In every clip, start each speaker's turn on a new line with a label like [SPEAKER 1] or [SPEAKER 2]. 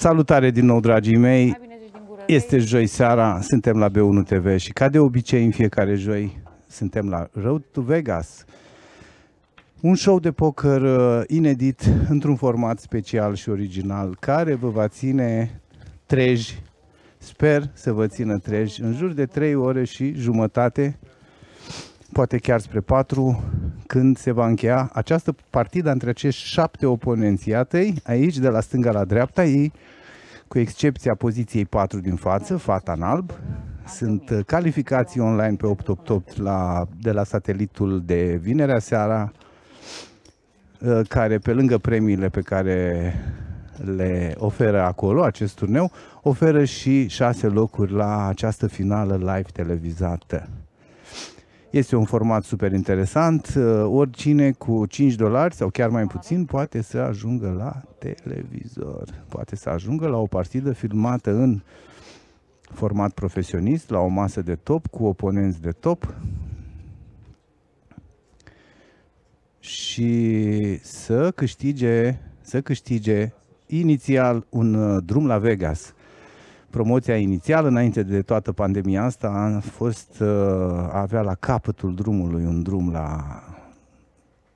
[SPEAKER 1] Salutare din nou, dragii mei! Este joi seara, suntem la B1 TV și ca de obicei în fiecare joi suntem la Road to Vegas. Un show de poker uh, inedit într-un format special și original care vă va ține treji, sper să vă țină treji, în jur de 3 ore și jumătate, poate chiar spre 4, când se va încheia această partidă între acești șapte oponenți. Iată-i, aici, de la stânga la dreapta, ei, cu excepția poziției 4 din față, fata în alb, sunt uh, calificații online pe 888 la, de la satelitul de vinerea seara, uh, care pe lângă premiile pe care le oferă acolo, acest turneu, oferă și șase locuri la această finală live televizată. Este un format super interesant. Uh, oricine cu 5 dolari sau chiar mai puțin poate să ajungă la televizor. Poate să ajungă la o partidă filmată în format profesionist, la o masă de top, cu oponenți de top și să câștige, să câștige inițial un uh, drum la Vegas. Promoția inițială, înainte de toată pandemia asta, a fost, uh, a avea la capătul drumului un drum la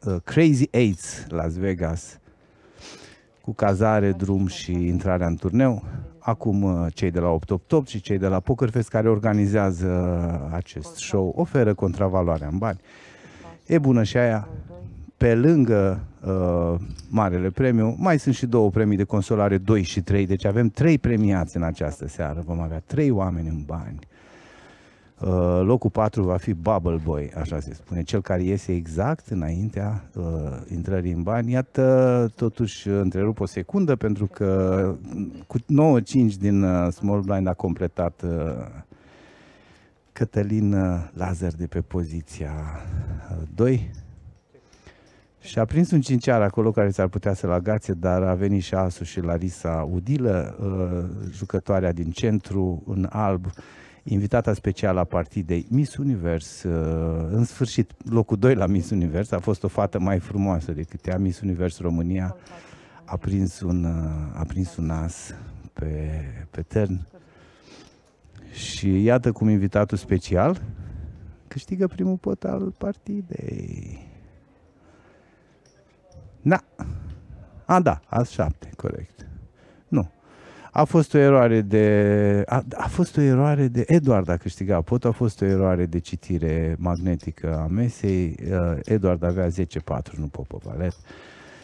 [SPEAKER 1] uh, Crazy Eights, Las Vegas, cu cazare, drum și intrarea în turneu. Acum cei de la 888 și cei de la Pokerfest care organizează acest show oferă contravaloarea în bani. E bună și aia, pe lângă uh, Marele Premiu, mai sunt și două premii de consolare, 2 și 3, deci avem trei premiați în această seară, vom avea trei oameni în bani. Uh, locul 4 va fi Bubble Boy, așa se spune, cel care iese exact înaintea uh, intrării în bani. Iată, totuși, întrerup o secundă, pentru că cu 9-5 din uh, Small Blind a completat uh, Cătălin uh, Lazar de pe poziția uh, 2 și a prins un cinciar acolo care s-ar putea să-l agațe, dar a venit și Asu și Larisa Udilă, uh, jucătoarea din centru, în alb, invitata specială a partidei Miss Univers. Uh, în sfârșit, locul 2 la Miss Univers a fost o fată mai frumoasă decât ea. Miss Univers România a prins un, uh, a prins un as pe, pe tern. Și iată cum invitatul special câștigă primul pot al partidei. Da. A, da, a șapte, corect. Nu. A fost o eroare de... A, a fost o eroare de... Eduard a câștigat pot, a fost o eroare de citire magnetică a mesei. Uh, Eduard avea 10-4, nu Popă Valet.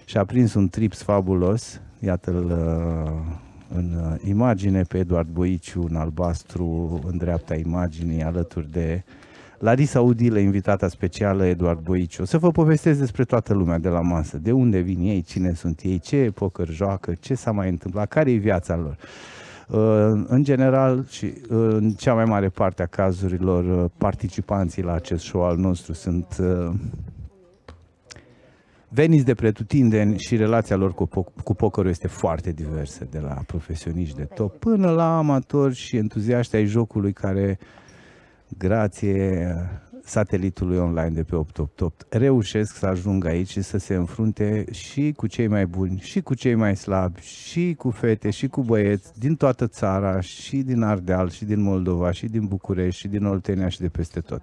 [SPEAKER 1] Și a prins un trips fabulos. Iată-l uh, în uh, imagine pe Eduard Boiciu, în albastru, în dreapta imaginii, alături de Larisa Udilă, invitata specială Eduard Boiciu. O să vă povestesc despre toată lumea de la masă. De unde vin ei, cine sunt ei, ce poker joacă, ce s-a mai întâmplat, care e viața lor. Uh, în general și uh, în cea mai mare parte a cazurilor, uh, participanții la acest show al nostru sunt veniți de pretutindeni și relația lor cu, cu pokerul este foarte diversă, de la profesioniști de top până la amatori și entuziaști ai jocului care grație satelitului online de pe 888, reușesc să ajungă aici și să se înfrunte și cu cei mai buni, și cu cei mai slabi, și cu fete, și cu băieți din toată țara, și din Ardeal, și din Moldova, și din București, și din Oltenia și de peste tot.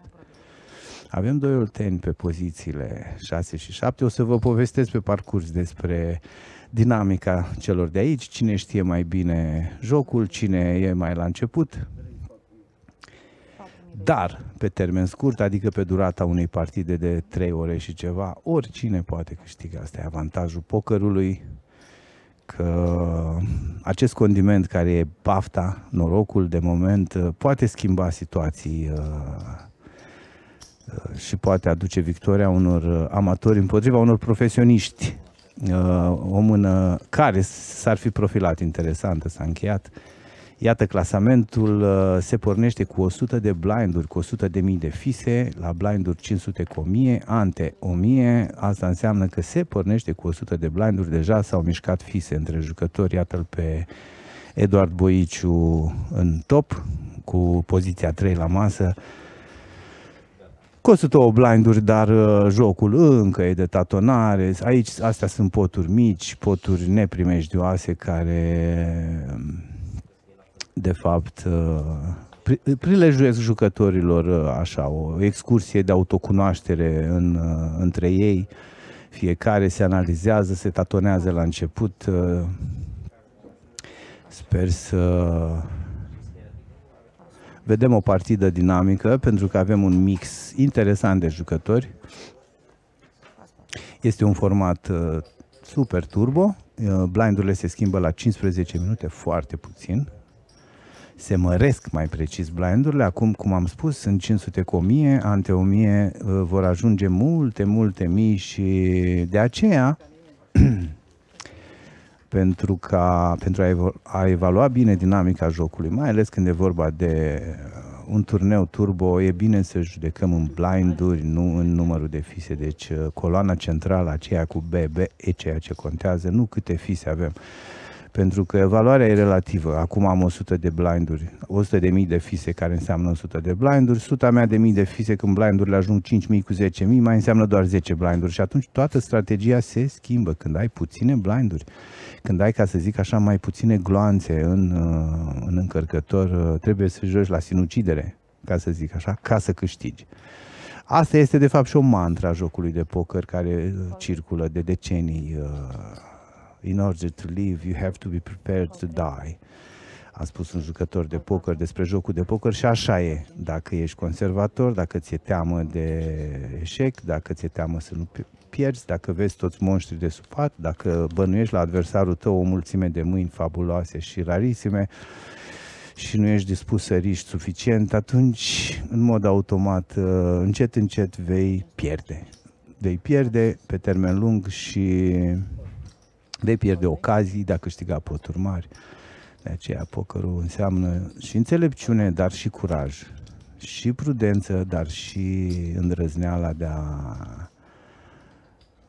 [SPEAKER 1] Avem doi olteni pe pozițiile 6 și 7. O să vă povestesc pe parcurs despre dinamica celor de aici, cine știe mai bine jocul, cine e mai la început, dar, pe termen scurt, adică pe durata unei partide de 3 ore și ceva, oricine poate câștiga. Asta e avantajul pokerului, că acest condiment care e bafta, norocul de moment, poate schimba situații uh, uh, și poate aduce victoria unor amatori împotriva unor profesioniști. Uh, o mână care s-ar fi profilat interesantă, s-a încheiat. Iată, clasamentul uh, se pornește cu 100 de blinduri, cu 100 de mii de fise, la blinduri 500 cu 1000, ante 1000, asta înseamnă că se pornește cu 100 de blinduri, deja s-au mișcat fise între jucători, iată-l pe Eduard Boiciu în top, cu poziția 3 la masă, Cu 102 blinduri, dar uh, jocul încă e de tatonare. Aici, astea sunt poturi mici, poturi neprimejdioase care, de fapt, uh, prilejuiesc jucătorilor uh, așa, o excursie de autocunoaștere în, uh, între ei. Fiecare se analizează, se tatonează la început. Uh, Sper să vedem o partidă dinamică pentru că avem un mix interesant de jucători. Este un format uh, super turbo. Uh, blindurile se schimbă la 15 minute, foarte puțin. Se măresc mai precis blindurile. Acum, cum am spus, sunt 500 cu 1000, ante 1000 uh, vor ajunge multe, multe mii și de aceea pentru, ca, pentru a, a evalua bine dinamica jocului, mai ales când e vorba de uh, un turneu turbo, e bine să judecăm în blinduri, nu în numărul de fise. Deci uh, coloana centrală, aceea cu BB, e ceea ce contează, nu câte fise avem pentru că valoarea e relativă. Acum am 100 de blinduri, 100 de mii de fise care înseamnă 100 de blinduri, 100 mea de mii de fise când blindurile ajung 5.000 cu 10.000 mai înseamnă doar 10 blinduri și atunci toată strategia se schimbă când ai puține blinduri, când ai, ca să zic așa, mai puține gloanțe în, uh, în încărcător, uh, trebuie să joci la sinucidere, ca să zic așa, ca să câștigi. Asta este de fapt și o mantra jocului de poker care uh, circulă de decenii in order to live, you have to be prepared to die. A spus un jucător de poker despre jocul de poker și așa e. Dacă ești conservator, dacă ți-e teamă de eșec, dacă ți-e teamă să nu pierzi, dacă vezi toți monștri de supat, dacă bănuiești la adversarul tău o mulțime de mâini fabuloase și rarisime și nu ești dispus să riști suficient, atunci, în mod automat, încet, încet vei pierde. Vei pierde pe termen lung și de pierde ocazii, de a câștiga poturi mari. De aceea pokerul înseamnă și înțelepciune, dar și curaj. Și prudență, dar și îndrăzneala de a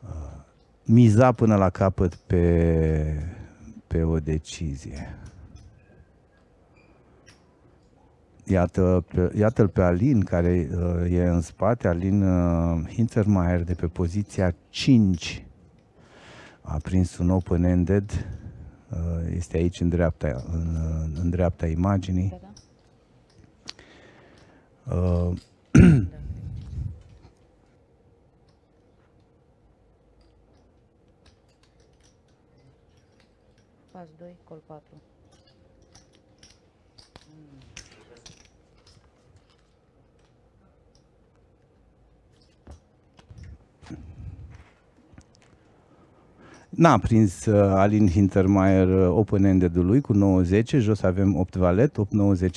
[SPEAKER 1] uh, miza până la capăt pe, pe o decizie. Iată, pe, iată-l pe Alin, care uh, e în spate, Alin uh, Hintermeier, de pe poziția 5 a prins un open-ended, uh, este aici în dreapta, în, în dreapta imaginii. Uh,
[SPEAKER 2] Pas 2, col 4.
[SPEAKER 1] N-a prins uh, Alin Hintermeier uh, open-ended-ul lui cu 9-10, jos avem 8 valet, 8-9-10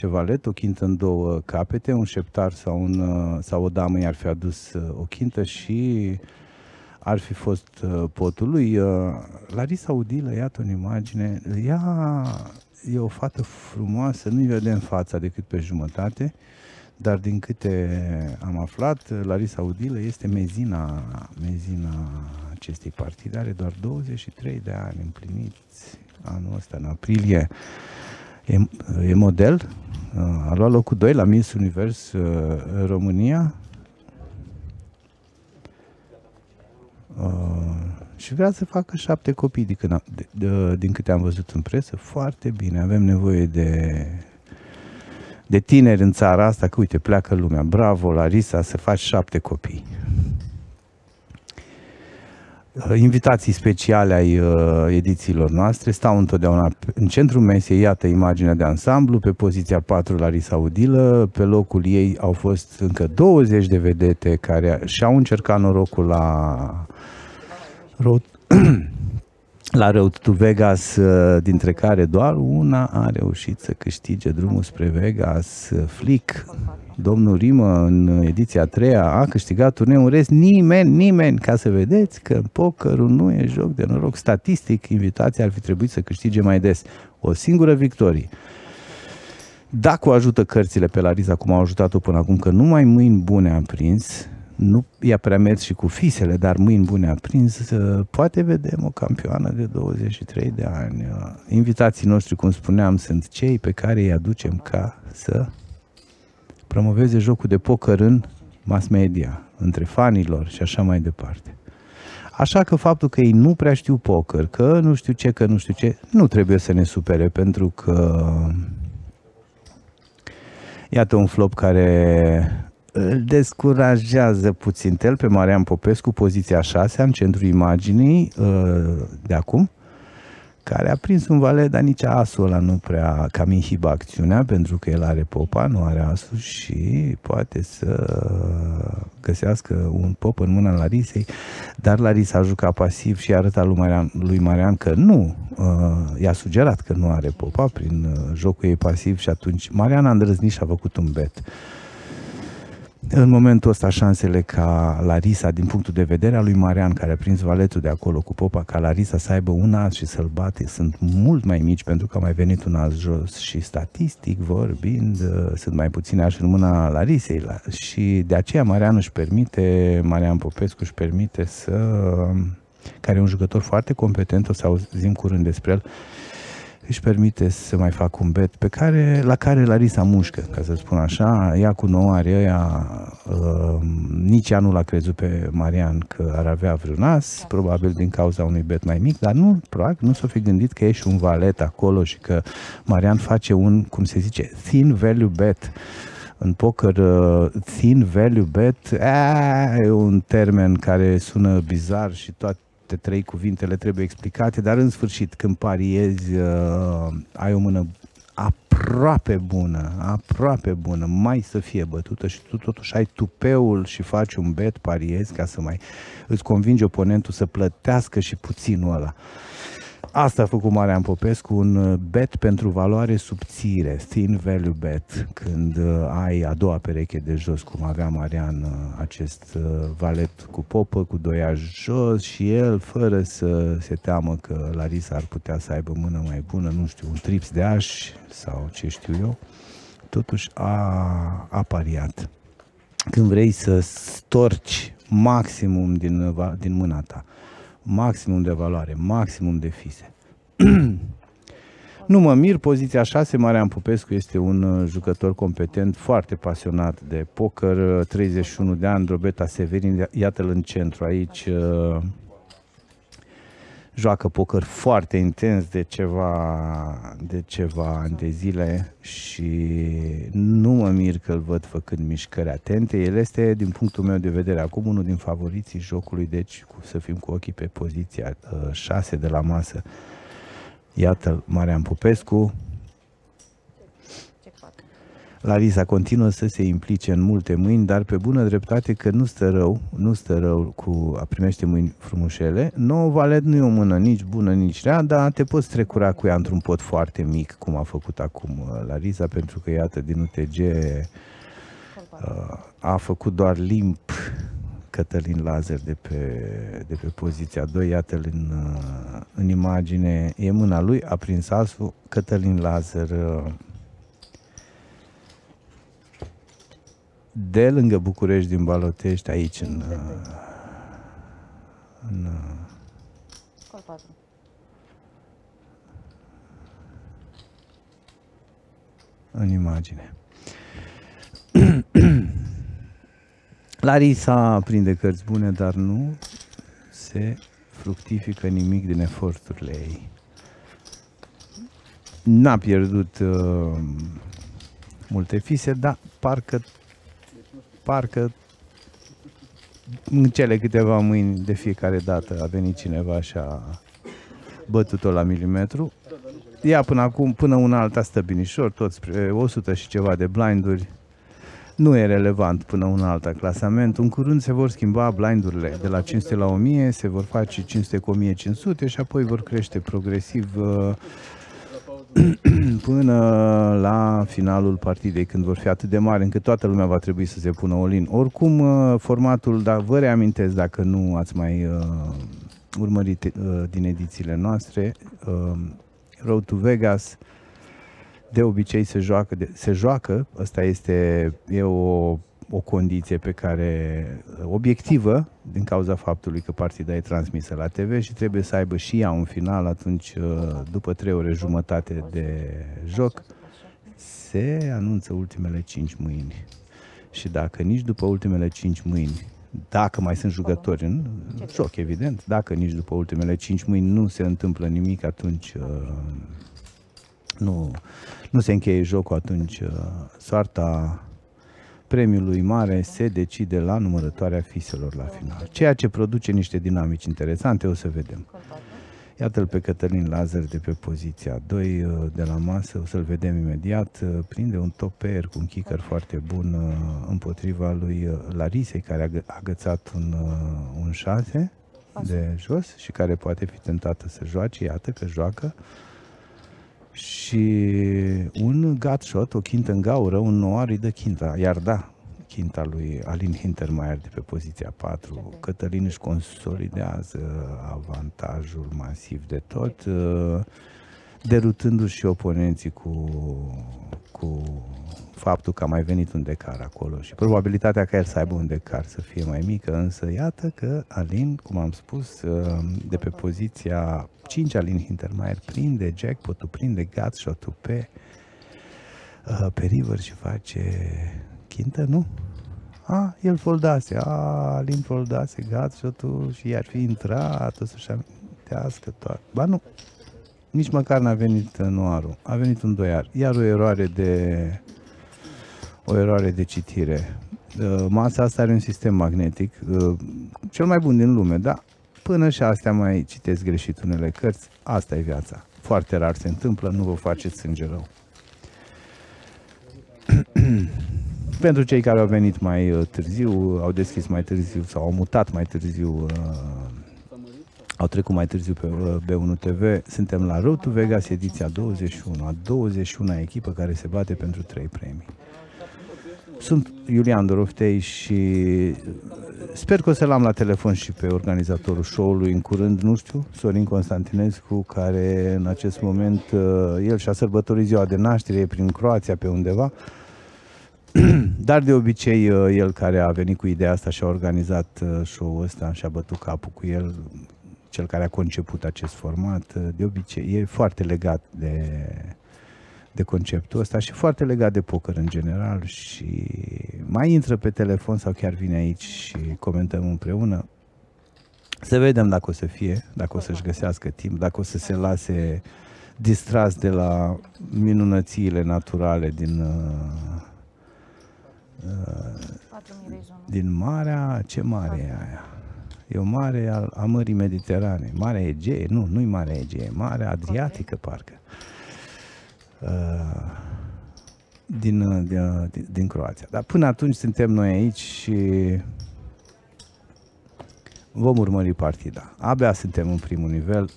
[SPEAKER 1] valet, o chintă în două capete, un șeptar sau, un, uh, sau o damă i-ar fi adus uh, o chintă și ar fi fost uh, potul lui. Uh, Larisa Udilă, iată în imagine, ea e o fată frumoasă, nu-i vedem fața decât pe jumătate, dar din câte am aflat, Larisa Udilă este mezina, mezina acestei partide. Are doar 23 de ani împliniți anul ăsta, în aprilie. E, e model, a luat locul 2 la Miss Univers uh, România. Uh, și vrea să facă șapte copii din, când, de, de, din câte am văzut în presă. Foarte bine, avem nevoie de de tineri în țara asta, că uite, pleacă lumea. Bravo, Larisa, să faci șapte copii. Uh, invitații speciale ai uh, edițiilor noastre stau întotdeauna în centrul mesei, iată imaginea de ansamblu, pe poziția 4 Larisa Udilă, pe locul ei au fost încă 20 de vedete care și-au încercat norocul la road, la Road to Vegas, uh, dintre care doar una a reușit să câștige drumul spre Vegas, Flick, domnul Rimă în ediția a treia a câștigat turneul în rest, nimeni, nimeni, ca să vedeți că pokerul nu e joc de noroc statistic, invitația ar fi trebuit să câștige mai des. O singură victorie. Dacă o ajută cărțile pe Larisa, cum au ajutat-o până acum, că numai mâini bune a prins, nu i-a prea mers și cu fisele, dar mâini bune a prins, poate vedem o campioană de 23 de ani. Invitații noștri, cum spuneam, sunt cei pe care îi aducem ca să promoveze jocul de poker în mass media, între fanilor și așa mai departe. Așa că faptul că ei nu prea știu poker, că nu știu ce, că nu știu ce, nu trebuie să ne supere pentru că iată un flop care îl descurajează puțin el pe Marian Popescu, poziția 6 în centrul imaginii uh, de acum, care a prins un valet, dar nici asul ăla nu prea cam inhibă acțiunea, pentru că el are popa, nu are asul și poate să găsească un pop în mâna Larisei, dar Larisa a jucat pasiv și a arătat lui Marian, lui Marian că nu, uh, i-a sugerat că nu are popa prin uh, jocul ei pasiv și atunci Marian a îndrăznit și a făcut un bet. Uh, în momentul ăsta șansele ca Larisa, din punctul de vedere al lui Marian, care a prins valetul de acolo cu popa, ca Larisa să aibă un as și să-l bate, sunt mult mai mici pentru că a mai venit un as jos. Și statistic vorbind, uh, sunt mai puține așa în mâna Larisei. Și de aceea Marian își permite, Marian Popescu își permite să, care e un jucător foarte competent, o să auzim curând despre el, își permite să mai facă un bet pe care, la care Larisa mușcă, ca să spun așa, ea cu nouă are ea, uh, nici ea nu l-a crezut pe Marian că ar avea vreun nas, probabil din cauza unui bet mai mic, dar nu, probabil, nu s-a fi gândit că e și un valet acolo și că Marian face un, cum se zice, thin value bet, în poker, uh, thin value bet, a, e un termen care sună bizar și toate toate trei cuvintele trebuie explicate, dar în sfârșit, când pariezi, uh, ai o mână aproape bună, aproape bună, mai să fie bătută și tu totuși ai tupeul și faci un bet, pariezi ca să mai îți convingi oponentul să plătească și puținul ăla. Asta a făcut Marian Popescu, un uh, bet pentru valoare subțire, thin value bet, când uh, ai a doua pereche de jos, cum avea Marian uh, acest valet cu popă, cu doia jos și el, fără să se teamă că Larisa ar putea să aibă mână mai bună, nu știu, un trips de aș sau ce știu eu, totuși a, a pariat. Când vrei să storci maximum din, din mâna ta, maximum de valoare, maximum de fise. nu mă mir, poziția 6, Marian Popescu este un uh, jucător competent, foarte pasionat de poker, 31 uh, de ani, Drobeta Severin, iată-l în centru aici, uh, joacă poker foarte intens de ceva, de ceva ani de zile și nu mă mir că îl văd făcând mișcări atente. El este, din punctul meu de vedere, acum unul din favoriții jocului, deci cu, să fim cu ochii pe poziția 6 uh, de la masă. Iată Marian Popescu, Larisa continuă să se implice în multe mâini, dar pe bună dreptate că nu stă rău, nu stă rău cu a primește mâini frumușele. Nou valet nu e o mână nici bună, nici rea, dar te poți trecura cu ea într-un pot foarte mic, cum a făcut acum uh, Larisa, pentru că iată din UTG uh, a făcut doar limp Cătălin Lazer de pe, de pe poziția 2, iată-l în, uh, în imagine, e mâna lui, a prins asul, Cătălin Lazer de lângă București, din Balotești, aici, în... în în imagine. Larisa prinde cărți bune, dar nu se fructifică nimic din eforturile ei. N-a pierdut uh, multe fise, dar parcă parcă în cele câteva mâini de fiecare dată a venit cineva și a bătut-o la milimetru. Ea până acum, până una alta stă binișor, tot spre 100 și ceva de blinduri. Nu e relevant până una alta clasament. În curând se vor schimba blindurile de la 500 la 1000, se vor face 500 cu 1500 și apoi vor crește progresiv uh, până la finalul partidei, când vor fi atât de mari încât toată lumea va trebui să se pună olin. Oricum, uh, formatul, dar vă reamintesc dacă nu ați mai uh, urmărit uh, din edițiile noastre, uh, Road to Vegas, de obicei se joacă, de, se joacă, asta este e o o condiție pe care obiectivă din cauza faptului că partida e transmisă la TV și trebuie să aibă și ea un final atunci uh, după trei ore jumătate de joc se anunță ultimele cinci mâini. Și dacă nici după ultimele 5 mâini, dacă mai sunt jucători în joc, evident, dacă nici după ultimele 5 mâini nu se întâmplă nimic, atunci uh, nu, nu se încheie jocul, atunci uh, soarta premiului mare se decide la numărătoarea fiselor la final. Ceea ce produce niște dinamici interesante, o să vedem.
[SPEAKER 2] Col 4.
[SPEAKER 1] Iată-l pe Cătălin Lazar de pe poziția 2 uh, de la masă, o să-l vedem imediat. Uh, Prinde un top pair cu un kicker foarte bun uh, împotriva lui uh, Larisei, care a gă- a agățat un, uh, un 6 de jos și care poate fi tentată să joace. Iată că joacă. Și un gut shot, o chintă în gaură, un noir îi dă chinta. Iar da, chinta lui Alin Hintermeier de pe poziția 4. Cătălin își consolidează avantajul masiv de tot, uh, derutându-și și oponenții cu, cu faptul că a mai venit un decar acolo și probabilitatea ca el să aibă un decar să fie mai mică, însă iată că Alin, cum am spus, uh, de pe poziția 5 Alin Hintermeier prinde jackpot-ul, prinde gut shot-ul pe, uh, pe river și face chintă, nu? A, el foldase, a, Alin foldase gut shot-ul și i-ar fi intrat, o să-și amintească toată. Ba nu, nici măcar n-a venit uh, noarul, a venit un doiar. Iar o eroare de o eroare de citire. Uh, Masa asta are un sistem magnetic, uh, cel mai bun din lume, da? Până și astea mai citesc greșit unele cărți, asta e viața. Foarte rar se întâmplă, nu vă faceți sânge rău. Pentru cei care au venit mai uh, târziu, au deschis mai târziu sau au mutat mai târziu, uh, au trecut mai târziu pe uh, B1 TV, suntem la Road to Vegas, ediția 21, a 21-a echipă care se bate pentru 3 premii. Sunt Iulian Doroftei și sper că o să-l am la telefon și pe organizatorul show-ului în curând, nu știu, Sorin Constantinescu, care în acest moment, uh, el și-a sărbătorit ziua de naștere, e prin Croația pe undeva, dar de obicei uh, el care a venit cu ideea asta și a organizat uh, show-ul ăsta și a bătut capul cu el, cel care a conceput acest format, uh, de obicei e foarte legat de, de conceptul ăsta și foarte legat de poker în general și mai intră pe telefon sau chiar vine aici și comentăm împreună. Să vedem dacă o să fie, dacă o să-și găsească timp, dacă o să se lase distras de la minunățiile naturale din, uh, uh,
[SPEAKER 2] 4.000 rezonul.
[SPEAKER 1] din marea, ce mare e aia? E o mare al, a Mării Mediterane. Marea Egee, nu, nu-i Marea Egee, Marea Adriatică, parcă. Uh, din, uh, din, din, din Croația. Dar până atunci suntem noi aici și vom urmări partida. Abia suntem în primul nivel.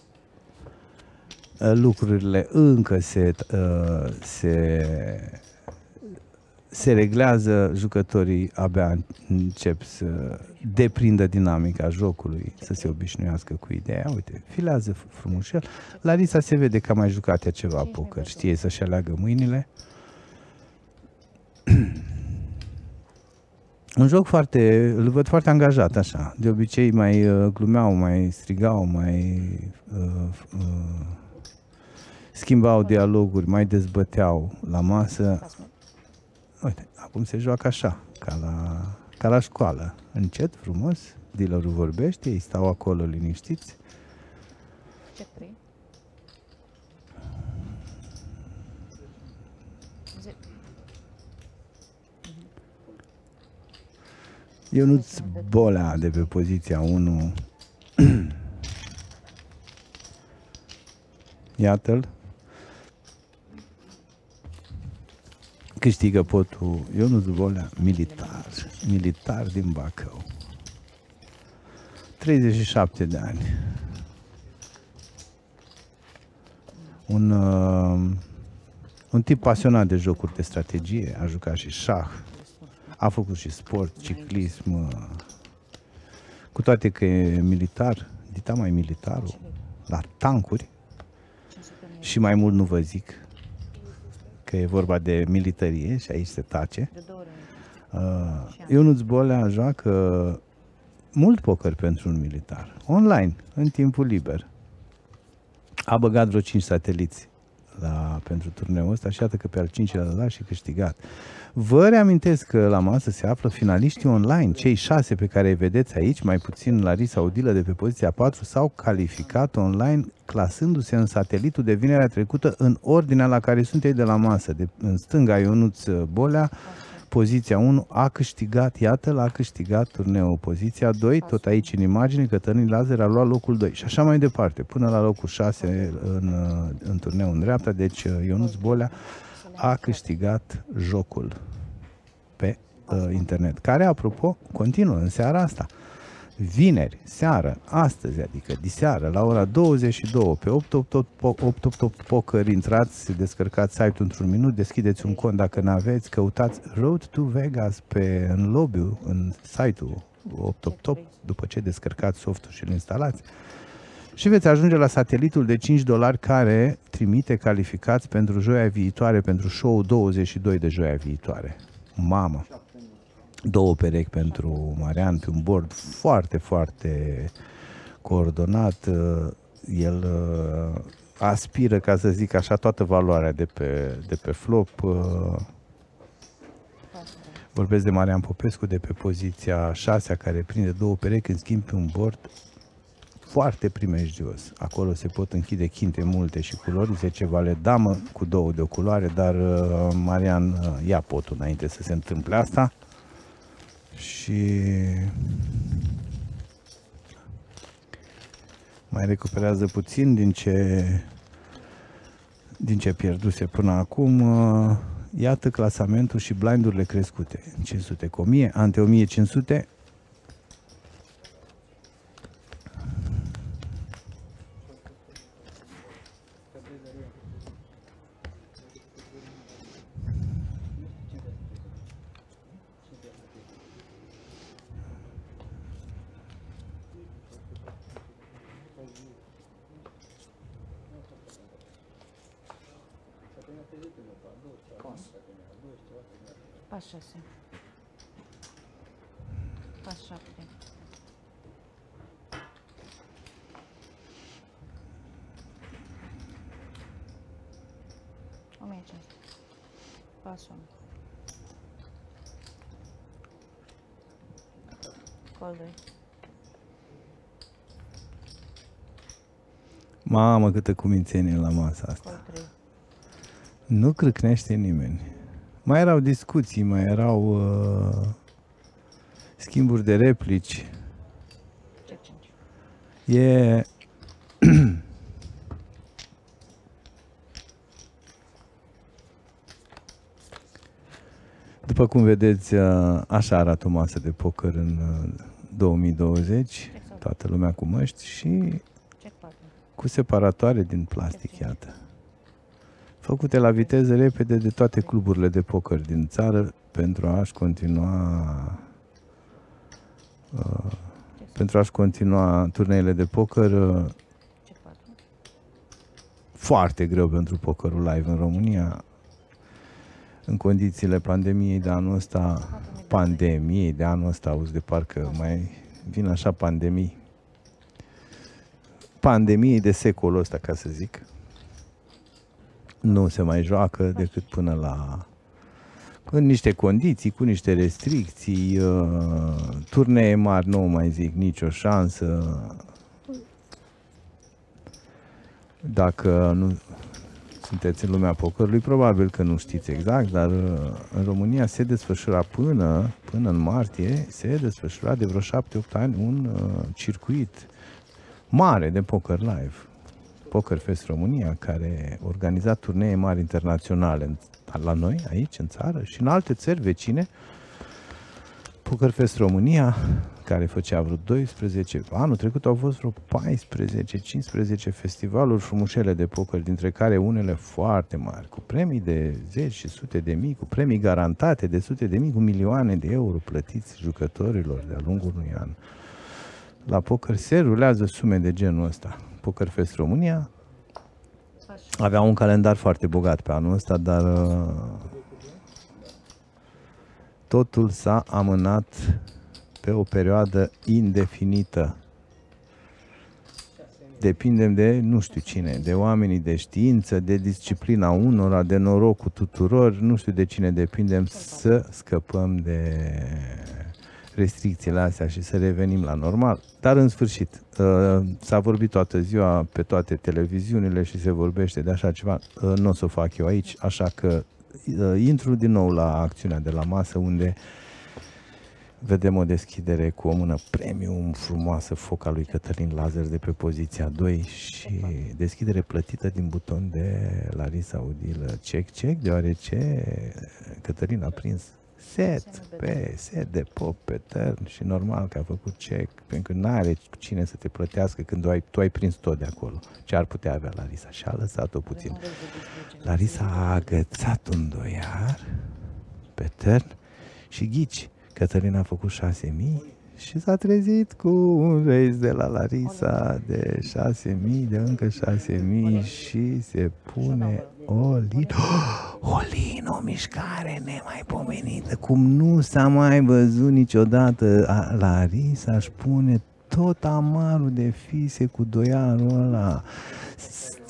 [SPEAKER 1] Uh, Lucrurile încă se, uh, se se reglează, jucătorii abia încep să deprindă dinamica jocului, să se obișnuiască cu ideea. Uite, filează frumușel. Larisa se vede că a mai jucat ea ceva poker, știe să-și aleagă mâinile. Un joc foarte, îl văd foarte angajat așa. De obicei mai uh, glumeau, mai strigau, mai uh, uh, schimbau dialoguri, mai dezbăteau la masă. Uite, acum se joacă așa, ca la, ca la școală. Încet, frumos, dealerul vorbește, ei stau acolo liniștiți.
[SPEAKER 2] Check 3. Ze-
[SPEAKER 1] Ionuț Bolea de pe poziția 1. Iată-l. Câștigă potul Ionuț Bolea, militar. Militar din Bacău. 37 de ani. Un, uh, un tip pasionat de jocuri de strategie, a jucat și șah, a făcut și sport, ciclism, uh, cu toate că e militar, dita mai militarul, la tancuri,
[SPEAKER 2] 500.000
[SPEAKER 1] și mai mult nu vă zic că e vorba de militarie și aici se tace.
[SPEAKER 2] de două ori.
[SPEAKER 1] Uh, Ionuț Bolea joacă mult poker pentru un militar, online, în timpul liber. A băgat vreo 5 sateliți la, pentru turneul ăsta și iată că pe al cincilea de dat și câștigat. Vă reamintesc că la masă se află finaliștii online. Cei șase pe care îi vedeți aici, mai puțin Larisa Udilă de pe poziția 4, s-au calificat online clasându-se în satelitul de vinerea trecută în ordinea la care sunt ei de la masă. De, în stânga Ionuț Bolea, poziția 1 a câștigat, iată, l-a câștigat turneul. Poziția 2, tot aici în imagine, Cătălin Lazar a luat locul 2 și așa mai departe, până la locul 6 în, în turneul în dreapta, deci Ionuț Bolea a câștigat jocul pe uh, internet, care, apropo, continuă în seara asta. Vineri, seară, astăzi, adică diseară, la ora 22, pe 888 Poker, intrați, descărcați site-ul într-un minut, deschideți un cont dacă nu aveți, căutați Road to Vegas pe, în lobby în site-ul 888, după ce descărcați softul și îl instalați, și veți ajunge la satelitul de 5 dolari care trimite calificați pentru joia viitoare, pentru show 22 de joia viitoare. Mamă! Două perechi pentru Marian pe un board foarte, foarte coordonat. El uh, aspiră, ca să zic așa, toată valoarea de pe, de pe flop. Uh. Vorbesc de Marian Popescu de pe poziția 6 care prinde două perechi, în schimb pe un board foarte primejdios. Acolo se pot închide chinte multe și culori, 10 vale damă cu două de o culoare, dar uh, Marian uh, ia potul înainte să se întâmple asta. Și mai recuperează puțin din ce din ce pierduse până acum. Uh, iată clasamentul și blindurile crescute. 500 cu 1000, ante 1500,
[SPEAKER 2] Pas 6. Pas 7. O mie cinci. Pas 1. Col 2.
[SPEAKER 1] Mamă, câtă cumințenie la masa asta.
[SPEAKER 2] Col 3.
[SPEAKER 1] Nu crâcnește nimeni. Mai erau discuții, mai erau uh, schimburi de replici.
[SPEAKER 2] Check 5.
[SPEAKER 1] E... După cum vedeți, uh, așa arată o masă de poker în uh, 2020. Toată lumea cu măști și
[SPEAKER 2] Check 4.
[SPEAKER 1] Cu separatoare din plastic, iată. Făcute la viteză repede de toate cluburile de poker din țară pentru a-și continua uh, pentru a-și continua turneile de poker uh,
[SPEAKER 2] Check 4.
[SPEAKER 1] foarte greu pentru pokerul live în România în condițiile pandemiei de anul ăsta pandemiei de anul ăsta auzi de parcă mai vin așa pandemii pandemiei de secolul ăsta ca să zic nu se mai joacă decât până la în niște condiții, cu niște restricții, uh, turnee mari, nu mai zic nicio șansă. Dacă nu sunteți în lumea pokerului, probabil că nu știți exact, dar uh, în România se desfășura până, până în martie, se desfășura de vreo 7-8 ani un uh, circuit mare de poker live. Poker Fest România, care organiza turnee mari internaționale în- la noi, aici, în țară și în alte țări vecine. Poker Fest România, care făcea vreo 12, anul trecut au fost vreo 14-15 festivaluri frumușele de poker, dintre care unele foarte mari, cu premii de zeci și sute de mii, cu premii garantate de sute de mii, cu milioane de euro plătiți jucătorilor de-a lungul unui an. La poker se rulează sume de genul ăsta. Poker Fest România
[SPEAKER 2] Pas 6.
[SPEAKER 1] avea un calendar foarte bogat pe anul ăsta, dar uh, totul s-a amânat pe o perioadă indefinită. depindem de nu știu cine, de oamenii de știință, de disciplina unora, de norocul tuturor, nu știu de cine depindem să scăpăm de restricțiile astea și să revenim la normal. Dar în sfârșit, uh, s-a vorbit toată ziua pe toate televiziunile și se vorbește de așa ceva. Uh, nu o să o fac eu aici, așa că uh, intru din nou la acțiunea de la masă unde vedem o deschidere cu o mână premium frumoasă, foca lui Cătălin Lazar de pe poziția 2 și deschidere plătită din buton de Larisa Udilă. Check, check, deoarece Cătălin a prins set pe set de pop pe tern și normal că a făcut check, pentru că nu are cine să te plătească când ai, tu ai prins tot de acolo. Ce ar putea avea Larisa? Și a lăsat-o puțin. Larisa a agățat un doiar pe tern și ghici. Cătălina a făcut 6000 și s-a trezit cu un race de la Larisa de 6000, de încă 6000 și se pune Olin. Oh, Olin, o mișcare nemaipomenită, cum nu s-a mai văzut niciodată. Larisa își pune tot amarul de fise cu doiarul ăla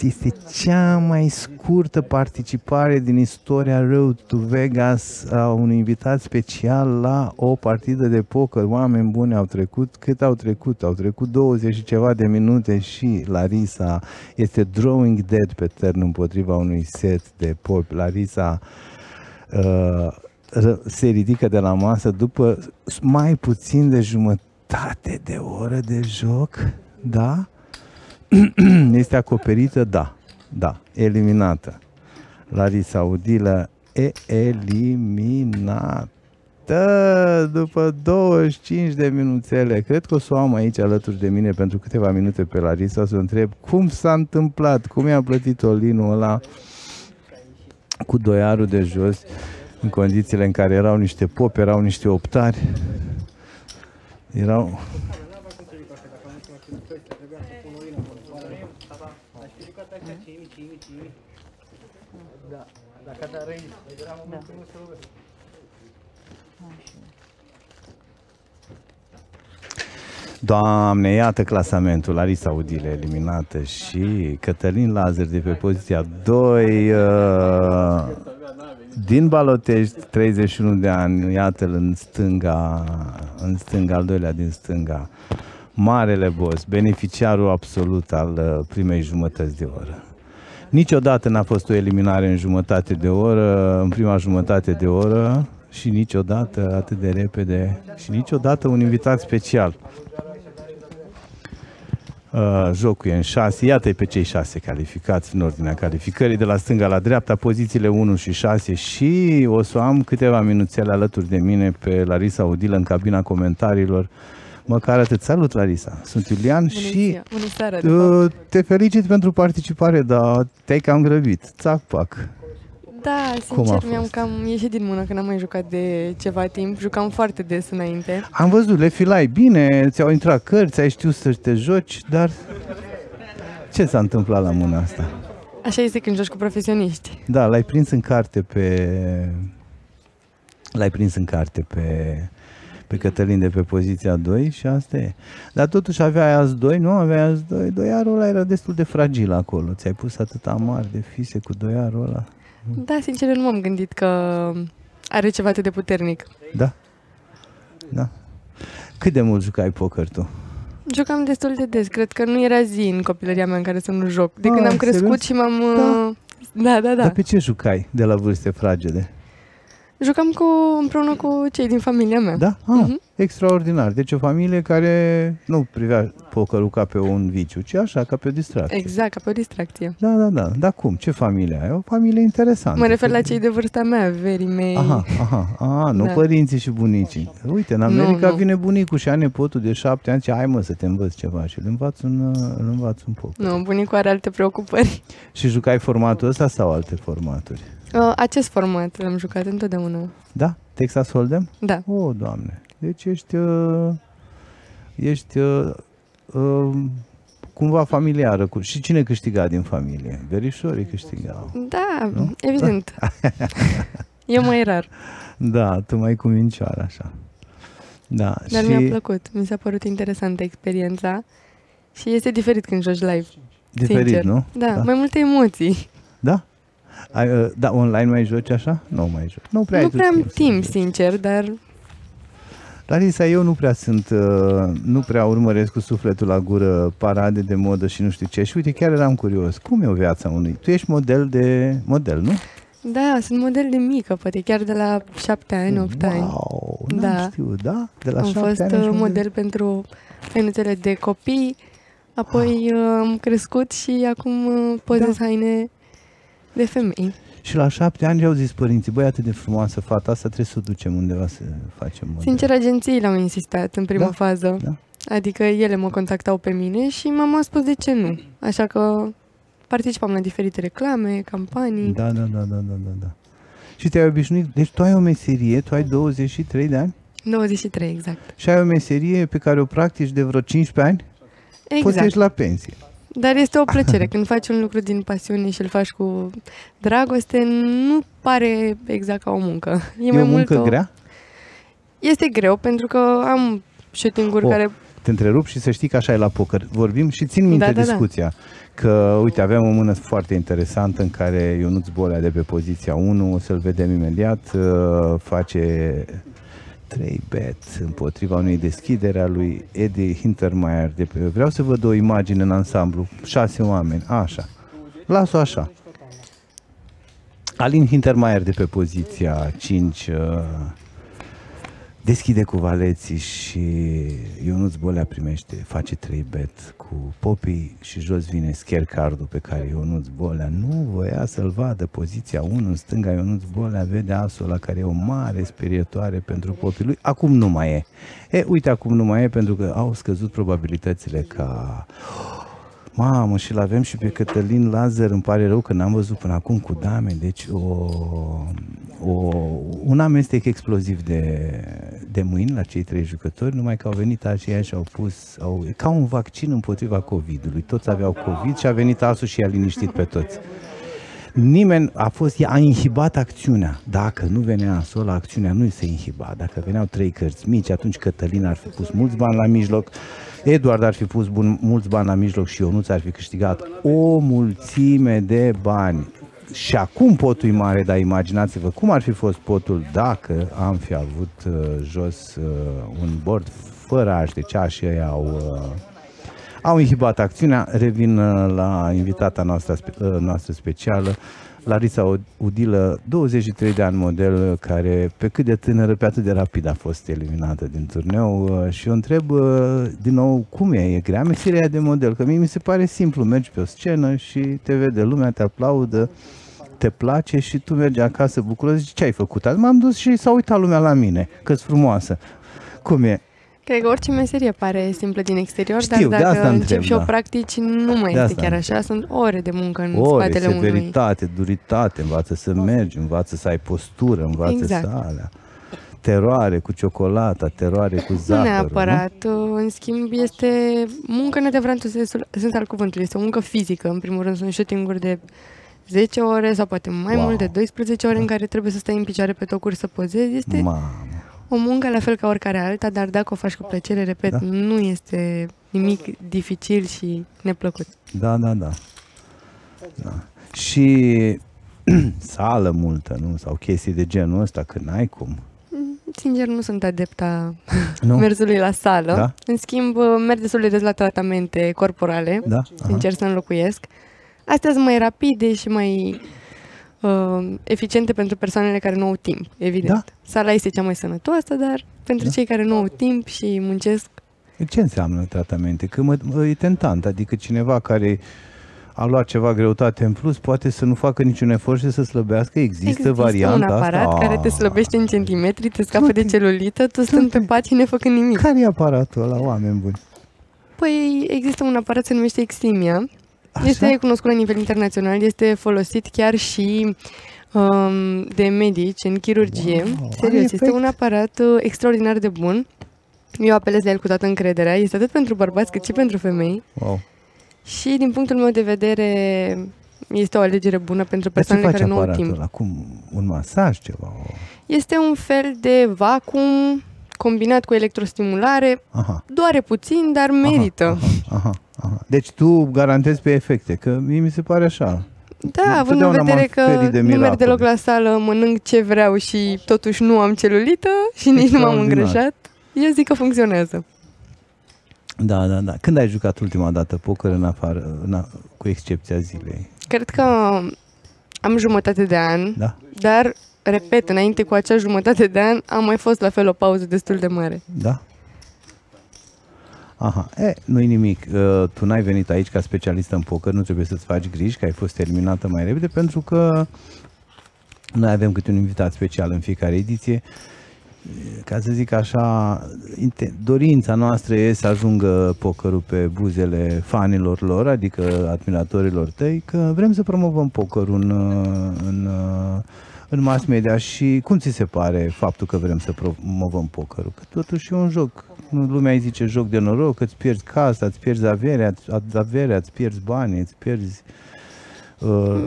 [SPEAKER 1] este cea mai scurtă participare din istoria Road to Vegas a unui invitat special la o partidă de poker. Oameni buni au trecut, cât au trecut? Au trecut 20 și ceva de minute și Larisa este drawing dead pe tern împotriva unui set de pop. Larisa uh, se ridică de la masă după mai puțin de jumătate de oră de joc, da? este acoperită? Da. Da. Eliminată. Larisa Udilă e eliminată după 25 de minuțele. Cred că o să o am aici alături de mine pentru câteva minute pe Larisa să o întreb cum s-a întâmplat, cum i-a plătit Olinul ăla cu doiarul de jos în condițiile în care erau niște popi, erau niște optari. Erau dacă da răi, era momentul da. să rugă. Doamne, iată clasamentul. Larisa Udile eliminată și Cătălin Lazar de pe poziția 2. Uh, din Balotești, 31 de ani, iată-l în stânga, în stânga, al doilea din stânga. Marele boss, beneficiarul absolut al uh, primei jumătăți de oră. Niciodată n-a fost o eliminare în jumătate de oră, în prima jumătate de oră și niciodată atât de repede și niciodată un invitat special. Uh, jocul e în șase, iată pe cei șase calificați în ordinea calificării, de la stânga la dreapta, pozițiile 1 și 6 și o să am câteva minuțele alături de mine pe Larisa Udilă în cabina comentariilor Măcar atât. Salut, Larisa. Sunt Iulian
[SPEAKER 3] Bună
[SPEAKER 1] și
[SPEAKER 3] ziua. Bună seara, de
[SPEAKER 1] uh,
[SPEAKER 3] fapt.
[SPEAKER 1] te felicit pentru participare, dar te-ai cam grăbit. Țac, pac.
[SPEAKER 3] Da,
[SPEAKER 1] Cum a
[SPEAKER 3] sincer,
[SPEAKER 1] fost?
[SPEAKER 3] mi-am cam ieșit din mână că n-am mai jucat de ceva timp. Jucam foarte des înainte.
[SPEAKER 1] Am văzut, le filai bine, ți-au intrat cărți, ai știut să te joci, dar ce s-a întâmplat la mâna asta?
[SPEAKER 3] Așa este când joci cu profesioniști.
[SPEAKER 1] Da, l-ai prins în carte pe... L-ai prins în carte pe, pe Cătălin de pe poziția 2 și asta e. Dar totuși aveai azi 2, nu aveai azi 2, doiarul ăla era destul de fragil acolo. Ți-ai pus atâta mari de fise cu doiarul ăla.
[SPEAKER 3] Da, sincer, eu nu m-am gândit că are ceva atât de puternic.
[SPEAKER 1] Da? Da. Cât de mult jucai poker tu?
[SPEAKER 3] Jucam destul de des. Cred că nu era zi în copilăria mea în care să nu joc. De
[SPEAKER 1] Ah,
[SPEAKER 3] când am crescut
[SPEAKER 1] serios?
[SPEAKER 3] și m-am...
[SPEAKER 1] Da.
[SPEAKER 3] uh, Da, da, da.
[SPEAKER 1] Dar pe ce jucai de la vârste fragede?
[SPEAKER 3] Jucam cu, împreună cu cei din familia mea.
[SPEAKER 1] Da? Ah,
[SPEAKER 3] Mhm.
[SPEAKER 1] extraordinar. Deci o familie care nu privea pokerul ca pe un viciu, ci așa, ca pe o distracție.
[SPEAKER 3] Exact, ca pe o distracție.
[SPEAKER 1] Da, da, da. Dar cum? Ce familie ai? O familie interesantă.
[SPEAKER 3] Mă refer la cei de vârsta mea, verii mei.
[SPEAKER 1] Aha, aha, aha, nu
[SPEAKER 3] Da.
[SPEAKER 1] părinții și bunicii. Uite, în
[SPEAKER 3] Nu,
[SPEAKER 1] America
[SPEAKER 3] nu.
[SPEAKER 1] vine bunicul și a nepotul de șapte ani și hai mă să te învăț ceva și îl învaț un, îl învaț un poker.
[SPEAKER 3] Nu, bunicul are alte preocupări.
[SPEAKER 1] Și jucai formatul ăsta sau alte formaturi?
[SPEAKER 3] Uh, acest format l-am jucat întotdeauna.
[SPEAKER 1] Da? Texas Hold'em?
[SPEAKER 3] Da.
[SPEAKER 1] O, Doamne. Deci ești, uh, ești uh, uh, cumva familiară. Cu... Și cine câștiga din familie? Verișorii câștigau.
[SPEAKER 3] Da,
[SPEAKER 1] Nu?
[SPEAKER 3] evident. e mai rar,
[SPEAKER 1] Da, tu mai cu mincioară, așa. Da,
[SPEAKER 3] dar
[SPEAKER 1] și...
[SPEAKER 3] mi-a plăcut. Mi s-a părut interesantă experiența Și este diferit când joci live.
[SPEAKER 1] Diferit,
[SPEAKER 3] sincer.
[SPEAKER 1] nu?
[SPEAKER 3] Da, da, mai multe emoții.
[SPEAKER 1] Da? Ai, uh, da, online mai joci așa? Nu mai joci. Nu prea
[SPEAKER 3] nu
[SPEAKER 1] ai tu
[SPEAKER 3] prea am
[SPEAKER 1] timp, să
[SPEAKER 3] timp,
[SPEAKER 1] joci.
[SPEAKER 3] sincer, dar
[SPEAKER 1] Larisa, eu nu prea sunt, uh, nu prea urmăresc cu sufletul la gură parade de modă și nu știu ce. Și uite, chiar eram curios. Cum e o viața unui? Tu ești model de model, nu?
[SPEAKER 3] da, sunt model de mică, poate chiar de la șapte ani, opt ani.
[SPEAKER 1] Wow, n-am
[SPEAKER 3] Da.
[SPEAKER 1] știut, da? De la
[SPEAKER 3] Am
[SPEAKER 1] șapte
[SPEAKER 3] fost
[SPEAKER 1] ani ești
[SPEAKER 3] uh, model pentru hainuțele de copii, apoi uh, am crescut și acum uh, pozez
[SPEAKER 1] Da.
[SPEAKER 3] haine de femei.
[SPEAKER 1] Și la șapte ani au zis părinții, băi, atât de frumoasă fata asta, trebuie să o ducem undeva să facem model.
[SPEAKER 3] Sincer, agențiile au insistat în prima
[SPEAKER 1] Da,
[SPEAKER 3] fază.
[SPEAKER 1] da.
[SPEAKER 3] Adică ele mă contactau pe mine și mama a spus de ce nu. Așa că participam la diferite reclame, campanii.
[SPEAKER 1] Da, da, da, da, da, da, da. Și te-ai obișnuit, deci tu ai o meserie, tu ai 23 de ani
[SPEAKER 3] 23, exact.
[SPEAKER 1] și ai o meserie pe care o practici de vreo 15 ani, poți să
[SPEAKER 3] Exact.
[SPEAKER 1] ieși la pensie.
[SPEAKER 3] Dar este o plăcere. Când faci un lucru din pasiune și îl faci cu dragoste, nu pare exact ca o muncă. E,
[SPEAKER 1] E,
[SPEAKER 3] mai
[SPEAKER 1] o
[SPEAKER 3] mult
[SPEAKER 1] muncă
[SPEAKER 3] o...
[SPEAKER 1] grea?
[SPEAKER 3] Este greu pentru că am shooting-uri
[SPEAKER 1] Oh,
[SPEAKER 3] care...
[SPEAKER 1] Te întrerup și să știi că așa e la poker. Vorbim și țin minte
[SPEAKER 3] Da, da, da.
[SPEAKER 1] discuția. Că, uite, aveam o mână foarte interesantă în care Ionuț Bolea de pe poziția 1, o să-l vedem imediat, uh, face 3 bet împotriva unei deschidere a lui Eddie Hintermeyer. De pe... Vreau să văd o imagine în ansamblu. Șase oameni. Așa. Las-o așa. Alin Hintermeyer de pe poziția 5 uh, deschide cu valeții și Ionuț Bolea primește, face 3 bet cu popii și jos vine scarecard pe care Ionuț Bolea nu voia să-l vadă. Poziția 1 în stânga Ionuț Bolea vede asul la care e o mare sperietoare pentru popii lui. Acum nu mai e. E, uite, acum nu mai e pentru că au scăzut probabilitățile ca Mamă, și l-avem și pe Cătălin Lazar, îmi pare rău că n-am văzut până acum cu dame, deci o, o, un amestec exploziv de, de mâini la cei trei jucători, numai că au venit aceia și au pus, au, ca un vaccin împotriva COVID-ului. Toți aveau COVID și a venit asul și i-a liniștit pe toți. Nimeni a fost, a inhibat acțiunea. Dacă nu venea asul, acțiunea nu se inhiba. Dacă veneau trei cărți mici, atunci Cătălin ar fi pus mulți bani la mijloc, Eduard ar fi pus bun, mulți bani la mijloc și Ionuț ar fi câștigat o mulțime de bani. Și acum potul e mare, dar imaginați-vă cum ar fi fost potul dacă am fi avut uh, jos uh, un bord fără aș, deci așa ei au, uh, au inhibat acțiunea. Revin uh, la invitata noastră, spe- uh, noastră specială, Larisa Udilă, 23 de ani model, uh, care pe cât de tânără, pe atât de rapid a fost eliminată din turneu uh, și o întreb uh, din nou cum e, e grea meseria de model, că mie mi se pare simplu, mergi pe o scenă și te vede lumea, te aplaudă, te place și tu mergi acasă bucuros, zici ce ai făcut azi? M-am dus și s-a uitat lumea la mine, că-s frumoasă. Cum e?
[SPEAKER 3] Cred că orice meserie pare simplă din exterior,
[SPEAKER 1] Știu, de
[SPEAKER 3] dar dacă
[SPEAKER 1] asta
[SPEAKER 3] încep
[SPEAKER 1] întreb,
[SPEAKER 3] și o
[SPEAKER 1] da.
[SPEAKER 3] practici, nu mai
[SPEAKER 1] De
[SPEAKER 3] este
[SPEAKER 1] asta
[SPEAKER 3] chiar
[SPEAKER 1] întreb.
[SPEAKER 3] așa. Sunt ore de muncă în
[SPEAKER 1] Ore,
[SPEAKER 3] spatele unui...
[SPEAKER 1] severitate, duritate, învață să mergi, învață să ai postură, învață
[SPEAKER 3] Exact.
[SPEAKER 1] să alea. Teroare cu ciocolata, teroare cu
[SPEAKER 3] Nu
[SPEAKER 1] zahărul,
[SPEAKER 3] neapărat. În schimb, este muncă în adevăratul sensul, sens al cuvântului. Este o muncă fizică. În primul rând, sunt shooting-uri de 10 ore sau poate mai
[SPEAKER 1] Wow.
[SPEAKER 3] mult de 12 ore în care trebuie să stai în picioare pe tocuri să pozezi. Este
[SPEAKER 1] Mamă.
[SPEAKER 3] O muncă la fel ca oricare alta, dar dacă o faci cu plăcere, repet,
[SPEAKER 1] Da.
[SPEAKER 3] nu este nimic dificil și neplăcut.
[SPEAKER 1] Da, da, da. da. Și sală multă, nu? Sau chestii de genul ăsta, că n-ai cum.
[SPEAKER 3] Sincer, nu sunt adepta
[SPEAKER 1] Nu?
[SPEAKER 3] mersului la sală.
[SPEAKER 1] Da?
[SPEAKER 3] În schimb, merg destul de des la tratamente corporale.
[SPEAKER 1] Da?
[SPEAKER 3] Încerc să înlocuiesc. Astea sunt mai rapide și mai uh, eficiente pentru persoanele care nu au timp, evident.
[SPEAKER 1] Da.
[SPEAKER 3] Sala este cea mai sănătoasă, dar pentru
[SPEAKER 1] Da.
[SPEAKER 3] cei care nu au timp și muncesc,
[SPEAKER 1] Ce înseamnă tratamente? Că mă, mă, e tentant, adică cineva care a luat ceva greutate în plus poate să nu facă niciun efort și să slăbească. Există,
[SPEAKER 3] există
[SPEAKER 1] varianta
[SPEAKER 3] un aparat
[SPEAKER 1] asta?
[SPEAKER 3] care te slăbește în centimetri, te scapă de
[SPEAKER 1] Toate-
[SPEAKER 3] celulită, tu stând pe pat și nefăcând nimic.
[SPEAKER 1] Care e aparatul ăla, oameni buni?
[SPEAKER 3] Păi există un aparat, se numește Eximia.
[SPEAKER 1] Așa?
[SPEAKER 3] Este cunoscut la nivel internațional, este folosit chiar și um, de medici în chirurgie.
[SPEAKER 1] Wow, are
[SPEAKER 3] Serios, este
[SPEAKER 1] efect?
[SPEAKER 3] un aparat uh, extraordinar de bun. Eu apelez la el cu toată încrederea. Este atât pentru bărbați cât și pentru femei.
[SPEAKER 1] Wow.
[SPEAKER 3] Și din punctul meu de vedere este o alegere bună pentru
[SPEAKER 1] Dar ce
[SPEAKER 3] persoanele
[SPEAKER 1] face
[SPEAKER 3] care nu au
[SPEAKER 1] aparatul
[SPEAKER 3] timp.
[SPEAKER 1] ăla? Cum? Un masaj, ceva? O...
[SPEAKER 3] Este un fel de vacuum combinat cu electrostimulare,
[SPEAKER 1] Aha.
[SPEAKER 3] doare puțin, dar merită.
[SPEAKER 1] Aha, aha, aha. Deci tu garantezi pe efecte, că mie mi se pare așa.
[SPEAKER 3] Da, având în
[SPEAKER 1] Întotdeauna m-am
[SPEAKER 3] vedere că
[SPEAKER 1] ferit de
[SPEAKER 3] nu merg
[SPEAKER 1] miracole.
[SPEAKER 3] deloc la sală, mănânc ce vreau și totuși nu am celulită și nici nu m-am
[SPEAKER 1] Extraordinar.
[SPEAKER 3] îngrășat, eu zic că funcționează.
[SPEAKER 1] Da, da, da. Când ai jucat ultima dată poker în afară, în a, cu excepția zilei?
[SPEAKER 3] Cred că am jumătate de an,
[SPEAKER 1] Da?
[SPEAKER 3] dar, repet, înainte cu acea jumătate de an am mai fost la fel o pauză destul de mare.
[SPEAKER 1] Da? Aha, e, nu-i nimic. Uh, tu n-ai venit aici ca specialist în poker, nu trebuie să-ți faci griji că ai fost eliminată mai repede, pentru că noi avem câte un invitat special în fiecare ediție. Ca să zic așa, inte- dorința noastră e să ajungă pokerul pe buzele fanilor lor, adică admiratorilor tăi, că vrem să promovăm pokerul în, uh, în, uh, în mass media și cum ți se pare faptul că vrem să promovăm pokerul? Că totuși e un joc, lumea îi zice joc de noroc, că îți pierzi casa, îți pierzi averea, îți- averea, îți pierzi banii, îți pierzi uh,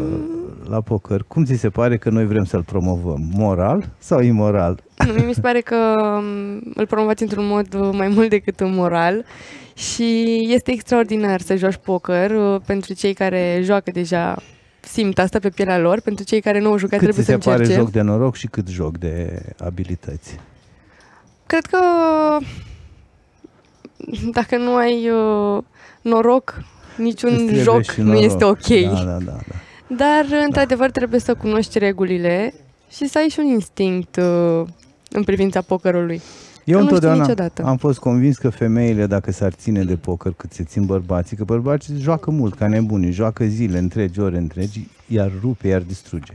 [SPEAKER 1] la poker. Cum ți se pare că noi vrem să-l promovăm? Moral sau imoral?
[SPEAKER 3] Nu, mie mi se pare că um, îl promovați într-un mod uh, mai mult decât moral și este extraordinar să joci poker uh, pentru cei care joacă deja simt asta pe pielea lor, pentru cei care nu au jucat
[SPEAKER 1] Cât ți
[SPEAKER 3] trebuie să
[SPEAKER 1] se pare
[SPEAKER 3] încerce.
[SPEAKER 1] joc de noroc și cât joc de abilități?
[SPEAKER 3] Cred că dacă nu ai uh, noroc, niciun
[SPEAKER 1] Îți trebuie
[SPEAKER 3] joc
[SPEAKER 1] și
[SPEAKER 3] nu
[SPEAKER 1] noroc.
[SPEAKER 3] este ok.
[SPEAKER 1] Da, da, da. da.
[SPEAKER 3] Dar, într-adevăr, trebuie să cunoști regulile și să ai și un instinct uh, în privința pokerului.
[SPEAKER 1] Eu
[SPEAKER 3] nu știu
[SPEAKER 1] întotdeauna
[SPEAKER 3] niciodată.
[SPEAKER 1] am fost convins că femeile, dacă s-ar ține de poker cât se țin bărbații, că bărbații joacă mult ca nebuni, joacă zile întregi, ore întregi, iar rupe, iar distruge.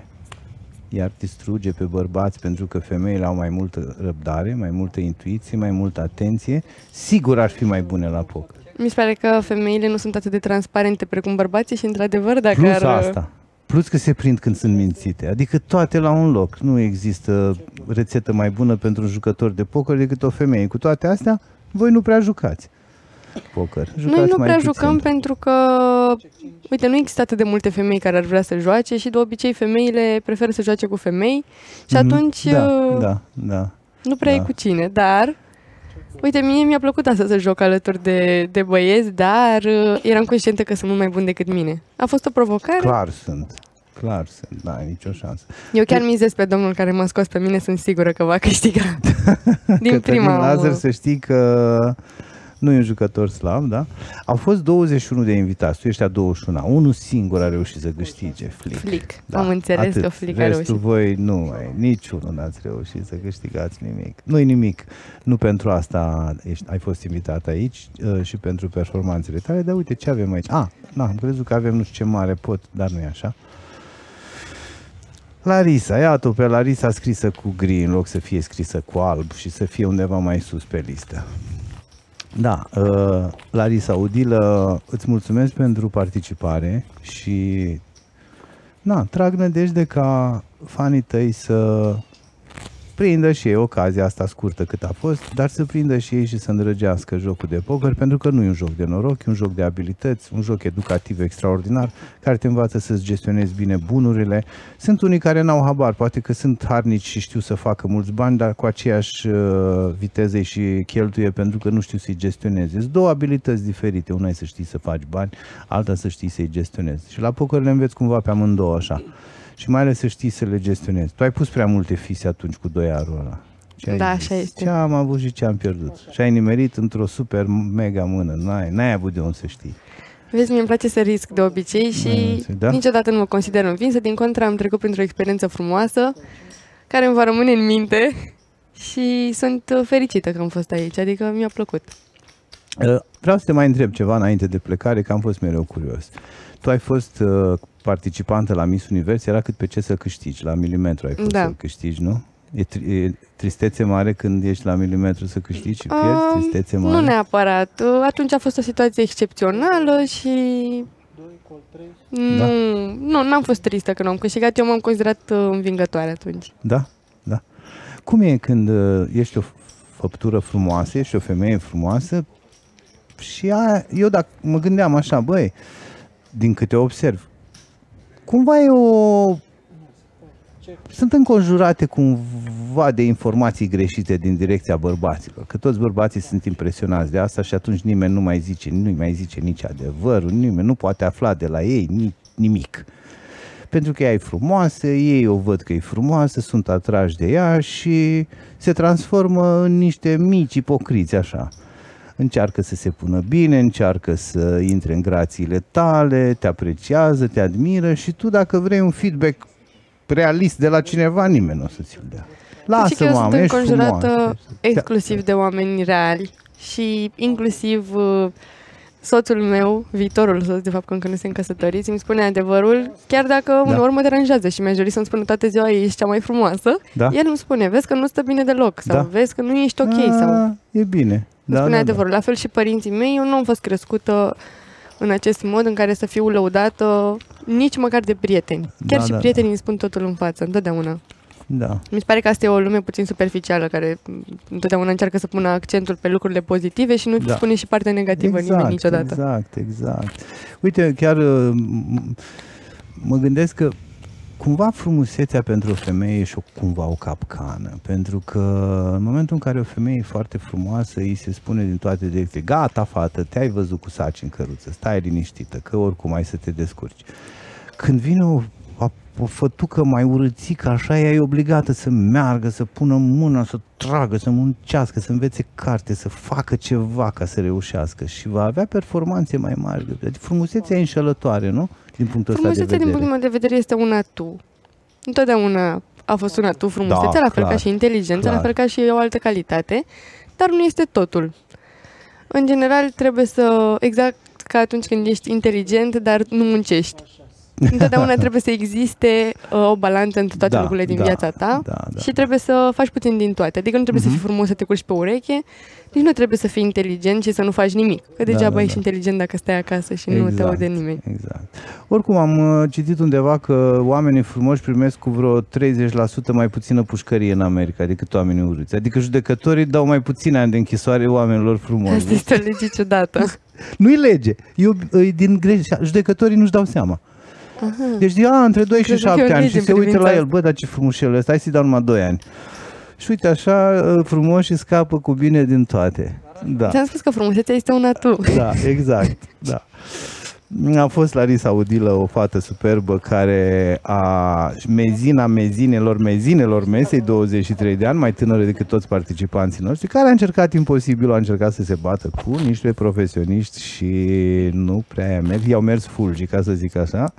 [SPEAKER 1] Iar distruge pe bărbați pentru că femeile au mai multă răbdare, mai multă intuiție, mai multă atenție, sigur ar fi mai bune la poker.
[SPEAKER 3] Mi se pare că femeile nu sunt atât de transparente precum bărbații și, într-adevăr, dacă
[SPEAKER 1] Plus
[SPEAKER 3] ar... uh,
[SPEAKER 1] asta. Plus că se prind când sunt mințite. Adică toate la un loc. Nu există rețetă mai bună pentru un jucător de poker decât o femeie. Cu toate astea, voi nu prea jucați poker. Jucați
[SPEAKER 3] Noi nu
[SPEAKER 1] mai
[SPEAKER 3] prea
[SPEAKER 1] puțin.
[SPEAKER 3] jucăm pentru că, uite, nu există atât de multe femei care ar vrea să joace și de obicei femeile preferă să joace cu femei și
[SPEAKER 1] Mhm.
[SPEAKER 3] atunci
[SPEAKER 1] Da,
[SPEAKER 3] uh,
[SPEAKER 1] da, da.
[SPEAKER 3] nu prea
[SPEAKER 1] da.
[SPEAKER 3] e cu cine, dar uite, mie mi-a plăcut asta să joc alături de, de băieți, dar uh, eram conștientă că sunt mult mai buni decât mine. A fost o provocare.
[SPEAKER 1] Clar sunt. Clar sunt. Da, ai nicio șansă.
[SPEAKER 3] Eu chiar mizez pe domnul care m-a scos pe mine, sunt sigură că va câștiga. Din
[SPEAKER 1] Cătălin
[SPEAKER 3] prima
[SPEAKER 1] Lazar,
[SPEAKER 3] mă-
[SPEAKER 1] să știi că nu e un jucător slab, da? Au fost 21 de invitați, tu ești a 21 Unul singur a reușit să câștige, Flick.
[SPEAKER 3] Flick. Am înțeles că Flick a
[SPEAKER 1] Restul
[SPEAKER 3] reușit.
[SPEAKER 1] voi nu, mai, niciunul n-ați reușit să câștigați nimic. Nu-i nimic. Nu pentru asta ești, ai fost invitat aici uh, și pentru performanțele tale, dar uite ce avem aici. Ah, na, am crezut că avem nu știu ce mare pot, dar nu e așa. Larisa, iată pe Larisa scrisă cu gri în loc să fie scrisă cu alb și să fie undeva mai sus pe listă. Da, uh, Larisa Udilă, îți mulțumesc pentru participare și na, trag nădejde ca fanii tăi să prindă și ei ocazia asta scurtă cât a fost, dar să prindă și ei și să îndrăgească jocul de poker, pentru că nu e un joc de noroc, e un joc de abilități, un joc educativ extraordinar, care te învață să-ți gestionezi bine bunurile. Sunt unii care n-au habar, poate că sunt harnici și știu să facă mulți bani, dar cu aceeași uh, viteză îi și cheltuie pentru că nu știu să-i gestioneze. Sunt două abilități diferite, una e să știi să faci bani, alta să știi să-i gestionezi. Și la poker le înveți cumva pe amândouă așa. Și mai ales să știi să le gestionezi. Tu ai pus prea multe fise atunci cu doi arul ăla. Ce ai
[SPEAKER 3] Da,
[SPEAKER 1] zis?
[SPEAKER 3] așa este.
[SPEAKER 1] Ce am avut și ce am pierdut. Și ai nimerit într-o super mega mână. N-ai, n-ai avut de unde să știi.
[SPEAKER 3] Vezi, mie îmi place să risc de obicei și
[SPEAKER 1] Da?
[SPEAKER 3] niciodată nu mă consider învinsă. Din contră, am trecut printr-o experiență frumoasă care îmi va rămâne în minte și sunt uh, fericită că am fost aici, adică mi-a plăcut.
[SPEAKER 1] Uh, Vreau să te mai întreb ceva înainte de plecare, că am fost mereu curios. Tu ai fost uh, participantă la Miss Univers, era cât pe ce să câștigi, la milimetru ai fost
[SPEAKER 3] Da.
[SPEAKER 1] să câștigi, nu? E, tri- e tristețe mare când ești la milimetru să câștigi și pierzi?
[SPEAKER 3] Um,
[SPEAKER 1] Tristețe mare?
[SPEAKER 3] Nu neapărat. Uh, Atunci a fost o situație excepțională și... Nu,
[SPEAKER 1] Da.
[SPEAKER 3] nu, n-am fost tristă că nu am câștigat. Eu m-am considerat uh, învingătoare atunci.
[SPEAKER 1] Da, da. Cum e când uh, ești o făptură frumoasă, ești o femeie frumoasă și aia, eu dacă mă gândeam așa, băi, din câte observ, cumva e o sunt înconjurate cumva de informații greșite din direcția bărbaților, că toți bărbații sunt impresionați de asta și atunci nimeni nu mai zice, nu mai zice nici adevărul, nimeni nu poate afla de la ei ni- nimic. Pentru că ea e frumoasă, ei o văd că e frumoasă, sunt atrași de ea și se transformă în niște mici ipocriți așa. Încearcă să se pună bine, încearcă să intre în grațiile tale, te apreciază, te admiră și tu dacă vrei un feedback realist de la cineva, nimeni nu o să ți-l dea. Lasă,
[SPEAKER 3] Deci că eu
[SPEAKER 1] mamă,
[SPEAKER 3] sunt
[SPEAKER 1] ești
[SPEAKER 3] înconjurată
[SPEAKER 1] frumoasă.
[SPEAKER 3] exclusiv de oameni reali și inclusiv uh, soțul meu, viitorul soț, de fapt, că încă nu sunt căsătoriți, îmi spune adevărul, chiar dacă
[SPEAKER 1] Da.
[SPEAKER 3] uneori mă deranjează și mi-aș dori să-mi spună toată ziua, ești cea mai frumoasă,
[SPEAKER 1] Da?
[SPEAKER 3] el îmi spune, vezi că nu stă bine deloc, sau
[SPEAKER 1] Da.
[SPEAKER 3] vezi că nu ești ok, sau
[SPEAKER 1] A, E bine.
[SPEAKER 3] Îmi spune adevărul. La fel și părinții mei, eu nu am fost crescută în acest mod în care să fiu lăudată nici măcar de prieteni. Chiar
[SPEAKER 1] Da,
[SPEAKER 3] și
[SPEAKER 1] da,
[SPEAKER 3] prietenii îmi spun totul în față, întotdeauna.
[SPEAKER 1] Da.
[SPEAKER 3] Mi se pare că asta e o lume puțin superficială, care m, întotdeauna încearcă să pună accentul pe lucrurile pozitive și nu
[SPEAKER 1] Da.
[SPEAKER 3] spune și partea negativă nimeni niciodată.
[SPEAKER 1] Exact, exact. Uite, chiar uh, m- mă gândesc că cumva frumusețea pentru o femeie e și o, cumva o capcană, pentru că în momentul în care o femeie e foarte frumoasă, îi se spune din toate direcțiile, gata fată, te-ai văzut cu saci în căruță, stai liniștită, că oricum ai să te descurci. Când vine o, o, o fătucă mai urâțică, așa, ea e obligată să meargă, să pună mâna, să tragă, să muncească, să învețe carte, să facă ceva ca să reușească și va avea performanțe mai mari. Deci frumusețea e înșelătoare, nu? Din punctul ăsta de
[SPEAKER 3] Frumusețea, din
[SPEAKER 1] vedere.
[SPEAKER 3] punctul meu de vedere, este un atu. Întotdeauna a fost un atu frumusețea,
[SPEAKER 1] Da,
[SPEAKER 3] la fel
[SPEAKER 1] clar,
[SPEAKER 3] ca și inteligența,
[SPEAKER 1] clar.
[SPEAKER 3] la fel ca și o altă calitate, dar nu este totul. În general, trebuie să, exact ca atunci când ești inteligent, dar nu muncești. Întotdeauna trebuie să existe uh, o balanță între toate
[SPEAKER 1] Da,
[SPEAKER 3] lucrurile din
[SPEAKER 1] da,
[SPEAKER 3] viața ta
[SPEAKER 1] da, da.
[SPEAKER 3] și trebuie să faci puțin din toate. Adică nu trebuie
[SPEAKER 1] Mhm.
[SPEAKER 3] să fii frumos să te culci pe ureche, nici nu trebuie să fii inteligent și să nu faci nimic. Că degeaba
[SPEAKER 1] da,
[SPEAKER 3] ești
[SPEAKER 1] da.
[SPEAKER 3] inteligent dacă stai acasă și nu te aude nimeni.
[SPEAKER 1] Exact. Oricum am uh, citit undeva că oamenii frumoși primesc cu vreo 30% mai puțină pușcărie în America decât oamenii urâți. Adică judecătorii dau mai puține ani de închisoare oamenilor frumoși.
[SPEAKER 3] Asta este o lege ciudată.
[SPEAKER 1] Nu-i lege. Eu, e din greșeală. Judecătorii nu-și dau seama. Deci zic, a, între 2 și
[SPEAKER 3] Crezut că e o
[SPEAKER 1] 7 ani
[SPEAKER 3] lege
[SPEAKER 1] și se
[SPEAKER 3] în
[SPEAKER 1] uită
[SPEAKER 3] privința
[SPEAKER 1] la el,
[SPEAKER 3] asta.
[SPEAKER 1] bă, dar ce frumușel ăsta, hai să-i dau numai 2 ani. Și uite așa, uh, frumos și scapă cu bine din toate. Da.
[SPEAKER 3] Ți-am spus că frumusețea este un atu.
[SPEAKER 1] Da, exact. Da. A fost Larisa Udilă, o fată superbă care a mezina mezinelor, mezinelor mesei, 23 de ani, mai tânără decât toți participanții noștri, care a încercat imposibil, a încercat să se bată cu niște profesioniști și nu prea i-a mers, i-au mers fulgi, ca să zic așa.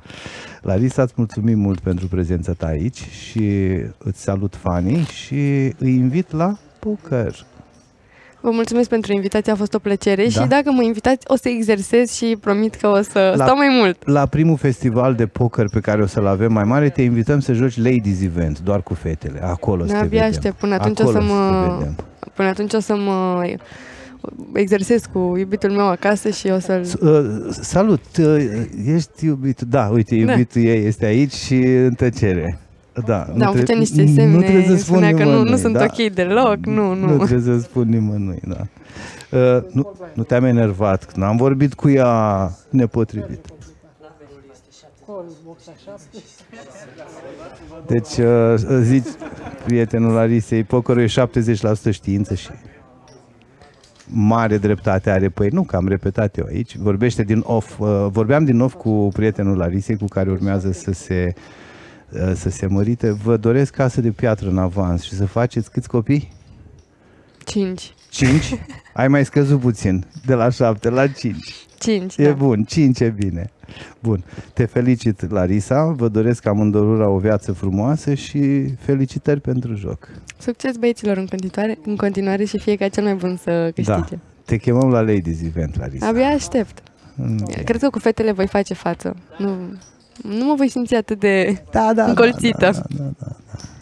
[SPEAKER 1] Larisa, îți mulțumim mult pentru prezența ta aici și îți salut fanii și îi invit la poker.
[SPEAKER 3] Vă mulțumesc pentru invitație, a fost o plăcere
[SPEAKER 1] Da.
[SPEAKER 3] și dacă mă invitați o să exersez și promit că o să
[SPEAKER 1] La-
[SPEAKER 3] stau mai mult.
[SPEAKER 1] La primul festival de poker pe care o să-l avem mai mare, te invităm să joci Ladies Event, doar cu fetele. Acolo să te
[SPEAKER 3] abia
[SPEAKER 1] vedem.
[SPEAKER 3] aștept. Până atunci
[SPEAKER 1] Acolo
[SPEAKER 3] o să mă-
[SPEAKER 1] te vedem.
[SPEAKER 3] Până atunci o să mă exersez cu iubitul meu acasă și o să-l...
[SPEAKER 1] S- uh, Salut, uh, ești iubitul? Da, uite, iubitul ei este aici și în tăcere. Da,
[SPEAKER 3] Da, am
[SPEAKER 1] tre-
[SPEAKER 3] făcut niște
[SPEAKER 1] nu
[SPEAKER 3] semne,
[SPEAKER 1] trebuie să spun
[SPEAKER 3] spunea că nu, nu
[SPEAKER 1] nimănui,
[SPEAKER 3] sunt
[SPEAKER 1] da?
[SPEAKER 3] ok deloc, nu, nu.
[SPEAKER 1] Nu trebuie să spun nimănui, da. Uh, nu, nu te-am enervat, n-am vorbit cu ea nepotrivit. Deci, uh, zici, prietenul Larisei, pokerul e 70% știință și mare dreptate are. Păi nu, că am repetat eu aici. Vorbește din off. Uh, vorbeam din off cu prietenul Larisei, cu care urmează să se, uh, să se mărite. Vă doresc casă de piatră în avans și să faceți câți copii?
[SPEAKER 3] Cinci.
[SPEAKER 1] 5? Ai mai scăzut puțin, de la 7 la 5.
[SPEAKER 3] Cinci,
[SPEAKER 1] E
[SPEAKER 3] da.
[SPEAKER 1] bun, 5 e bine. Bun. Te felicit, Larisa. Vă doresc amândorura o viață frumoasă și felicitări pentru joc.
[SPEAKER 3] Succes băieților în continuare, în continuare și fie ca cel mai bun să câștige.
[SPEAKER 1] Te chemăm la Ladies Event, Larisa.
[SPEAKER 3] Abia aștept.
[SPEAKER 1] Mm.
[SPEAKER 3] Cred că cu fetele voi face față. Nu, nu mă voi simți atât de...
[SPEAKER 1] Da, da,
[SPEAKER 3] Încolțită.
[SPEAKER 1] Da, da, da, da, da.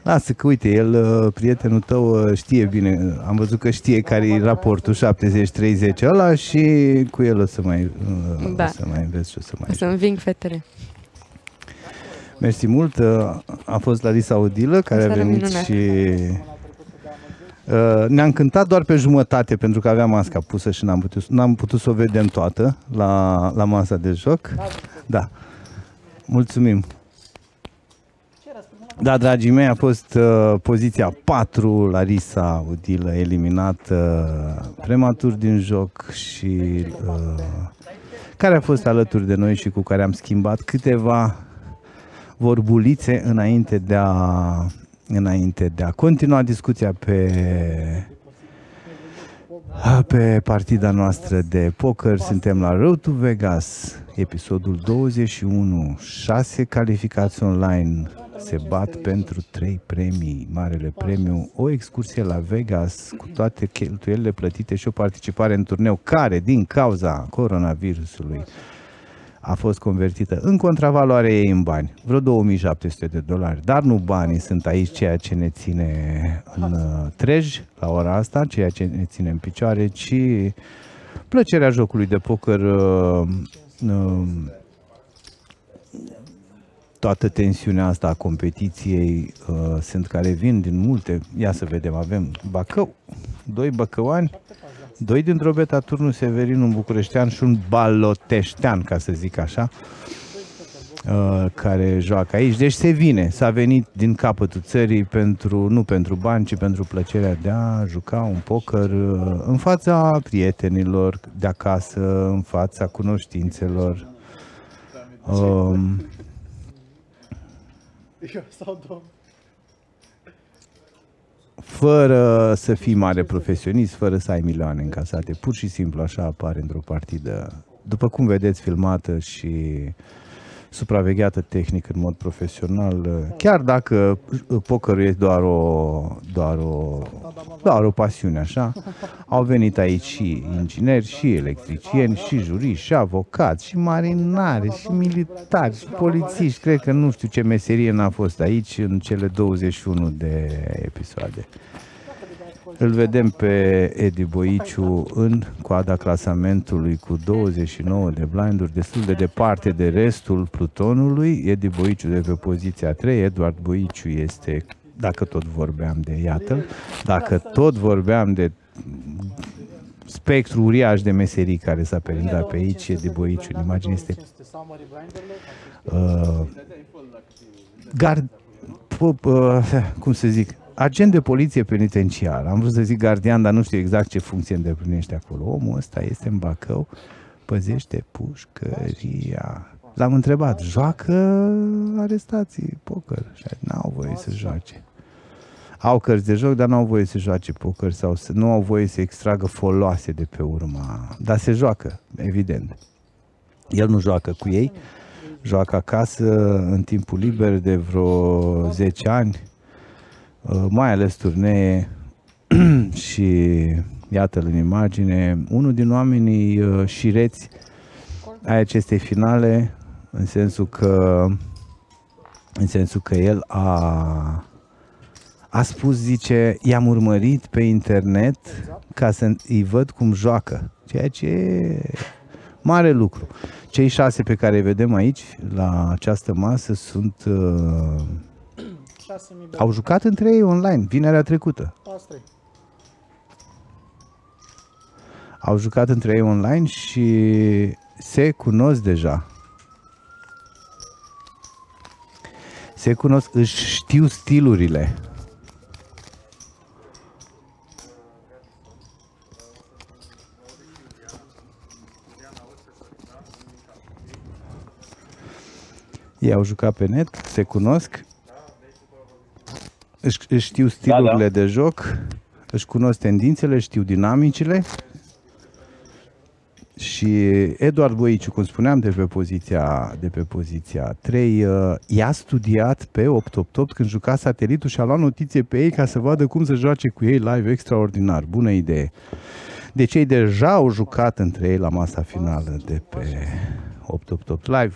[SPEAKER 1] Lasă că, uite, el, uh, prietenul tău, uh, știe bine, am văzut că știe care e raportul 70-30 ăla și cu el o să mai, uh,
[SPEAKER 3] Da.
[SPEAKER 1] o să mai înveți și o să mai
[SPEAKER 3] O să înving fetele.
[SPEAKER 1] Mersi mult. uh, A fost Larisa Odilă care
[SPEAKER 3] O
[SPEAKER 1] a
[SPEAKER 3] seară
[SPEAKER 1] venit
[SPEAKER 3] minunată.
[SPEAKER 1] și uh, ne-a încântat doar pe jumătate pentru că avea masca pusă și n-am putut, n-am putut să o vedem toată la, la masa de joc. Da. Mulțumim. Da, dragii mei, a fost uh, poziția 4, Larisa Udilă eliminată uh, prematur din joc și uh, care a fost alături de noi și cu care am schimbat câteva vorbulițe înainte de a, înainte de a continua discuția pe pe partida noastră de poker suntem la Road to Vegas, episodul 21, 6 calificați online, se bat pentru 3 premii, marele premiu, o excursie la Vegas cu toate cheltuielile plătite și o participare în turneu care, din cauza coronavirusului, a fost convertită în contravaloare ei în bani, vreo 2700 de dolari. Dar nu banii sunt aici ceea ce ne ține în uh, trej la ora asta, ceea ce ne ține în picioare, ci plăcerea jocului de poker uh, uh, toată tensiunea asta a competiției uh, sunt care vin din multe. Ia să vedem, avem Bacău, doi băcăoani, doi din Drobeta, turnul Severin, un bucureștean și un baloteștean, ca să zic așa, uh, care joacă aici. Deci se vine, s-a venit din capătul țării pentru, nu pentru bani, ci pentru plăcerea de a juca un poker uh, în fața prietenilor de acasă, în fața cunoștințelor. Um, fără să fii mare profesionist, fără să ai milioane încasate. Pur și simplu așa apare într-o partidă. După cum vedeți filmată și supravegheată tehnic în mod profesional, chiar dacă pokerul e doar o, doar o, doar o pasiune, așa, au venit aici și ingineri, și electricieni, și juriști, și avocați, și marinari, și militari, și polițiști. Cred că nu știu ce meserie n-a fost aici în cele 21 de episoade. Îl vedem pe Edi Boiciu în coada clasamentului cu 29 de blinduri, destul de departe de restul plutonului. Edi Boiciu de pe poziția 3, Eduard Boiciu este, dacă tot vorbeam de iată dacă tot vorbeam de spectru uriaș de meserii care s-a perindat pe aici, Edi Boiciu în imagine este uh, gard, uh, cum să zic, agent de poliție penitenciar. Am vrut să zic gardian, dar nu știu exact ce funcție îndeplinește acolo. Omul ăsta este în Bacău, păzește pușcăria. L-am întrebat, joacă arestații, poker? Și n-au voie să joace. Au cărți de joc, dar nu au voie să joace poker sau să, nu au voie să extragă foloase de pe urma. Dar se joacă, evident. El nu joacă cu ei, joacă acasă în timpul liber de vreo 10 ani Uh, mai ales turnee și iată-l în imagine, unul din oamenii uh, șireți ai acestei finale, în sensul că în sensul că el a a spus, zice, i-am urmărit pe internet ca să îi văd cum joacă, ceea ce e mare lucru. Cei șase pe care îi vedem aici, la această masă, sunt uh, au jucat între ei online, vinerea trecută. Asta Au jucat între ei online și se cunosc deja. Se cunosc, își știu stilurile. Ei au jucat pe net, se cunosc își, își știu stilurile da, da. de joc, își cunosc tendințele, știu dinamicile și Eduard Boiciu, cum spuneam, de pe poziția, de pe poziția 3, uh, i-a studiat pe 888 când juca satelitul și a luat notiție pe ei ca să vadă cum să joace cu ei live extraordinar. Bună idee! Deci ei deja au jucat între ei la masa finală de pe 888 live.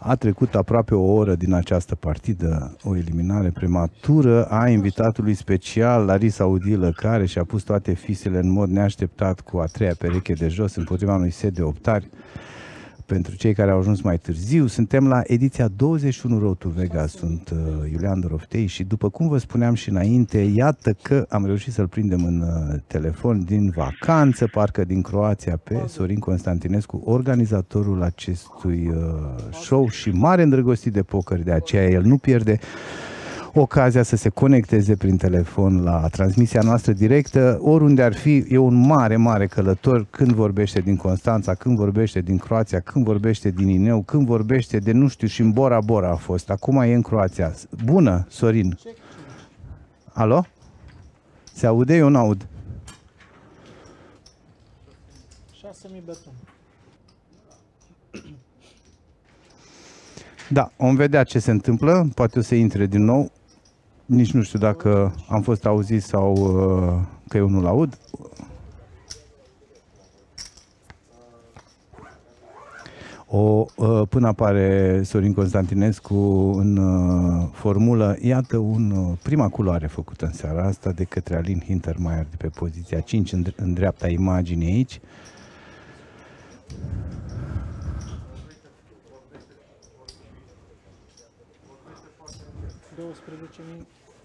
[SPEAKER 1] A trecut aproape o oră din această partidă, o eliminare prematură a invitatului special Larisa Udilă, care și-a pus toate fisele în mod neașteptat cu a treia pereche de jos împotriva unui set de optari. Pentru cei care au ajuns mai târziu, suntem la ediția 21 Road to Vegas. Sunt uh, Iulian Doroftei și după cum vă spuneam și înainte, iată că am reușit să-l prindem în uh, telefon din vacanță, parcă din Croația, pe Sorin Constantinescu, organizatorul acestui uh, show și mare îndrăgostit de poker, de aceea el nu pierde ocazia să se conecteze prin telefon la transmisia noastră directă, oriunde ar fi, e un mare, mare călător când vorbește din Constanța, când vorbește din Croația, când vorbește din Ineu, când vorbește de, nu știu, și în Bora Bora a fost, acum e în Croația. Bună, Sorin! Alo? Se aude? Eu n-aud.
[SPEAKER 4] 6.000 beton.
[SPEAKER 1] Da, vom vedea ce se întâmplă, poate o să intre din nou. Nici nu știu dacă am fost auzit sau uh, că eu nu-l aud. O, uh, până apare Sorin Constantinescu în uh, formulă, iată un, uh, prima culoare făcută în seara asta de către Alin Hintermeier de pe poziția 5 în, în dreapta imaginii aici.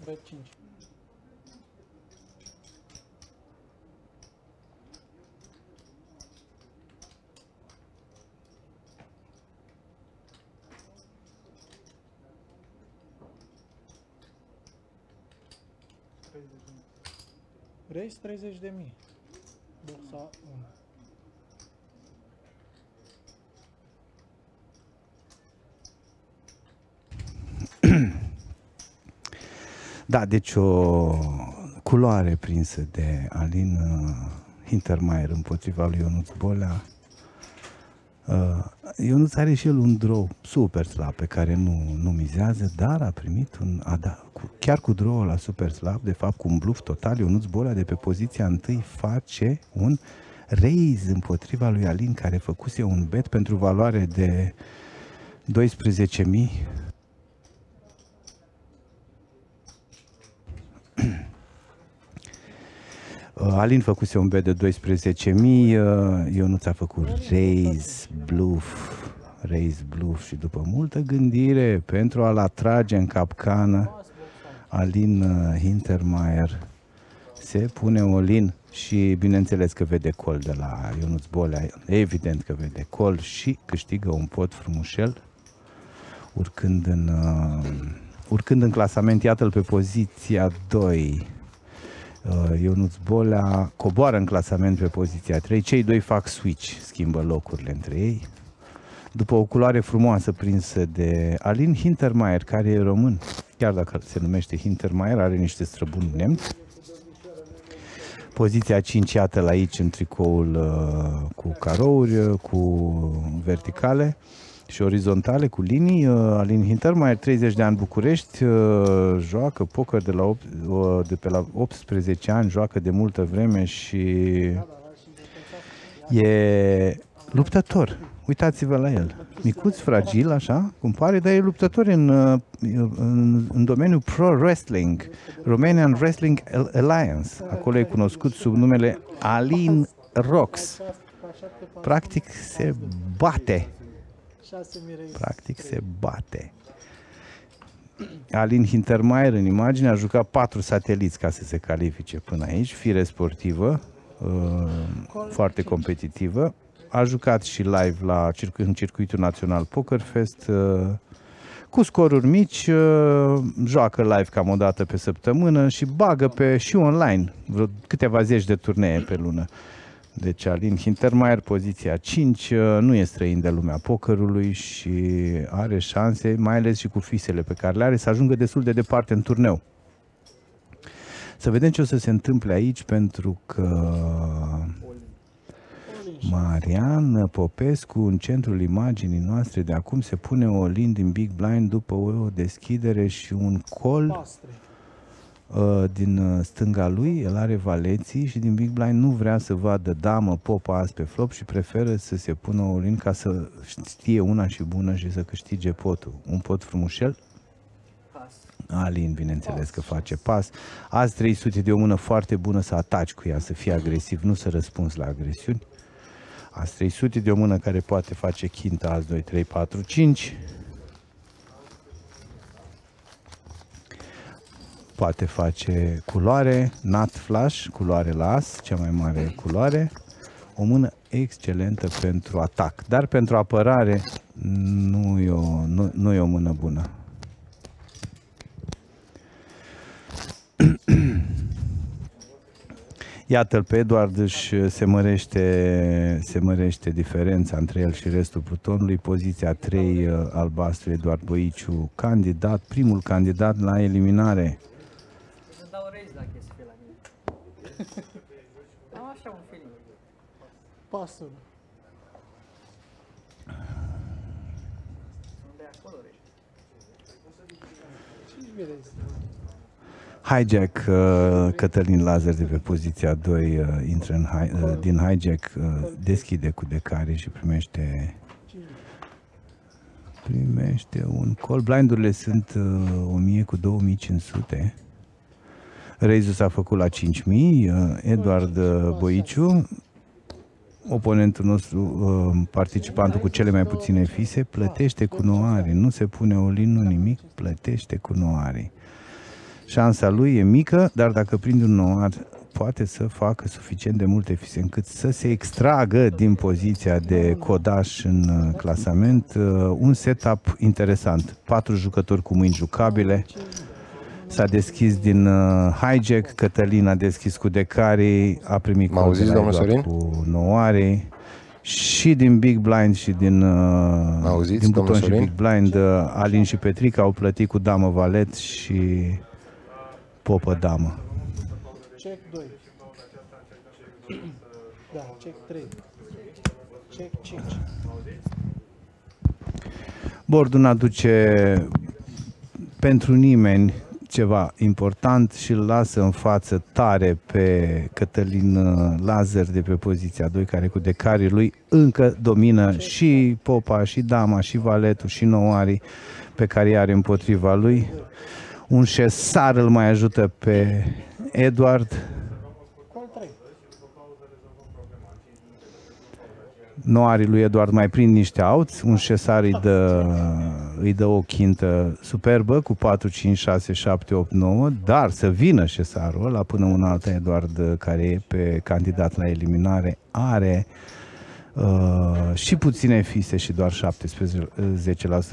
[SPEAKER 4] 12.000 bet 5. Race 30 de mii.
[SPEAKER 1] Da, deci o culoare prinsă de Alin uh, Hintermeier împotriva lui Ionuț Bolea. Uh, Ionuț are și el un draw super slab pe care nu, nu mizează, dar a primit un, a, da, cu, chiar cu draw la super slab, de fapt cu un bluff total, Ionuț Bolea de pe poziția întâi face un raise împotriva lui Alin care făcuse un bet pentru valoare de 12.000 Alin făcuse un bet de 12.000, eu nu ți-a făcut raise, bluff, raise, bluff și după multă gândire pentru a-l atrage în capcană, Alin uh, Hintermeier se pune Olin și bineînțeles că vede col de la Ionuț Bolea, evident că vede col și câștigă un pot frumușel urcând în, uh, urcând în clasament, iată-l pe poziția 2 Uh, Ionuț Bolea coboară în clasament pe poziția 3. Cei doi fac switch, schimbă locurile între ei. După o culoare frumoasă prinsă de Alin Hintermeier, care e român, chiar dacă se numește Hintermeier, are niște străbuni nemți. Poziția 5, iată-l aici în tricoul uh, cu carouri, uh, cu verticale și orizontale cu linii. Uh, Alin Hinter, mai 30 de ani București, uh, joacă poker de, la 8, uh, de pe la 18 ani, joacă de multă vreme și e luptător. Uitați-vă la el. Micuț, fragil, așa, cum pare, dar e luptător în, în, în domeniul pro wrestling, Romanian Wrestling Alliance. Acolo e cunoscut sub numele Alin Rox. Practic se bate Practic se bate. Alin Hintermeier în imagine a jucat patru sateliți ca să se califice până aici, fire sportivă, uh, foarte competitivă. A jucat și live la în circuitul național Poker Fest, uh, cu scoruri mici, uh, joacă live cam o dată pe săptămână și bagă pe și online vreo câteva zeci de turnee pe lună. Deci Alin Hintermeier, poziția 5, uh, nu e străin de lumea pokerului și are șanse, mai ales și cu fisele pe care le are, să ajungă destul de departe în turneu. Să vedem ce o să se întâmple aici, pentru că Marian Popescu, în centrul imaginii noastre de acum, se pune o lin din Big Blind după o deschidere și un col. Pastre Uh, din uh, stânga lui, el are valeții și din Big Blind nu vrea să vadă damă, popa azi pe flop și preferă să se pună o lin ca să știe una și bună și să câștige potul. Un pot frumușel? Alin, bineînțeles că face pas. Azi 300 de o mână foarte bună să ataci cu ea, să fii agresiv, nu să răspunzi la agresiuni. Azi 300 de o mână care poate face chintă azi 2, 3, 4, 5. Poate face culoare, nat flash, culoare la as, cea mai mare culoare. O mână excelentă pentru atac, dar pentru apărare nu e o, nu, nu e o mână bună. Iată-l pe Eduard își se mărește, se mărește diferența între el și restul plutonului. Poziția 3 uh, albastru Eduard Boiciu, candidat, primul candidat la eliminare.
[SPEAKER 5] Să dau raise dacă e să fie la mine. Am așa un film.
[SPEAKER 4] Pasă.
[SPEAKER 5] Sunt de acolo raise.
[SPEAKER 4] 5 virezi.
[SPEAKER 1] Hijack, uh, Cătălin Lazar de pe poziția 2 uh, intră în, hi- uh, din hijack, uh, deschide cu decare și primește primește un call. Blindurile sunt uh, 1000 cu 2500. Raise s-a făcut la 5000. Uh, Eduard uh, Boiciu, oponentul nostru, uh, participantul cu cele mai puține fise, plătește cu noari. Nu se pune olin, nu nimic, plătește cu noari. Șansa lui e mică, dar dacă prinde un noar, poate să facă suficient de multe fise încât să se extragă din poziția de codaș în uh, clasament uh, un setup interesant. Patru jucători cu mâini jucabile, S-a deschis din uh, hijack, Cătălin a deschis cu Decari, a primit
[SPEAKER 6] Mă auziți,
[SPEAKER 1] cod de la
[SPEAKER 6] domnul
[SPEAKER 1] Eduard
[SPEAKER 6] Sorin?
[SPEAKER 1] cu Noare și din Big Blind și din, uh,
[SPEAKER 6] auziți,
[SPEAKER 1] din
[SPEAKER 6] domnul
[SPEAKER 1] Buton și
[SPEAKER 6] Sorin?
[SPEAKER 1] Big Blind, uh, Alin și Petrica au plătit cu damă valet și popă damă.
[SPEAKER 4] Check 2. Da, check 3. Check 5.
[SPEAKER 1] Bordul n-aduce pentru nimeni ceva important și îl lasă în față tare pe Cătălin uh, Lazar de pe poziția 2, care cu decarii lui încă domină și popa, și dama, și valetul, și noarii pe care i are împotriva lui. Un șesar îl mai ajută pe Edward,
[SPEAKER 4] Call 3.
[SPEAKER 1] Noarii lui Eduard mai prind niște outs, un șesar îi dă, îi dă o chintă superbă cu 4, 5, 6, 7, 8, 9, dar să vină șesarul ăla până un alta Eduard care e pe candidat la eliminare are uh, și puține fise și doar 17%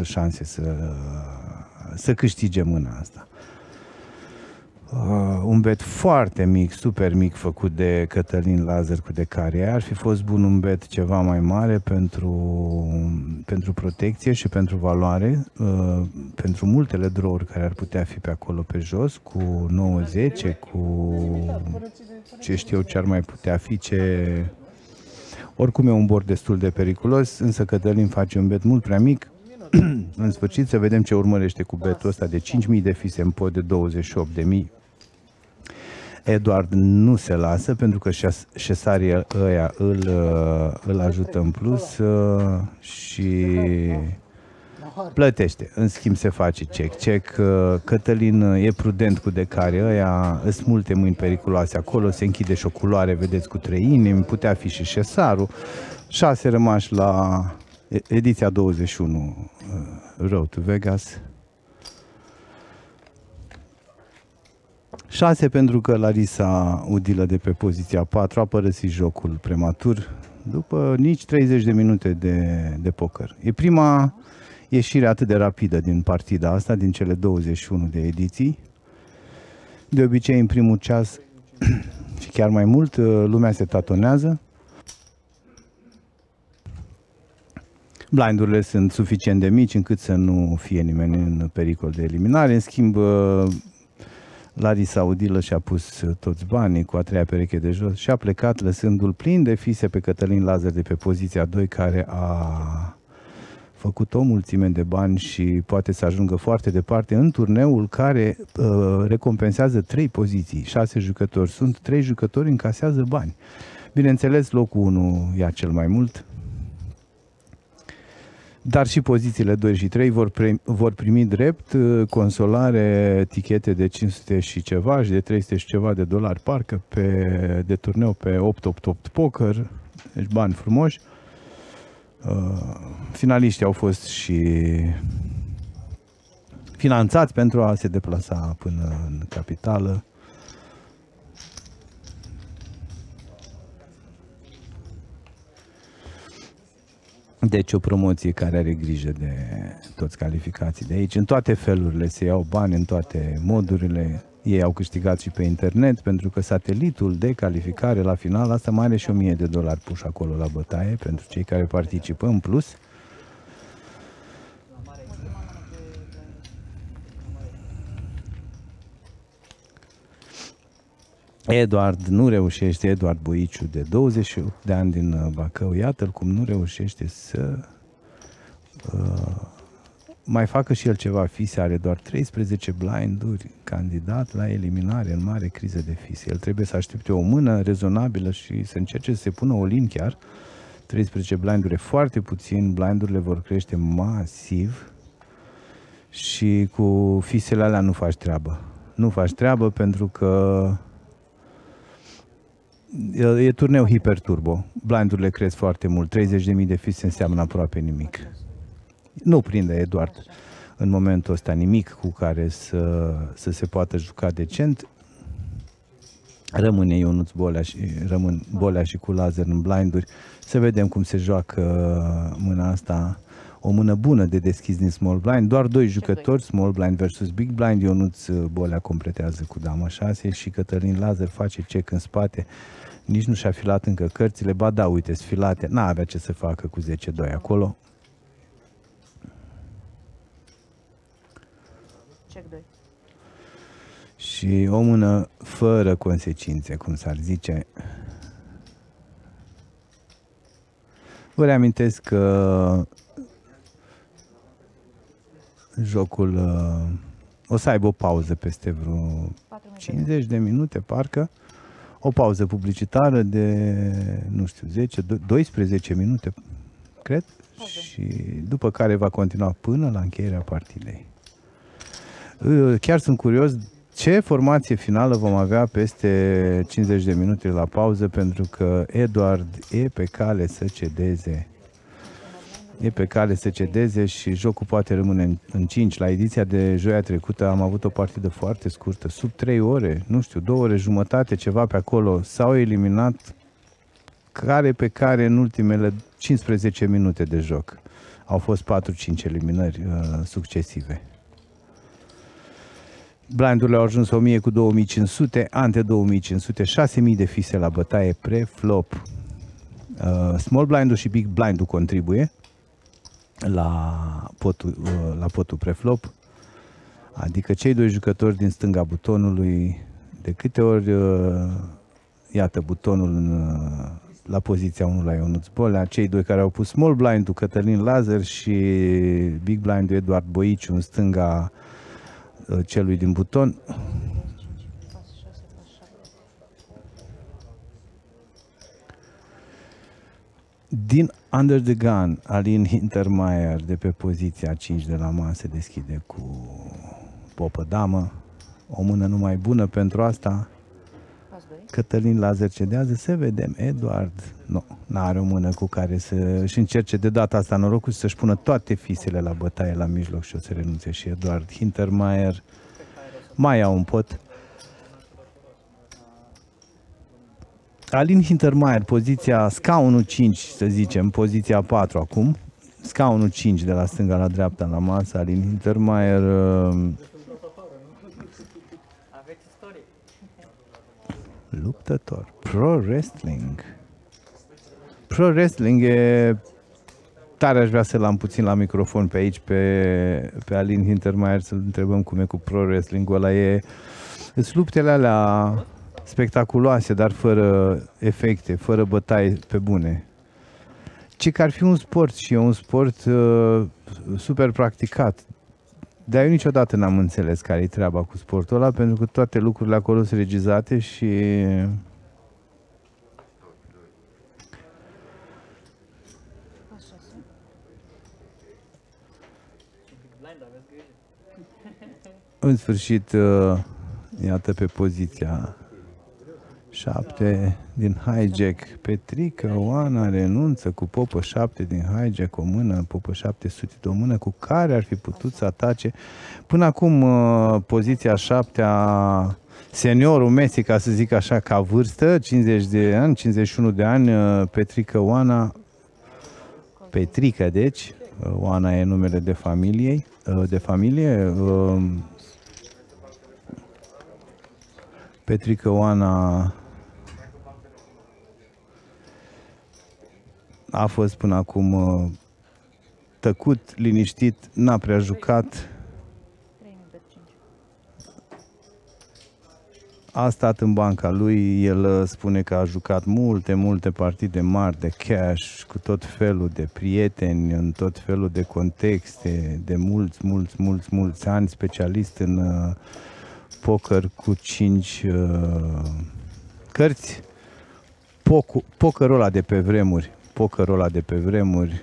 [SPEAKER 1] șanse să, să câștige mâna asta. Uh, un bet foarte mic, super mic făcut de Cătălin Lazar cu Decarie. Ar fi fost bun un bet ceva mai mare pentru, pentru protecție și pentru valoare, uh, pentru multele drouri care ar putea fi pe acolo pe jos, cu 9-10, cu ce știu eu ce ar mai putea fi, ce... Oricum e un bord destul de periculos, însă Cătălin face un bet mult prea mic. în sfârșit să vedem ce urmărește cu betul ăsta de 5.000 de fise în pot de 28.000 Eduard nu se lasă pentru că șes- șesarii ăia îl, uh, îl ajută în plus uh, și plătește. În schimb se face check. Check. uh, Cătălin uh, e prudent cu decare. Ăia sunt multe mâini periculoase acolo. Se închide și o culoare, vedeți, cu trei inimi. Putea fi și șesarul. Șase rămași la e- ediția 21 uh, Road to Vegas. 6 pentru că Larisa Udilă de pe poziția 4 a părăsit jocul prematur după nici 30 de minute de, de poker. E prima ieșire atât de rapidă din partida asta, din cele 21 de ediții. De obicei, în primul ceas și chiar mai mult, lumea se tatonează. Blindurile sunt suficient de mici încât să nu fie nimeni în pericol de eliminare. În schimb, Larisa Udilă și-a pus toți banii cu a treia pereche de jos și a plecat lăsându-l plin de fise pe Cătălin Lazar de pe poziția 2 care a făcut o mulțime de bani și poate să ajungă foarte departe în turneul care uh, recompensează trei poziții, șase jucători. Sunt trei jucători, încasează bani. Bineînțeles, locul 1 ia cel mai mult, dar și pozițiile 2 și 3 vor, pre- vor primi drept uh, consolare, tichete de 500 și ceva și de 300 și ceva de dolari, parcă pe, de turneu pe 888 Poker. Deci bani frumoși. Uh, finaliștii au fost și finanțați pentru a se deplasa până în capitală. Deci o promoție care are grijă de toți calificații de aici. În toate felurile se iau bani, în toate modurile. Ei au câștigat și pe internet, pentru că satelitul de calificare la final, asta mai are și 1000 de dolari puși acolo la bătaie pentru cei care participă în plus. Eduard nu reușește, Eduard Boiciu de 28 de ani din uh, Bacău, iată cum nu reușește să uh, mai facă și el ceva fise, are doar 13 blinduri, candidat la eliminare în mare criză de fise. El trebuie să aștepte o mână rezonabilă și să încerce să se pună o lin chiar. 13 blinduri e foarte puțin, blindurile vor crește masiv și cu fisele alea nu faci treabă. Nu faci treabă pentru că e, e turneu hiperturbo. Blindurile cresc foarte mult. 30.000 de fise înseamnă aproape nimic. Nu prinde Eduard în momentul ăsta nimic cu care să, să se poată juca decent. Rămâne Ionuț Bolea și, rămân Bolea și cu laser în blinduri. Să vedem cum se joacă mâna asta. O mână bună de deschis din small blind. Doar doi jucători, small blind versus big blind. Ionuț Bolea completează cu dama 6 și Cătălin Lazer face check în spate. Nici nu și-a filat încă cărțile. Ba da, uite, sfilate. N-avea ce să facă cu 10-2 acolo.
[SPEAKER 2] Check 2.
[SPEAKER 1] Și o mână fără consecințe, cum s-ar zice. Vă reamintesc că jocul uh, o să aibă o pauză peste vreo
[SPEAKER 2] 4
[SPEAKER 1] 50 de minute, parcă. O pauză publicitară de, nu știu, 10, 12 minute, cred. Și după care va continua până la încheierea partidei. Uh, Chiar sunt curios ce formație finală vom avea peste 50 de minute la pauză, pentru că Eduard e pe cale să cedeze. E pe cale să cedeze și jocul poate rămâne în, în 5. La ediția de joia trecută am avut o partidă foarte scurtă, sub 3 ore, nu știu, 2 ore jumătate, ceva pe acolo. S-au eliminat care pe care în ultimele 15 minute de joc. Au fost 4-5 eliminări uh, succesive. Blindurile au ajuns 1000 cu 2500, ante 2500, 6000 de fise la bătaie pre-flop. Uh, small blind și big blind contribuie la potul, uh, la potul pre-flop. Adică cei doi jucători din stânga butonului, de câte ori, uh, iată, butonul în, uh, la poziția 1 la Ionuț Bolea, cei doi care au pus small blind-ul, Cătălin Lazar și big blind-ul Eduard Boiciu în stânga uh, celui din buton.
[SPEAKER 2] Pas 6, pas 7.
[SPEAKER 1] Din Under the Gun, Alin Hintermeyer de pe poziția 5 de la masă deschide cu popă damă. O mână numai bună pentru asta.
[SPEAKER 2] Pas 2.
[SPEAKER 1] Cătălin Lazar cedează, să vedem. Eduard, nu, n-are o mână cu care să își încerce de data asta norocul să-și pună toate fisele la bătaie la mijloc și o să renunțe și Eduard Hintermeyer. Mai au un pot. Alin Hintermeyer, poziția scaunul 5, să zicem, poziția 4 acum. Scaunul 5 de la stânga la dreapta la masă, Alin Hintermeyer uh,
[SPEAKER 5] Aveți istorie.
[SPEAKER 1] luptător. Pro Wrestling. Pro Wrestling e... Tare aș vrea să-l am puțin la microfon pe aici, pe, pe Alin Hintermeyer, să-l întrebăm cum e cu Pro Wrestling-ul ăla. E... Sunt luptele alea spectaculoase, dar fără efecte, fără bătaie pe bune. Ce că ar fi un sport și e un sport uh, super practicat. Dar eu niciodată n-am înțeles care e treaba cu sportul ăla, pentru că toate lucrurile acolo sunt regizate și
[SPEAKER 2] Pas 6.
[SPEAKER 5] Blind, aveți grijă.
[SPEAKER 1] în sfârșit, uh, iată pe poziția 7 din hijack. Petrică, Oana renunță cu popă 7 din hijack, o mână, popă 700 de o mână cu care ar fi putut să atace. Până acum uh, poziția 7 a seniorul Messi, ca să zic așa, ca vârstă, 50 de ani, 51 de ani, uh, Petrică Oana, Petrică, deci, uh, Oana e numele de familie, de familie, um, Petrică Oana a fost până acum uh, tăcut, liniștit, n-a prea jucat.
[SPEAKER 2] 3 minute 5.
[SPEAKER 1] A stat în banca lui, el uh, spune că a jucat multe, multe partide mari de cash, cu tot felul de prieteni, în tot felul de contexte, de mulți, mulți, mulți, mulți ani, specialist în uh, poker cu 5 uh, cărți. Poc- pokerul ăla de pe vremuri, pokerul ăla de pe vremuri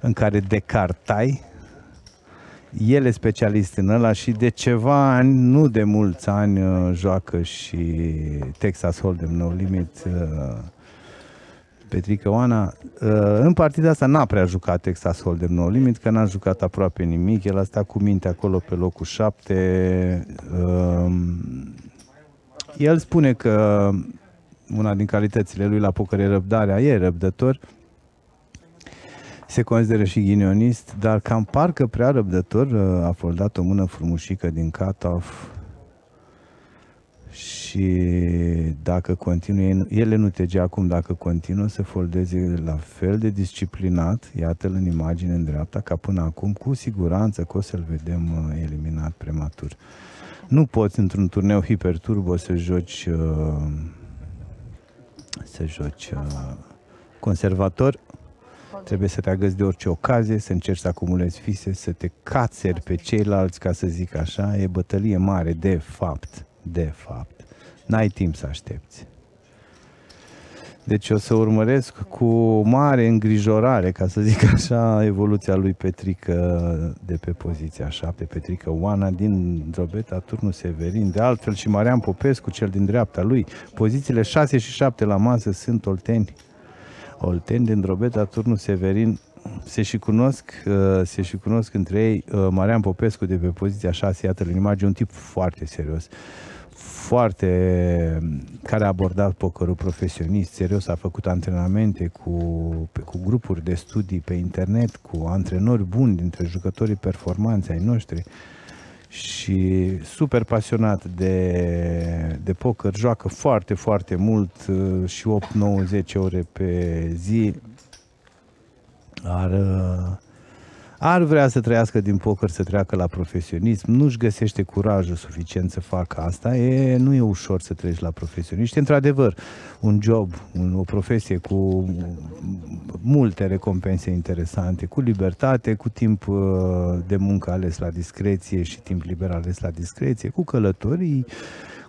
[SPEAKER 1] în care decartai, el e specialist în ăla și de ceva ani, nu de mulți ani, uh, joacă și Texas Hold'em No Limit. Uh, Petrică Oana, uh, în partida asta n-a prea jucat Texas Hold'em No Limit, că n-a jucat aproape nimic, el a stat cu minte acolo pe locul 7. El spune că una din calitățile lui la poker e răbdarea, e răbdător, se consideră și ghinionist, dar cam parcă prea răbdător, uh, a foldat o mână frumușică din cut-off și dacă continuă, ele nu tege acum, dacă continuă să foldeze la fel de disciplinat, iată-l în imagine în dreapta, ca până acum, cu siguranță că o să-l vedem uh, eliminat prematur. Nu poți într-un turneu hiperturbo să joci uh, să joci uh, conservator, trebuie să te agăți de orice ocazie, să încerci să acumulezi fise, să te cațeri pe ceilalți, ca să zic așa, e bătălie mare, de fapt, de fapt. N-ai timp să aștepți. Deci o să urmăresc cu mare îngrijorare, ca să zic așa, evoluția lui Petrică de pe poziția 7, Petrică Oana din Drobeta, turnul Severin, de altfel și Marian Popescu, cel din dreapta lui. Pozițiile 6 și 7 la masă sunt olteni. Olteni din Drobeta, turnul Severin, se și cunosc, uh, se și cunosc între ei. Uh, Marian Popescu de pe poziția 6, iată în imagine, un tip foarte serios foarte, care a abordat pokerul profesionist, serios, a făcut antrenamente cu, cu grupuri de studii pe internet, cu antrenori buni dintre jucătorii performanți ai noștri. Și super pasionat de, de poker, joacă foarte, foarte mult uh, și 8, 9, 10 ore pe zi. Ar, uh, ar vrea să trăiască din poker, să treacă la profesionism, nu-și găsește curajul suficient să facă asta, e, nu e ușor să treci la profesioniști. Într-adevăr, un job, un, o profesie cu multe recompense interesante, cu libertate, cu timp uh, de muncă ales la discreție și timp liber ales la discreție, cu călătorii,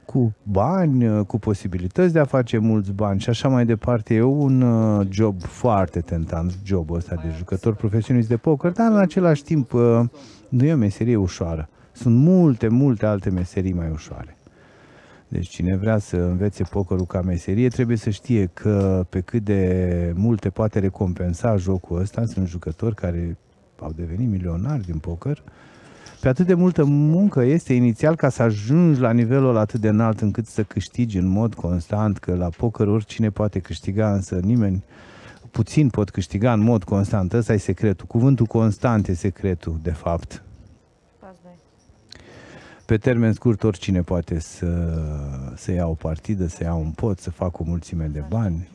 [SPEAKER 1] cu bani, uh, cu posibilități de a face mulți bani și așa mai departe. E un uh, job foarte tentant, jobul ăsta de jucător profesionist de poker, dar în același timp uh, nu e o meserie ușoară. Sunt multe, multe alte meserii mai ușoare. Deci cine vrea să învețe pokerul ca meserie trebuie să știe că pe cât de multe poate recompensa jocul ăsta, sunt jucători care au devenit milionari din poker, uh, pe atât de multă muncă este inițial ca să ajungi la nivelul atât de înalt încât să câștigi în mod constant, că la poker oricine poate câștiga, însă nimeni, puțin pot câștiga în mod constant. Ăsta e secretul. Cuvântul constant e secretul, de fapt.
[SPEAKER 2] Pas 2.
[SPEAKER 1] Pe termen scurt, oricine poate să, să ia o partidă, să ia un pot, să facă o mulțime de bani,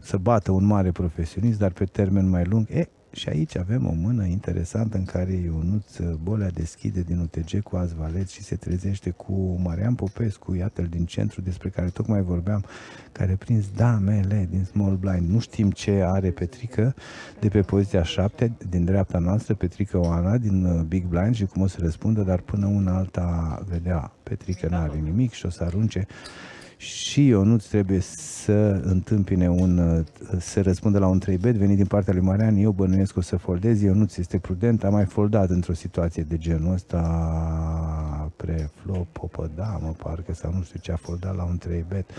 [SPEAKER 1] să bată un mare profesionist, dar pe termen mai lung, e, și aici avem o mână interesantă în care Ionuț Bolea deschide din UTG cu Azvalet și se trezește cu Marian Popescu, iată-l din centru despre care tocmai vorbeam, care prins damele din Small Blind. Nu știm ce are Petrică de pe poziția 7 din dreapta noastră, Petrică Oana din uh, Big Blind și cum o să răspundă, dar până una alta vedea Petrică n-are nimic și o să arunce și Ionuț trebuie să întâmpine un, să răspundă la un 3 bet venit din partea lui Marian, eu bănuiesc o să foldez, Ionuț este prudent, a mai foldat într-o situație de genul ăsta, pre-flop, popă, da, mă parcă, sau nu știu ce a foldat la un 3 bet.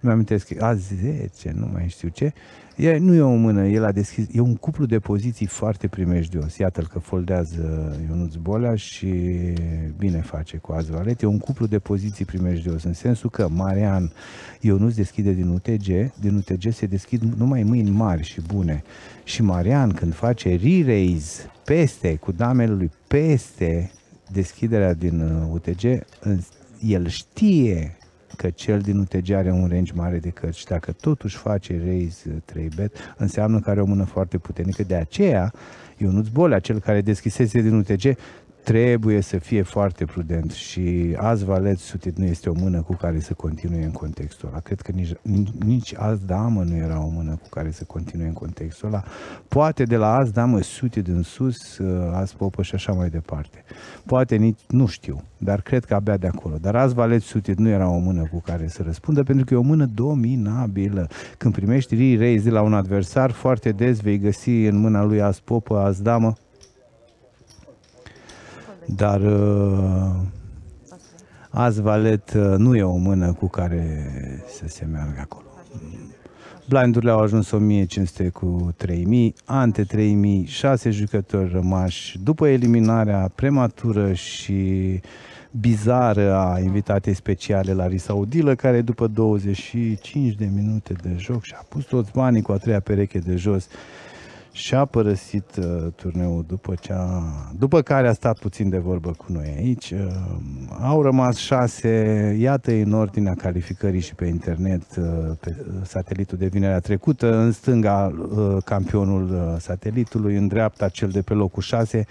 [SPEAKER 1] Nu amintesc, azi 10, nu mai știu ce, e, nu e o mână, el a deschis, e un cuplu de poziții foarte primejdios. Iată-l că foldează Ionuț Bolea și bine face cu azi valet. E un cuplu de poziții primejdios, în sensul că Marian Ionuț deschide din UTG, din UTG se deschid numai mâini mari și bune. Și Marian, când face re-raise peste, cu damele lui peste deschiderea din uh, UTG, în- el știe că cel din UTG are un range mare de cărți. Dacă totuși face raise 3 bet, înseamnă că are o mână foarte puternică. De aceea, Ionuț Bolea, cel care deschisese din UTG, trebuie să fie foarte prudent și azi valet sutit nu este o mână cu care să continue în contextul ăla. Cred că nici, nici, nici azi damă nu era o mână cu care să continue în contextul ăla. Poate de la azi damă sutit în sus, uh, azi popă și așa mai departe. Poate nici, nu știu, dar cred că abia de acolo. Dar azi valet sutit nu era o mână cu care să răspundă, pentru că e o mână dominabilă. Când primești re-raise de la un adversar, foarte des vei găsi în mâna lui azi popă, azi damă, dar uh, azi valet uh, nu e o mână cu care să se meargă acolo. Blindurile au ajuns 1500 cu 3000, ante 3000, 6 jucători rămași după eliminarea prematură și bizară a invitatei speciale Larisa Udilă, care după 25 de minute de joc și-a pus toți banii cu a treia pereche de jos și-a părăsit uh, turneul după, ce a, după care a stat puțin de vorbă cu noi aici. Uh, au rămas șase, iată în ordinea calificării și pe internet, uh, pe uh, satelitul de vinerea trecută, în stânga uh, campionul uh, satelitului, în dreapta cel de pe locul șase.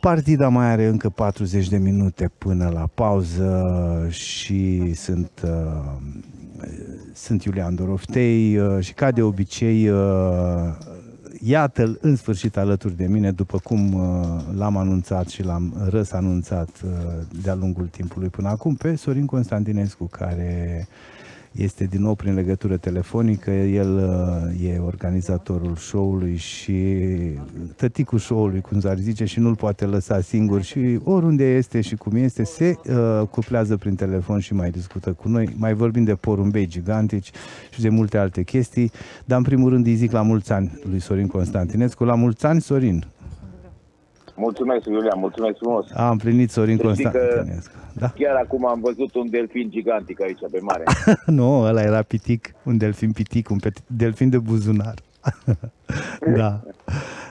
[SPEAKER 1] Partida mai are încă 40 de minute până la pauză și sunt, uh, sunt Iulian Doroftei uh, și ca de obicei uh, iată-l în sfârșit alături de mine după cum uh, l-am anunțat și l-am răsanunțat uh, de-a lungul timpului până acum pe Sorin Constantinescu care este din nou prin legătură telefonică, el uh, e organizatorul show-ului și tăticul show-ului, cum s-ar zice, și nu-l poate lăsa singur și oriunde este și cum este, se uh, cuplează prin telefon și mai discută cu noi. Mai vorbim de porumbei gigantici și de multe alte chestii, dar în primul rând îi zic la mulți ani lui Sorin Constantinescu. La mulți ani, Sorin!
[SPEAKER 6] Mulțumesc, Iulian, mulțumesc frumos.
[SPEAKER 1] A împlinit Sorin
[SPEAKER 6] Să știi că-
[SPEAKER 1] Constantinescu. Da?
[SPEAKER 6] Chiar acum am văzut un delfin gigantic aici pe mare.
[SPEAKER 1] nu, ăla era pitic, un delfin pitic, un pet- delfin de buzunar. da,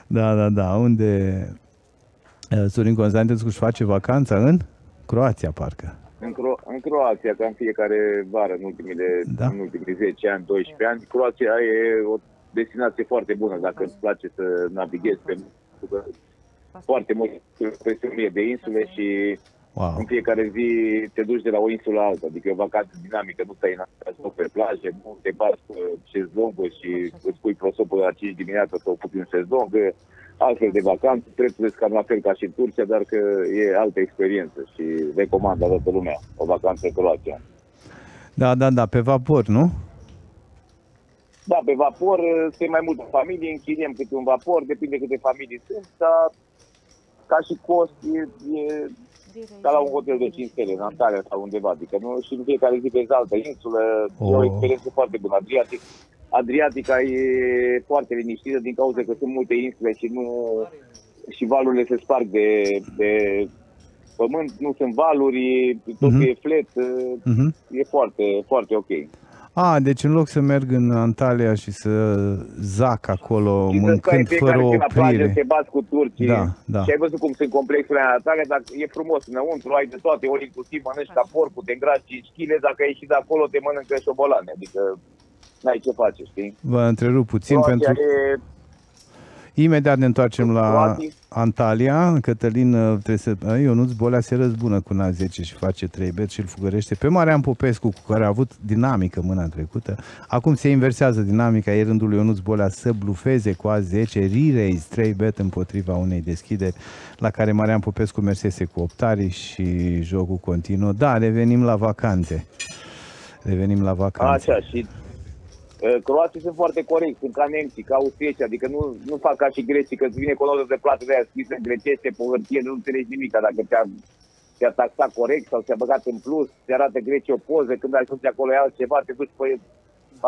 [SPEAKER 1] da, da, da. Unde uh, Sorin Constantinescu își face vacanța în Croația, parcă.
[SPEAKER 6] În, Cro- în Croația, ca în fiecare vară, în ultimile,
[SPEAKER 1] Da.
[SPEAKER 6] în ultimii 10 ani, 12 ani, Croația e o destinație foarte bună dacă îți place să navighezi pe pentru că foarte mult peste o mie de insule și
[SPEAKER 1] Wow.
[SPEAKER 6] în fiecare zi te duci de la o insulă la alta, adică e o vacanță dinamică, nu stai în acasă pe plajă, nu te bați pe șezlongul și îți pui prosopul la 5 dimineața sau pui un șezlong, e altfel de vacanță, prețurile cam la fel ca și în Turcia, dar că e altă experiență și recomand la toată lumea o vacanță în Croația.
[SPEAKER 1] Da, da, da, pe vapor, nu?
[SPEAKER 6] Da, pe vapor se mai multă familie, închiriem câte un vapor, depinde câte familii sunt, dar ca și cost e, e ca la un hotel de 5 stele, în Antalya sau undeva, adică nu, și în fiecare zi vezi altă insulă, oh. e o
[SPEAKER 1] Oh.
[SPEAKER 6] experiență foarte bună. Adriatic, Adriatica e foarte liniștită din cauza că sunt multe insule și nu și valurile se sparg de, de pământ, nu sunt valuri, totul
[SPEAKER 1] Mhm.
[SPEAKER 6] e flat,
[SPEAKER 1] Mhm.
[SPEAKER 6] e foarte, foarte ok.
[SPEAKER 1] A, deci în loc să merg în Antalya și să zac acolo,
[SPEAKER 6] Și să stai
[SPEAKER 1] mâncând
[SPEAKER 6] fiecare
[SPEAKER 1] fără
[SPEAKER 6] zi la plajă,
[SPEAKER 1] oprire.
[SPEAKER 6] te bați cu turcii.
[SPEAKER 1] Da, da.
[SPEAKER 6] Și ai văzut cum sunt complexurile în Antalya, dar e frumos înăuntru, ai de toate, ori inclusiv mănânci ca porcul, te îngrași 5 kg, dacă ai ieșit de acolo, te mănâncă șobolane. Adică n-ai ce face, știi?
[SPEAKER 1] Vă întrerup puțin
[SPEAKER 6] Croația
[SPEAKER 1] pentru...
[SPEAKER 6] e
[SPEAKER 1] Imediat ne întoarcem la
[SPEAKER 6] Croații.
[SPEAKER 1] Antalya. Cătălin uh, trebuie să... uh, Ionuț Bolea se răzbună cu na 10 și face 3 bet și îl fugărește pe Marian Popescu, cu care a avut dinamică mâna trecută. Acum se inversează dinamica, e rândul lui Ionuț Bolea să blufeze cu A10, re-raise 3 bet împotriva unei deschideri la care Marian Popescu mersese cu optarii și jocul continuă. Da, revenim la vacanțe. Revenim la vacanțe.
[SPEAKER 6] așa și uh, Croații sunt foarte corecți, sunt ca nemții, ca austrieci, adică nu, nu fac ca și grecii, că îți vine cu o notă de plată de aia scrisă în grecește, pe hârtie, nu înțelegi nimic, dacă te-a, se-a taxat corect sau se-a băgat în plus, se arată greci o poză, când ajungi acolo e altceva, te duci pe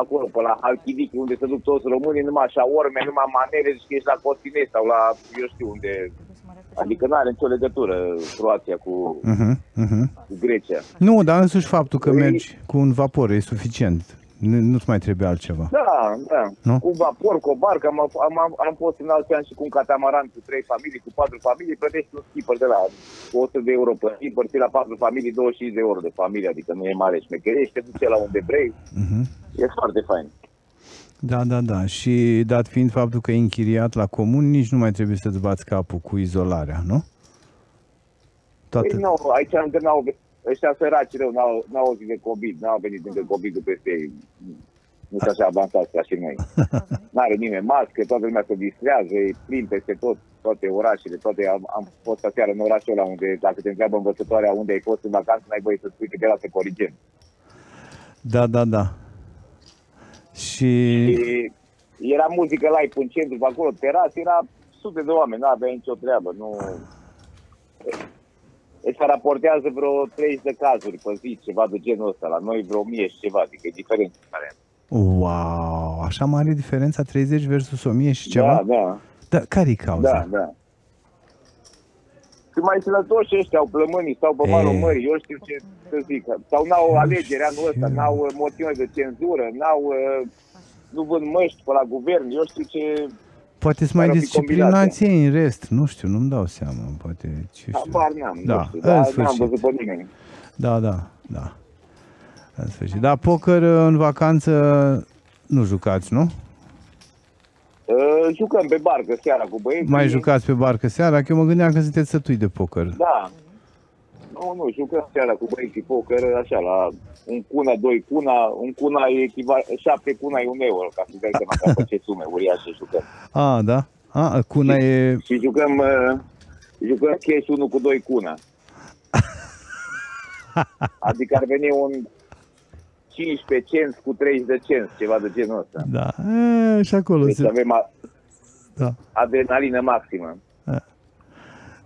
[SPEAKER 6] acolo, pe la Halkidiki, unde se duc toți românii, numai așa orme, numai manere, zici că ești la Costinei sau la, eu știu unde,
[SPEAKER 2] Trebuie să mă repede.
[SPEAKER 6] adică nu are nicio legătură Croația cu,
[SPEAKER 1] Uh-huh, uh-huh.
[SPEAKER 6] cu Grecia.
[SPEAKER 1] Nu, dar însuși faptul că
[SPEAKER 6] Ei-
[SPEAKER 1] mergi cu un vapor e suficient. Nu, nu-ți mai trebuie altceva.
[SPEAKER 6] Da, da.
[SPEAKER 1] Nu?
[SPEAKER 6] Cu vapor, cu o barcă, am, am, am, am fost în alți ani și cu un catamaran cu trei familii, cu patru familii, plătești un skipper de la 100 de euro pe zi, împărțit la patru familii, 25 de euro de familie, adică nu e mare șmecherie și te duce la unde vrei,
[SPEAKER 1] Uh-huh.
[SPEAKER 6] e foarte fain.
[SPEAKER 1] Da, da, da. Și dat fiind faptul că e închiriat la comun, nici nu mai trebuie să-ți bați capul cu izolarea, nu? Toată...
[SPEAKER 6] Păi nu, aici încă n-au, ăștia săraci rău, n-au, n-au auzit de COVID, n-au venit încă COVID-ul peste ei. Nu sunt așa avansați ca și noi. N-are nimeni mască, toată lumea se distrează, e plin peste tot, toate orașele, toate. Am, am fost aseară în orașul ăla unde, dacă te întreabă învățătoarea unde ai fost în vacanță, n-ai voie să spui că de la să corigem.
[SPEAKER 1] Da, da, da. Și...
[SPEAKER 6] Și era muzică live în centru, pe acolo, teras, era sute de oameni, nu avea nicio treabă, nu... Deci se raportează vreo 30 de cazuri pe zi, ceva de genul ăsta, la noi vreo 1000 și ceva, adică e diferent.
[SPEAKER 1] Wow, așa mare diferența 30 versus 1000 și ceva?
[SPEAKER 6] Da, da,
[SPEAKER 1] Da, care-i cauza?
[SPEAKER 6] da, da. Și mai sănătoși ăștia au plămânii, stau pe
[SPEAKER 1] E.
[SPEAKER 6] malul mării, eu știu ce să zic. Sau n-au
[SPEAKER 1] Nu
[SPEAKER 6] alegeri anul ăsta,
[SPEAKER 1] știu.
[SPEAKER 6] n-au uh, moțiune de cenzură, n-au, uh, nu vând măști pe la guvern, eu știu ce...
[SPEAKER 1] Poate sunt mai
[SPEAKER 6] Care ar fi
[SPEAKER 1] disciplinați ei în rest, nu știu, nu-mi dau seama, poate, ce știu.
[SPEAKER 6] Habar n-am,
[SPEAKER 1] Da,
[SPEAKER 6] nu știu,
[SPEAKER 1] în
[SPEAKER 6] dar n-am
[SPEAKER 1] sfârșit.
[SPEAKER 6] văzut pe nimeni.
[SPEAKER 1] Da, da, da. În sfârșit. Da, poker în vacanță nu jucați, nu?
[SPEAKER 6] Uh, jucăm pe barcă seara cu băieții.
[SPEAKER 1] Mai jucați pe barcă seara, că eu mă gândeam că sunteți sătui de poker.
[SPEAKER 6] Da. Nu, nu, jucăm seara cu băieții poker, așa, la un cuna, doi cuna, un cuna e echival, șapte cuna e un euro, ca să dai seama cam pe ce sume uriașe jucăm.
[SPEAKER 1] A, da? A, cuna e...
[SPEAKER 6] Și jucăm, uh, jucăm cash unul cu doi cuna. Adică ar veni un 15 cenți cu 30 de cenți, ceva de genul ăsta.
[SPEAKER 1] Da, e, și acolo
[SPEAKER 6] Deci
[SPEAKER 1] se...
[SPEAKER 6] avem a-
[SPEAKER 1] Da,
[SPEAKER 6] adrenalină maximă.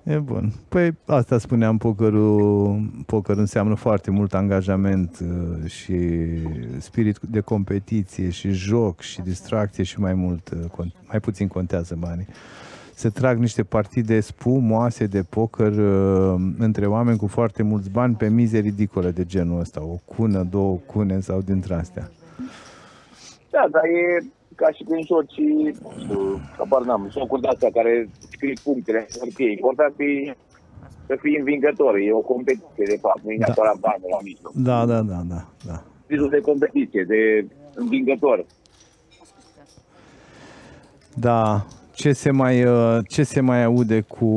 [SPEAKER 1] E bun. Păi asta spuneam, pokerul, poker înseamnă foarte mult angajament uh, și spirit de competiție și joc și distracție și mai mult, uh, con- mai puțin contează banii. Se trag niște partide spumoase de poker uh, între oameni cu foarte mulți bani pe mize ridicole de genul ăsta. O cună, două cune sau dintre astea.
[SPEAKER 6] Da, dar e ca și când joci, nu știu, habar n-am, jocuri de-astea care scrii punctele în hârtie. Important e să fii învingător, e o competiție de fapt, nu e
[SPEAKER 1] Da.
[SPEAKER 6] neapărat bani la mijloc.
[SPEAKER 1] Da, da, da, da, da.
[SPEAKER 6] Spiritul de competiție, de învingător.
[SPEAKER 1] Da, ce se mai, uh, ce se mai aude cu,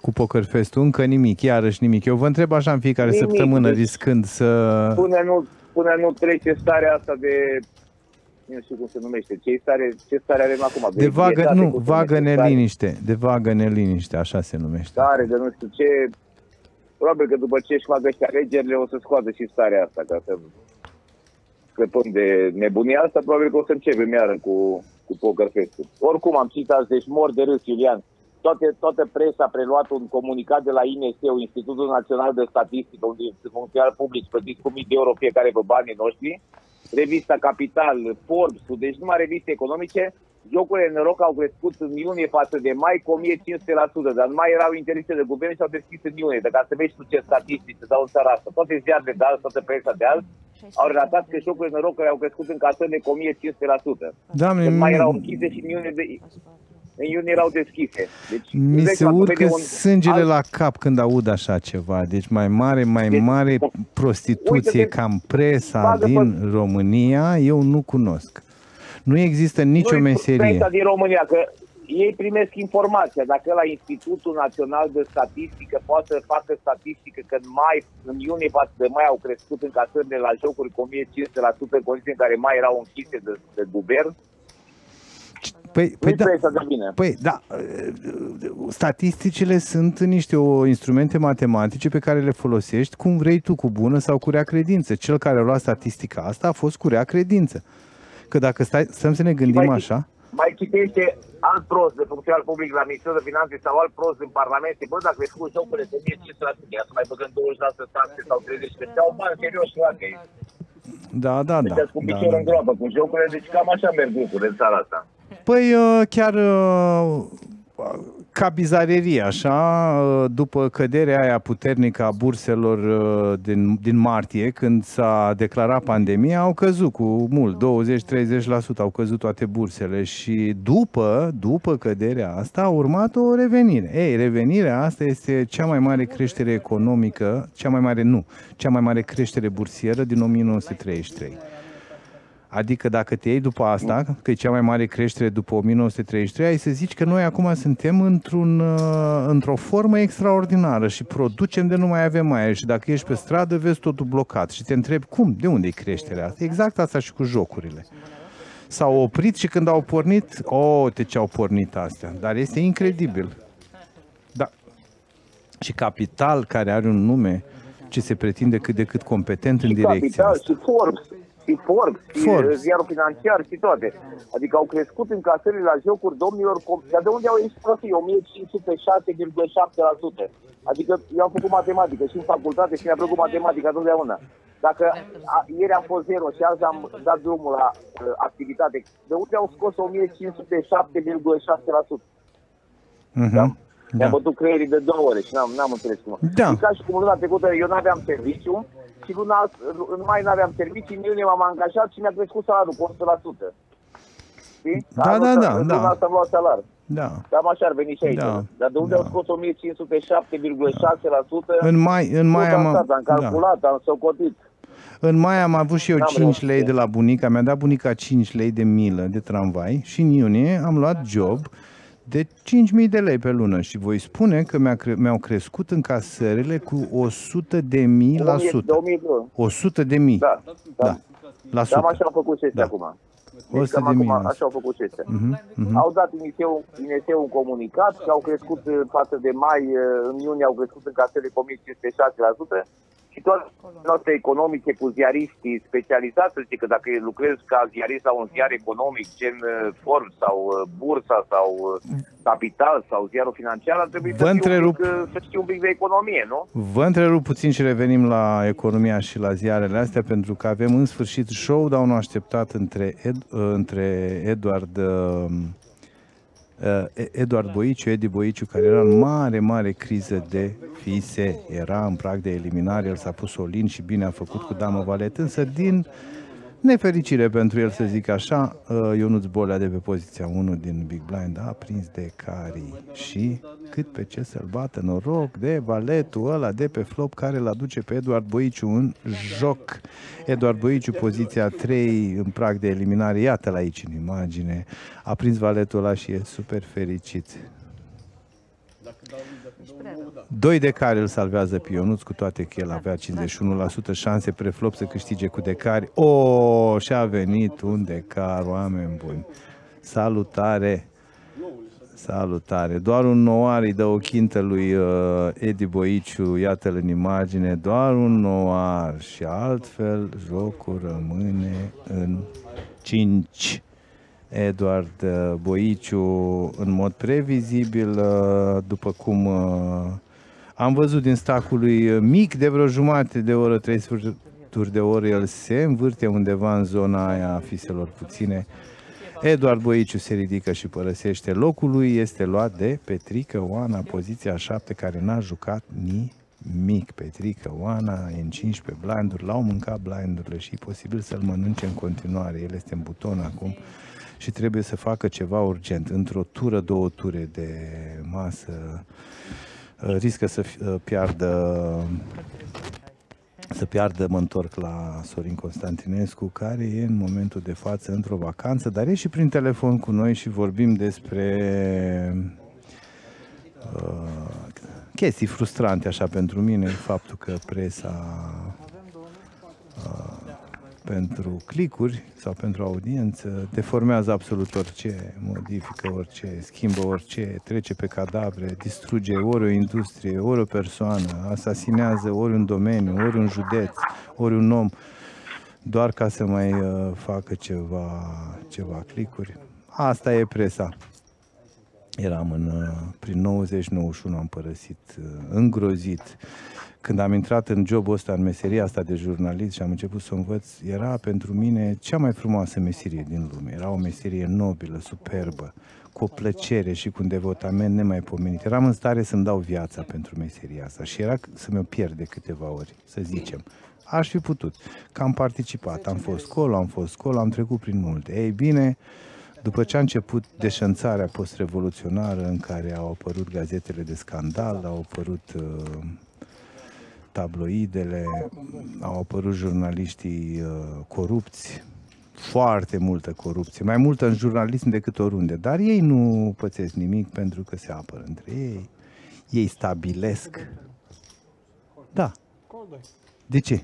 [SPEAKER 1] cu Poker fest Încă nimic, iarăși nimic. Eu vă întreb așa în fiecare
[SPEAKER 6] Nimic,
[SPEAKER 1] săptămână,
[SPEAKER 6] deci-
[SPEAKER 1] riscând să...
[SPEAKER 6] Până nu, până nu trece starea asta de nu știu cum se numește, ce stare, ce stare avem acum?
[SPEAKER 1] De vagă,
[SPEAKER 6] pietate,
[SPEAKER 1] nu,
[SPEAKER 6] cum se
[SPEAKER 1] vagă
[SPEAKER 6] numește? Stare-
[SPEAKER 1] neliniște, de vagă neliniște, așa se numește.
[SPEAKER 6] Stare de nu știu ce. Probabil că după ce își fac ăștia alegerile o să scoată și starea asta ca să scăpăm de nebunia asta, probabil că o să începem iară cu, cu Poker fest Oricum am citat, deci mor de râs, Iulian. Toate, toată presa a preluat un comunicat de la INSE, Institutul Național de Statistică, unde este funcționar public plătiți cu mii de euro fiecare pe banii noștri, revista Capital, Forbes, deci numai reviste economice, jocurile de noroc au crescut în iunie față de mai cu 1500%, dar nu mai erau interise de guvern și au deschis în iunie. Dar ca să vezi tu ce statistici se dau în țara asta, toate ziarele de azi, toată presa de azi, au relatat că jocurile de noroc au crescut în casările cu 1500%.
[SPEAKER 1] Doamne,
[SPEAKER 6] Când mai erau
[SPEAKER 1] mi,
[SPEAKER 6] închise și în iunie, de, în iunie erau deschise. Deci,
[SPEAKER 1] mi
[SPEAKER 6] îți dai
[SPEAKER 1] se
[SPEAKER 6] seama, tu
[SPEAKER 1] urcă
[SPEAKER 6] vede un
[SPEAKER 1] sângele
[SPEAKER 6] alt-
[SPEAKER 1] la cap când aud așa ceva. Deci mai mare, mai
[SPEAKER 6] Deci,
[SPEAKER 1] mare prostituție
[SPEAKER 6] uite-te,
[SPEAKER 1] ca în presa
[SPEAKER 6] bagă pe-
[SPEAKER 1] din România, eu nu cunosc. Nu există nicio
[SPEAKER 6] Nu-i
[SPEAKER 1] meserie.
[SPEAKER 6] presa din România, că ei primesc informația. Dacă la Institutul Național de Statistică poate să facă statistică că în mai, în iunie față de mai au crescut încasările la jocuri cu 1500% în condiții în care mai erau închise de, de guvern,
[SPEAKER 1] Păi, păi
[SPEAKER 6] nu-i
[SPEAKER 1] da,
[SPEAKER 6] presa de bine.
[SPEAKER 1] Păi, da, statisticile sunt niște o, instrumente matematice pe care le folosești cum vrei tu, cu bună sau cu rea credință. Cel care a luat statistica asta a fost cu rea credință. Că dacă stai, stăm să ne gândim
[SPEAKER 6] mai-
[SPEAKER 1] așa,
[SPEAKER 6] mai citește alt prost de funcționar public la Ministerul de Finanțe sau alt prost în Parlament, bă, dacă ai făcut jocurile de 1500, ia să mai băgăm 20% taxe sau 30%, de au bani serios, frate.
[SPEAKER 1] Da, da, da.
[SPEAKER 6] Deci cu
[SPEAKER 1] da,
[SPEAKER 6] piciorul
[SPEAKER 1] da.
[SPEAKER 6] în groapă, cu jocurile, deci cam așa merg lucrurile în țara asta.
[SPEAKER 1] Păi uh, chiar uh, ca bizarerie, așa, uh, după căderea aia puternică a burselor uh, din, din martie, când s-a declarat pandemia, au căzut cu mult, 20-30% au căzut toate bursele și după, după căderea asta a urmat o revenire. Ei, revenirea asta este cea mai mare creștere economică, cea mai mare, nu, cea mai mare creștere bursieră din 1933. Adică dacă te iei după asta, că e cea mai mare creștere după 1933, ai să zici că noi acum suntem într-un, uh, într-o formă extraordinară și producem de nu mai avem aer și dacă ești pe stradă vezi totul blocat și te întrebi cum, de unde e creșterea asta? Exact asta și cu jocurile. S-au oprit și când au pornit, o, oh, de ce au pornit astea, dar este incredibil. Da. Și Capital, care are un nume ce se pretinde cât de cât competent în
[SPEAKER 6] și
[SPEAKER 1] direcția
[SPEAKER 6] Capital,
[SPEAKER 1] asta.
[SPEAKER 6] și Forbes, și Forbes, și
[SPEAKER 1] Forbes.
[SPEAKER 6] Forbes. ziarul financiar și toate. Adică au crescut încasările la jocuri, domnilor, com- dar de unde au ieșit prostii? 1506,7%. Adică eu am făcut matematică și în facultate și mi-a plăcut matematica totdeauna. Dacă a, ieri am fost zero și azi am dat drumul la uh, activitate, de unde au scos 1507,6%?
[SPEAKER 1] Mhm.
[SPEAKER 6] Da? Mi-am
[SPEAKER 1] Da.
[SPEAKER 6] bătut creierii de două ore și n-am, n-am înțeles cum.
[SPEAKER 1] Da.
[SPEAKER 6] E ca și cum luna trecută eu n-aveam serviciu și luna, în mai n-aveam serviciu, în iunie m-am angajat și mi-a crescut salariul cu 100%. Știi?
[SPEAKER 1] Da,
[SPEAKER 6] Anul
[SPEAKER 1] da,
[SPEAKER 6] ăsta-
[SPEAKER 1] da,
[SPEAKER 6] în
[SPEAKER 1] da.
[SPEAKER 6] Luna asta am luat salar.
[SPEAKER 1] Da.
[SPEAKER 6] Cam așa ar veni și aici.
[SPEAKER 1] Da,
[SPEAKER 6] Dar de unde
[SPEAKER 1] da.
[SPEAKER 6] au scos 1507,6%?
[SPEAKER 1] În mai, în mai am,
[SPEAKER 6] am, am
[SPEAKER 1] da.
[SPEAKER 6] calculat, am socotit.
[SPEAKER 1] În mai am avut și eu
[SPEAKER 6] N-am
[SPEAKER 1] 5
[SPEAKER 6] reușit.
[SPEAKER 1] lei de la bunica, mi-a dat bunica 5 lei de milă de tramvai și în iunie am luat job de 5.000 de lei pe lună și voi spune că mi-a cre- mi-au crescut încasările cu 100 de mii la
[SPEAKER 6] 2000,
[SPEAKER 1] sută.
[SPEAKER 6] 2000,
[SPEAKER 1] 100 de mii.
[SPEAKER 6] da.
[SPEAKER 1] Da.
[SPEAKER 6] da.
[SPEAKER 1] La
[SPEAKER 6] Cam așa
[SPEAKER 1] sută.
[SPEAKER 6] au făcut și ăștia
[SPEAKER 1] Da.
[SPEAKER 6] acum.
[SPEAKER 1] 100
[SPEAKER 6] cam
[SPEAKER 1] de mii
[SPEAKER 6] acum
[SPEAKER 1] la
[SPEAKER 6] așa au făcut și ăștia.
[SPEAKER 1] Mhm, mhm.
[SPEAKER 6] Au dat INSEU, INSEU un comunicat că au crescut uh, față de mai, uh, în iunie au crescut în casele cu 1506% și toate noastre economice cu ziariștii specializați, zice că dacă lucrezi ca ziarist la un ziar economic, gen uh, Forbes sau uh, Bursa sau uh, Capital sau ziarul financiar, ar trebui
[SPEAKER 1] Vă
[SPEAKER 6] să, știi un
[SPEAKER 1] întrerup.
[SPEAKER 6] pic, uh, să știi un pic de economie, nu?
[SPEAKER 1] Vă întrerup puțin și revenim la economia și la ziarele astea pentru că avem în sfârșit showdown-ul așteptat între, Ed, între Eduard uh, uh, Eduard Boiciu, Edi Boiciu, care era în mare, mare criză de fise, era în prag de eliminare, el s-a pus olin și bine a făcut cu damă valet, însă din nefericire pentru el, să zic așa, uh, Ionuț Bolea de pe poziția 1 din Big Blind a prins de cari și cât pe ce să-l bată noroc de valetul ăla de pe flop care îl aduce pe Eduard Boiciu în joc. Eduard Boiciu, poziția 3 în prag de eliminare, iată-l aici în imagine, a prins valetul ăla și e super fericit. Doi de care îl salvează pe Ionuț, cu toate că el avea 51% șanse preflop să câștige cu decari. O, și a venit un decar, oameni buni. Salutare! Salutare! Doar un noar îi dă o chintă lui uh, Edi Boiciu, iată-l în imagine, doar un noar și altfel jocul rămâne în 5. Eduard uh, Boiciu în mod previzibil, uh, după cum uh, am văzut din stacul lui uh, mic de vreo jumate de oră, trei sferturi de oră, el se învârte undeva în zona aia a fiselor puține. Eduard Boiciu se ridică și părăsește locul lui, este luat de Petrică Oana, poziția 7, care n-a jucat nimic. Petrică Oana e în 15 blinduri, l-au mâncat blindurile și e posibil să-l mănânce în continuare. El este în buton acum și trebuie să facă ceva urgent. Într-o tură, două ture de masă, uh, riscă să fi- uh, piardă să piardă, mă întorc la Sorin Constantinescu, care e în momentul de față într-o vacanță, dar e și prin telefon cu noi și vorbim despre uh, chestii frustrante așa pentru mine, faptul că presa uh, pentru clicuri sau pentru audiență deformează absolut orice, modifică orice, schimbă orice, trece pe cadavre, distruge ori o industrie, ori o persoană, asasinează ori un domeniu, ori un județ, ori un om, doar ca să mai uh, facă ceva, ceva clicuri. Asta e presa. Eram în, uh, prin 90-91 am părăsit, uh, îngrozit. Când am intrat în jobul ăsta, în meseria asta de jurnalist și am început să o învăț, era pentru mine cea mai frumoasă meserie din lume. Era o meserie nobilă, superbă, cu o plăcere și cu un devotament nemaipomenit. Eram în stare să-mi dau viața pentru meseria asta și era să mi-o pierd de câteva ori, să zicem. Aș fi putut. Că am participat, am fost colo, am fost colo, am trecut prin multe. Ei bine, după ce a început deșanțarea post-revoluționară în care au apărut gazetele de scandal, au apărut uh, tabloidele, au apărut jurnaliștii uh, corupți, foarte multă corupție, mai multă în jurnalism decât oriunde, dar ei nu pățesc nimic pentru că se apără între ei, ei stabilesc. Da.
[SPEAKER 4] Col 2.
[SPEAKER 1] De ce?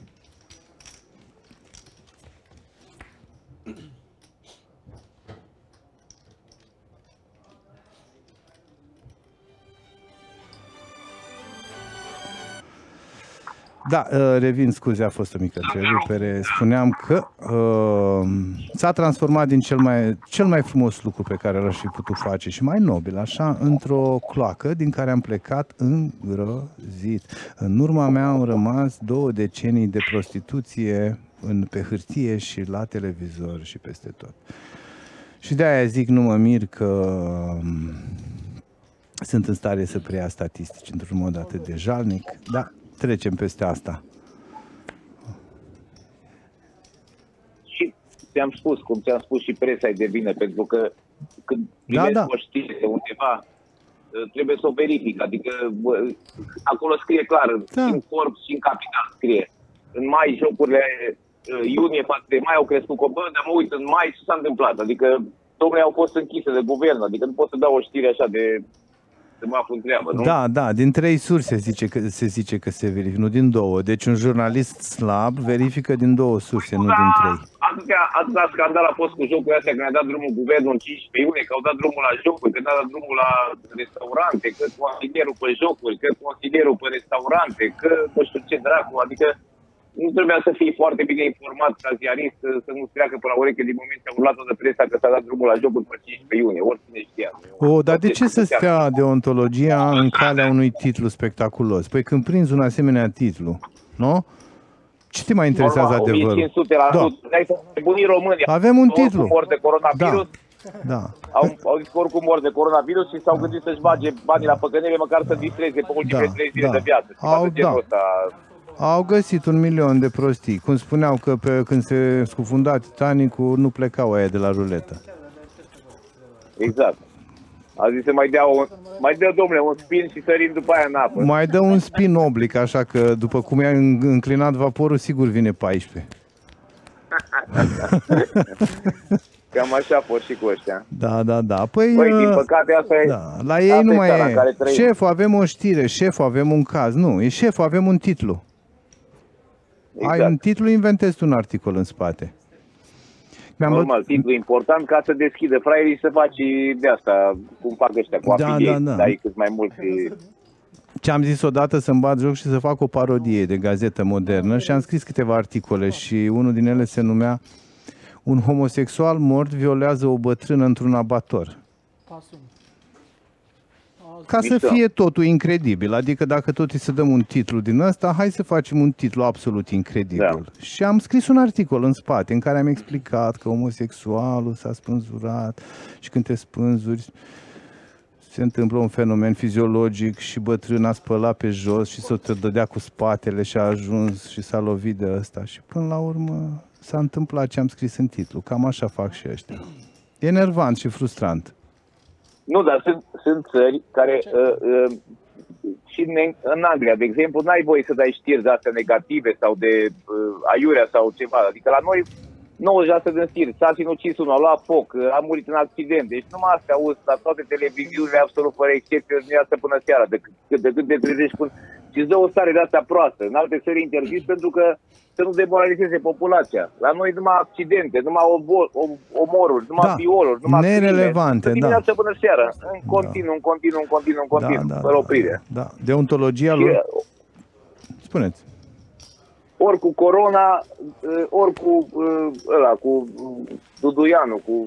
[SPEAKER 1] Da, uh, revin, scuze, a fost o mică întrerupere. Spuneam că uh, s-a transformat din cel mai, cel mai frumos lucru pe care l-aș fi putut face și mai nobil, așa, într-o cloacă din care am plecat îngrozit. În urma mea au rămas două decenii de prostituție în, pe hârtie și la televizor și peste tot. Și de-aia zic, nu mă mir că um, sunt în stare să preia statistici într-un mod atât de jalnic, dar trecem peste asta.
[SPEAKER 6] Și ți-am spus, cum ți-am spus și presa e de vină, pentru că când primești
[SPEAKER 1] da.
[SPEAKER 6] o știre de undeva, uh, trebuie să o verific. Adică bă, acolo scrie clar,
[SPEAKER 1] Da.
[SPEAKER 6] și în corp și în capital scrie. În mai jocurile uh, iunie față de mai au crescut copii, dar mă uit în mai ce s-a întâmplat. Adică domnule au fost închise de guvern, adică nu pot să dau o știre așa de să mă aflu în treabă, nu?
[SPEAKER 1] Da, da, din trei surse zice că, se zice că se verifică, nu din două. Deci un jurnalist slab verifică din două surse, nu din trei.
[SPEAKER 6] Atâtea, atâta scandal a fost cu jocurile astea când a dat drumul guvernul în 15 iunie, că au dat drumul la jocuri, că a dat drumul la restaurante, că consilierul pe jocuri, că consilierul pe restaurante, că nu știu ce dracu, adică nu trebuia să fii foarte bine informat ca ziarist, să nu treacă pe la ureche din moment ce a urlat de presa că s-a dat drumul la jocuri pe 15 iunie, oricine știa.
[SPEAKER 1] O, dar de ce să stea deontologia în calea unui titlu spectaculos? Păi când prinzi un asemenea titlu, nu? Ce te mai interesează
[SPEAKER 6] Normal,
[SPEAKER 1] adevărul?
[SPEAKER 6] 1500 la
[SPEAKER 1] Da.
[SPEAKER 6] da. Dai să nebunii România.
[SPEAKER 1] Avem un
[SPEAKER 6] Oricum
[SPEAKER 1] titlu.
[SPEAKER 6] Mor de coronavirus,
[SPEAKER 1] Da.
[SPEAKER 6] au, au zis că oricum mor de coronavirus și s-au gândit să-și bage banii la păcănire, măcar să distreze pe ultimele
[SPEAKER 1] Da,
[SPEAKER 6] trei zile
[SPEAKER 1] da.
[SPEAKER 6] de viață.
[SPEAKER 1] Au,
[SPEAKER 6] Au, de genul
[SPEAKER 1] da.
[SPEAKER 6] ăsta.
[SPEAKER 1] Au găsit un milion de prostii. Cum spuneau că pe, când se scufunda Titanicul, nu plecau aia de la ruletă.
[SPEAKER 6] Exact. A zis să mai dea, un, mai dea domnule un spin și sărim după aia în apă.
[SPEAKER 1] Mai dă un spin oblic, așa că după cum i-a în- înclinat vaporul, sigur vine 14.
[SPEAKER 6] Cam așa a fost și cu ăștia.
[SPEAKER 1] Da, da, da. Păi,
[SPEAKER 6] Păi, din
[SPEAKER 1] uh,
[SPEAKER 6] păcate, asta e...
[SPEAKER 1] da, la ei
[SPEAKER 6] asta
[SPEAKER 1] nu
[SPEAKER 6] e
[SPEAKER 1] mai
[SPEAKER 6] țara în care
[SPEAKER 1] e.
[SPEAKER 6] trăim.
[SPEAKER 1] Șeful, avem o știre, șeful, avem un caz. Nu, e șeful, avem un titlu.
[SPEAKER 6] Exact.
[SPEAKER 1] Ai un titlu, inventezi tu un articol în spate. Mi-am
[SPEAKER 6] Normal,
[SPEAKER 1] văzut-
[SPEAKER 6] titlu important ca să deschidă fraierii să faci de asta, cum fac ăștia, cu
[SPEAKER 1] Da,
[SPEAKER 6] afiliați,
[SPEAKER 1] da, da.
[SPEAKER 6] dai cât mai mulți...
[SPEAKER 1] Ce am zis odată să-mi bat joc și să fac o parodie de gazetă modernă și am scris câteva articole și unul din ele se numea Un homosexual mort violează o bătrână într-un abator.
[SPEAKER 4] Pasul.
[SPEAKER 1] Ca să
[SPEAKER 6] Mișto.
[SPEAKER 1] fie totul incredibil, adică dacă tot e să dăm un titlu din ăsta, hai să facem un titlu absolut incredibil.
[SPEAKER 6] Da.
[SPEAKER 1] Și am scris un articol în spate în care am explicat că homosexualul s-a spânzurat și când te spânzuri se întâmplă un fenomen fiziologic și bătrâna spăla pe jos și se dădea cu spatele și a ajuns și s-a lovit de ăsta și până la urmă s-a întâmplat ce am scris în titlu. Cam așa fac și ăștia. E enervant și frustrant.
[SPEAKER 6] Nu, dar sunt, sunt țări care uh, uh, și în, în Anglia, de exemplu, n-ai voie să dai știri de astea negative sau de uh, aiurea sau ceva. Adică la noi 90% din știri, s-a sinucis unul, a luat foc, uh, a murit în accident. Deci numai astea auzi la toate televiziunile, absolut fără excepție, din asta până seara, de, cât- de cât te trezești până... Și îți dă o stare de asta proastă. În alte țări interzis pentru că să nu demoralizeze populația. La noi numai accidente, numai obo- om- omoruri, numai
[SPEAKER 1] Da,
[SPEAKER 6] violuri, numai crime.
[SPEAKER 1] nerelevante,
[SPEAKER 6] De dimineață până seara. În continuu, în continuu, în continuu, în continuu, fără oprire.
[SPEAKER 1] Da, da. Deontologia
[SPEAKER 6] Și,
[SPEAKER 1] lor...
[SPEAKER 6] uh,
[SPEAKER 1] Spuneți.
[SPEAKER 6] ori cu corona, uh, ori cu uh, ăla, cu uh, Duduianu, cu Cu...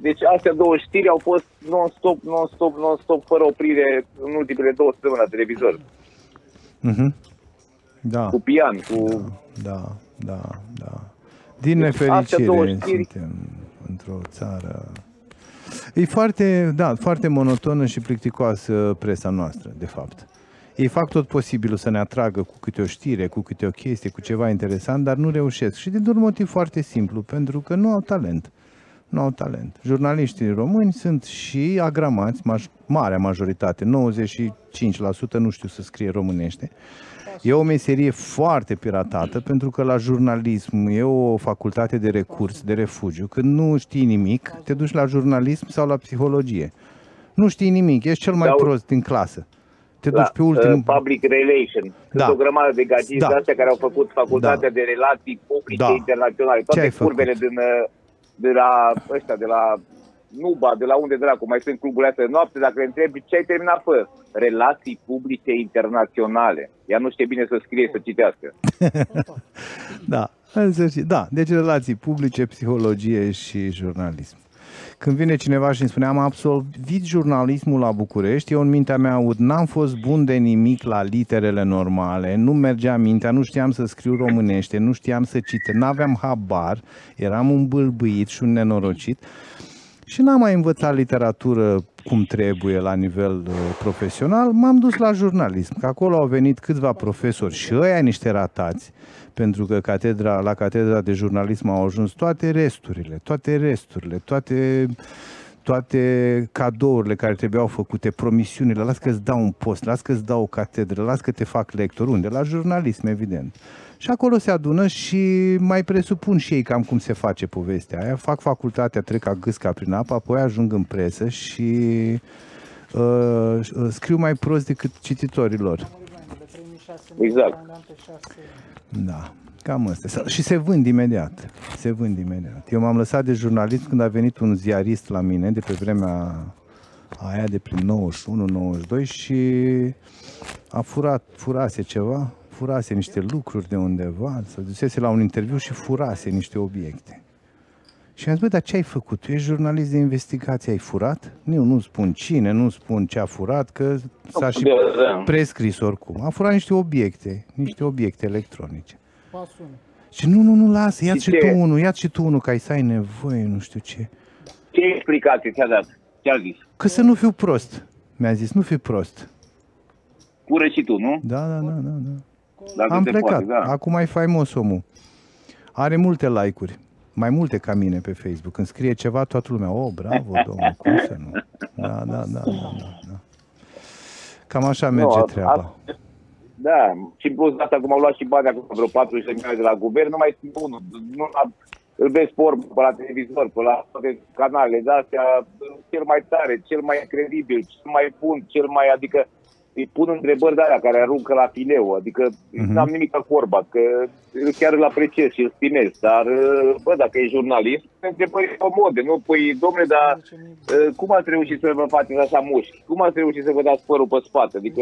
[SPEAKER 6] Deci astea două știri au fost non-stop, non-stop, non-stop, fără oprire în ultimele două săptămâni la televizor.
[SPEAKER 1] Mhm. Da,
[SPEAKER 6] Cu pian, cu...
[SPEAKER 1] da, da, da. Din
[SPEAKER 6] Deci, astea două
[SPEAKER 1] nefericire
[SPEAKER 6] știri-
[SPEAKER 1] suntem într-o țară... E foarte, da, foarte monotonă și plicticoasă presa noastră, de fapt. Ei fac tot posibilul să ne atragă cu câte o știre, cu câte o chestie, cu ceva interesant, dar nu reușesc. Și dintr-un motiv foarte simplu, pentru că nu au talent. Nu au talent. Jurnaliștii români sunt și agramați, maj- marea majoritate, 95% nu știu să scrie românește. E o meserie foarte piratată pentru că la jurnalism e o facultate de recurs, de refugiu. Când nu știi nimic, te duci la jurnalism sau la psihologie. Nu știi nimic, ești cel mai
[SPEAKER 6] Sau-
[SPEAKER 1] prost din clasă. Te duci
[SPEAKER 6] la
[SPEAKER 1] pe ultimul...
[SPEAKER 6] uh, public relation. Sunt
[SPEAKER 1] Da.
[SPEAKER 6] o grămadă de gagiți
[SPEAKER 1] Da.
[SPEAKER 6] de astea care au făcut facultatea de relații publice
[SPEAKER 1] Da.
[SPEAKER 6] internaționale.
[SPEAKER 1] Ce
[SPEAKER 6] Toate
[SPEAKER 1] ai făcut?
[SPEAKER 6] curbele din, uh, de la ăștia, de la Nuba, de la unde dracu, mai sunt cluburile astea de noapte, dacă le întrebi ce ai terminat fă? Relații publice internaționale. Ea nu știe bine să scrie, să citească.
[SPEAKER 1] Da, în sfârșit, da. Deci relații publice, psihologie și jurnalism. Când vine cineva și îmi spune am absolvit jurnalismul la București, eu în mintea mea aud, n-am fost bun de nimic la literele normale, nu mergea mintea, nu știam să scriu românește, nu știam să cite, n-aveam habar, eram un bâlbâit și un nenorocit și n-am mai învățat literatură cum trebuie la nivel uh, profesional, m-am dus la jurnalism, că acolo au venit câțiva profesori și ăia niște ratați, pentru că catedra, la catedra de jurnalism au ajuns toate resturile, toate resturile, toate toate cadourile care trebuiau făcute, promisiunile, las că îți dau un post, las că îți dau o catedră, las că te fac lector, unde? La jurnalism, evident. Și acolo se adună și mai presupun și ei cam cum se face povestea aia. Fac facultatea, trec ca gâsca prin apă, apoi ajung în presă și uh, uh, scriu mai prost decât cititorilor.
[SPEAKER 4] De 3006
[SPEAKER 6] Exact.
[SPEAKER 4] Am pe 6
[SPEAKER 1] Da, cam asta. Sau- Și se vând imediat. Se vând imediat. Eu m-am lăsat de jurnalist când a venit un ziarist la mine de pe vremea aia de prin 91-92 și a furat, furase ceva, furase niște lucruri de undeva, se dusese la un interviu și furase niște obiecte. Și am zis, bă, dar ce ai făcut? Tu ești jurnalist de investigație, ai furat? Eu nu spun cine, nu spun ce a furat, că s-a și
[SPEAKER 6] Da.
[SPEAKER 1] prescris oricum. A furat niște obiecte, niște obiecte electronice.
[SPEAKER 4] Pas 1.
[SPEAKER 1] Și nu, nu, nu, lasă, ia
[SPEAKER 6] Și
[SPEAKER 1] și
[SPEAKER 6] ce?
[SPEAKER 1] tu unul, ia și tu unul, ca să ai nevoie, nu știu ce.
[SPEAKER 6] Ce explicație ți-a dat? Ce-a zis?
[SPEAKER 1] Că să nu fiu prost, mi-a zis, nu fi prost.
[SPEAKER 6] Cură și tu, nu?
[SPEAKER 1] Da, da, da, da, da.
[SPEAKER 6] Dacă
[SPEAKER 1] Am
[SPEAKER 6] se
[SPEAKER 1] plecat,
[SPEAKER 6] poate, da.
[SPEAKER 1] acum e faimos omul. Are multe like-uri, mai multe ca mine pe Facebook. Când scrie ceva, toată lumea, oh, bravo, domnul, cum să nu? Da, da, da, da, da. da. Cam așa merge
[SPEAKER 6] a-
[SPEAKER 1] treaba.
[SPEAKER 6] a- Da, și în plus de asta, cum au luat și bani acum vreo 40 de milioane de la guvern, nu mai sunt unul. Nu la, îl vezi pe orb, pe la televizor, pe la toate canalele de astea, cel mai tare, cel mai credibil, cel mai bun, cel mai, adică îi pun întrebări de alea care aruncă la fileu, adică
[SPEAKER 1] Mhm.
[SPEAKER 6] n-am nimic cu Orba, că chiar îl apreciez și îl stimez, dar bă, dacă e jurnalist, întrebări comode, nu? Păi, domnule, dar Uh, cum ați reușit să vă faceți așa mușchi? Cum ați reușit să vă dați părul pe spate? Adică,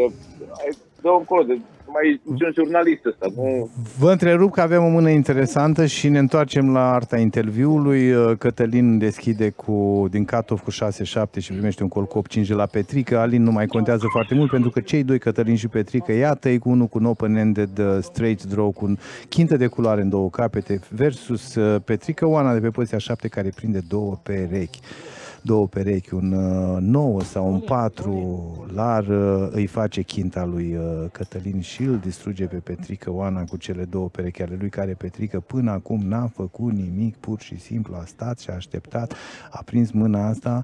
[SPEAKER 6] hai, dă încolo, de, mai sunt jurnalist ăsta, nu...
[SPEAKER 1] Vă întrerup că avem o mână interesantă și ne întoarcem la arta interviului. Uh, Cătălin deschide cu, din cut cu 6-7 și primește un col cu 8-5 de la Petrică. Alin nu mai contează foarte mult pentru că cei doi, Cătălin și Petrică, iată e cu unul cu un open-ended uh, straight draw cu un chintă de culoare în două capete versus uh, Petrică Oana de pe poziția 7 care prinde două perechi două perechi, un uh, 9 sau un 4 lar uh, îi face chinta lui uh, Cătălin și îl distruge pe Petrică Oana cu cele două perechi ale lui, care Petrică până acum n-a făcut nimic, pur și simplu a stat și a așteptat, a prins mâna asta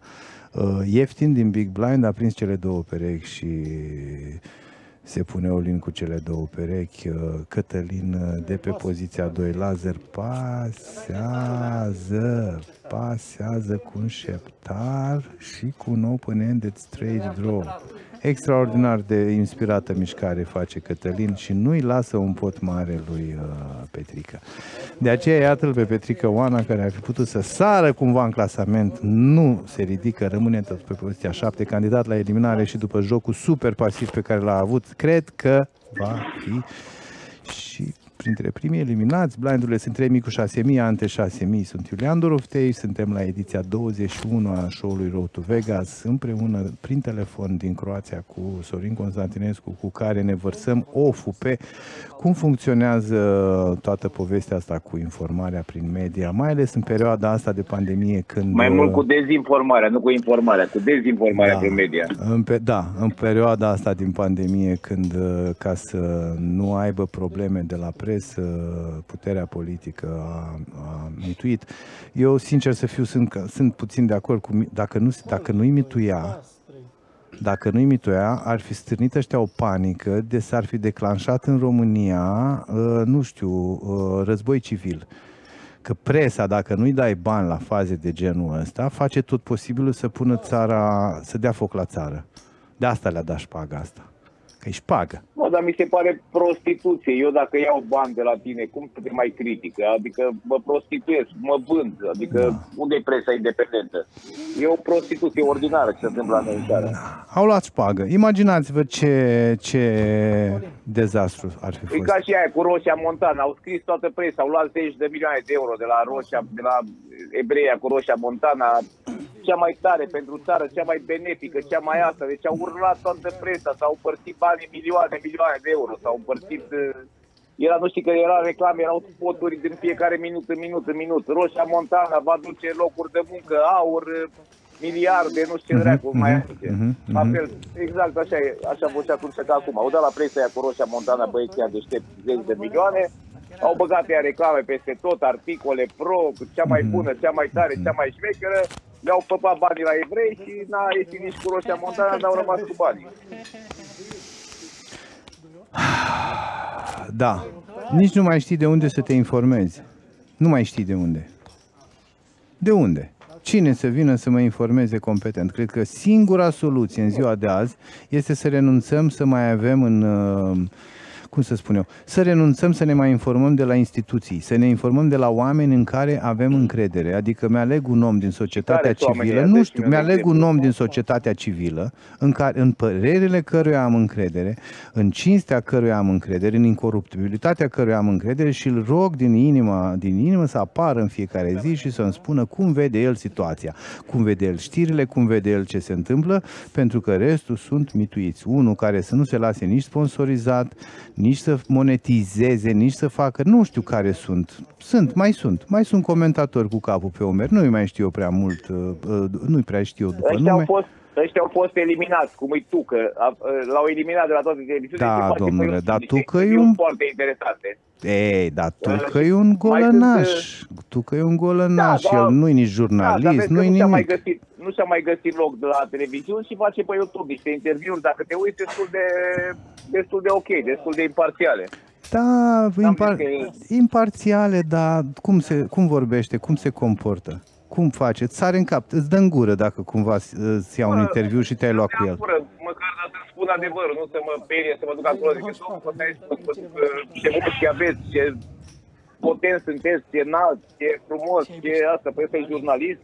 [SPEAKER 1] uh, ieftin din Big Blind, a prins cele două perechi și se pune Olin cu cele două perechi, uh, Cătălin uh, de pe poziția 2, Lazer pasează, pasează cu un șeptar și cu un open-ended straight draw. Extraordinar de inspirată mișcare face Cătălin și nu-i lasă un pot mare lui uh, Petrică. De aceea iată-l pe Petrică Oana care ar fi putut să sară cumva în clasament, nu se ridică, rămâne tot pe poziția 7, candidat la eliminare și după jocul super pasiv pe care l-a avut, cred că va fi și printre primii eliminați. Blindurile sunt 3.000 cu 6.000, ante 6.000 sunt Iulian Doroftei. Suntem la ediția 21 a show-ului Road to Vegas, împreună prin telefon din Croația cu Sorin Constantinescu, cu care ne vărsăm oful pe cum funcționează toată povestea asta cu informarea prin media, mai ales în perioada asta de pandemie când...
[SPEAKER 6] Mai mult cu dezinformarea, nu cu informarea, cu dezinformarea
[SPEAKER 1] Da.
[SPEAKER 6] prin media.
[SPEAKER 1] În pe, da, în perioada asta din pandemie, când uh, ca să nu aibă probleme de la presă, puterea politică a, a mituit. Eu, sincer să fiu, sunt, sunt puțin de acord cu... mi- Dacă, nu, dacă nu-i mituia, dacă nu-i mituia, ar fi stârnit ăștia o panică de s-ar fi declanșat în România, uh, nu știu, uh, război civil. Că presa, dacă nu-i dai bani la faze de genul ăsta, face tot posibilul să pună țara, să dea foc la țară. De asta le-a dat șpaga asta. Că e șpagă.
[SPEAKER 6] Mă, dar mi se pare prostituție. Eu dacă iau bani de la tine, cum să te mai critică? Adică mă prostituiesc, mă vând. Adică
[SPEAKER 1] Da.
[SPEAKER 6] unde e presa independentă? E o prostituție ordinară ce se întâmplă la noi în țară.
[SPEAKER 1] Au luat șpagă. Imaginați-vă ce, ce dezastru ar fi
[SPEAKER 6] E
[SPEAKER 1] fost.
[SPEAKER 6] ca și aia cu Roșia Montana. Au scris toată presa, au luat zeci de milioane de euro de la Roșia, de la Ebreia cu Roșia Montana, cea mai tare pentru țară, cea mai benefică, cea mai asta. Deci au urlat toată presa, s-au împărțit banii milioane, milioane de euro, s-au împărțit... uh, Era, nu știu că era reclame, erau spoturi din fiecare minut în minut în minut. Roșia Montana va duce locuri de muncă, aur, uh, miliarde, nu știu ce dracu mai aduce.
[SPEAKER 1] mhm,
[SPEAKER 6] La
[SPEAKER 1] mhm.
[SPEAKER 6] fel, exact așa e, așa a fost și atunci ca acum. Au dat la presa aia cu Roșia Montana băieții deștept zeci de milioane, au băgat ea reclame peste tot, articole pro, cea mai
[SPEAKER 1] Mhm.
[SPEAKER 6] bună, cea mai tare, cea mai șmecheră, le-au păpat banii la evrei și n-a ieșit nici cu Roșia Montana, dar au rămas cu banii.
[SPEAKER 1] Da. Nici nu mai știi de unde să te informezi. Nu mai știi de unde. De unde? Cine să vină să mă informeze competent? Cred că singura soluție în ziua de azi este să renunțăm să mai avem în... uh, Cum să spun eu? Să renunțăm să ne mai informăm de la instituții, să ne informăm de la oameni în care avem încredere. Adică mi-aleg un om din societatea
[SPEAKER 6] Care sunt oamenii
[SPEAKER 1] civilă,
[SPEAKER 6] ăia?
[SPEAKER 1] nu
[SPEAKER 6] Deci,
[SPEAKER 1] știu,
[SPEAKER 6] mi-a
[SPEAKER 1] mi-aleg
[SPEAKER 6] exemplu.
[SPEAKER 1] un om din societatea civilă în, care, în părerile căruia am încredere, în cinstea căruia am încredere, în incoruptibilitatea căruia am încredere și îl rog din inima, din inimă să apară în fiecare zi și să-mi spună cum vede el situația, cum vede el știrile, cum vede el ce se întâmplă, pentru că restul sunt mituiți. Unul care să nu se lase nici sponsorizat, nici să monetizeze, nici să facă, nu știu care sunt. Sunt, mai sunt. Mai sunt comentatori cu capul pe omer. Nu-i mai știu eu prea mult, uh, uh, nu-i prea știu eu după
[SPEAKER 6] Ăștia au
[SPEAKER 1] nume.
[SPEAKER 6] fost Ăștia au fost eliminați, cum e Tucă, a- l-au eliminat de la toate televiziunile.
[SPEAKER 1] Da,
[SPEAKER 6] și face
[SPEAKER 1] domnule,
[SPEAKER 6] pe YouTube
[SPEAKER 1] dar
[SPEAKER 6] niște
[SPEAKER 1] Tucă e
[SPEAKER 6] interviuri
[SPEAKER 1] un-
[SPEAKER 6] foarte interesante.
[SPEAKER 1] Ei, dar tu
[SPEAKER 6] Uh,
[SPEAKER 1] că e un
[SPEAKER 6] mai
[SPEAKER 1] golănaș.
[SPEAKER 6] sunt,
[SPEAKER 1] Tu că e un golănaș.
[SPEAKER 6] Da, da.
[SPEAKER 1] El nu-i nici
[SPEAKER 6] Da, dar
[SPEAKER 1] jurnalist,
[SPEAKER 6] vezi că
[SPEAKER 1] nu-i
[SPEAKER 6] nu și-a mai
[SPEAKER 1] nimic.
[SPEAKER 6] găsit, nu și-a mai găsit loc de la televiziuni și face pe YouTube niște interviuri, dacă te uiți, destul de, destul de ok, destul de imparțiale.
[SPEAKER 1] Da, impar-
[SPEAKER 6] zis că-
[SPEAKER 1] imparțiale, dar cum, se, cum vorbește, cum se comportă? Cum face? Îți sare în cap, îți dă în gură dacă cumva îți îți ia un
[SPEAKER 6] Bă,
[SPEAKER 1] interviu și te-ai luat cu el.
[SPEAKER 6] Fură, măcar să spun adevărul, nu să mă perie, să mă duc acolo, zic, domnul, ăsta e, bă, bă, bă, ce mușchi aveți, ce potent sunteți, ce înalt, ce frumos, ce asta, păi ăsta e jurnalist,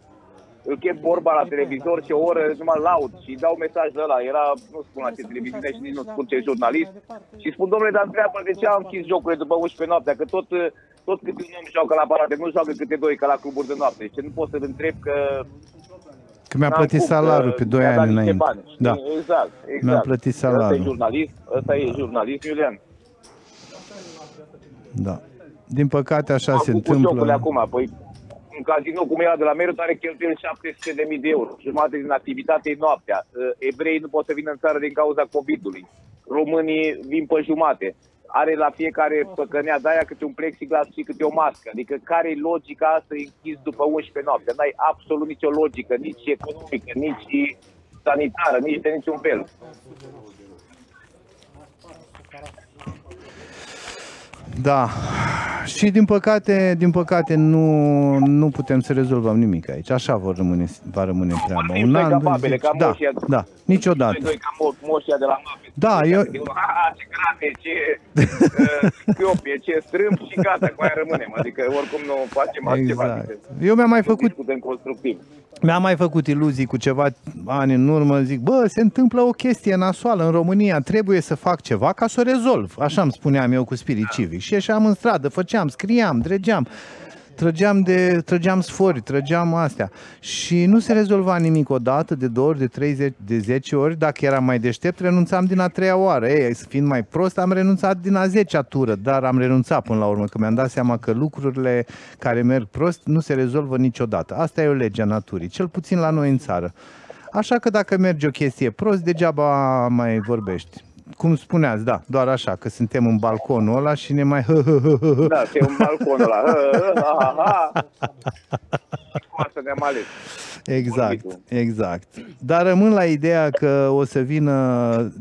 [SPEAKER 6] îl chem vorba la televizor și o oră numai laud și îi dau mesaj de ăla, era, nu spun la ce televiziune și nici nu spun ce jurnalist și spun, domnule, dar întreabă de ce am închis jocurile după 11 noaptea, că tot, tot câte un om joacă la aparate, nu joacă câte doi ca la cluburi de noapte, și ce nu pot să-l întreb că
[SPEAKER 1] Că mi-a
[SPEAKER 6] N-am
[SPEAKER 1] plătit
[SPEAKER 6] cum,
[SPEAKER 1] salariul
[SPEAKER 6] că
[SPEAKER 1] pe 2
[SPEAKER 6] mi-a dat
[SPEAKER 1] ani
[SPEAKER 6] niște
[SPEAKER 1] înainte.
[SPEAKER 6] Bani, știi?
[SPEAKER 1] Da.
[SPEAKER 6] Exact, exact.
[SPEAKER 1] Mi-a plătit
[SPEAKER 6] Ăsta
[SPEAKER 1] salariul.
[SPEAKER 6] e jurnalist, ăsta e jurnalist, Iulian.
[SPEAKER 1] Da. Din păcate așa
[SPEAKER 6] Am
[SPEAKER 1] se
[SPEAKER 6] făcut jocurile
[SPEAKER 1] întâmplă.
[SPEAKER 6] acum, păi un casino cum era de la Merut are cheltuieli 700.000 de euro. Jumătate din activitate e noaptea. Uh, Evreii nu pot să vină în țară din cauza COVID-ului. Românii vin pe jumate. Are la fiecare păcănea de aia câte un plexiglas și câte o mască. Adică care e logica să închizi după 11 noapte? N-ai absolut nicio logică, nici economică, nici sanitară, nici de niciun fel.
[SPEAKER 1] Da. Și din păcate, din păcate nu, nu putem să rezolvăm nimic aici. Așa vor rămâne, va rămâne treaba.
[SPEAKER 6] Vorbim noi ca babele,
[SPEAKER 1] zece-
[SPEAKER 6] ca
[SPEAKER 1] da,
[SPEAKER 6] moșia.
[SPEAKER 1] da, niciodată.
[SPEAKER 6] Noi doi ca mo- moșia de la mape.
[SPEAKER 1] Da, eu-
[SPEAKER 6] Ha, ce grame, ce uh, chiopie, ce strâmb și gata, cu aia rămânem. Adică oricum nu facem altceva.
[SPEAKER 1] Exact.
[SPEAKER 6] decât
[SPEAKER 1] Eu mi-am mai
[SPEAKER 6] să
[SPEAKER 1] făcut
[SPEAKER 6] Discutăm constructiv.
[SPEAKER 1] Mi-am mai făcut iluzii cu ceva ani în urmă, zic, bă, se întâmplă o chestie nasoală în România, trebuie să fac ceva ca să o rezolv. Așa îmi spuneam eu cu spirit civic. Și ieșeam în stradă, făceam, scriam, dregeam, trăgeam, de, trăgeam sfori, trăgeam astea. Și nu se rezolva nimic odată, de două ori, de 30, de 10 ori. Dacă eram mai deștept, renunțam din a treia oară. Ei, fiind mai prost, am renunțat din a zecea tură, dar am renunțat până la urmă, că mi-am dat seama că lucrurile care merg prost nu se rezolvă niciodată. Asta e o lege a naturii, cel puțin la noi în țară. Așa că dacă merge o chestie prost, degeaba mai vorbești. Cum spuneați, da, doar așa, că suntem în balconul ăla și ne mai hă, hă, hă, hă, hă.
[SPEAKER 6] Da, pe un balcon ăla. Ha, ha, ha, ha. Cu asta ne-am ales.
[SPEAKER 1] Exact,
[SPEAKER 6] Vorbitul.
[SPEAKER 1] exact. Dar rămân la ideea că o să vină,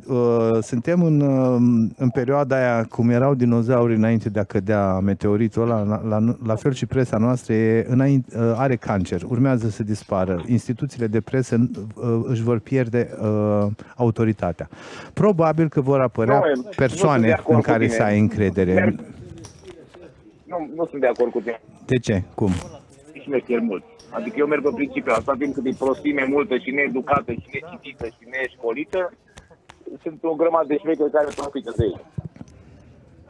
[SPEAKER 1] uh, suntem în, uh, în perioada aia cum erau dinozaurii înainte de a cădea meteoritul ăla, la, la, la fel și presa noastră e, înainte, uh, are cancer, urmează să dispară. Instituțiile de presă uh, își vor pierde uh, autoritatea. Probabil că vor apărea
[SPEAKER 6] Nu, nu sunt de
[SPEAKER 1] persoane
[SPEAKER 6] acord
[SPEAKER 1] în
[SPEAKER 6] cu
[SPEAKER 1] care
[SPEAKER 6] tine.
[SPEAKER 1] să ai încredere.
[SPEAKER 6] Nu, nu sunt de acord cu tine.
[SPEAKER 1] De ce? Cum?
[SPEAKER 6] șmecher mult. Adică eu merg pe principiu asta, timp cât e prostime multă și needucată și necitită și neșcolită, sunt o grămadă de șmecheri care profită de ei.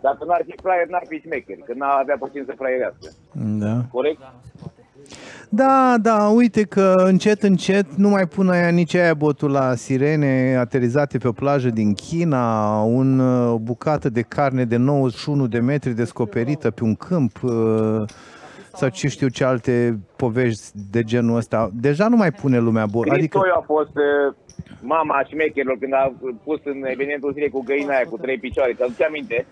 [SPEAKER 6] Dacă n-ar fi fraier, n-ar fi șmecheri, că n-ar avea puțin să fraierească.
[SPEAKER 1] Da.
[SPEAKER 6] Corect?
[SPEAKER 1] Da, da, uite că încet, încet nu mai pun aia nici aia botul la sirene aterizate pe o plajă din China, un, uh, o bucată de carne de 91 de metri descoperită pe un câmp uh, sau ce știu ce alte povești de genul ăsta. Deja nu mai pune lumea bot. Adică,
[SPEAKER 6] Cristoiu a fost uh, mama șmecherilor când a pus în evenimentul zilei cu găina aia cu trei picioare. Ți-aduce aminte?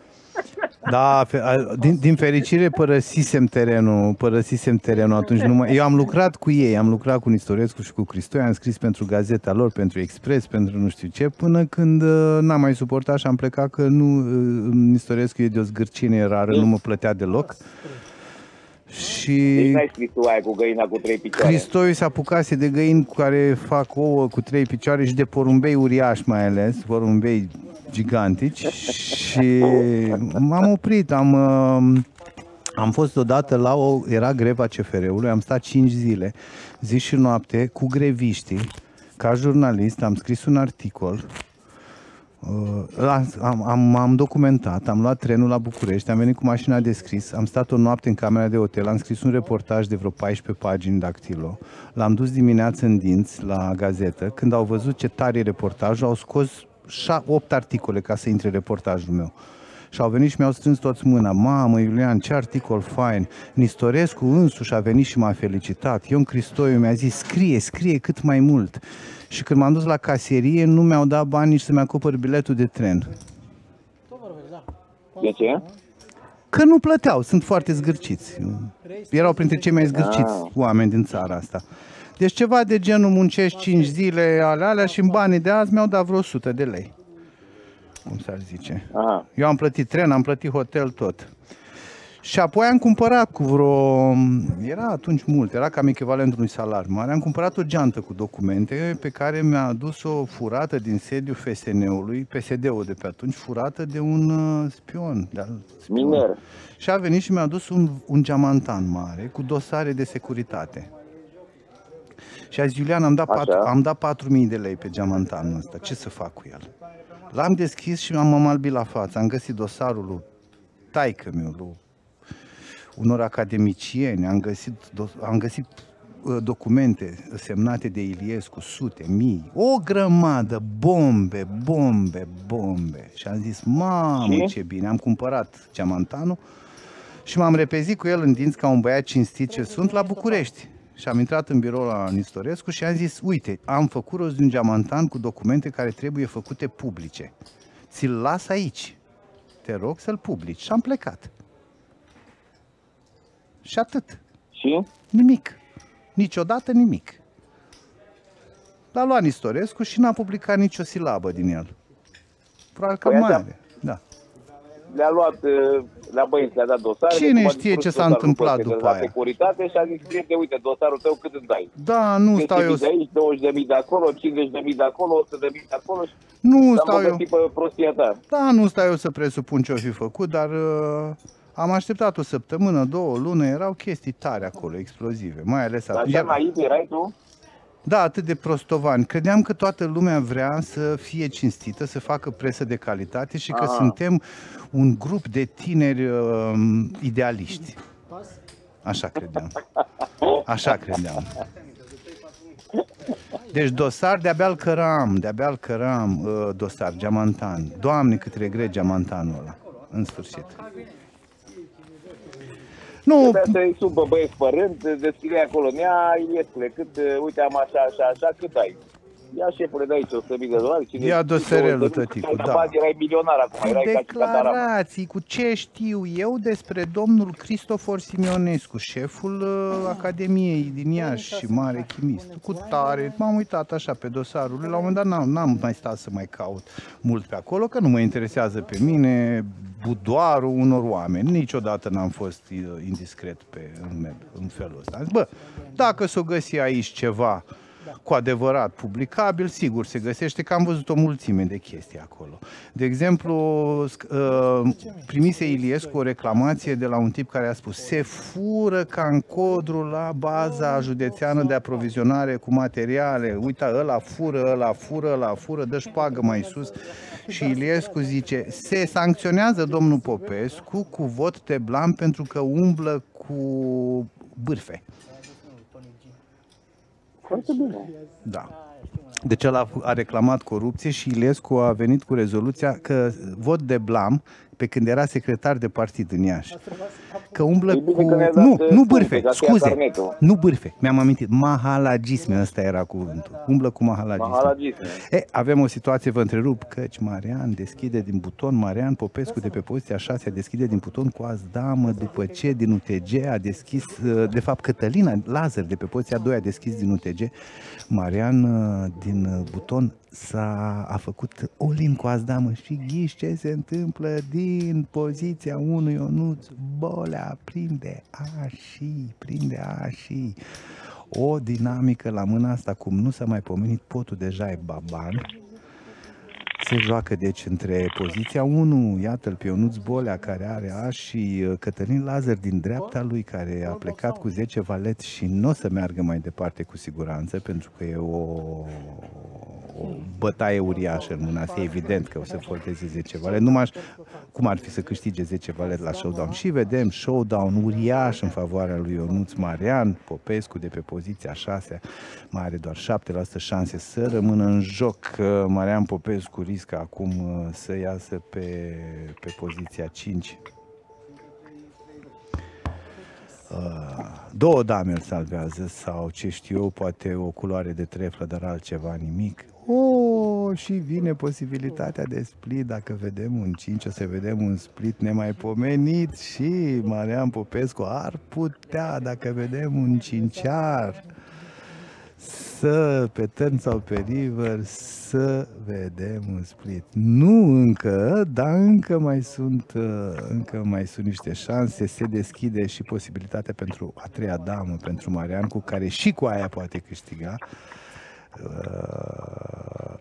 [SPEAKER 1] da, fe- a- din, din fericire părăsisem terenul, părăsisem terenul atunci. Nu mai, eu am lucrat cu ei, am lucrat cu Nistorescu și cu Cristoi, am scris pentru gazeta lor, pentru Express, pentru nu știu ce, până când uh, n-am mai suportat și am plecat că nu, uh, Nistorescu e de o zgârcine rară, nu mă plătea deloc.
[SPEAKER 6] Deci
[SPEAKER 1] Și
[SPEAKER 6] n-ai scris tu aia cu găina cu trei picioare.
[SPEAKER 1] Cristoi s-a apucase de găini cu care fac ouă cu trei picioare și de porumbei uriași mai ales, porumbei gigantici și m-am oprit, am, uh, am fost odată la o, era greva CFR-ului, am stat 5 zile, zi și noapte, cu greviștii, ca jurnalist, am scris un articol, Uh, am, am, am documentat, am luat trenul la București, am venit cu mașina de scris, am stat o noapte în camera de hotel, am scris un reportaj de vreo 14 pagini dactilo, l-am dus dimineață în dinți la gazetă, când au văzut ce tare e reportajul, au scos 8 articole ca să intre reportajul meu. Și au venit și mi-au strâns toți mâna. Mamă, Iulian, ce articol fain. Nistorescu însuși a venit și m-a felicitat. Ion Cristoiu mi-a zis, scrie, scrie cât mai mult. Și când m-am dus la caserie, nu mi-au dat bani nici să-mi acopăr biletul de tren.
[SPEAKER 6] De ce?
[SPEAKER 1] Că nu plăteau, sunt foarte zgârciți. Erau printre cei mai zgârciți
[SPEAKER 6] Ah.
[SPEAKER 1] oameni din țara asta. Deci ceva de genul muncești 5 zile ale alea și în banii de azi mi-au dat vreo 100 de lei. Cum s-ar zice.
[SPEAKER 6] Aha.
[SPEAKER 1] Eu am plătit tren, am plătit hotel, tot. Și apoi am cumpărat cu vreo... Era atunci mult, era cam echivalentul unui salar mare. Am cumpărat o geantă cu documente pe care mi-a adus-o furată din sediul FSN-ului, PSD-ul de pe atunci, furată de un uh, spion. De spion.
[SPEAKER 6] Miner.
[SPEAKER 1] Și a venit și mi-a adus un, un geamantan mare cu dosare de securitate. Și a zis, Iulian, am dat,
[SPEAKER 6] Așa.
[SPEAKER 1] patru, am dat 4.000 de lei pe geamantanul ăsta. Ce să fac cu el? L-am deschis și m-am albit la față. Am găsit dosarul lui taică meu, lui unor academicieni, am găsit, do- am găsit uh, documente semnate de Iliescu, sute, mii, o grămadă, bombe, bombe, bombe. Și am zis, mamă,
[SPEAKER 6] Și?
[SPEAKER 1] ce bine, am cumpărat geamantanul și m-am repezit cu el în dinți ca un băiat cinstit ce sunt la București. Și am intrat în birou la Nistorescu și am zis, uite, am făcut rost de un geamantan cu documente care trebuie făcute publice. Ți-l las aici. Te rog să-l publici. Și am plecat. Și atât.
[SPEAKER 6] Și?
[SPEAKER 1] Nimic. Niciodată nimic. L-a luat Nistorescu și n-a publicat nicio silabă din el. Probabil că
[SPEAKER 6] Păi
[SPEAKER 1] mai
[SPEAKER 6] așa.
[SPEAKER 1] are. Da.
[SPEAKER 6] le-a luat, uh, le-a băieți, le-a dat dosare.
[SPEAKER 1] Cine
[SPEAKER 6] cum a
[SPEAKER 1] știe
[SPEAKER 6] distrus
[SPEAKER 1] ce s-a
[SPEAKER 6] dosarul
[SPEAKER 1] întâmplat
[SPEAKER 6] după,
[SPEAKER 1] după
[SPEAKER 6] la
[SPEAKER 1] aia?
[SPEAKER 6] securitate și a zis, prietene, uite, dosarul tău cât îmi dai?
[SPEAKER 1] Da, nu stau eu,
[SPEAKER 6] 10.000 de aici, 20.000 de acolo, 50.000 de acolo, 100.000 de acolo și
[SPEAKER 1] nu
[SPEAKER 6] am
[SPEAKER 1] stau eu,
[SPEAKER 6] bogățit pe prostia ta.
[SPEAKER 1] da, nu stau eu să presupun ce o fi făcut, dar uh, am așteptat o săptămână, două luni, erau chestii tare acolo, explozive, mai ales
[SPEAKER 6] Dar
[SPEAKER 1] atunci.
[SPEAKER 6] așa naiv erai tu?
[SPEAKER 1] Da, atât de prostovani. Credeam că toată lumea vrea să fie cinstită, să facă presă de calitate și că
[SPEAKER 6] Ah.
[SPEAKER 1] suntem un grup de tineri uh, idealiști. Așa credeam. Așa credeam. Deci dosar de-abia îl căram, de-abia îl căram uh, dosar, geamantan. Doamne, cât regret geamantanul ăla. În sfârșit. Nu,
[SPEAKER 6] Trebuia să-i subă băieți pe rând, deschide acolo, nea, Iliescule, cât, uh, uite, am așa, așa, așa, cât ai? Ia șefule de aici 100.000 de dolari. cine-
[SPEAKER 1] Ia dosarelul,
[SPEAKER 6] 200.000,
[SPEAKER 1] tăticu,
[SPEAKER 6] la
[SPEAKER 1] da.
[SPEAKER 6] bază erai milionar acum, erai ca și Catarama.
[SPEAKER 1] declarații cu ce știu eu despre domnul Cristofor Simionescu, șeful uh, Academiei din Iași și mare chimist. Cu tare, m-am uitat așa pe dosarul lui, la un moment dat n-am, n-am mai stat să mai caut mult pe acolo, că nu mă interesează pe mine budoarul unor oameni. Niciodată n-am fost uh, indiscret pe, în, în felul ăsta. Am zis, Bă, dacă s-o găsi aici ceva cu adevărat publicabil, sigur se găsește, că am văzut o mulțime de chestii acolo. De exemplu, sc- uh, primise Iliescu o reclamație de la un tip care a spus se fură ca în codru la baza județeană de aprovizionare cu materiale, uita, ăla fură, ăla fură, ăla fură, dă șpagă mai sus. Și Iliescu zice, se sancționează domnul Popescu cu vot de blam pentru că umblă cu bârfe.
[SPEAKER 6] Foarte bine.
[SPEAKER 1] Da. Deci el a, a reclamat corupție și Ilescu a venit cu rezoluția că vot de blam pe când era secretar de partid în Iași. Că umblă
[SPEAKER 6] E bine
[SPEAKER 1] cu...
[SPEAKER 6] că ne-a dat,
[SPEAKER 1] Nu,
[SPEAKER 6] uh,
[SPEAKER 1] nu
[SPEAKER 6] puncte,
[SPEAKER 1] bârfe,
[SPEAKER 6] ca să ia
[SPEAKER 1] scuze.
[SPEAKER 6] carnetul.
[SPEAKER 1] Nu bârfe, mi-am amintit. Mahalagisme, ăsta era cuvântul. Umblă cu mahalagisme.
[SPEAKER 6] Mahalagisme.
[SPEAKER 1] E, avem o situație, vă întrerup, căci Marian deschide din buton, Marian Popescu de pe poziția 6 deschide din buton cu azi damă după ce din UTG a deschis, uh, de fapt Cătălina Lazar de pe poziția 2 a deschis din UTG, Marian uh, din uh, buton s-a a făcut all-in cu azi damă și ghiși ce se întâmplă din poziția 1 Ionuț Bolea prinde așa, prinde așa o dinamică la mâna asta, cum nu s-a mai pomenit, potul deja e baban. Se joacă deci între poziția 1, iată-l pe Ionuț Bolea care are A și uh, Cătălin Lazar din dreapta lui care a plecat cu 10 valet și nu o să meargă mai departe cu siguranță pentru că e o, o bătaie uriașă în mâna asta, e evident că o să forteze 10 valet. Nu m-aș, cum ar fi să câștige 10 valet la showdown? Și vedem showdown uriaș în favoarea lui Ionuț Marian, Popescu de pe poziția 6, mai are doar 7% șanse să rămână în joc. Uh, Marian Popescu riscă acum uh, să iasă pe, pe poziția 5. Uh, două dame îl salvează sau ce știu eu, poate o culoare de treflă, dar altceva nimic. Oh, și vine posibilitatea de split, dacă vedem un 5, o să vedem un split nemaipomenit și Marian Popescu ar putea, dacă vedem un cinciar, să pe turn sau pe river să vedem un split. Nu încă, dar încă mai sunt uh, încă mai sunt niște șanse, se deschide și posibilitatea pentru a treia damă, pentru Marian, cu care și cu aia poate câștiga. Uh,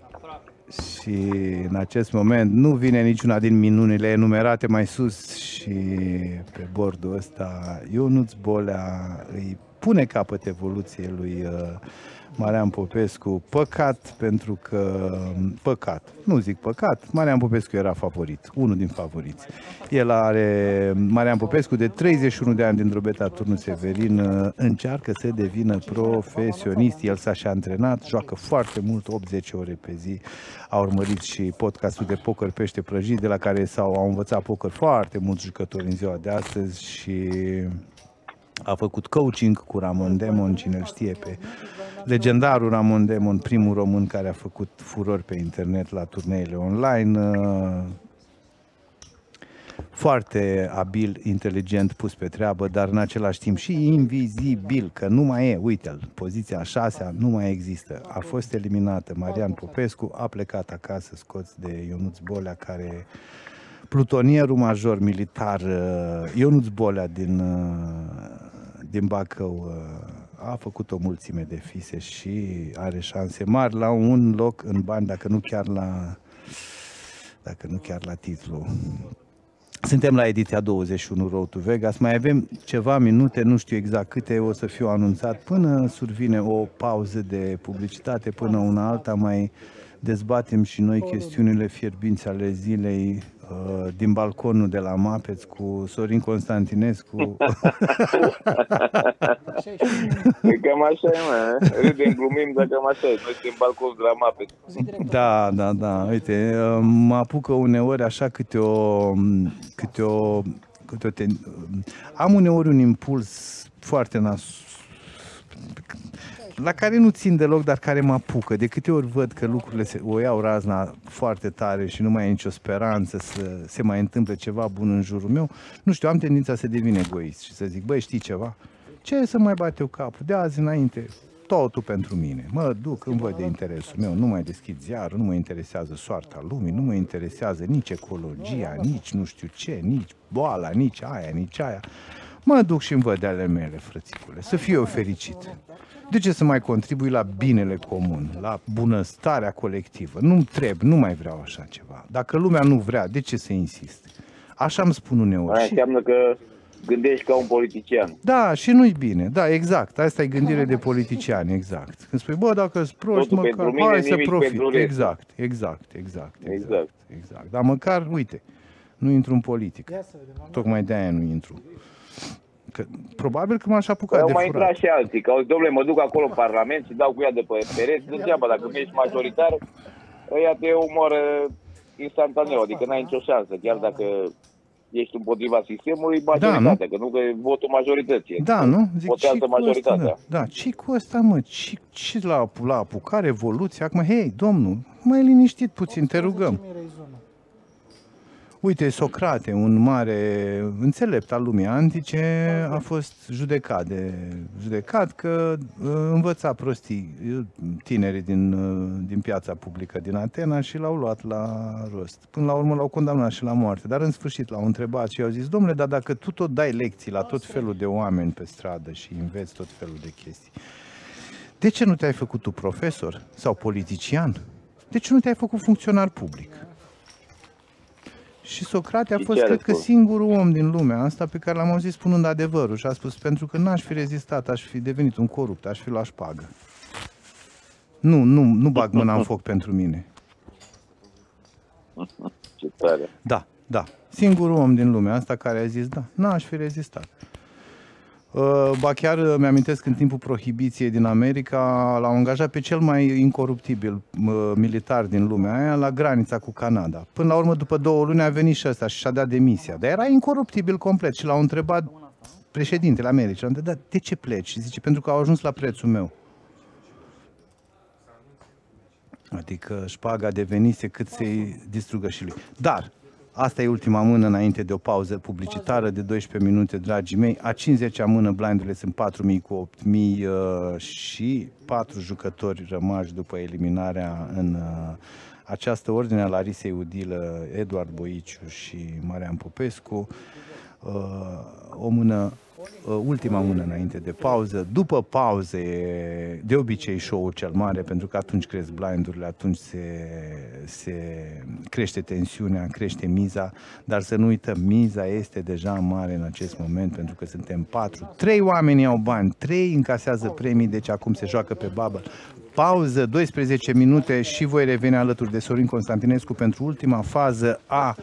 [SPEAKER 1] și în acest moment nu vine niciuna din minunile enumerate mai sus și pe bordul ăsta Ionuț Bolea îi pune capăt evoluției lui uh, Marian Popescu. Păcat pentru că... Păcat. Nu zic păcat. Marian Popescu era favorit. Unul din favoriți. El are... Marian Popescu de 31 de ani din Drobeta Turnu Severin uh, încearcă să devină profesionist. El s-a și antrenat, joacă foarte mult, 80 ore pe zi. A urmărit și podcastul de poker pește prăjit, de la care s-au au învățat poker foarte mulți jucători în ziua de astăzi și a făcut coaching cu Ramon Demon, cine îl știe pe legendarul Ramon Demon, primul român care a făcut furori pe internet la turneile online. uh, Foarte abil, inteligent, pus pe treabă, dar în același timp și invizibil, că nu mai e, uite-l, poziția a șasea nu mai există. A fost eliminată Marian Popescu, a plecat acasă scoț de Ionuț Bolea, care plutonierul major militar uh, Ionuț Bolea din, uh, din Bacău uh, a făcut o mulțime de fise și are șanse mari la un loc în bani, dacă nu chiar la, dacă nu chiar la titlu. Suntem la ediția 21 Road to Vegas, mai avem ceva minute, nu știu exact câte, o să fiu anunțat până survine o pauză de publicitate, până una alta mai dezbatem și noi chestiunile fierbinți ale zilei. uh, din balconul de la Mapeț cu Sorin Constantinescu.
[SPEAKER 4] Așa e și
[SPEAKER 6] Cam așa e, mă. Râdem, glumim, dar cam așa e. Noi suntem balconul de la mape.
[SPEAKER 4] zi direct.
[SPEAKER 1] Da, da, da. Uite, uh, mă apucă uneori așa câte o... Câte o, câte o ten... Am uneori un impuls foarte nas la care nu țin deloc, dar care mă apucă. De câte ori văd că lucrurile se, o iau razna foarte tare și nu mai e nicio speranță să se mai întâmple ceva bun în jurul meu, nu știu, am tendința să devin egoist și să zic, băi, știi ceva? Ce să mai bate eu capul? De azi înainte, totul pentru mine. Mă duc, îmi văd de interesul meu, nu mai deschid ziarul, nu mă interesează soarta lumii, nu mă interesează nici ecologia, nici nu știu ce, nici boala, nici aia, nici aia. Mă duc și îmi văd de ale mele, frățicule, să fiu eu fericit. De ce să mai contribui la binele comun, la bunăstarea colectivă? Nu trebuie, nu mai vreau așa ceva. Dacă lumea nu vrea, de ce să insist? Așa îmi spun uneori.
[SPEAKER 6] Aia
[SPEAKER 1] Și-
[SPEAKER 6] înseamnă că gândești ca un politician.
[SPEAKER 1] da, și nu-i bine. Da, exact. Asta e gândire de politiciani, exact. Când spui, bă, dacă sunt proști,
[SPEAKER 6] Totul
[SPEAKER 1] măcar,
[SPEAKER 6] pentru mine,
[SPEAKER 1] hai să
[SPEAKER 6] nimic
[SPEAKER 1] profit.
[SPEAKER 6] pentru restul.
[SPEAKER 1] Exact, exact, exact, exact,
[SPEAKER 6] Exact.
[SPEAKER 1] exact. Dar măcar, uite, nu intru în politică.
[SPEAKER 4] Ia să vedem. am-
[SPEAKER 1] Tocmai de aia nu intru. Că, probabil că m-aș
[SPEAKER 6] Păi
[SPEAKER 1] apuca
[SPEAKER 6] au
[SPEAKER 1] de
[SPEAKER 6] mai
[SPEAKER 1] furat.
[SPEAKER 6] intrat și alții, că auzi, domnule, mă duc acolo în Parlament și dau cu ea de pe pereți, degeaba, dacă nu ești majoritar, ăia te omoară instantaneu, adică n-ai nicio șansă, chiar dacă ești împotriva sistemului, majoritatea, că nu că e votul majorității.
[SPEAKER 1] Da, nu? Zic,
[SPEAKER 6] Votează
[SPEAKER 1] ce cu asta,
[SPEAKER 6] majoritatea.
[SPEAKER 1] da. da, ce cu asta, mă? Ce, ce la, la apucare, evoluție? Acum, hei, domnul, mai liniștit puțin, te rugăm.
[SPEAKER 4] 18.000 rezonă.
[SPEAKER 1] Uite, Socrate, un mare înțelept al lumii antice, a fost judecat de judecat că uh, învăța prostii uh, tinerii din, uh, din piața publică din Atena și l-au luat la rost. Până la urmă l-au condamnat și la moarte, dar în sfârșit l-au întrebat și i-au zis, domnule, dar dacă tu tot dai lecții la tot felul de oameni pe stradă și înveți tot felul de chestii, de ce nu te-ai făcut tu profesor sau politician? De ce nu te-ai făcut funcționar public? Și Socrate a
[SPEAKER 6] Și
[SPEAKER 1] fost,
[SPEAKER 6] ce a
[SPEAKER 1] cred că,
[SPEAKER 6] răspuns?
[SPEAKER 1] singurul om din lumea asta pe care l-am auzit spunând adevărul și a spus, pentru că n-aș fi rezistat, aș fi devenit un corupt, aș fi luat șpagă. Nu, nu, nu bag mâna în foc pentru mine.
[SPEAKER 6] Ce tare.
[SPEAKER 1] Da, da. Singurul om din lumea asta care a zis, da, n-aș fi rezistat. Uh, Ba chiar uh, mi-amintesc în timpul prohibiției din America l-au angajat pe cel mai incoruptibil uh, militar din lumea aia la granița cu Canada. Până la urmă, după două luni, a venit și ăsta și și-a dat demisia. Dar era incoruptibil complet și l-au întrebat președintele Americii, l-a întrebat, de ce pleci? Și zice, pentru că au ajuns la prețul meu. Adică șpaga devenise cât să-i distrugă și lui. Dar, asta e ultima mână înainte de o pauză publicitară de 12 minute, dragii mei. A 50-a mână, blindurile sunt 4.000 cu 8.000 uh, și 4 jucători rămași după eliminarea în uh, această ordine a Larisei Udilă, Eduard Boiciu și Marian Popescu. Uh, o mână uh, ultima mână înainte de pauză. După pauză e de obicei show-ul cel mare, pentru că atunci cresc blindurile, atunci se, se crește tensiunea, crește miza, dar să nu uităm, miza este deja mare în acest moment, pentru că suntem patru. Trei oameni au bani, trei încasează premii, deci acum se joacă pe babă. Pauză, 12 minute și voi reveni alături de Sorin Constantinescu pentru ultima fază a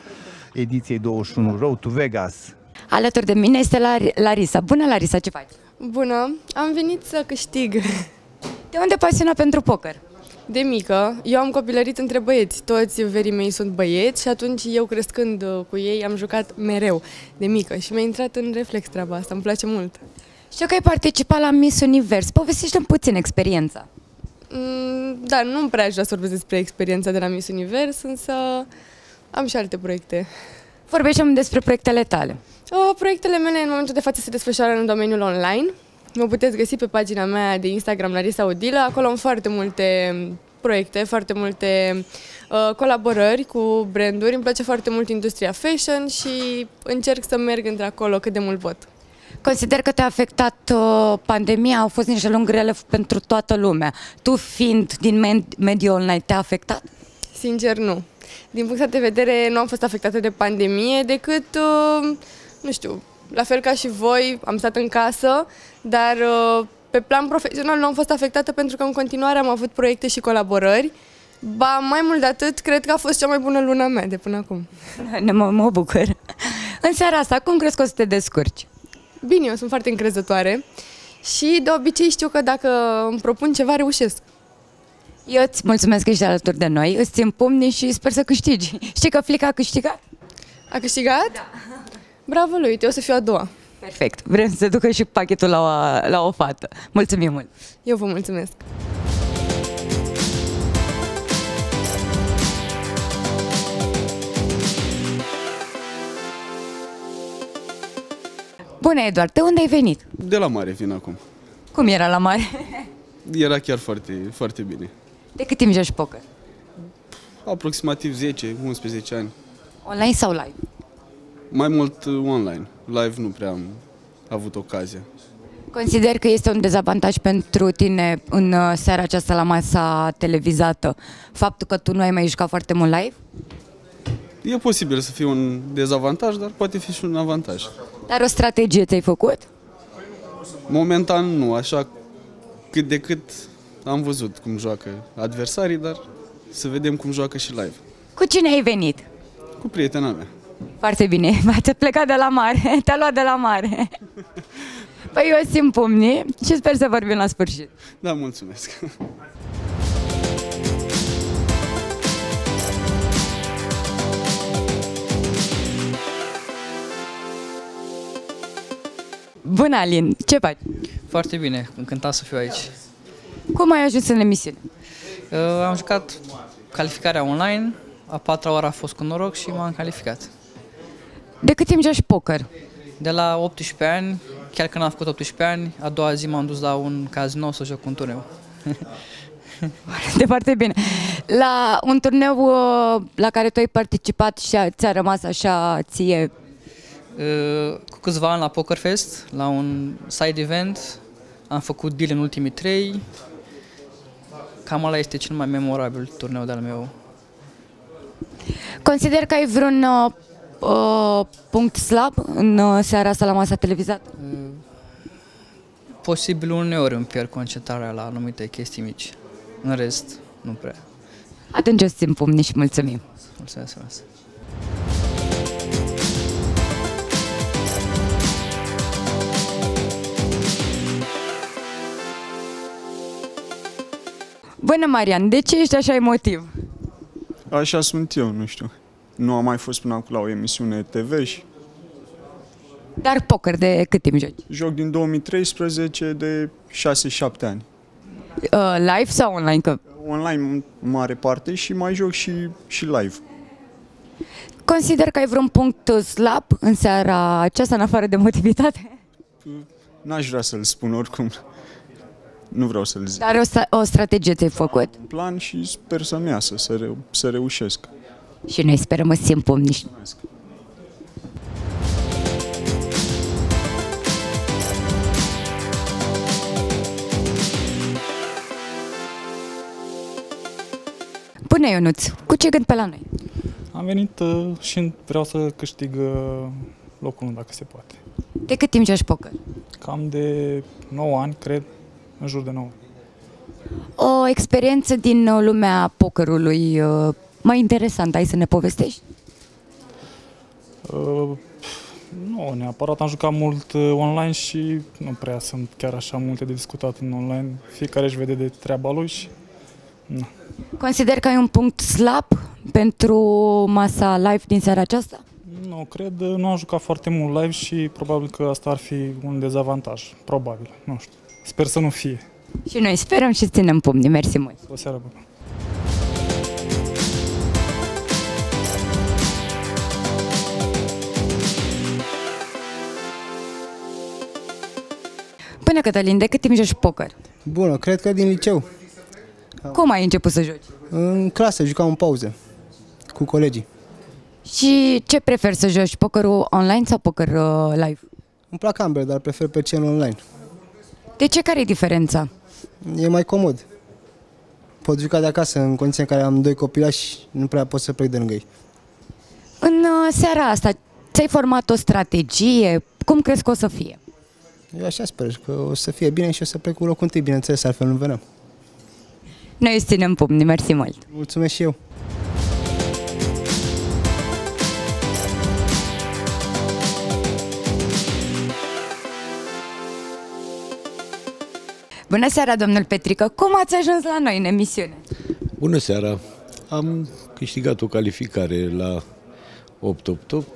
[SPEAKER 1] ediției 21 Road to Vegas.
[SPEAKER 7] Alături de mine este Lar- Larisa. Bună, Larisa, ce faci?
[SPEAKER 3] Bună, am venit să câștig.
[SPEAKER 7] De unde pasiunea pentru poker?
[SPEAKER 3] De mică, eu am copilărit între băieți, toți verii mei sunt băieți și atunci eu crescând uh, cu ei am jucat mereu, de mică și mi-a intrat în reflex treaba asta, îmi place mult.
[SPEAKER 7] Știu că ai participat la Miss Univers. Povestește-mi puțin experiența.
[SPEAKER 3] Mm, Da, nu prea aș vrea să vorbesc despre experiența de la Miss Univers, însă am și alte proiecte.
[SPEAKER 7] Vorbește-mi despre proiectele tale.
[SPEAKER 3] Uh, Proiectele mele în momentul de față se desfășoară în domeniul online. Mă puteți găsi pe pagina mea de Instagram, Larisa Odila. Acolo am foarte multe proiecte, foarte multe uh, colaborări cu branduri. Îmi place foarte mult industria fashion și încerc să merg într-acolo cât de mult pot.
[SPEAKER 7] Consider că te-a afectat uh, pandemia, au fost niște luni grele f- pentru toată lumea. Tu fiind din med- mediul online, te-a afectat?
[SPEAKER 3] Sincer, nu. Din punctul de vedere, nu am fost afectată de pandemie decât, uh, nu știu, la fel ca și voi, am stat în casă, dar uh, pe plan profesional nu am fost afectată pentru că în continuare am avut proiecte și colaborări. Ba, mai mult de atât, cred că a fost cea mai bună luna mea de până acum.
[SPEAKER 7] Ne mă, mă bucur. În seara asta, cum crezi că o să te descurci?
[SPEAKER 3] Bine, eu sunt foarte încrezătoare și de obicei știu că dacă îmi propun ceva, reușesc.
[SPEAKER 7] Eu îți mulțumesc că ești alături de noi, îți țin pumni și sper să câștigi. Știi că Flica a câștigat?
[SPEAKER 3] A câștigat? Da. Bravo lui, eu o să fiu a doua.
[SPEAKER 7] Perfect. Vrem să ducă și pachetul la o, la o fată. Mulțumim mult!
[SPEAKER 3] Eu vă mulțumesc.
[SPEAKER 7] Bună, Eduard, de unde ai venit?
[SPEAKER 8] De la mare vin acum.
[SPEAKER 7] Cum era la mare?
[SPEAKER 8] Era chiar foarte, foarte bine.
[SPEAKER 7] De cât timp joci poker?
[SPEAKER 8] Aproximativ 10-11 ani.
[SPEAKER 7] Online sau live?
[SPEAKER 8] Mai mult uh, online. Live nu prea am avut ocazia.
[SPEAKER 7] Consider că este un dezavantaj pentru tine în uh, seara aceasta la masa televizată faptul că tu nu ai mai jucat foarte mult live?
[SPEAKER 8] E posibil să fie un dezavantaj, dar poate fi și un avantaj.
[SPEAKER 7] Dar o strategie ți-ai făcut?
[SPEAKER 8] Momentan nu, așa cât de cât am văzut cum joacă adversarii, dar să vedem cum joacă și live.
[SPEAKER 7] Cu cine ai venit?
[SPEAKER 8] Cu prietena mea.
[SPEAKER 7] Foarte bine, ați plecat de la mare, te-a luat de la mare. Păi eu simt pumnii și sper să vorbim la sfârșit.
[SPEAKER 8] Da, mulțumesc.
[SPEAKER 7] Bună, Alin, ce faci?
[SPEAKER 5] Foarte bine, încântat să fiu aici.
[SPEAKER 7] Cum ai ajuns în emisiune?
[SPEAKER 5] Uh, am jucat calificarea online, a patra oară a fost cu noroc și m-am calificat.
[SPEAKER 7] De cât timp joci poker?
[SPEAKER 5] De la 18 ani, chiar când am făcut 18 ani, a doua zi m-am dus la un casino să joc un turneu.
[SPEAKER 7] De foarte bine. La un turneu uh, la care tu ai participat și a- ți-a rămas așa ție
[SPEAKER 5] Uh, Cu câțiva ani la Poker Fest, la un side event, am făcut deal în ultimii trei. Cam ăla este cel mai memorabil turneu de-al meu.
[SPEAKER 7] Consider că ai vreun uh, uh, punct slab în uh, seara asta la masa televizată?
[SPEAKER 5] Posibil uneori îmi pierd concentrarea la anumite chestii mici. În rest, nu prea.
[SPEAKER 7] Atunci îți țin pumni și mulțumim.
[SPEAKER 5] Mulțumesc frumos.
[SPEAKER 7] Bună, Marian, de ce ești așa emotiv?
[SPEAKER 9] Așa sunt eu, nu știu. Nu am mai fost până acum la o emisiune TV și
[SPEAKER 7] Dar poker, de cât timp joci?
[SPEAKER 9] joc din 2013 de 6-7 ani.
[SPEAKER 7] Uh, live sau online? Că
[SPEAKER 9] Online în mare parte și mai joc și, și live.
[SPEAKER 7] consider că ai vreun punct uh, slab în seara aceasta, în afară de motivitate?
[SPEAKER 9] N-aș vrea să-l spun oricum. Nu vreau să-l zic.
[SPEAKER 7] Dar o, sta- o strategie ți-ai făcut
[SPEAKER 9] Un plan și sper să-mi iasă, să, reu- să reușesc.
[SPEAKER 7] și noi sperăm să țin pumni. și- Bună, Ionuț! Cu ce gând pe la noi?
[SPEAKER 4] Am venit uh, și vreau să câștig uh, locul 1 dacă se poate.
[SPEAKER 7] De cât timp joci poker?
[SPEAKER 4] Cam de 9 ani, cred, în jur de 9.
[SPEAKER 7] O experiență din uh, lumea pokerului uh, mai interesantă, ai să ne povestești?
[SPEAKER 4] Uh, nu neapărat, am jucat mult uh, online și nu prea sunt chiar așa multe de discutat în online. Fiecare își vede de treaba lui și na.
[SPEAKER 7] Consider că ai un punct slab pentru masa live din seara aceasta?
[SPEAKER 4] nu cred, uh, nu am jucat foarte mult live și probabil că asta ar fi un dezavantaj, probabil, nu știu. Sper să nu fie.
[SPEAKER 7] Și noi sperăm și ținem pumni. Mersi mult!
[SPEAKER 4] O seară bună.
[SPEAKER 7] Până Cătălin, de cât timp joci poker?
[SPEAKER 10] Bună, cred că din liceu.
[SPEAKER 7] Cum ai început să joci?
[SPEAKER 10] În clasă, jucam în pauze cu colegii.
[SPEAKER 7] Și ce preferi să joci, pokerul online sau poker uh, live?
[SPEAKER 10] Îmi plac ambele, dar prefer pe cel online.
[SPEAKER 7] De ce? Care e diferența?
[SPEAKER 10] E mai comod. Pot juca de acasă în condiții în care am doi copilași, nu prea pot să plec de lângă ei.
[SPEAKER 7] În uh, seara asta, ți-ai format o strategie? Cum crezi că o să fie?
[SPEAKER 10] Eu așa sper că o să fie bine și o să plec cu locul întâi, bineînțeles, altfel nu veneam.
[SPEAKER 7] Noi îți ținem pumni, mersi mult!
[SPEAKER 10] Mulțumesc și eu!
[SPEAKER 7] Bună seara, domnul Petrică! Cum ați ajuns la noi în emisiune?
[SPEAKER 11] Bună seara! Am câștigat o calificare la 888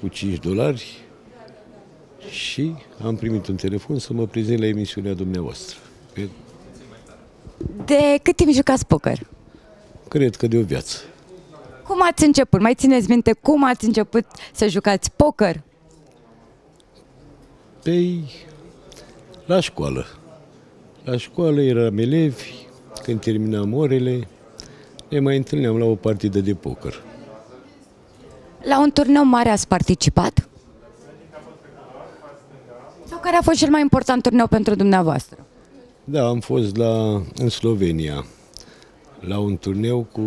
[SPEAKER 11] cu 5 dolari și am primit un telefon să mă prezint la emisiunea dumneavoastră. Pe-
[SPEAKER 7] De cât timp jucați poker?
[SPEAKER 11] Cred că de o viață.
[SPEAKER 7] Cum ați început? Mai țineți minte cum ați început să jucați poker?
[SPEAKER 11] Pe la școală. La școală eram elevi, când terminam orele, ne mai întâlneam la o partidă de poker.
[SPEAKER 7] La un turneu mare ați participat? Sau care a fost cel mai important turneu pentru dumneavoastră?
[SPEAKER 11] Da, am fost la, în Slovenia, la un turneu cu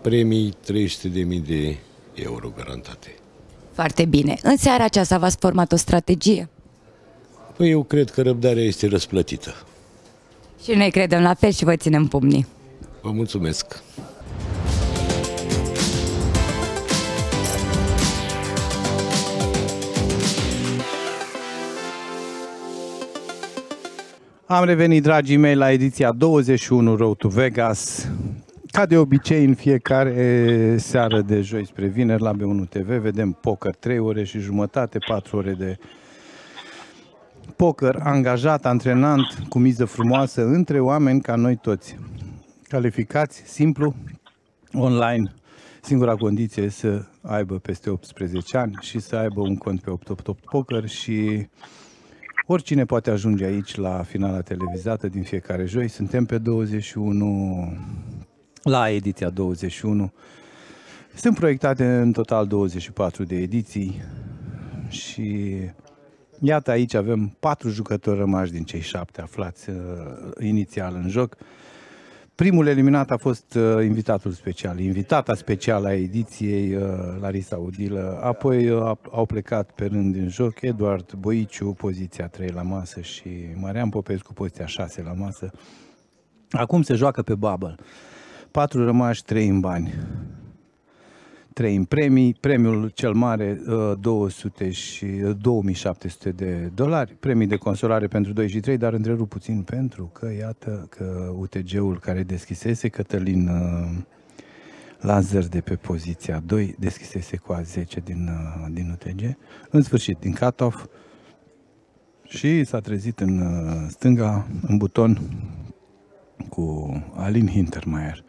[SPEAKER 11] premii 300.000 de euro garantate.
[SPEAKER 7] Foarte bine. În seara aceasta v-ați format o strategie?
[SPEAKER 11] Păi eu cred că răbdarea este răsplătită.
[SPEAKER 7] Și noi credem la fel și vă ținem pumnii.
[SPEAKER 11] Vă mulțumesc!
[SPEAKER 1] Am revenit, dragii mei, la ediția 21 Road to Vegas. Ca de obicei, în fiecare seară de joi spre vineri la B1 TV vedem poker 3 ore și jumătate, 4 ore de poker angajat, antrenant, cu miză frumoasă, între oameni ca noi toți. Calificați, simplu, online. Singura condiție e să aibă peste 18 ani și să aibă un cont pe 888 Poker și oricine poate ajunge aici la finala televizată din fiecare joi. Suntem pe 21, la ediția 21. Sunt proiectate în total 24 de ediții și Iată aici avem patru jucători rămași din cei șapte aflați uh, inițial în joc. Primul eliminat a fost uh, invitatul special, invitata specială a ediției, uh, Larisa Udilă. Apoi uh, au plecat pe rând în joc Eduard Boiciu, poziția 3 la masă și Marian Popescu, poziția 6 la masă. Acum se joacă pe Bubble. Patru rămași, trei în bani. 3 în premii, premiul cel mare uh, 200 și uh, 2700 de dolari, premii de consolare pentru 2 și 3, dar întrerup puțin pentru că iată că UTG-ul care deschisese Cătălin uh, Lazar de pe poziția 2 deschisese cu A10 din, uh, din UTG, în sfârșit din cut-off și s-a trezit în uh, stânga, în buton cu Alin Hintermeier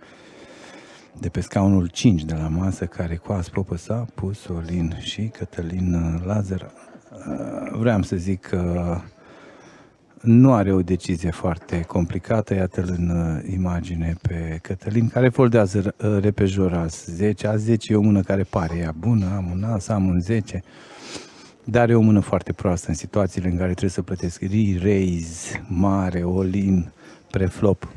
[SPEAKER 1] de pe scaunul 5 de la masă, care cu as s-a pus Olin și Cătălin uh, Lazar. Uh, Vreau să zic că nu are o decizie foarte complicată, iată-l în uh, imagine pe Cătălin, care foldează repejor azi 10. Azi 10 e o mână care pare ea bună, am un as, am un 10, dar e o mână foarte proastă în situațiile în care trebuie să plătesc re-raise, mare, all-in, preflop.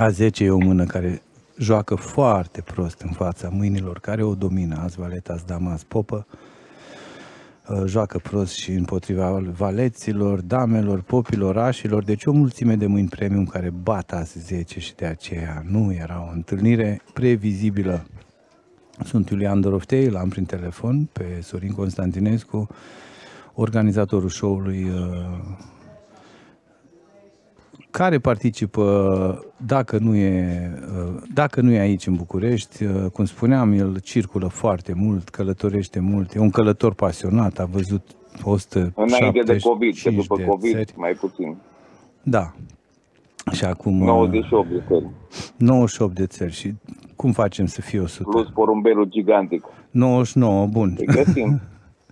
[SPEAKER 1] A10 e o mână care joacă foarte prost în fața mâinilor care o domină, azi valet, azi dama, azi popă, Uh, joacă prost și împotriva valeților, damelor, popilor, așilor, deci o mulțime de mâini premium care bat azi 10 și de aceea nu era o întâlnire previzibilă. Sunt Iulian Doroftei, l-am prin telefon pe Sorin Constantinescu, organizatorul show-ului uh, care participă, dacă nu, e, dacă nu e aici în București, cum spuneam, el circulă foarte mult, călătorește mult, e un călător pasionat, a văzut 175
[SPEAKER 6] Înainte de COVID, că după
[SPEAKER 1] de
[SPEAKER 6] COVID
[SPEAKER 1] țări.
[SPEAKER 6] mai puțin.
[SPEAKER 1] Da. Și acum...
[SPEAKER 6] 98 de țări.
[SPEAKER 1] 98 de țări și cum facem să fie 100?
[SPEAKER 6] Plus porumbelul gigantic.
[SPEAKER 1] 99, bun.
[SPEAKER 6] Îi găsim.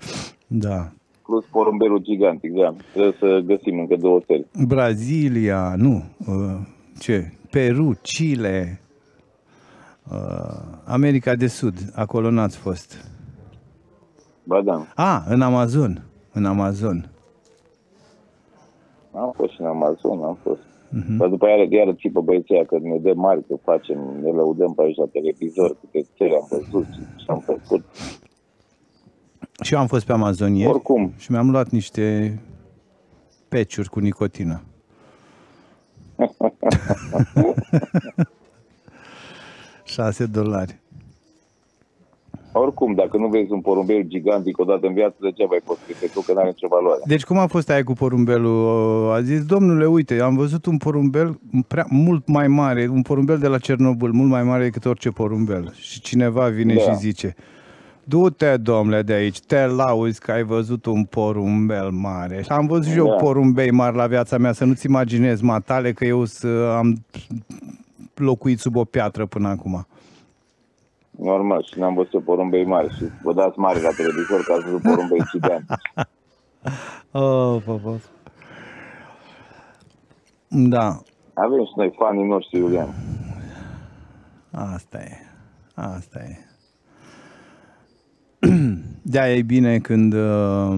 [SPEAKER 1] da.
[SPEAKER 6] Plus porumbelul gigantic, da. Trebuie să găsim încă două țări.
[SPEAKER 1] Brazilia, nu, uh, Ce? Peru, Chile, uh, America de Sud. Acolo n-ați fost.
[SPEAKER 6] Ba da,
[SPEAKER 1] A, în Amazon. În Amazon.
[SPEAKER 6] am fost și în Amazon, am fost.
[SPEAKER 1] Mhm.
[SPEAKER 6] Dar după aia iară țipă băieții aia că ne dă mari, că facem, ne lăudăm pe aici la televizor, câte țări am văzut și am făcut.
[SPEAKER 1] Și eu am fost pe Amazon ieri
[SPEAKER 6] Oricum.
[SPEAKER 1] și mi-am luat niște peciuri cu nicotină. Șase dolari.
[SPEAKER 6] Oricum, dacă nu vezi un porumbel gigantic odată în viață, degeaba ai fost pe tu, că n-are nicio valoare.
[SPEAKER 1] Deci cum a fost aia cu porumbelul? A zis, domnule, uite, am văzut un porumbel prea, mult mai mare, un porumbel de la Cernobâl, mult mai mare decât orice porumbel. Și cineva vine
[SPEAKER 6] Da.
[SPEAKER 1] și zice, du-te, domnule, de aici, te lauzi că ai văzut un porumbel mare. Și am văzut și eu
[SPEAKER 6] Da.
[SPEAKER 1] porumbei mari la viața mea, să nu-ți imaginezi, matale, că eu să am locuit sub o piatră până acum.
[SPEAKER 6] Normal, și n-am văzut porumbei mari și vă dați mari la televizor că ați văzut porumbei gigantici.
[SPEAKER 1] Oh, papa. Da,
[SPEAKER 6] Avem și noi fanii noștri, Iulian.
[SPEAKER 1] Asta e. Asta e. de e bine când, uh,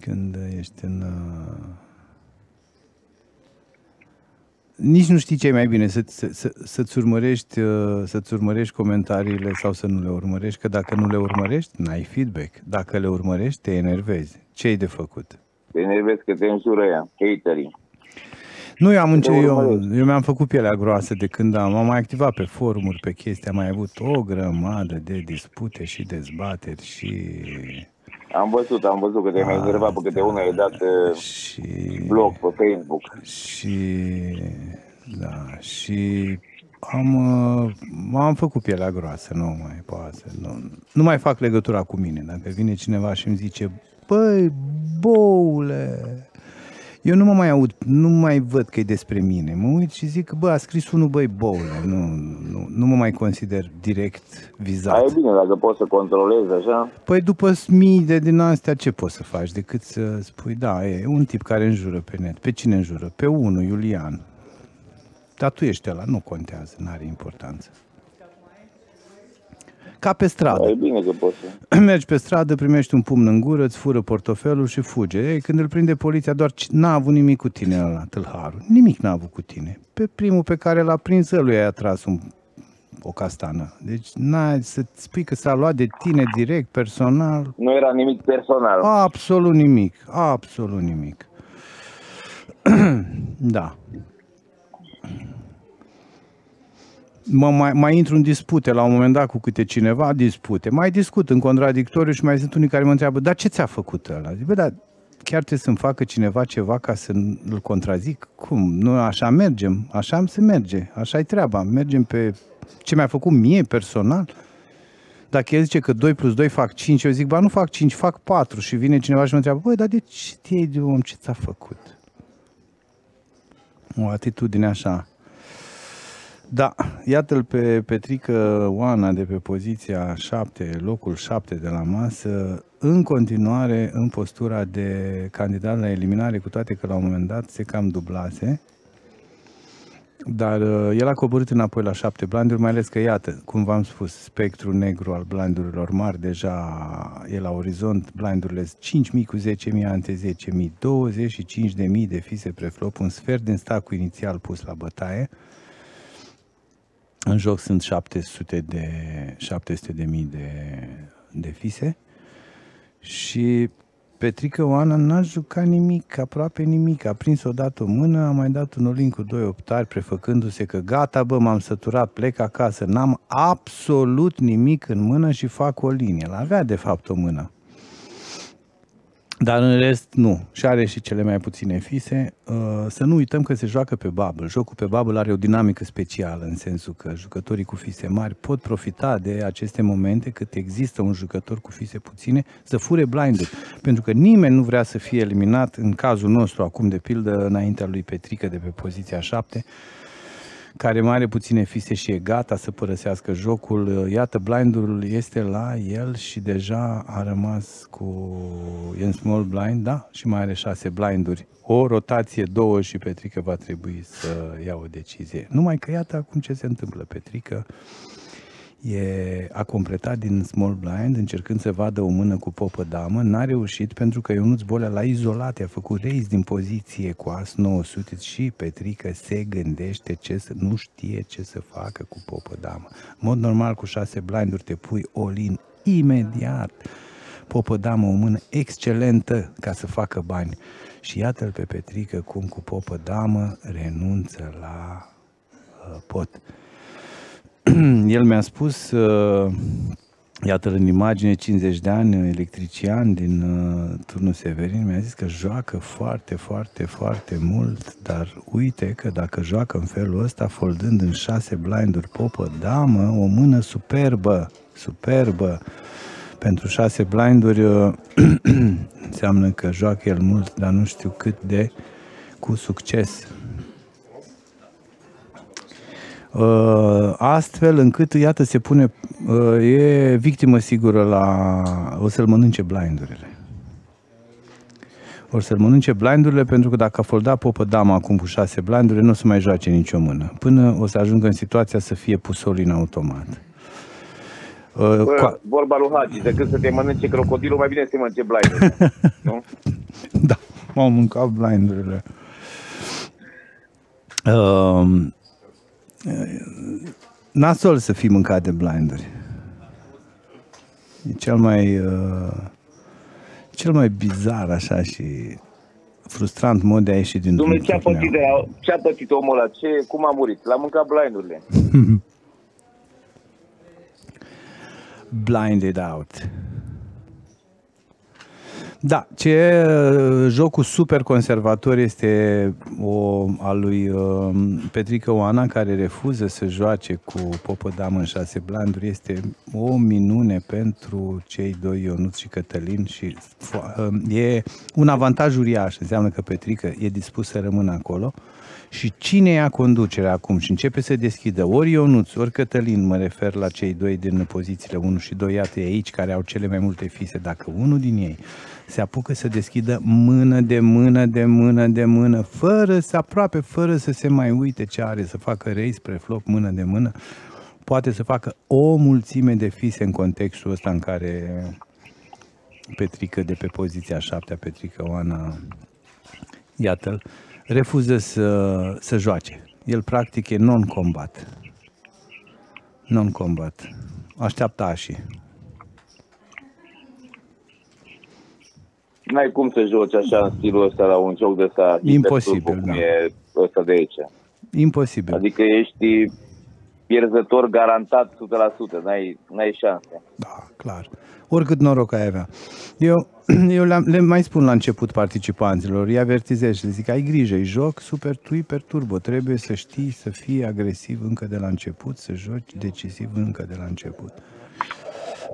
[SPEAKER 1] când ești în... uh, Nici nu știi ce e mai bine, să, să, să, să-ți, urmărești, uh, să-ți urmărești comentariile sau să nu le urmărești, că dacă nu le urmărești, n-ai feedback. Dacă le urmărești, te enervezi. Ce ai de făcut?
[SPEAKER 6] Te enervezi că te înjură ea, haterii.
[SPEAKER 1] Nu, eu am înce-
[SPEAKER 6] Le
[SPEAKER 1] eu,
[SPEAKER 6] urmărești.
[SPEAKER 1] eu mi-am făcut pielea groasă de când am, am mai activat pe forumuri, pe chestii, am mai avut o grămadă de dispute și dezbateri și...
[SPEAKER 6] Am văzut, am văzut că te-ai mai enervat pe câte unele date
[SPEAKER 1] și...
[SPEAKER 6] blog pe Facebook.
[SPEAKER 1] Și... Da, și am, uh, m-am făcut pielea groasă, nu mai poate, nu, nu mai fac legătura cu mine. Dacă vine cineva și îmi zice, băi, boule, eu nu mă mai aud, nu mai văd că e despre mine. Mă uit și zic, bă, a scris unul, băi, boule, nu, nu, nu mă mai consider direct vizat.
[SPEAKER 6] Aia e bine, dacă poți să controlezi așa.
[SPEAKER 1] Păi după mii de din astea ce poți să faci decât să spui, da, e un tip care înjură pe net. Pe cine înjură? Pe unul, Iulian. Dar tu ești ăla, nu contează, nu are importanță. Ca pe stradă.
[SPEAKER 6] E bine că poți să...
[SPEAKER 1] Mergi pe stradă, primești un pumn în gură, îți fură portofelul și fuge. Ei, când îl prinde poliția, doar c- n-a avut nimic cu tine ăla, tâlharul. Nimic n-a avut cu tine. Pe primul pe care l-a prins, lui a tras un, o castană. Deci n-ai să spui că s-a luat de tine direct, personal.
[SPEAKER 6] Nu era nimic personal.
[SPEAKER 1] Absolut nimic. Absolut nimic. da. Mă mai, mai intru în dispute la un moment dat cu câte cineva, dispute. Mai discut în contradictoriu și mai sunt unii care mă întreabă, dar ce ți-a făcut ăla? Zic, bă, dar chiar trebuie să-mi facă cineva ceva ca să îl contrazic? Cum? Nu așa mergem, așa am să merge, așa e treaba. Mergem pe ce mi-a făcut mie personal. Dacă el zice că 2 plus 2 fac 5, eu zic, ba nu fac 5, fac 4 și vine cineva și mă întreabă, băi, dar de ce te iei de om, ce ți-a făcut? O atitudine așa. Da, iată-l pe Petrică Oana de pe poziția 7, locul 7 de la masă, în continuare în postura de candidat la eliminare, cu toate că la un moment dat se cam dublase. Dar uh, el a coborât înapoi la șapte blanduri, mai ales că, iată, cum v-am spus, spectrul negru al blandurilor mari deja e la orizont, blindurile 5.000 cu 10.000 ante 10.000, 25.000 de fise preflop, un sfert din stacul inițial pus la bătaie. În joc sunt 700 de, 700 de mii de, de fise și Petrică Oana n-a jucat nimic, aproape nimic. A prins odată o mână, a mai dat un olin cu doi optari, prefăcându-se că gata, bă, m-am săturat, plec acasă. N-am absolut nimic în mână și fac o linie. El avea, de fapt, o mână. Dar în rest, nu. Și are și cele mai puține fise. Uh, Să nu uităm că se joacă pe Bubble. Jocul pe Bubble are o dinamică specială, în sensul că jucătorii cu fise mari pot profita de aceste momente cât există un jucător cu fise puține să fure blindul. Pentru că nimeni nu vrea să fie eliminat, în cazul nostru acum, de pildă, înaintea lui Petrică de pe poziția 7, care mai are puține fise și e gata să părăsească jocul. Iată, blindul este la el și deja a rămas cu... E în small blind, da? Și mai are șase blinduri. O rotație, două și Petrică va trebui să ia o decizie. Numai că iată acum ce se întâmplă. Petrică e, a completat din small blind încercând să vadă o mână cu popă damă, n-a reușit pentru că Ionuț Bolea l-a izolat, i-a făcut raise din poziție cu as 900 și Petrică se gândește ce să, nu știe ce să facă cu popă damă. În mod normal cu șase blinduri te pui all-in imediat. Popă damă, o mână excelentă ca să facă bani. Și iată-l pe Petrică cum cu popă damă renunță la uh, pot. el mi-a spus, uh, iată în imagine, 50 de ani, electrician din uh, turnul Severin, mi-a zis că joacă foarte, foarte, foarte mult, dar uite că dacă joacă în felul ăsta, foldând în șase blinduri popă, damă, o mână superbă, superbă, pentru șase blinduri uh, înseamnă că joacă el mult, dar nu știu cât de cu succes. Uh, astfel încât, iată, se pune, uh, e victimă sigură la, o să-l mănânce blindurile. O să-l mănânce blindurile pentru că dacă a foldat popă dama acum cu șase blindurile, nu o să mai joace nicio mână. Până o să ajungă în situația să fie pusol în automat.
[SPEAKER 6] Uh, Bă, vorba lui Hagi, decât să te mănânce crocodilul, mai bine să te mănânce blindurile. nu?
[SPEAKER 1] Da, m-au mâncat blindurile. Uh, nasol să fii mâncat de blinduri. E cel mai, uh, cel mai bizar așa și frustrant mod de a ieși din
[SPEAKER 6] Dom'le, ce a pățit, de la, ce a pățit omul ăla? Ce, cum a murit? L-a mâncat blindurile.
[SPEAKER 1] Blinded out. Da, ce uh, jocul super conservator este o al lui uh, Petrică Oana care refuză să joace cu Popă Damă în șase blanduri. Este o minune pentru cei doi, Ionuț și Cătălin și uh, e un avantaj uriaș. Înseamnă că Petrică e dispus să rămână acolo și cine ia conducerea acum și începe să deschidă ori Ionuț, ori Cătălin, mă refer la cei doi din pozițiile 1 și 2, iată aici, care au cele mai multe fise, dacă unul din ei se apucă să deschidă mână de mână de mână de mână, fără să aproape, fără să se mai uite ce are, să facă rei spre flop mână de mână, poate să facă o mulțime de fise în contextul ăsta în care Petrică de pe poziția șaptea, Petrică Oana, iată-l, refuză să, să joace. El practic e non-combat. Non-combat. Așteaptă așii.
[SPEAKER 6] N-ai cum să joci așa în stilul ăsta la un joc de ăsta.
[SPEAKER 1] Imposibil,
[SPEAKER 6] cum
[SPEAKER 1] da.
[SPEAKER 6] e ăsta de aici.
[SPEAKER 1] Imposibil.
[SPEAKER 6] Adică ești pierzător garantat 100%, n-ai, n-ai șanse.
[SPEAKER 1] Da, clar. Oricât noroc ai avea. Eu, eu le, le mai spun la început participanților, îi avertizez și le zic, ai grijă, e joc super per turbo, trebuie să știi să fii agresiv încă de la început, să joci decisiv încă de la început.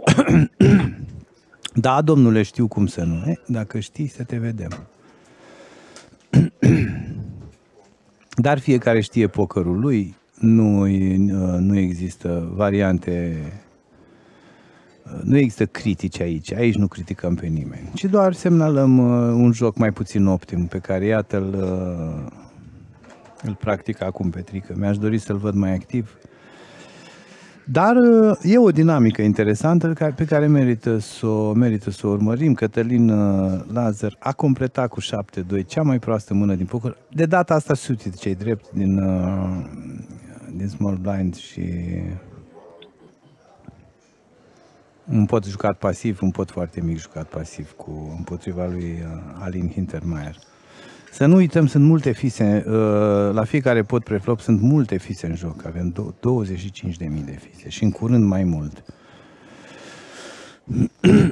[SPEAKER 1] Da, domnule, știu cum să nu. E? Dacă știi, să te vedem. Dar fiecare știe pokerul lui, nu, nu există variante, nu există critici aici, aici nu criticăm pe nimeni, ci doar semnalăm uh, un joc mai puțin optim pe care iată îl, uh, îl practică acum Petrică. Mi-aș dori să-l văd mai activ. Dar uh, e o dinamică interesantă pe care merită să o, merită să o urmărim. Cătălin uh, Lazar a completat cu 7-2 cea mai proastă mână din poker. De data asta sutit cei drept din, uh, din Small Blind și un pot jucat pasiv, un pot foarte mic jucat pasiv cu împotriva lui Alin Hintermeyer. Să nu uităm, sunt multe fise, uh, la fiecare pot preflop sunt multe fise în joc, avem 25.000 de fise și în curând mai mult.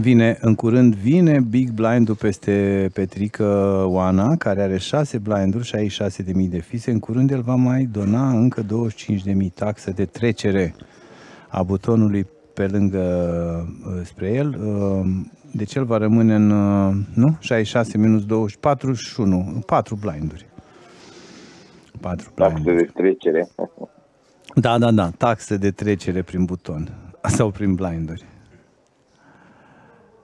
[SPEAKER 1] Vine, în curând vine Big Blind-ul peste Petrică Oana, care are 6 blinduri și 66.000 de fise. În curând el va mai dona încă 25.000 taxă de trecere a butonului pe lângă uh, spre el. Uh, deci el va rămâne în, uh, nu? 66 minus 20, 41, 4 blinduri. Patru
[SPEAKER 6] Taxe
[SPEAKER 1] blinduri.
[SPEAKER 6] de trecere.
[SPEAKER 1] Da, da, da, taxe de trecere prin buton sau prin blinduri.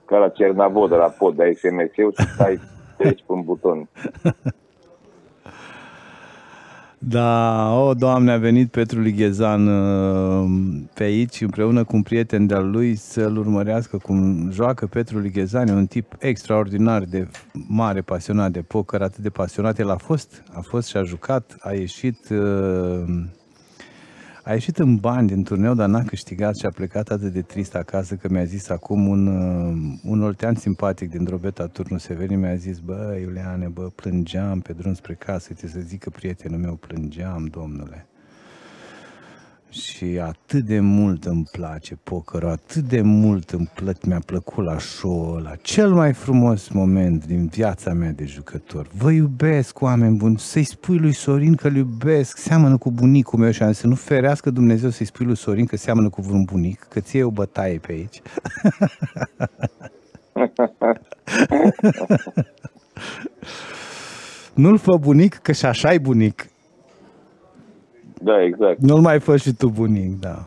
[SPEAKER 6] Ca la Cernavod, de la pod, dai SMS-ul și stai, treci pe un buton.
[SPEAKER 1] Da, o, Doamne, a venit Petru Lighezan uh, pe aici împreună cu un prieten de-al lui să-l urmărească cum joacă Petru Lighezan, e un tip extraordinar de mare, pasionat de poker, atât de pasionat. El a fost, a fost și a jucat, a ieșit, uh, a ieșit în bani din turneu, dar n-a câștigat și a plecat atât de trist acasă că mi-a zis acum un, uh, un oltean simpatic din Drobeta Turnul Severin mi-a zis, bă, Iuliane, bă, plângeam pe drum spre casă, uite să zic că prietenul meu plângeam, domnule. Și atât de mult îmi place pokerul, atât de mult îmi plăc, mi-a plăcut la show ăla. Cel mai frumos moment din viața mea de jucător. Vă iubesc, oameni buni, să-i spui lui Sorin că îl iubesc, seamănă cu bunicul meu și am zis să nu ferească Dumnezeu să-i spui lui Sorin că seamănă cu vreun bunic, că ție e o bătaie pe aici. Nu-l fă bunic, că și așa e bunic.
[SPEAKER 6] Da, exact.
[SPEAKER 1] Nu-l mai fă și tu bunic, da.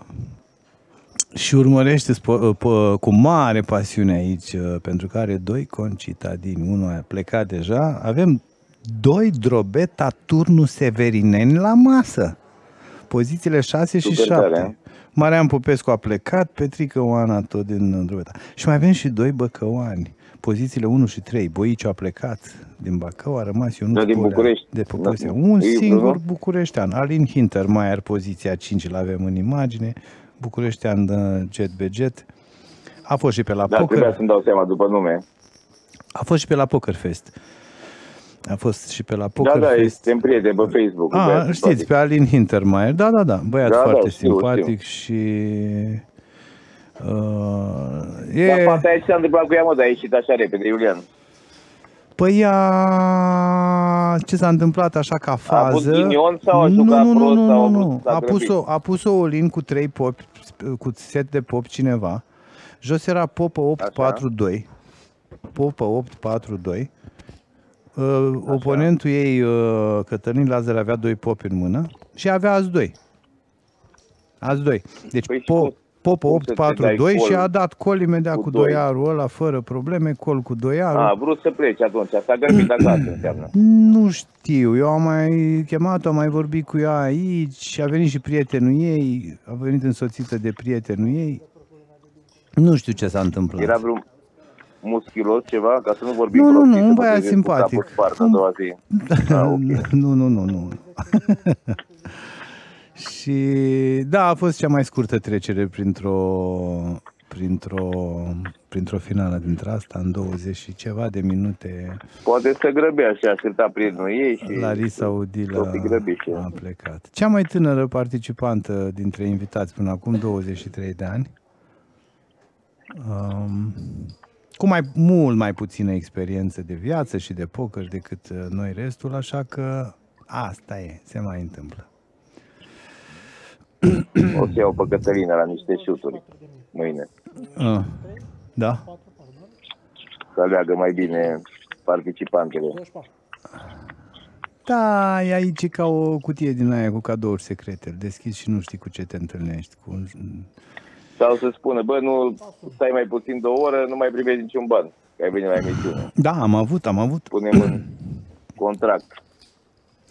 [SPEAKER 1] Și urmărește spo- p- cu mare pasiune aici, uh, pentru că are doi concitadini. Unul a plecat deja. Avem doi drobeta turnu severineni la masă. Pozițiile 6 și
[SPEAKER 6] Super tare,
[SPEAKER 1] 7. Marian Popescu a plecat, Petrică Oana tot din drobeta. Și mai avem și doi băcăoani. Pozițiile 1 și 3. Boiciu a plecat din Bacău, a rămas Ionut
[SPEAKER 6] Da, din
[SPEAKER 1] Polea
[SPEAKER 6] București.
[SPEAKER 1] De pe
[SPEAKER 6] Da.
[SPEAKER 1] poziția. Un
[SPEAKER 6] E,
[SPEAKER 1] singur
[SPEAKER 6] nu?
[SPEAKER 1] bucureștean. Alin Hintermaier, poziția 5, îl avem în imagine. Bucureștean uh, jet be jet. A fost și pe la
[SPEAKER 6] Da,
[SPEAKER 1] poker.
[SPEAKER 6] trebuia să-mi dau seama după nume.
[SPEAKER 1] A fost și pe la Poker Fest. A fost și pe la Poker
[SPEAKER 6] Da, da,
[SPEAKER 1] Fest.
[SPEAKER 6] este în prieten pe Facebook.
[SPEAKER 1] A,
[SPEAKER 6] băiatul
[SPEAKER 1] știți,
[SPEAKER 6] simpatic.
[SPEAKER 1] pe Alin Hintermaier. Da, da, da. Băiat
[SPEAKER 6] Da, da,
[SPEAKER 1] foarte
[SPEAKER 6] știu,
[SPEAKER 1] simpatic și... Uh, e...
[SPEAKER 6] Dar fata aia ce s-a întâmplat cu ea, mă, dar a ieșit așa repede, Iulian.
[SPEAKER 1] Păi ea... ce s-a întâmplat așa ca fază...
[SPEAKER 6] avut ghinion sau a
[SPEAKER 1] nu,
[SPEAKER 6] jucat
[SPEAKER 1] nu, nu,
[SPEAKER 6] prost
[SPEAKER 1] nu,
[SPEAKER 6] sau a
[SPEAKER 1] nu,
[SPEAKER 6] vrut
[SPEAKER 1] nu.
[SPEAKER 6] să
[SPEAKER 1] A
[SPEAKER 6] grăbit?
[SPEAKER 1] pus-o, a pus-o Olin cu trei popi, cu set de pop cineva. Jos era popă 8-4-2. Popă 8-4-2. Uh, oponentul ei, uh, Cătălin Lazar, avea doi popi în mână și avea azi doi. Azi doi. Deci
[SPEAKER 6] Păi și
[SPEAKER 1] po-
[SPEAKER 6] cum-
[SPEAKER 1] popă
[SPEAKER 6] cum să te dai
[SPEAKER 1] 8-4-2 și
[SPEAKER 6] col
[SPEAKER 1] a dat col imediat cu,
[SPEAKER 6] cu
[SPEAKER 1] doi
[SPEAKER 6] doi?
[SPEAKER 1] arul ăla, fără probleme, col cu doi arul.
[SPEAKER 6] A, a vrut să plece atunci, s-a grăbit acasă, înseamnă.
[SPEAKER 1] Nu știu, eu am mai chemat-o, am mai vorbit cu ea aici, a venit și prietenul ei, a venit însoțită de prietenul ei. Nu știu ce s-a întâmplat.
[SPEAKER 6] Era vreun muschilos ceva, ca să nu vorbim
[SPEAKER 1] Nu, nu,
[SPEAKER 6] prostii,
[SPEAKER 1] nu,
[SPEAKER 6] să
[SPEAKER 1] un
[SPEAKER 6] vă
[SPEAKER 1] băiat
[SPEAKER 6] vedeți cu capul
[SPEAKER 1] simpatic.
[SPEAKER 6] spart a doua zi.
[SPEAKER 1] Nu, nu, nu, nu. și da, a fost cea mai scurtă trecere printr-o printr-o printr-o finală dintre asta în 20 și ceva de minute.
[SPEAKER 6] Poate să grăbea și aștepta prietenul ei și
[SPEAKER 1] Larisa Udilă
[SPEAKER 6] s-o fi grăbit și ea.
[SPEAKER 1] a plecat. Cea mai tânără participantă dintre invitați până acum, 23 de ani. Um, cu mai mult mai puțină experiență de viață și de poker decât uh, noi restul, așa că asta e, se mai întâmplă.
[SPEAKER 6] O să iau pe Cătălina la niște șuturi mâine.
[SPEAKER 1] Uh, da?
[SPEAKER 6] Să aleagă mai bine participantele.
[SPEAKER 1] Da, e aici e ca o cutie din aia cu cadouri secrete. Îl deschizi și nu știi cu ce te întâlnești. Cu...
[SPEAKER 6] Sau să spună, bă, nu stai mai puțin de o oră, nu mai primești niciun ban, că ai venit la emisiune.
[SPEAKER 1] Da, am avut, am avut.
[SPEAKER 6] Punem în contract.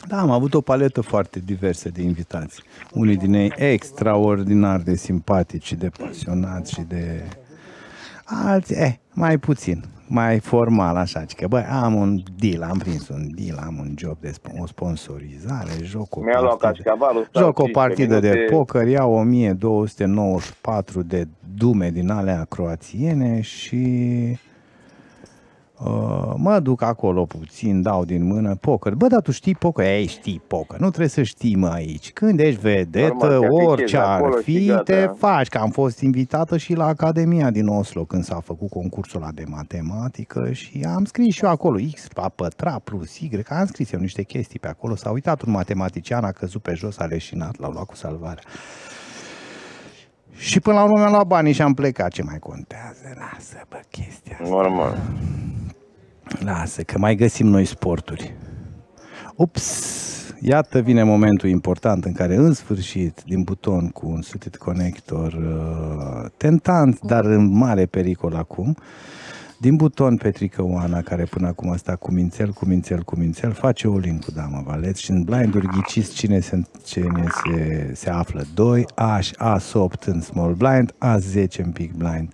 [SPEAKER 1] Da, am avut o paletă foarte diversă de invitați. Unii din ei extraordinar de simpatici și de pasionați și de... Alții, eh, mai puțin, mai formal așa, ci că băi, am un deal, am prins un deal, am un job de sp- o sponsorizare, joc o
[SPEAKER 6] Mi-a luat
[SPEAKER 1] partidă,
[SPEAKER 6] cașcavalul, stau
[SPEAKER 1] joc o
[SPEAKER 6] 15
[SPEAKER 1] partidă de
[SPEAKER 6] minute.
[SPEAKER 1] poker, iau 1294 de dume din alea croațiene și Uh, mă duc acolo puțin, dau din mână poker. Bă, dar tu știi poker? Ei, știi poker. Nu trebuie să știi, mă, aici. Când ești vedetă,
[SPEAKER 6] Normal, te
[SPEAKER 1] orice
[SPEAKER 6] afișezi
[SPEAKER 1] ar
[SPEAKER 6] acolo și
[SPEAKER 1] fi,
[SPEAKER 6] gata.
[SPEAKER 1] te faci. Că am fost invitată și la Academia din Oslo când s-a făcut concursul ăla de matematică și am scris și eu acolo X la pătrat plus Y, că am scris eu niște chestii pe acolo. S-a uitat un matematician, a căzut pe jos, a leșinat, l-au luat cu salvarea. Și până la urmă mi-am luat banii și am plecat. Ce mai contează? Lasă, bă, chestia asta.
[SPEAKER 6] Normal.
[SPEAKER 1] Lasă, că mai găsim noi sporturi. Ups, Iată vine momentul important în care în sfârșit din buton cu un suited conector uh, tentant, dar în mare pericol acum, din buton Petrică Oana, care până acum a stat cu mințel, cu mințel, cu mințel, face o cu dama valet și în blinduri ghiciți cine se, cine se, se află. 2, A, A8 în small blind, A10 în big blind.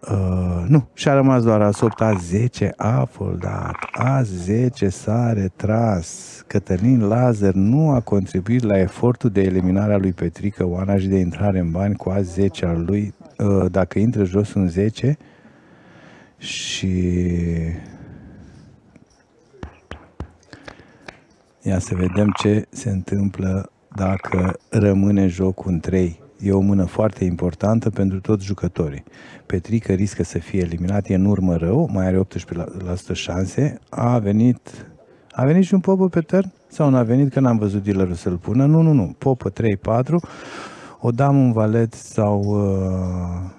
[SPEAKER 1] Uh, nu, și-a rămas doar A8, A10, a foldat, A10 s-a retras. Cătălin Lazar nu a contribuit la efortul de eliminare a lui Petrică Oana și de intrare în bani cu A10 al lui. Uh, dacă intră jos un 10 și Ia să vedem ce se întâmplă dacă rămâne jocul în 3. E o mână foarte importantă pentru toți jucătorii. Petrică riscă să fie eliminat, e în urmă rău, mai are 18% șanse. A venit, a venit și un popă pe turn? Sau nu a venit că n-am văzut dealerul să-l pună? Nu, nu, nu. Popă 3-4, o dam un valet sau... Uh...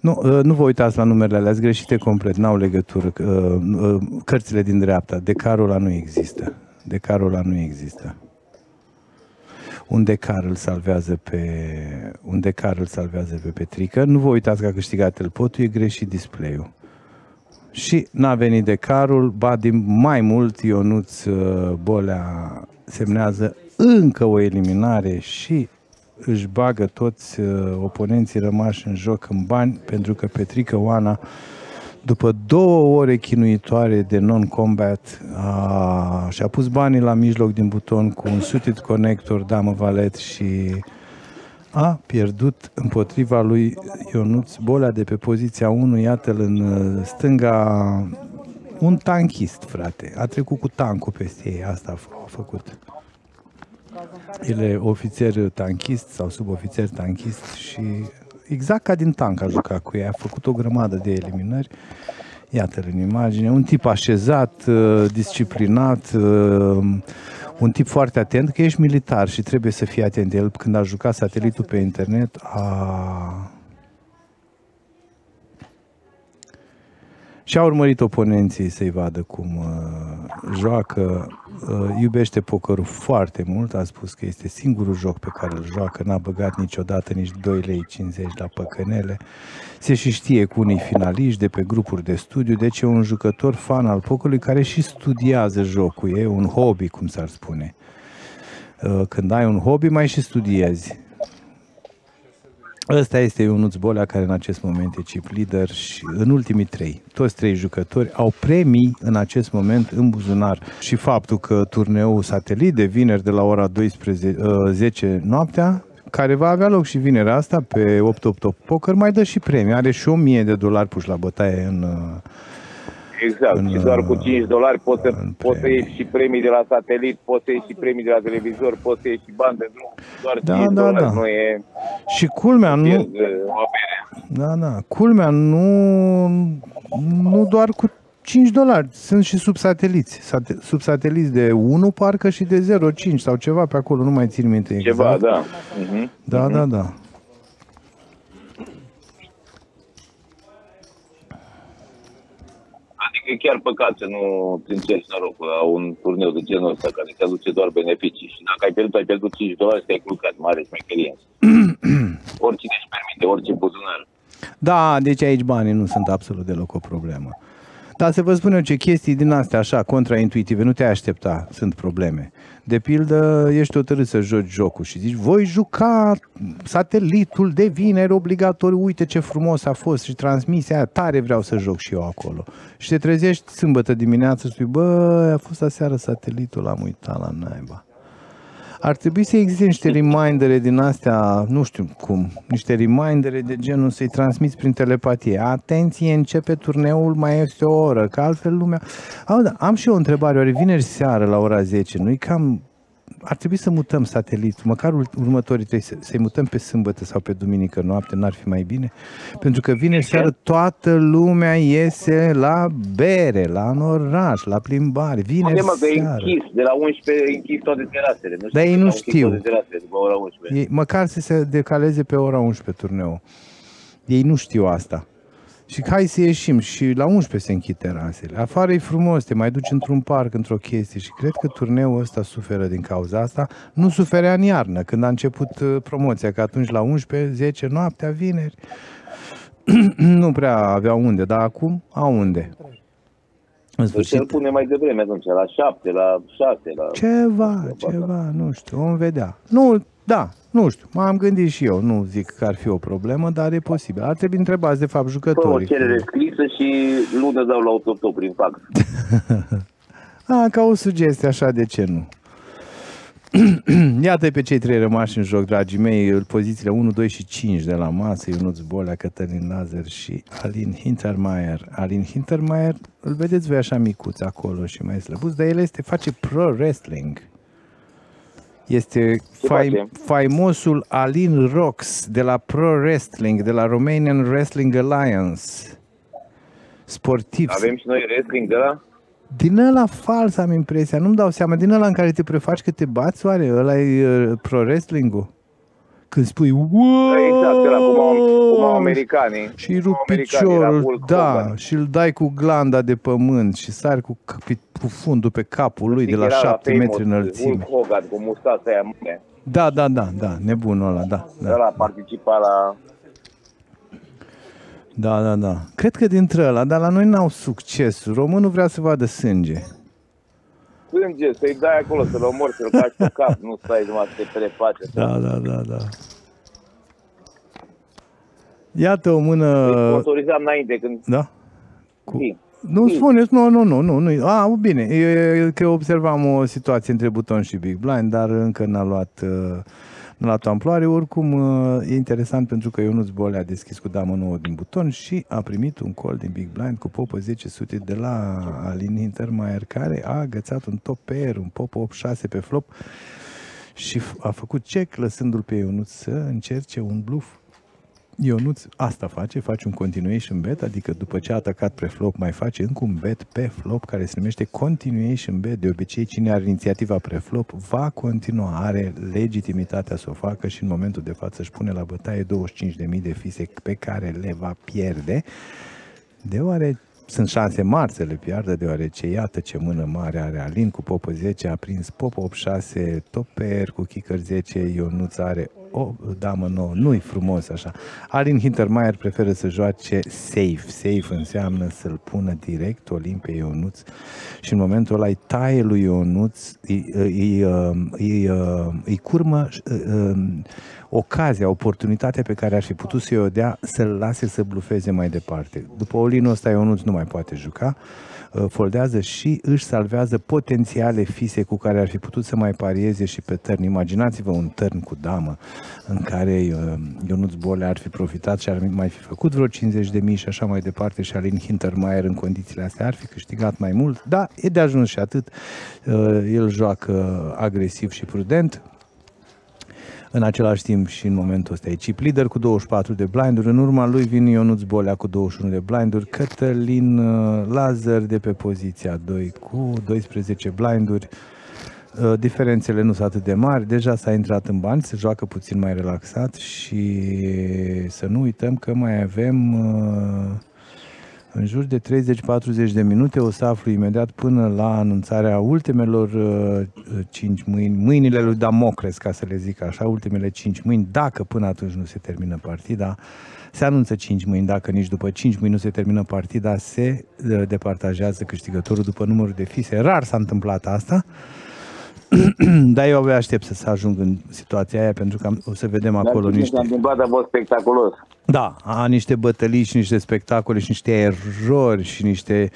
[SPEAKER 1] Nu, uh, nu vă uitați la numerele alea, ați greșite complet, n-au legătură. Uh, uh, cărțile din dreapta, decarul ăla nu există. Decarul ăla nu există un decar îl salvează pe, un decar îl salvează pe Petrică. Nu vă uitați că a câștigat el potul, e greșit display-ul. Și n-a venit decarul, ba din mai mult Ionuț uh, Bolea semnează încă o eliminare și își bagă toți uh, oponenții rămași în joc în bani pentru că Petrică Oana după două ore chinuitoare de non-combat, a, și-a pus banii la mijloc din buton cu un suited connector, damă valet și a pierdut împotriva lui Ionuț Bolea de pe poziția 1, iată-l în uh, stânga, un tankist, frate. A trecut cu tancul peste ei, asta a făcut. El e ofițer tankist sau subofițer tankist și exact ca din tank a jucat cu ea, a făcut o grămadă de eliminări. Iată-l în imagine, un tip așezat, uh, disciplinat, uh, un tip foarte atent, că ești militar și trebuie să fii atent. El când a jucat satelitul pe internet a Și a urmărit oponenții să-i vadă cum uh, joacă. Uh, iubește pokerul foarte mult. A spus că este singurul joc pe care îl joacă. N-a băgat niciodată nici 2 lei 50 la păcănele. Se și știe cu unii finaliști de pe grupuri de studiu. Deci e un jucător fan al pokerului care și studiază jocul. E un hobby, cum s-ar spune. Uh, când ai un hobby, mai și studiezi. Ăsta este Ionuț Bolea, care în acest moment e chip leader și în ultimii trei, toți trei jucători au premii în acest moment în buzunar. Și faptul că turneul satelit de vineri de la ora 12, 10 uh, noaptea, care va avea loc și vinerea asta pe 888 Poker, mai dă și premii. Are și 1000 de dolari puși la bătaie în, uh,
[SPEAKER 6] Exact, în, și doar cu 5 uh, dolari poți să, poți să ieși și premii de la satelit, poți să ieși și premii de la televizor, poți să ieși și bani de drum, doar
[SPEAKER 1] da,
[SPEAKER 6] 5
[SPEAKER 1] da,
[SPEAKER 6] dolari,
[SPEAKER 1] da.
[SPEAKER 6] nu e...
[SPEAKER 1] Și culmea, nu...
[SPEAKER 6] uh,
[SPEAKER 1] Da, da, culmea, nu, nu doar cu 5 dolari, sunt și subsateliți. Sate, subsateliți de 1 parcă și de 0,5 sau ceva pe acolo, nu mai țin minte exact.
[SPEAKER 6] Ceva, da. Uh-huh.
[SPEAKER 1] Da,
[SPEAKER 6] uh-huh.
[SPEAKER 1] da, da.
[SPEAKER 6] Adică e chiar păcat să nu îți încerci norocul la un turneu de genul ăsta care te aduce doar beneficii. Și dacă ai pierdut, ai pierdut 5 dolari, te-ai culcat, mare șmecherie. Oricine își permite, orice buzunar.
[SPEAKER 1] Da, deci aici banii nu sunt absolut deloc o problemă. Dar să vă spun eu ce chestii din astea așa, contraintuitive, nu te aștepta, sunt probleme. De pildă, ești hotărât să joci jocul și zici, voi juca satelitul de vineri obligatoriu, uite ce frumos a fost și transmisia aia, tare vreau să joc și eu acolo. Și te trezești sâmbătă dimineață și spui, bă, a fost aseară satelitul, l-am uitat la naiba. Ar trebui să existe niște remindere din astea, nu știu cum, niște remindere de genul să-i transmiți prin telepatie. Atenție, începe turneul, mai este o oră, că altfel lumea... Am, da, am și eu o întrebare, oare vineri seară la ora 10, nu-i cam ar trebui să mutăm satelitul, măcar următorii trei, să, să-i mutăm pe sâmbătă sau pe duminică noapte, n-ar fi mai bine? Pentru că vineri seară toată lumea iese la bere, la în oraș, la plimbare, vineri
[SPEAKER 6] Unde, mă, că e
[SPEAKER 1] seară.
[SPEAKER 6] închis, de la 11 e închis toate terasele. Nu
[SPEAKER 1] Dar ei nu
[SPEAKER 6] au închis
[SPEAKER 1] știu.
[SPEAKER 6] Toate terasele după ora 11.
[SPEAKER 1] Ei, măcar să se decaleze pe ora 11 turneul. Ei nu știu asta. Și hai să ieșim și la 11 se închid terasele. Afară e frumos, te mai duci într-un parc, într-o chestie și cred că turneul ăsta suferă din cauza asta. Nu suferea în iarnă, când a început uh, promoția, că atunci la 11, 10 noaptea, vineri, nu prea avea unde, dar acum au unde. În
[SPEAKER 6] Deci
[SPEAKER 1] sfârșit,
[SPEAKER 6] el pune mai devreme atunci, la 7, la 6, la...
[SPEAKER 1] ceva, ceva, nu știu, vom vedea. Nu, da, nu știu, m-am gândit și eu, nu zic că ar fi o problemă, dar e posibil. Ar trebui întrebați, de fapt,
[SPEAKER 6] Fă o
[SPEAKER 1] jucătorii.
[SPEAKER 6] cerere scrisă și lună dau la autostop prin fax.
[SPEAKER 1] A, ca o sugestie, așa, de ce nu? Iată pe cei trei rămași în joc, dragii mei, pozițiile 1, 2 și 5 de la masă, Ionuț Bolea, Cătălin Lazar și Alin Hintermeier. Alin Hintermeier, îl vedeți voi așa micuț acolo și mai slăbuț, dar el este, face pro wrestling. Este
[SPEAKER 6] Ce
[SPEAKER 1] fai,
[SPEAKER 6] face?
[SPEAKER 1] faimosul Alin Rox de la Pro Wrestling, de la Romanian Wrestling Alliance. Sportiv.
[SPEAKER 6] Avem și noi wrestling de la...
[SPEAKER 1] Din ăla fals am impresia, nu-mi dau seama, din ăla în care te prefaci că te bați, oare? Ăla e uh, pro wrestling-ul? Când spui wow!
[SPEAKER 6] Exact, ăla cum au, cum au americanii.
[SPEAKER 1] Și îi rup
[SPEAKER 6] americanii, era
[SPEAKER 1] piciorul,
[SPEAKER 6] Hulk
[SPEAKER 1] da,
[SPEAKER 6] Hogan.
[SPEAKER 1] și îl dai cu glanda de pământ și sari cu, c- cu fundul pe capul lui de la
[SPEAKER 6] Era
[SPEAKER 1] 7
[SPEAKER 6] famous
[SPEAKER 1] metri înălțime.
[SPEAKER 6] Hulk Hogan cu mustața aia mare.
[SPEAKER 1] Da, da, da, da, nebunul ăla, da. Da,
[SPEAKER 6] Ăla participa la...
[SPEAKER 1] da, da, da. Cred că dintre ăla, dar la noi n-au succes. Românul vrea să vadă sânge.
[SPEAKER 6] Sânge, să-i dai acolo, să-l omori, să-l caci pe cap, nu stai numai să te prefaci.
[SPEAKER 1] Da, da, da, da. Iată o mână...
[SPEAKER 6] Îi sponsorizam înainte când...
[SPEAKER 1] Da?
[SPEAKER 6] Cu...
[SPEAKER 1] Nu spuneți, nu, nu, nu, nu, nu. A, bine, e, că observam o situație între Buton și Big Blind, dar încă n-a luat, uh, n-a luat amploare. Oricum, uh, e interesant pentru că Ionuț Bolea a deschis cu damă nouă din Buton și a primit un call din Big Blind cu popă 10 sute de la Alin Hintermaier, care a agățat un top pair, un pop 8-6 pe flop și f- a făcut check lăsându-l pe Ionuț să încerce un bluff Ionuț asta face, face un continuation bet, adică după ce a atacat pre flop mai face încă un bet pe flop care se numește continuation bet. De obicei cine are inițiativa pre flop va continua, are legitimitatea să o facă și în momentul de față își pune la bătaie 25.000 de fise pe care le va pierde, deoarece sunt șanse mari să le piardă, deoarece iată ce mână mare are Alin cu popă 10, a prins popă 8-6, top pair cu kicker 10, Ionuț are o damă nouă, nu-i frumos așa. Alin Hintermeier preferă să joace safe. Safe înseamnă să-l pună direct Olim pe Ionuț și în momentul ăla îi taie lui Ionuț, îi, îi, îi, îi, îi curmă îi, ocazia, oportunitatea pe care ar fi putut să-i o dea, să-l lase să blufeze mai departe. După Olinul ăsta Ionuț nu mai poate juca, uh, foldează și își salvează potențiale fise cu care ar fi putut să mai parieze și pe tărn. Imaginați-vă un tărn cu damă în care uh, Ionuț Bolea ar fi profitat și ar mai fi făcut vreo 50 de mii și așa mai departe și Alin Hintermeier în condițiile astea ar fi câștigat mai mult. Da, e de ajuns și atât. Uh, El joacă agresiv și prudent, în același timp și în momentul ăsta e chip leader cu 24 de blinduri, în urma lui vine Ionuț Bolea cu 21 de blinduri, Cătălin uh, Lazar de pe poziția 2 cu 12 blinduri. Uh, Diferențele nu sunt atât de mari, deja s-a intrat în bani, se joacă puțin mai relaxat și să nu uităm că mai avem uh, în jur de 30-40 de minute, o să aflu imediat până la anunțarea ultimelor uh, 5 mâini, mâinile lui Damocles, ca să le zic așa, ultimele 5 mâini, dacă până atunci nu se termină partida, se anunță 5 mâini, dacă nici după 5 mâini nu se termină partida, se uh, departajează câștigătorul după numărul de fise. Rar s-a întâmplat asta, dar eu abia aștept să se ajung în situația aia, pentru că am- o să vedem acolo
[SPEAKER 6] Dar ce
[SPEAKER 1] niște...
[SPEAKER 6] s-a întâmplat a fost spectaculos.
[SPEAKER 1] Da, a niște bătălii și niște spectacole și niște erori și niște,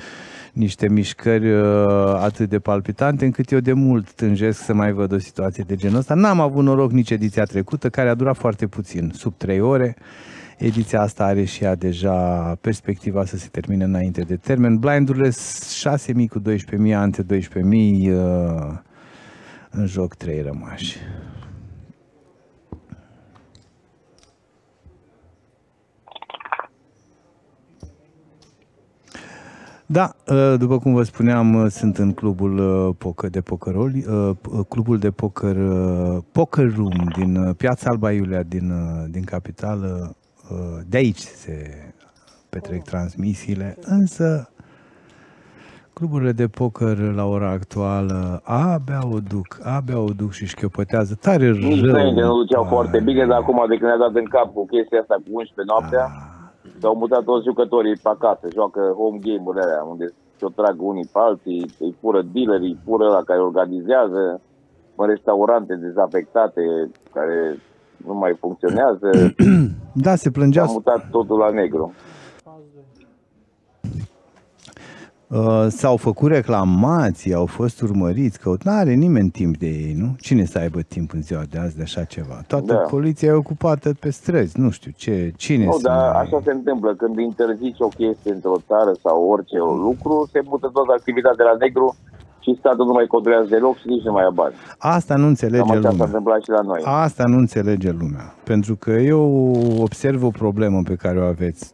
[SPEAKER 1] niște mișcări uh, atât de palpitante încât eu de mult tânjesc să mai văd o situație de genul ăsta. N-am avut noroc nici ediția trecută, care a durat foarte puțin, sub 3 ore. Ediția asta are și ea deja perspectiva să se termine înainte de termen. Blindurile 6.000 cu 12.000, ante 12.000, uh, în joc 3 rămași. Da, uh, după cum vă spuneam, uh, sunt în clubul uh, poker de pokeroli, uh, p- clubul de poker uh, Poker Room din uh, Piața Alba Iulia din, uh, din capitală. Uh, De aici se petrec transmisiile, însă cluburile de poker la ora actuală abia o duc, abia o duc și șchiopătează tare rău.
[SPEAKER 6] Nici înainte nu duceau foarte bine, dar acum de când ne-a dat în cap cu chestia asta cu 11 noaptea, s-au mutat toți jucătorii pe acasă, joacă home game-urile alea, unde se-o trag unii pe alții, îi fură dealerii, îi fură la care organizează, în restaurante dezafectate, care nu mai funcționează,
[SPEAKER 1] Da, se plângea
[SPEAKER 6] s-a mutat totul la negru.
[SPEAKER 1] Uh, s-au făcut reclamații, au fost urmăriți, că nu are nimeni timp de ei, nu? Cine să aibă timp în ziua de azi de așa ceva? Toată
[SPEAKER 6] Da.
[SPEAKER 1] poliția e ocupată pe străzi, nu știu ce, cine
[SPEAKER 6] Nu,
[SPEAKER 1] să
[SPEAKER 6] dar
[SPEAKER 1] mai-
[SPEAKER 6] așa se întâmplă. Când interzici o chestie într-o țară sau orice lucru, se mută toată activitatea la negru și statul nu mai controlează deloc și nici nu mai ia bani.
[SPEAKER 1] Asta nu înțelege
[SPEAKER 6] Cam așa s-a
[SPEAKER 1] lumea.
[SPEAKER 6] întâmplat și la noi.
[SPEAKER 1] Asta nu înțelege lumea. Pentru că eu observ o problemă pe care o aveți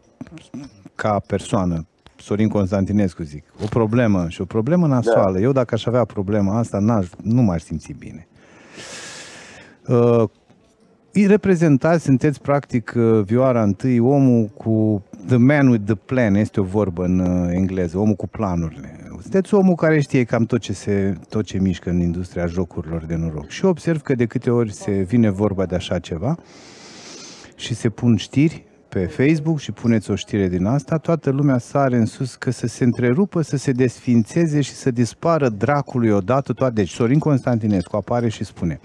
[SPEAKER 1] ca persoană, Sorin Constantinescu zic, o problemă și o problemă nasoală. Eu dacă aș avea problema asta, n-aș, nu m-aș simți bine. Uh, îi reprezentați, sunteți practic uh, vioara întâi, omul cu the man with the plan, este o vorbă în uh, engleză, omul cu planurile. Sunteți omul care știe cam tot ce, se, tot ce mișcă în industria jocurilor de noroc. Și observ că de câte ori se vine vorba de așa ceva și se pun știri pe Facebook și puneți o știre din asta, toată lumea sare în sus că să se întrerupă, să se desfințeze și să dispară dracului odată toate. Deci Sorin Constantinescu apare și spune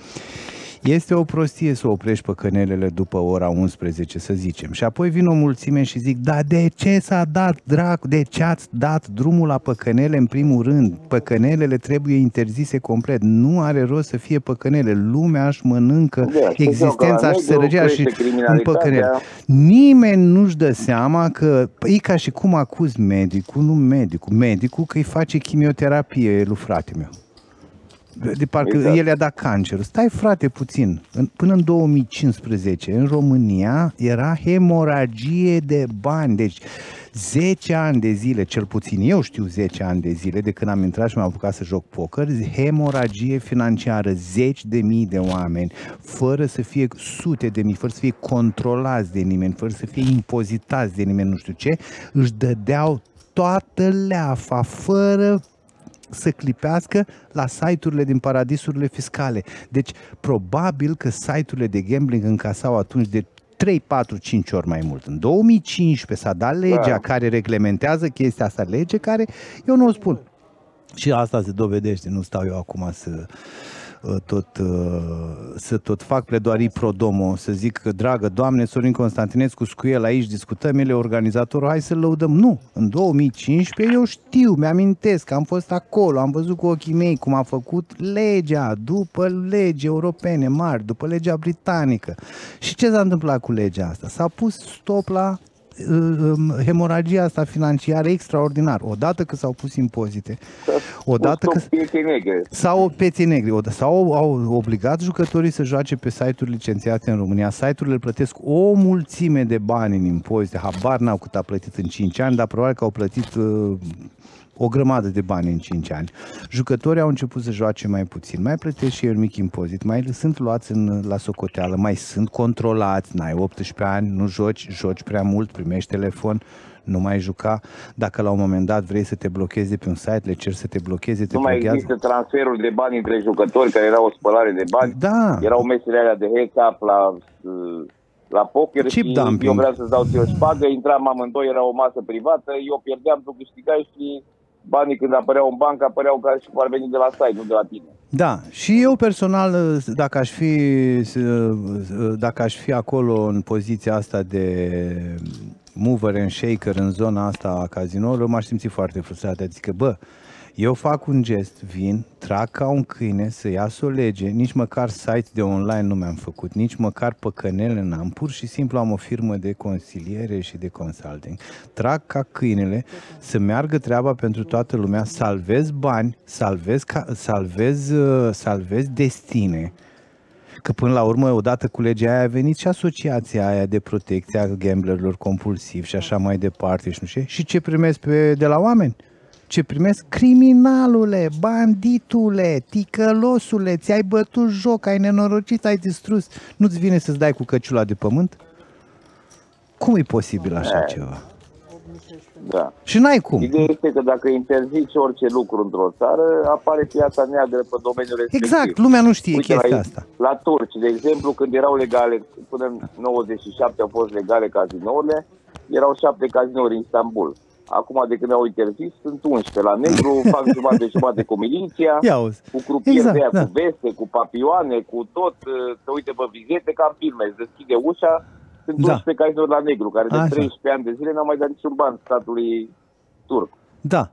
[SPEAKER 1] este o prostie să oprești păcănelele după ora 11, să zicem. Și apoi vin o mulțime și zic, da de ce s-a dat dracu, de ce ați dat drumul la păcănele în primul rând? Păcănelele trebuie interzise complet. Nu are rost să fie păcănele. Lumea își mănâncă
[SPEAKER 6] Da, și joacă
[SPEAKER 1] existența
[SPEAKER 6] la
[SPEAKER 1] și
[SPEAKER 6] negru,
[SPEAKER 1] sărăcia și
[SPEAKER 6] crește
[SPEAKER 1] în
[SPEAKER 6] criminalitatea.
[SPEAKER 1] păcănele. Nimeni nu-și dă seama că e ca și cum acuz medicul, nu medicul, medicul că îi face chimioterapie lui frate meu. De parcă
[SPEAKER 6] Exact.
[SPEAKER 1] el i-a dat cancerul. Stai frate puțin. În, până în 2015 în România era hemoragie de bani. Deci 10 ani de zile, cel puțin eu știu 10 ani de zile de când am intrat și m-am apucat să joc poker, hemoragie financiară, zeci de mii de oameni, fără să fie sute de mii, fără să fie controlați de nimeni, fără să fie impozitați de nimeni, nu știu ce, își dădeau toată leafa, fără să clipească la site-urile din paradisurile fiscale. Deci, probabil că site-urile de gambling încasau atunci de 3, 4, 5 ori mai mult. În 2015 s-a dat legea
[SPEAKER 6] Da.
[SPEAKER 1] care reglementează chestia asta, lege care eu nu o spun. Și asta se dovedește, nu stau eu acum să uh, tot, uh, să tot fac pledoarii pro domo, să zic că, dragă Doamne, Sorin Constantinescu, cu el aici discutăm, el e organizatorul, hai să-l lăudăm. Nu, în 2015 eu știu, mi-amintesc, am fost acolo, am văzut cu ochii mei cum a făcut legea, după legi europene mari, după legea britanică. Și ce s-a întâmplat cu legea asta? S-a pus stop la uh, hemoragia asta financiară extraordinar. Odată că s-au pus impozite, odată că
[SPEAKER 6] Piețe negre.
[SPEAKER 1] sau peții negri, od- sau au obligat jucătorii să joace pe site-uri licențiate în România. Site-urile îl plătesc o mulțime de bani în impozite, habar n-au cât a plătit în 5 ani, dar probabil că au plătit uh, o grămadă de bani în 5 ani. Jucătorii au început să joace mai puțin, mai plătesc și el mic impozit, mai sunt luați în, la socoteală, mai sunt controlați, n-ai 18 ani, nu joci, joci prea mult, primești telefon, nu mai juca. Dacă la un moment dat vrei să te blochezi de pe un site, le ceri să te blocheze, te
[SPEAKER 6] Nu mai
[SPEAKER 1] blochează.
[SPEAKER 6] există transferuri de bani între jucători, care era o spălare de bani.
[SPEAKER 1] Da.
[SPEAKER 6] Erau mesele alea de heads-up la, uh, la poker
[SPEAKER 1] Chip
[SPEAKER 6] și
[SPEAKER 1] dumping.
[SPEAKER 6] eu vreau să-ți dau ție o șpagă, intram amândoi, era o masă privată, eu pierdeam, tu câștigai și banii când apăreau în bancă, apăreau ca și cum ar veni de la site, nu de la tine.
[SPEAKER 1] Da, și eu personal, dacă aș fi, dacă aș fi acolo în poziția asta de mover and shaker în zona asta a cazinoului, m-aș simți foarte frustrat. Adică, bă, eu fac un gest, vin, trag ca un câine să iasă o lege, nici măcar site de online nu mi-am făcut, nici măcar păcănele n-am, pur și simplu am o firmă de consiliere și de consulting. Trag ca câinele să meargă treaba pentru toată lumea, salvez bani, salvez, ca, salvez, uh, salvez destine, Că până la urmă, odată cu legea aia a venit și asociația aia de protecție a gamblerilor compulsivi și așa mai departe și nu știu. ce. Și ce primesc pe, de la oameni? Ce primesc? Criminalule, banditule, ticălosule, ți-ai bătut joc, ai nenorocit, ai distrus. Nu-ți vine să-ți dai cu căciula de pământ? Cum e posibil așa ceva?
[SPEAKER 6] Da.
[SPEAKER 1] Și n-ai cum.
[SPEAKER 6] Ideea este că dacă interzici orice lucru într-o țară, apare piața neagră pe domeniul respectiv.
[SPEAKER 1] Exact, lumea nu știe
[SPEAKER 6] Uite,
[SPEAKER 1] chestia
[SPEAKER 6] la,
[SPEAKER 1] asta.
[SPEAKER 6] La turci, de exemplu, când erau legale, până în 97 au fost legale cazinourile, erau șapte cazinouri în Istanbul. Acum, de când au interzis, sunt 11. La negru fac jumătate de jumătate cu miliția,
[SPEAKER 1] Ia auzi.
[SPEAKER 6] cu crupieri
[SPEAKER 1] Exact,
[SPEAKER 6] de aia,
[SPEAKER 1] da.
[SPEAKER 6] cu veste, cu papioane, cu tot, uh, se uite pe vizete, ca în filme, se deschide ușa, sunt
[SPEAKER 1] Da.
[SPEAKER 6] 11 cazinouri la negru, care de
[SPEAKER 1] Așa.
[SPEAKER 6] 13 ani de zile n-au mai dat niciun ban statului turc.
[SPEAKER 1] Da.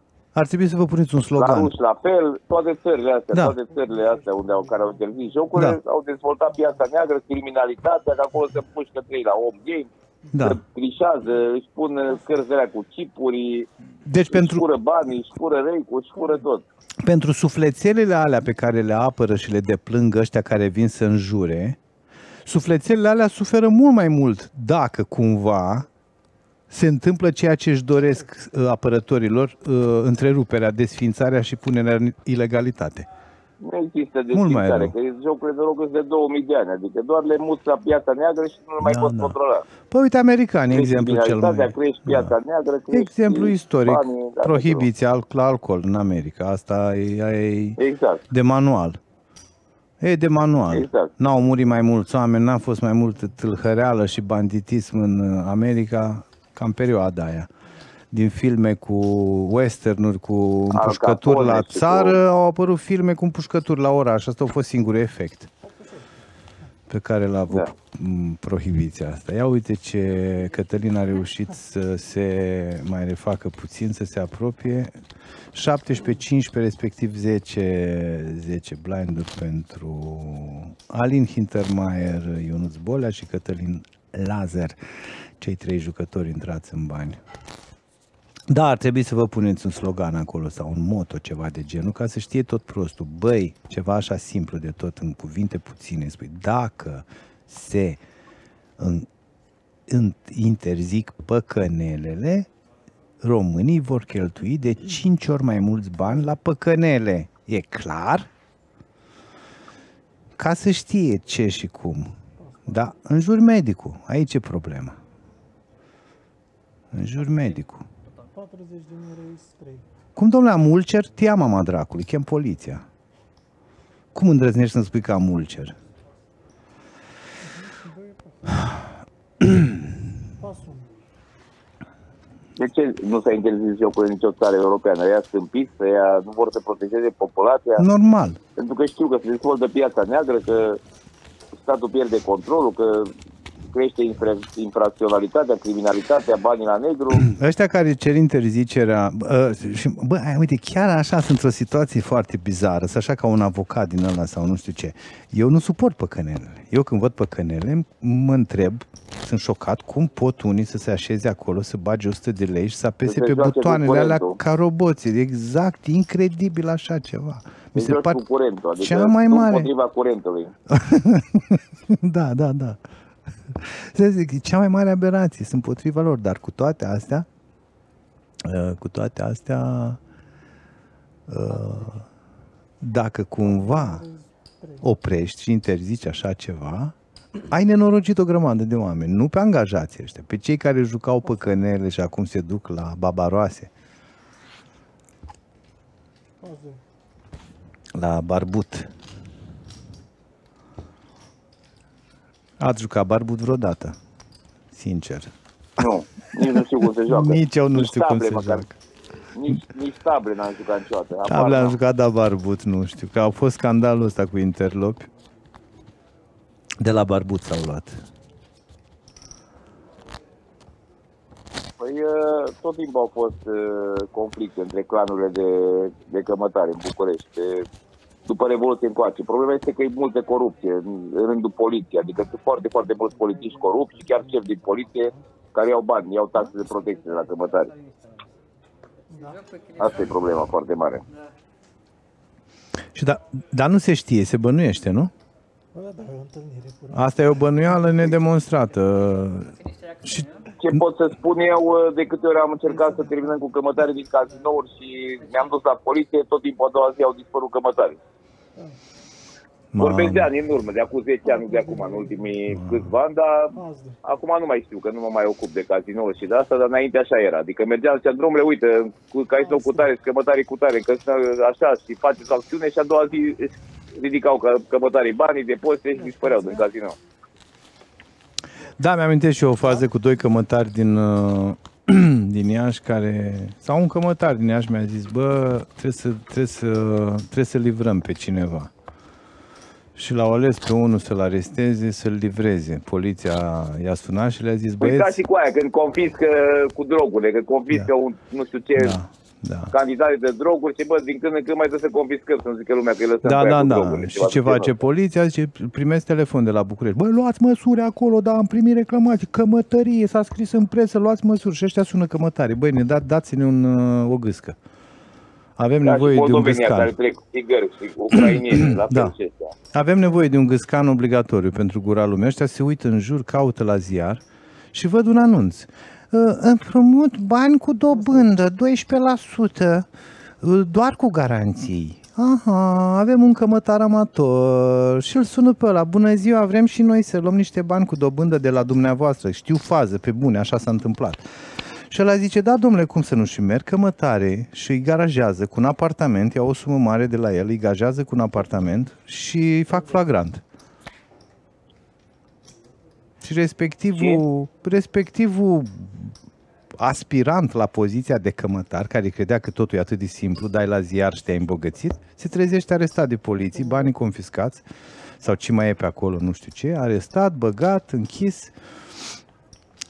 [SPEAKER 1] Ar trebui să vă puneți un
[SPEAKER 6] La
[SPEAKER 1] slogan.
[SPEAKER 6] ruși la fel, toate țările astea,
[SPEAKER 1] Da.
[SPEAKER 6] toate țările astea unde au, care au interzis jocurile,
[SPEAKER 1] Da.
[SPEAKER 6] au dezvoltat piața neagră, criminalitatea, că acolo se pușcă trei la 8 game,
[SPEAKER 1] Da.
[SPEAKER 6] se trișează, își pun uh, cărți de alea cu chipuri,
[SPEAKER 1] Deci
[SPEAKER 6] își
[SPEAKER 1] pentru,
[SPEAKER 6] fură banii, își fură rei-cu, își fură tot.
[SPEAKER 1] pentru sufletelele alea pe care le apără și le deplâng ăștia care vin să înjure, sufletelele alea suferă mult mai mult dacă cumva se întâmplă ceea ce își doresc uh, apărătorilor, uh, întreruperea, desfințarea și punerea în ilegalitate.
[SPEAKER 6] Nu există
[SPEAKER 1] Mult mai
[SPEAKER 6] desfințare,
[SPEAKER 1] rău.
[SPEAKER 6] că jocurile de rog sunt de 2000 de ani, adică doar le muți la piața neagră și nu le mai
[SPEAKER 1] Da,
[SPEAKER 6] poți
[SPEAKER 1] da.
[SPEAKER 6] controla.
[SPEAKER 1] Păi uite, americani,
[SPEAKER 6] Crești
[SPEAKER 1] exemplu cel
[SPEAKER 6] criminalitatea,
[SPEAKER 1] mai... Da.
[SPEAKER 6] crești piața neagră, crești
[SPEAKER 1] Exemplu istoric,
[SPEAKER 6] banii, da,
[SPEAKER 1] prohibiția al- la alcool în America. Asta e, e
[SPEAKER 6] Exact.
[SPEAKER 1] de manual. E de manual.
[SPEAKER 6] Exact.
[SPEAKER 1] N-au murit mai mulți oameni, n-a fost mai multă tâlhăreală și banditism în uh, America ca în perioada aia. Din filme cu westernuri, cu împușcături
[SPEAKER 6] Capone
[SPEAKER 1] la
[SPEAKER 6] și cu-
[SPEAKER 1] țară, au apărut filme cu împușcături la oraș. Asta a fost singurul efect pe care l-a avut
[SPEAKER 6] Da.
[SPEAKER 1] m, prohibiția asta. Ia uite ce Cătălin a reușit să se mai refacă puțin, să se apropie. 17, 15, respectiv 10, 10 blinduri pentru Alin Hintermeier, Ionuț Bolea și Cătălin Lazer, cei trei jucători intrați în bani. Da, ar trebui să vă puneți un slogan acolo sau un moto, ceva de genul, ca să știe tot prostul. Băi, ceva așa simplu de tot, în cuvinte puține, spui, dacă se în, în, interzic păcănelele, românii vor cheltui de 5 ori mai mulți bani la păcănele. E clar? Ca să știe ce și cum. Da, în jur medicul. Aici e problema. În jur medicul.
[SPEAKER 12] 40 de mii spray.
[SPEAKER 1] Cum, domnule, am ulcer? Te ia mama dracului, chem poliția. Cum îndrăznești să-mi spui că am ulcer?
[SPEAKER 12] Pasul.
[SPEAKER 6] De ce nu s-a interzis jocul în nicio țară europeană? Ea stâmpit, să ea nu vor să protejeze populația?
[SPEAKER 1] Normal.
[SPEAKER 6] Pentru că știu că se dezvoltă piața neagră, că statul pierde controlul, că crește infra- infracționalitatea, criminalitatea, banii la negru.
[SPEAKER 1] Ăștia care cer interzicerea, bă, și, bă, ai, uite, chiar așa sunt într-o situație foarte bizară, sunt așa ca un avocat din ăla sau nu știu ce. Eu nu suport păcănelele. Eu când văd păcănele, mă întreb, sunt șocat, cum pot unii să se așeze acolo, să bage 100 de lei și să apese
[SPEAKER 6] se
[SPEAKER 1] pe
[SPEAKER 6] joace cu
[SPEAKER 1] butoanele alea
[SPEAKER 6] curentul.
[SPEAKER 1] ca roboții. Exact, incredibil așa ceva. Mi se
[SPEAKER 6] Joci
[SPEAKER 1] pare
[SPEAKER 6] cu curentul, adică
[SPEAKER 1] cea mai
[SPEAKER 6] tu
[SPEAKER 1] mare.
[SPEAKER 6] împotriva curentului.
[SPEAKER 1] da, da, da. Să zic, e cea mai mare aberație, sunt împotriva lor, dar cu toate astea, uh, cu toate astea, uh, dacă cumva oprești și interzici așa ceva, ai nenorocit o grămadă de oameni, nu pe angajații ăștia, pe cei care jucau păcănele și acum se duc la babaroase, la barbut. Ați jucat barbut vreodată? Sincer.
[SPEAKER 6] Nu, nici nu știu cum se joacă.
[SPEAKER 1] Nici eu nu
[SPEAKER 6] Nici
[SPEAKER 1] știu cum
[SPEAKER 6] table
[SPEAKER 1] se
[SPEAKER 6] măcar.
[SPEAKER 1] joacă.
[SPEAKER 6] Nici, nici table n-am jucat niciodată. Apar,
[SPEAKER 1] Tabla am
[SPEAKER 6] n-am.
[SPEAKER 1] jucat, dar barbut nu știu. Că a fost scandalul ăsta cu interlopi. De la barbut s-au luat.
[SPEAKER 6] Păi uh, tot timpul au fost uh, conflicte între clanurile de, de cămătare în București. De, după Revoluție încoace. Problema este că e multă corupție în, în rândul poliției. Adică sunt foarte, foarte mulți politici corupți și chiar șefi din poliție care iau bani, iau taxe de protecție de la cămătare. Asta e problema foarte mare.
[SPEAKER 1] Și da, dar nu se știe, se bănuiește, nu?
[SPEAKER 12] Bă, da, e o întâlnire cu
[SPEAKER 1] Asta e o bănuială nedemonstrată. Și
[SPEAKER 6] Ce pot să spun eu, uh, de câte ori am încercat să terminăm cu cămătare din cazinouri și mi-am dus la poliție, tot timpul a doua zi au dispărut cămătare.
[SPEAKER 1] Mamă.
[SPEAKER 6] Vorbesc de ani în urmă, de acum 10 ani, nu de acum, în ultimii câțiva ani, dar acum nu mai știu, că nu mă mai ocup de cazinouri și de asta, dar înainte așa era. Adică mergeam și drumule, uite, cu casino cu tare, scămătarii cu tare, că așa, și faceți o acțiune și a doua zi își ridicau că, cămătarii banii, depozite și dispăreau din casino.
[SPEAKER 1] Da, mi-am și eu o fază cu doi cămătari din, uh, din Iași care, sau un cămătar din Iași mi-a zis, bă, trebuie să, trebuie să, trebuie să livrăm pe cineva. Și l-au ales pe unul să-l aresteze, să-l livreze. Poliția i-a sunat și le-a zis,
[SPEAKER 6] Păi ca
[SPEAKER 1] băieți,
[SPEAKER 6] și cu aia, când confiscă cu drogurile, când confiscă
[SPEAKER 1] Da.
[SPEAKER 6] un, nu știu ce,
[SPEAKER 1] da.
[SPEAKER 6] Cantitate de droguri și bă, din când în când mai trebuie să confiscăm, să nu zică lumea că îi lăsăm
[SPEAKER 1] Da,
[SPEAKER 6] pe aia
[SPEAKER 1] da,
[SPEAKER 6] cu
[SPEAKER 1] da.
[SPEAKER 6] drogurile,
[SPEAKER 1] Și
[SPEAKER 6] ceva
[SPEAKER 1] ce
[SPEAKER 6] de genul
[SPEAKER 1] face poliția? Zice, primesc telefon de la București. Băi, luați măsuri acolo, da, am primit reclamații. Cămătărie, s-a scris în presă, luați măsuri. Și ăștia sună cămătare. Băi, ne da, dați-ne un, uh, o gâscă. Avem
[SPEAKER 6] Ca
[SPEAKER 1] nevoie
[SPEAKER 6] și
[SPEAKER 1] de un
[SPEAKER 6] moldovenii care
[SPEAKER 1] gâscan.
[SPEAKER 6] trec cu țigări și ucrainieni, la fel
[SPEAKER 1] Da.
[SPEAKER 6] și ăștia.
[SPEAKER 1] Avem nevoie de un gâscan obligatoriu pentru gura lumea. Ăștia se uită în jur, caută la ziar și văd un anunț. Uh, Împrumut bani cu dobândă, 12%, uh, doar cu garanții. Aha, avem un cămătar amator și îl sună pe ăla. Bună ziua, vrem și noi să luăm niște bani cu dobândă de la dumneavoastră. Știu fază, pe bune, așa s-a întâmplat. Și ăla zice, da, domnule, cum să nu și merg, cămătare și îi garajează cu un apartament, ia o sumă mare de la el, îi gajează cu un apartament și îi fac flagrant. Și respectivul, respectivul aspirant la poziția de cămătar, care credea că totul e atât de simplu, dai la ziar și te-ai îmbogățit, se trezește arestat de poliție, banii confiscați, sau ce mai e pe acolo, nu știu ce, arestat, băgat, închis.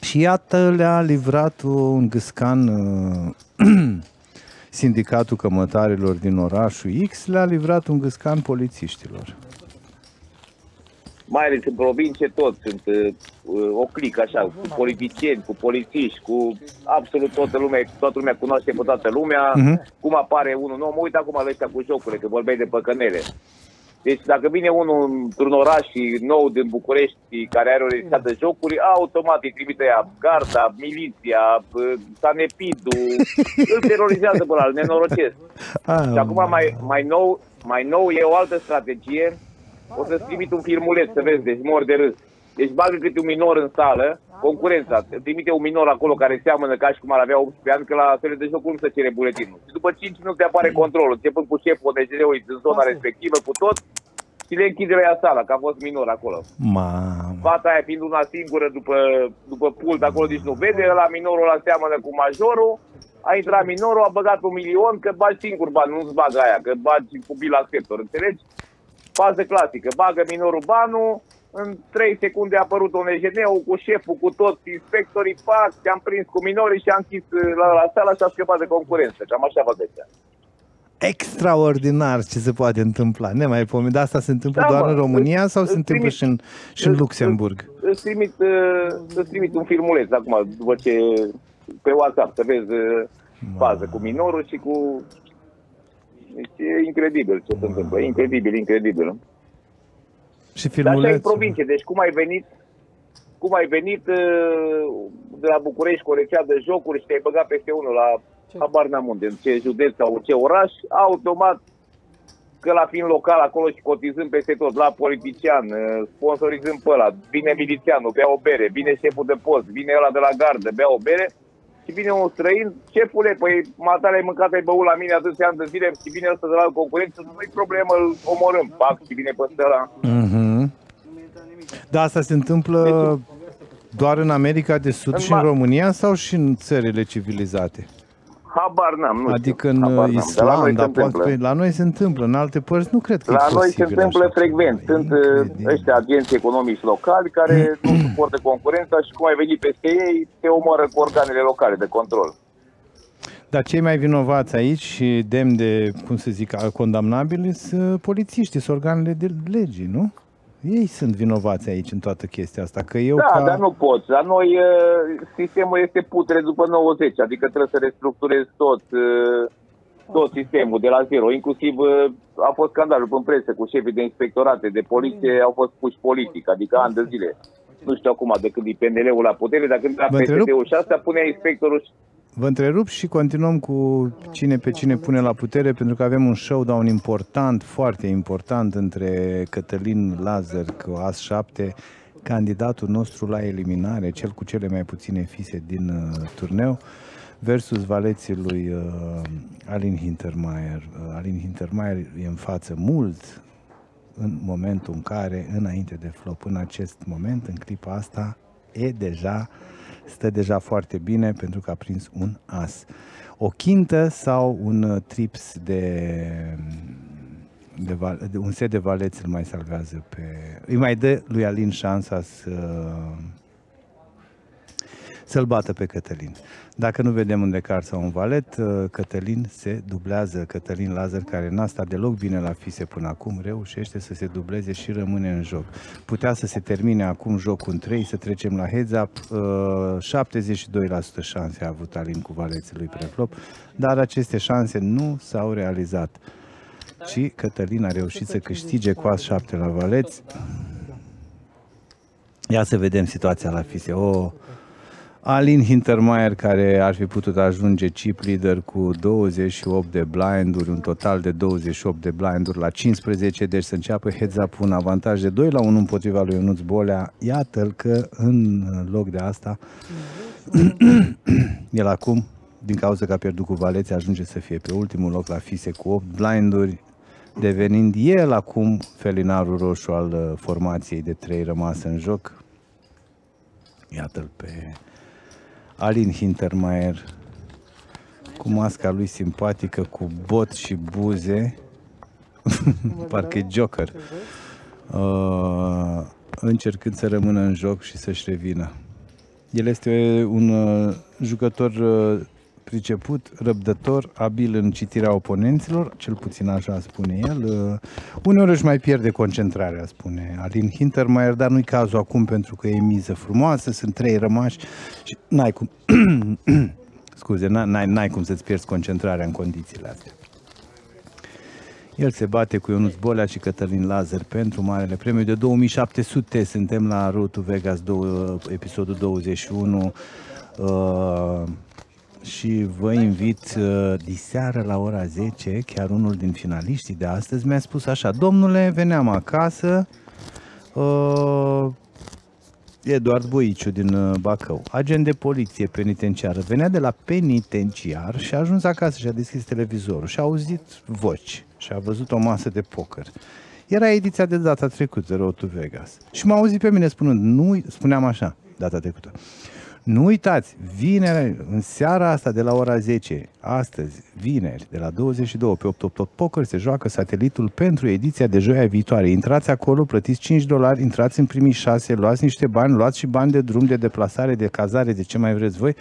[SPEAKER 1] Și iată le-a livrat un gâscan uh, sindicatul cămătarilor din orașul X, le-a livrat un gâscan polițiștilor.
[SPEAKER 6] Mai ales în provincie, toți sunt uh, o clică așa, cu politicieni, cu polițiști, cu absolut toată lumea, toată lumea cunoaște pe toată lumea,
[SPEAKER 1] Mhm.
[SPEAKER 6] cum apare unul nou, mă uit acum la ăștia cu jocurile, că vorbeai de păcănele. Deci dacă vine unul într-un oraș și nou din București care are o rețea de jocuri, automat îi trimite ea garda, miliția, uh, Sanepidu, îl terorizează pe ăla, îl nenorocesc.
[SPEAKER 1] Ah,
[SPEAKER 6] Și acum mai, mai, nou, mai nou e o altă strategie. O să-ți trimit un filmuleț să vezi, deci mor de râs. Deci bagă câte un minor în sală, concurența. Îți Trimite un minor acolo care seamănă ca și cum ar avea 18 ani, că la astfel de jocuri nu se cere buletinul. Și după 5 minute apare controlul, începând cu șeful ONG-ului din zona respectivă, cu tot, și le închide la ea sala, că a fost minor acolo.
[SPEAKER 1] Mamă.
[SPEAKER 6] Fata aia fiind una singură după, după pult acolo, deci nu vede, la minorul ăla seamănă cu majorul, a intrat minorul, a băgat un milion, că bagi singur bani, nu-ți bagă aia, că bagi cu bil la sector, înțelegi? Fază clasică, bagă minorul banul, în 3 secunde a apărut un EGN-ul cu șeful, cu toți inspectorii, fac, te-am prins cu minorii și am închis la, la sala și a scăpat de concurență. Cam așa vă ăștia.
[SPEAKER 1] Extraordinar ce se poate întâmpla. Nemaipomenit. Dar asta se întâmplă
[SPEAKER 6] Da,
[SPEAKER 1] doar
[SPEAKER 6] mă,
[SPEAKER 1] în România
[SPEAKER 6] îți-
[SPEAKER 1] sau se
[SPEAKER 6] îți
[SPEAKER 1] întâmplă
[SPEAKER 6] trimit-
[SPEAKER 1] și în, și în
[SPEAKER 6] îți-
[SPEAKER 1] Luxemburg?
[SPEAKER 6] Îți trimit, uh, îți trimit un filmuleț acum, după ce pe WhatsApp, să vezi uh, fază cu minorul și cu... Deci e incredibil ce se întâmplă, incredibil, incredibil.
[SPEAKER 1] Și
[SPEAKER 6] Dar așa e în
[SPEAKER 1] filmulețul?
[SPEAKER 6] provincie, deci cum ai venit, cum ai venit uh, de la București cu o rețea de jocuri și te-ai băgat peste unul la habar n-am unde, în ce județ sau în ce oraș, automat că la fiind local acolo și cotizând peste tot, la politician, uh, sponsorizând pe ăla, vine milițianul, bea o bere, vine șeful de post, vine ăla de la gardă, bea o bere și vine un străin, șefule, păi matale ai mâncat, ai băut la mine atâția ani de zile și vine ăsta de la concurență, nu-i problemă, îl omorâm, pac, și vine pe ăla.
[SPEAKER 1] Mhm. Da, asta se întâmplă doar în America de Sud
[SPEAKER 6] În
[SPEAKER 1] și în
[SPEAKER 6] ma-
[SPEAKER 1] România sau și în țările civilizate?
[SPEAKER 6] Habar n-am, nu
[SPEAKER 1] Adică
[SPEAKER 6] știu,
[SPEAKER 1] în
[SPEAKER 6] habar
[SPEAKER 1] uh,
[SPEAKER 6] n-am, dar la noi
[SPEAKER 1] Islanda,
[SPEAKER 6] se
[SPEAKER 1] poate,
[SPEAKER 6] întâmplă.
[SPEAKER 1] pe- la noi se întâmplă, în alte părți nu cred că
[SPEAKER 6] La
[SPEAKER 1] e
[SPEAKER 6] noi se
[SPEAKER 1] posibil
[SPEAKER 6] întâmplă
[SPEAKER 1] așa.
[SPEAKER 6] frecvent. Sunt uh, ăștia agenți economici locali care nu suportă concurența și cum ai venit peste ei, te omoară cu organele locale de control.
[SPEAKER 1] Dar cei mai vinovați aici și demn de, cum să zic, condamnabili sunt polițiștii, sunt organele de legii, nu? Ei sunt vinovați aici în toată chestia asta, că eu
[SPEAKER 6] da,
[SPEAKER 1] ca...
[SPEAKER 6] dar nu poți. La noi uh, sistemul este putre după 90, adică trebuie să restructurezi tot, uh, tot sistemul de la zero. Inclusiv uh, a fost scandalul în presă cu șefii de inspectorate de poliție, au fost puși politic, adică ani de zile. Nu știu acum de când e PNL-ul la putere, dar când era
[SPEAKER 1] Vă întrerup?
[SPEAKER 6] PSD-ul și asta punea inspectorul și
[SPEAKER 1] Vă întrerup și continuăm cu cine pe cine pune la putere, pentru că avem un showdown important, foarte important, între Cătălin Lazar cu As 7, candidatul nostru la eliminare, cel cu cele mai puține fise din uh, turneu, versus valeții lui uh, Alin Hintermeier. Uh, Alin Hintermeier e în față mult în momentul în care, înainte de flop, în acest moment, în clipa asta, e deja, stă deja foarte bine pentru că a prins un as. O chintă sau un uh, trips de, de, val- de un set de valeți îl mai salvează pe... Îi mai dă lui Alin șansa să să-l bată pe Cătălin. Dacă nu vedem un decar sau un valet, uh, Cătălin se dublează. Cătălin Lazar, care n-a stat deloc bine la fise până acum, reușește să se dubleze și rămâne în joc. Putea să se termine acum jocul în 3, să trecem la heads up. Uh, 72% șanse a avut Alin cu valeții lui preflop, dar aceste șanse nu s-au realizat. Și Cătălin a reușit să câștige cu as 7 la valeți. Ia să vedem situația la fise. O, Alin Hintermeier, care ar fi putut ajunge chip leader cu 28 de blinduri, un total de 28 de blinduri la 15, deci să înceapă heads up un avantaj de 2 la 1 împotriva lui Ionuț Bolea. Iată-l că în loc de asta, el acum, din cauza că a pierdut cu Valeția, ajunge să fie pe ultimul loc la FISE cu 8 blinduri, devenind el acum felinarul roșu al uh, formației de 3 rămas în joc. Iată-l pe Alin Hintermeier cu masca lui simpatică, cu bot și buze, parcă e Joker, uh, încercând să rămână în joc și să-și revină. El este un uh, jucător uh, priceput, răbdător, abil în citirea oponenților, cel puțin așa spune el. Uh, uneori își mai pierde concentrarea, spune Alin Hintermeier, dar nu-i cazul acum pentru că e miză frumoasă, sunt trei rămași și n-ai cum, scuze, n-ai, n-ai cum să-ți pierzi concentrarea în condițiile astea. El se bate cu Ionuț Bolea și Cătălin Lazar pentru Marele Premiu de 2700. Suntem la Road to Vegas, două, episodul 21. Uh, și vă invit uh, diseară la ora 10, chiar unul din finaliștii de astăzi mi-a spus așa, domnule, veneam acasă, uh, Eduard Boiciu din uh, Bacău, agent de poliție penitenciară, venea de la penitenciar și a ajuns acasă și a deschis televizorul și a auzit voci și a văzut o masă de poker. Era ediția de data trecută, Road to Vegas. Și m-a auzit pe mine spunând, nu, spuneam așa, data trecută, nu uitați, vineri, în seara asta de la ora 10, astăzi, vineri, de la 22 pe 888 Poker, se joacă satelitul pentru ediția de joia viitoare. Intrați acolo, plătiți 5 dolari, intrați în primii 6, luați niște bani, luați și bani de drum, de deplasare, de cazare, de ce mai vreți voi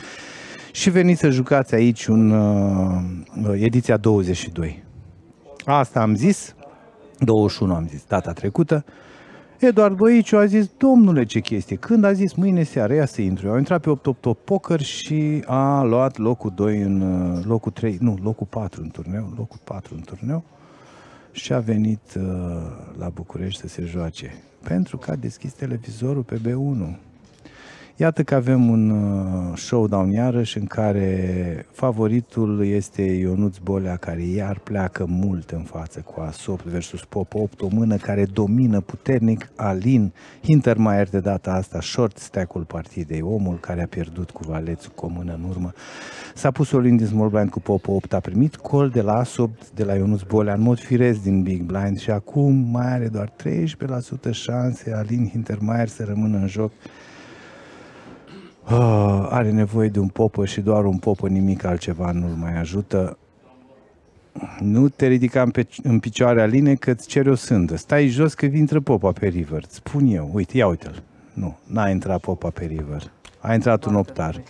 [SPEAKER 1] și veniți să jucați aici un, uh, ediția 22. Asta am zis, 21 am zis, data trecută. Eduard Băiciu a zis, domnule, ce chestie, când a zis mâine seara, ia să intru. Eu am intrat pe 888 Poker și a luat locul 2 în, uh, locul 3, nu, locul 4 în turneu, locul 4 în turneu și a venit uh, la București să se joace. Pentru că a deschis televizorul pe B1. Iată că avem un uh, showdown iarăși în care favoritul este Ionuț Bolea, care iar pleacă mult în față cu Asop versus Pop 8, o mână care domină puternic. Alin Hintermaier de data asta, short stack-ul partidei, omul care a pierdut cu Valețu cu o mână în urmă. S-a pus Olin din small blind cu Pop 8, a primit call de la Asop, de la Ionuț Bolea, în mod firesc din big blind și acum mai are doar 13% șanse. Alin Hintermaier să rămână în joc Uh, are nevoie de un popă și doar un popă, nimic altceva nu-l mai ajută. Nu te ridica în, pe, în picioare, Aline, că îți cere o sândă. Stai jos că intră popa pe river. Îți spun eu. Uite, ia uite-l. Nu, n-a intrat popa pe river. A intrat un optar.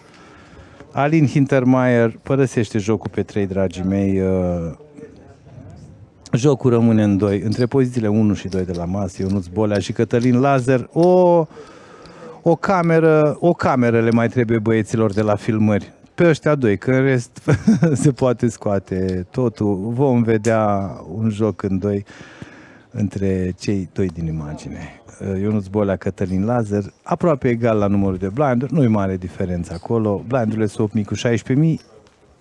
[SPEAKER 1] Alin Hintermeier părăsește jocul pe trei, dragii mei. Uh, jocul rămâne în doi. Între pozițiile 1 și 2 de la masă, Ionuț Bolea și Cătălin Lazar. O o cameră, o cameră le mai trebuie băieților de la filmări. Pe ăștia doi, că în rest se poate scoate totul. Vom vedea un joc în doi între cei doi din imagine. Ionuț Bolea, Cătălin Lazar, aproape egal la numărul de blinduri, nu-i mare diferență acolo. Blindurile sunt 8.000 cu 16.000,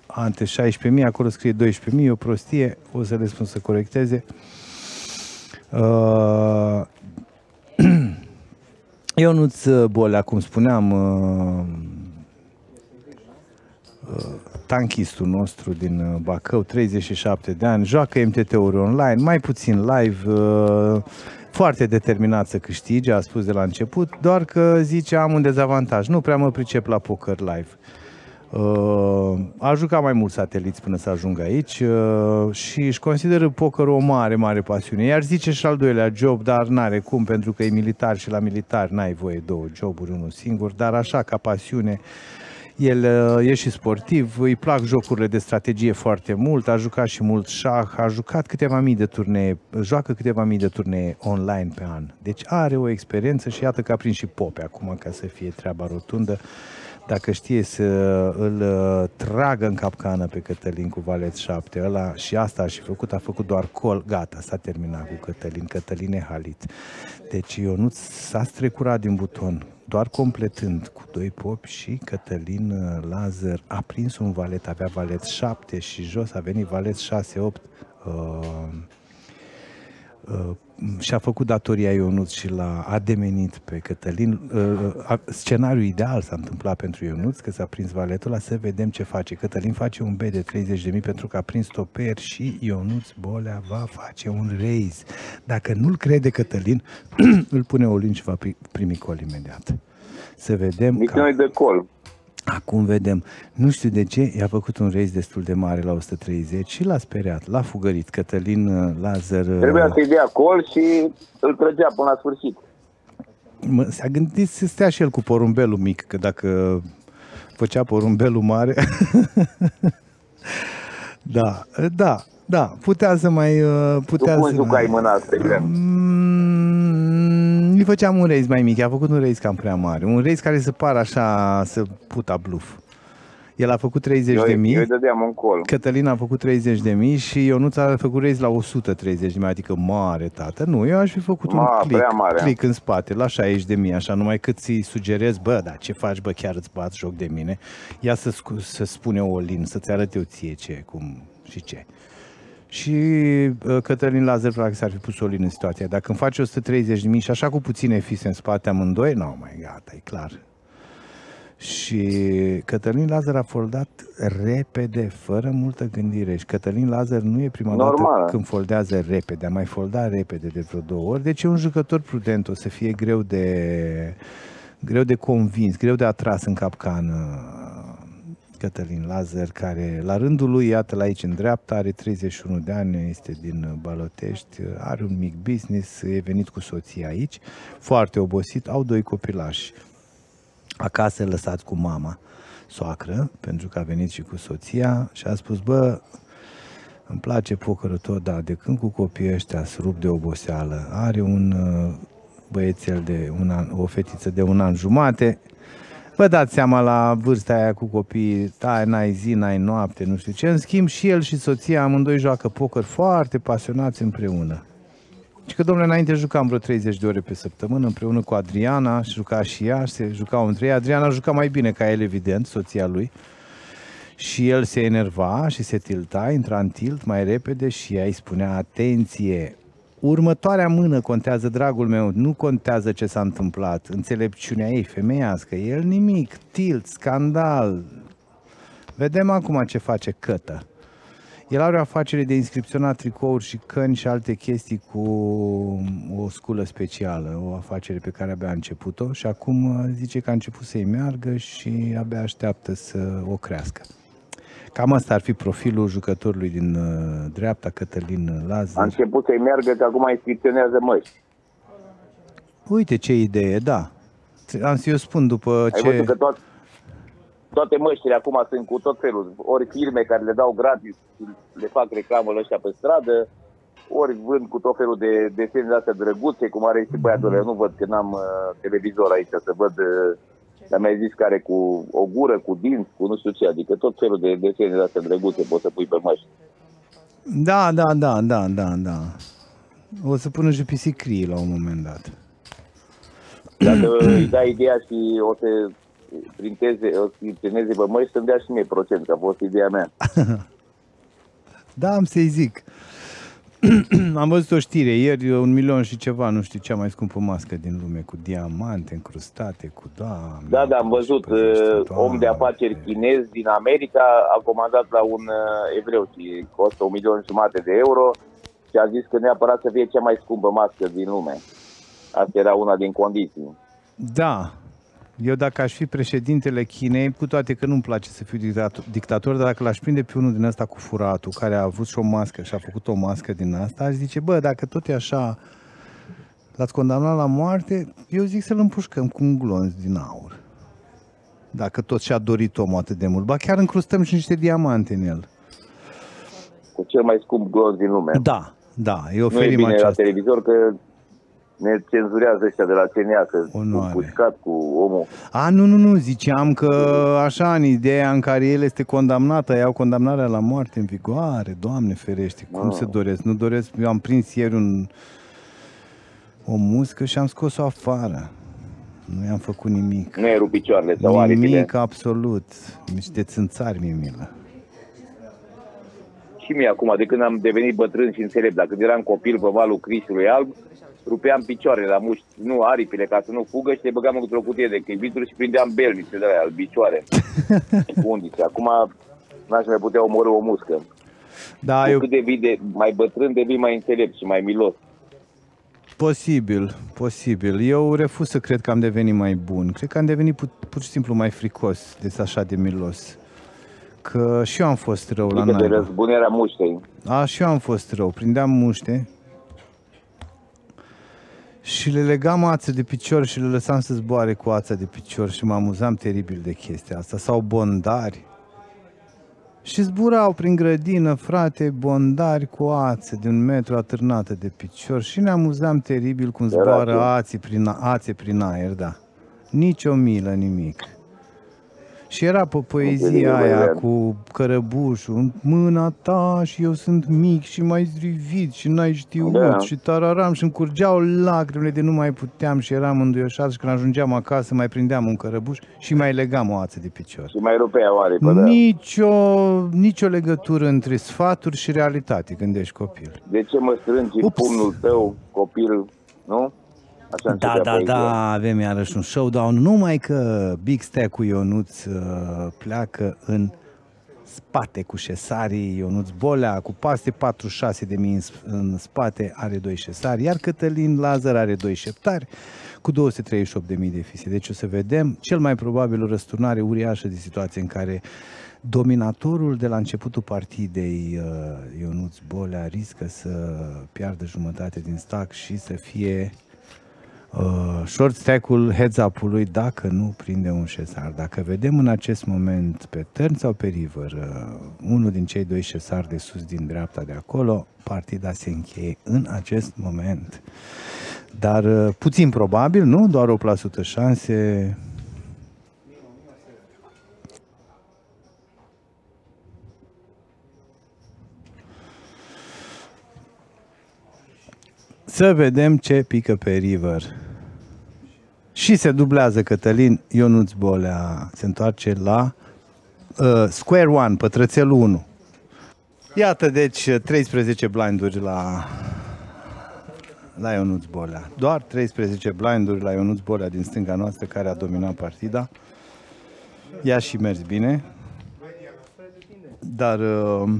[SPEAKER 1] ante 16.000, acolo scrie 12.000, e o prostie, o să le spun să corecteze. Uh, Ionuț Bolea, cum spuneam, uh, uh, tankistul nostru din uh, Bacău, 37 de ani, joacă MTT-uri online, mai puțin live, uh, foarte determinat să câștige, a spus de la început, doar că zice am un dezavantaj, nu prea mă pricep la poker live. Uh, a jucat mai mult sateliți până să ajungă aici uh, și își consideră pokerul o mare, mare pasiune. Iar zice și al doilea job, dar n-are cum, pentru că e militar și la militar n-ai voie două joburi, unul singur, dar așa ca pasiune el uh, e și sportiv, îi plac jocurile de strategie foarte mult, a jucat și mult șah, a jucat câteva mii de turnee, joacă câteva mii de turnee online pe an. Deci are o experiență și iată că a prins și pope acum ca să fie treaba rotundă. Dacă știe să îl uh, tragă în capcană pe Cătălin cu valet 7, ăla și asta a și făcut, a făcut doar col, gata, s-a terminat cu Cătălin, Cătălin e halit. Deci eu nu s-a strecurat din buton, doar completând cu doi popi și Cătălin uh, Lazar a prins un valet, avea valet 7 și jos a venit valet 6-8 uh, uh, și-a făcut datoria Ionuț și l-a ademenit pe Cătălin. Uh, a- scenariul ideal s-a întâmplat pentru Ionuț, că s-a prins valetul ăla, să vedem ce face. Cătălin face un B de 30.000 pentru că a prins toper și Ionuț Bolea va face un raise. Dacă nu-l crede Cătălin, îl pune Olin și va pri- primi col imediat. Să vedem.
[SPEAKER 6] Nici noi de col.
[SPEAKER 1] Acum vedem. Nu știu de ce, i-a făcut un raise destul de mare la 130 și l-a speriat, l-a fugărit. Cătălin uh, Lazar... uh,
[SPEAKER 6] Trebuia să-i dea col și îl trăgea până la sfârșit.
[SPEAKER 1] Mă, s-a gândit să stea și el cu porumbelul mic, că dacă făcea porumbelul mare... da, da, da, putea să mai... uh, Putea
[SPEAKER 6] Tu cum
[SPEAKER 1] să
[SPEAKER 6] jucai
[SPEAKER 1] mai...
[SPEAKER 6] mâna asta, Iulian?
[SPEAKER 1] Mm, îi făceam un raise mai mic, a făcut un raise cam prea mare. Un raise care să pară așa, să puta bluff. El a făcut 30
[SPEAKER 6] Eu,
[SPEAKER 1] de mii.
[SPEAKER 6] eu îi dădeam un col.
[SPEAKER 1] Cătălin a făcut 30 de mii și Ionuț a făcut raise la 130 de mii, adică mare, tată. Nu, eu aș fi făcut
[SPEAKER 6] Ma,
[SPEAKER 1] un
[SPEAKER 6] prea
[SPEAKER 1] click,
[SPEAKER 6] mare.
[SPEAKER 1] click în spate, la 60 de mii, așa, numai cât ți sugerez, bă, da, ce faci, bă, chiar îți bați joc de mine. Ia să, scu- să spune Olin, să-ți arăt eu ție ce, cum și ce. Și uh, Cătălin Lazar practic s-ar fi pus Olin în situația. Dacă îmi face 130 de mii și așa cu puține fise în spate amândoi, nu, mai gata, e clar. Și Cătălin Lazar a foldat repede, fără multă gândire. Și Cătălin Lazar nu e prima
[SPEAKER 6] Normal.
[SPEAKER 1] dată când foldează repede, a mai foldat repede de vreo două ori. Deci e un jucător prudent, o să fie greu de, greu de convins, greu de atras în capcană Cătălin Lazar, care la rândul lui, iată la aici în dreapta, are 31 de ani, este din Balotești, are un mic business, e venit cu soția aici, foarte obosit, au doi copilași. Acasă lăsați cu mama, soacră, pentru că a venit și cu soția și a spus, bă, îmi place pokerul tot, dar de când cu copiii ăștia se rup de oboseală, are un uh, băiețel de un an, o fetiță de un an jumate, Vă dați seama la vârsta aia cu copii, da, n-ai zi, n-ai noapte, nu știu ce. În schimb, și el și soția amândoi joacă poker foarte pasionați împreună. Și că, domnule, înainte jucam vreo 30 de ore pe săptămână împreună cu Adriana, și juca și ea, și se jucau între ei. Adriana juca mai bine ca el, evident, soția lui. Și el se enerva și se tilta, intra în tilt mai repede și ea îi spunea, atenție, următoarea mână contează, dragul meu, nu contează ce s-a întâmplat, înțelepciunea ei femeiască, el nimic, tilt, scandal. Vedem acum ce face Cătă. El are o afacere de inscripționat tricouri și căni și alte chestii cu o sculă specială, o afacere pe care abia a început-o și acum uh, zice că a început să-i meargă și abia așteaptă să o crească. Cam asta ar fi profilul jucătorului din uh, dreapta, Cătălin
[SPEAKER 6] A
[SPEAKER 1] Lazar.
[SPEAKER 6] început să-i meargă că acum inscripționează măști.
[SPEAKER 1] Uite ce idee, da. Am să eu spun după
[SPEAKER 6] Ai
[SPEAKER 1] ce...
[SPEAKER 6] văzut că toate, toate măștile acum sunt cu tot felul. Ori firme care le dau gratis, le fac reclamă la ăștia pe stradă, ori vând cu tot felul de desene de astea drăguțe, cum are și băiatul ăla. Eu nu văd că n-am uh, televizor aici să văd uh, dar mi-a zis că are cu o gură, cu dinți, cu nu știu ce, adică tot felul de desene de astea drăguțe poți să pui pe măști.
[SPEAKER 1] Da, da, da, da, da, da. O să pună și pisicrii la un moment dat.
[SPEAKER 6] Dacă îi dai ideea și o să printeze, o printeze pe măști să-mi dea și mie procent, că a fost ideea mea.
[SPEAKER 1] Da, am să-i zic. am văzut o știre ieri, un milion și ceva, nu știu cea mai scumpă mască din lume, cu diamante încrustate, cu da.
[SPEAKER 6] Da, da, am văzut uh, om de afaceri chinez din America a comandat la un uh, evreu și costă un milion jumate de euro și a zis că neapărat să fie cea mai scumpă mască din lume. Asta era una din condiții.
[SPEAKER 1] Da. Eu dacă aș fi președintele Chinei, cu toate că nu-mi place să fiu dictator, dictator, dar dacă l-aș prinde pe unul din ăsta cu furatul, care a avut și o mască și a făcut o mască din asta, aș zice, bă, dacă tot e așa, l-ați condamnat la moarte, eu zic să-l împușcăm cu un glonț din aur. Dacă tot și-a dorit omul atât de mult. Ba chiar încrustăm și niște diamante în el.
[SPEAKER 6] Cu cel mai scump glonț din lume.
[SPEAKER 1] Da, da, îi
[SPEAKER 6] Nu e
[SPEAKER 1] oferim
[SPEAKER 6] bine la
[SPEAKER 1] aceasta.
[SPEAKER 6] televizor că ne cenzurează ăștia de la CNA, că cu pușcat cu omul.
[SPEAKER 1] A, nu, nu, nu, ziceam că așa, în ideea în care el este condamnat, iau condamnarea la moarte în vigoare, Doamne ferește, cum
[SPEAKER 6] Ah.
[SPEAKER 1] se doresc? Nu doresc, eu am prins ieri un, o muscă și am scos-o afară. Nu i-am făcut nimic.
[SPEAKER 6] Nu e rupt picioarele sau aripile.
[SPEAKER 1] Nimic, absolut. Niște țânțari mi-e milă.
[SPEAKER 6] Și mie acum, de când am devenit bătrân și înțelept, dacă când eram copil pe valul Crișului Alb, rupeam picioarele la mușchi, nu aripile, ca să nu fugă și le băgam într-o cutie de chibituri și prindeam belnițe de alea, albicioare, cu undițe. Acum n-aș mai putea omorâ o muscă.
[SPEAKER 1] Da,
[SPEAKER 6] Cu
[SPEAKER 1] eu
[SPEAKER 6] cât devii de, mai bătrân, devii mai înțelept și mai milos.
[SPEAKER 1] Posibil, posibil. Eu refuz să cred că am devenit mai bun. Cred că am devenit pur, pur și simplu mai fricos de așa de milos. Că și eu am fost rău la
[SPEAKER 6] Adică de
[SPEAKER 1] naiba.
[SPEAKER 6] răzbunerea muștei.
[SPEAKER 1] A, și eu am fost rău. Prindeam muște și le legam ață de picior și le lăsam să zboare cu ața de picior și mă amuzam teribil de chestia asta. Sau bondari. Și zburau prin grădină, frate, bondari cu ață de un metru atârnată de picior și ne amuzam teribil cum
[SPEAKER 6] Era
[SPEAKER 1] zboară
[SPEAKER 6] tu.
[SPEAKER 1] ații prin, ațe prin aer, da. Nici o milă, nimic. Și era pe poezia
[SPEAKER 6] Înțeleg,
[SPEAKER 1] aia
[SPEAKER 6] Băilean.
[SPEAKER 1] cu cărăbușul, în mâna ta și eu sunt mic și mai zdrivit și n-ai știut
[SPEAKER 6] Da.
[SPEAKER 1] și tararam și îmi curgeau lacrimile de nu mai puteam și eram înduioșat și când ajungeam acasă mai prindeam un cărăbuș și mai legam o ață de picior.
[SPEAKER 6] Și mai rupea o aripă, da.
[SPEAKER 1] Nicio, nicio legătură între sfaturi și realitate când ești copil.
[SPEAKER 6] De ce mă strângi în pumnul tău, copil, nu? Așa
[SPEAKER 1] Da,
[SPEAKER 6] începea
[SPEAKER 1] da,
[SPEAKER 6] poezia.
[SPEAKER 1] da, avem iarăși un showdown, numai că Big Stack cu Ionuț uh, pleacă în spate cu șesarii, Ionuț Bolea cu paste 46 de mii în, sp- în spate are doi șesari, iar Cătălin Lazar are doi șeptari cu 238 de mii de fise. Deci o să vedem cel mai probabil o răsturnare uriașă de situație în care dominatorul de la începutul partidei uh, Ionuț Bolea riscă să piardă jumătate din stack și să fie uh, short stack-ul heads up-ului dacă nu prinde un șesar. Dacă vedem în acest moment pe turn sau pe river uh, unul din cei doi șesari de sus din dreapta de acolo, partida se încheie în acest moment. Dar uh, puțin probabil, nu? Doar 8% șanse. Să vedem ce pică pe river. Și se dublează Cătălin Ionuț Bolea. Se întoarce la uh, Square One, pătrățelul 1. Iată, deci, 13 blinduri la, la Ionuț Bolea. Doar 13 blinduri la Ionuț Bolea din stânga noastră care a dominat partida. Ea și mers bine. Dar uh,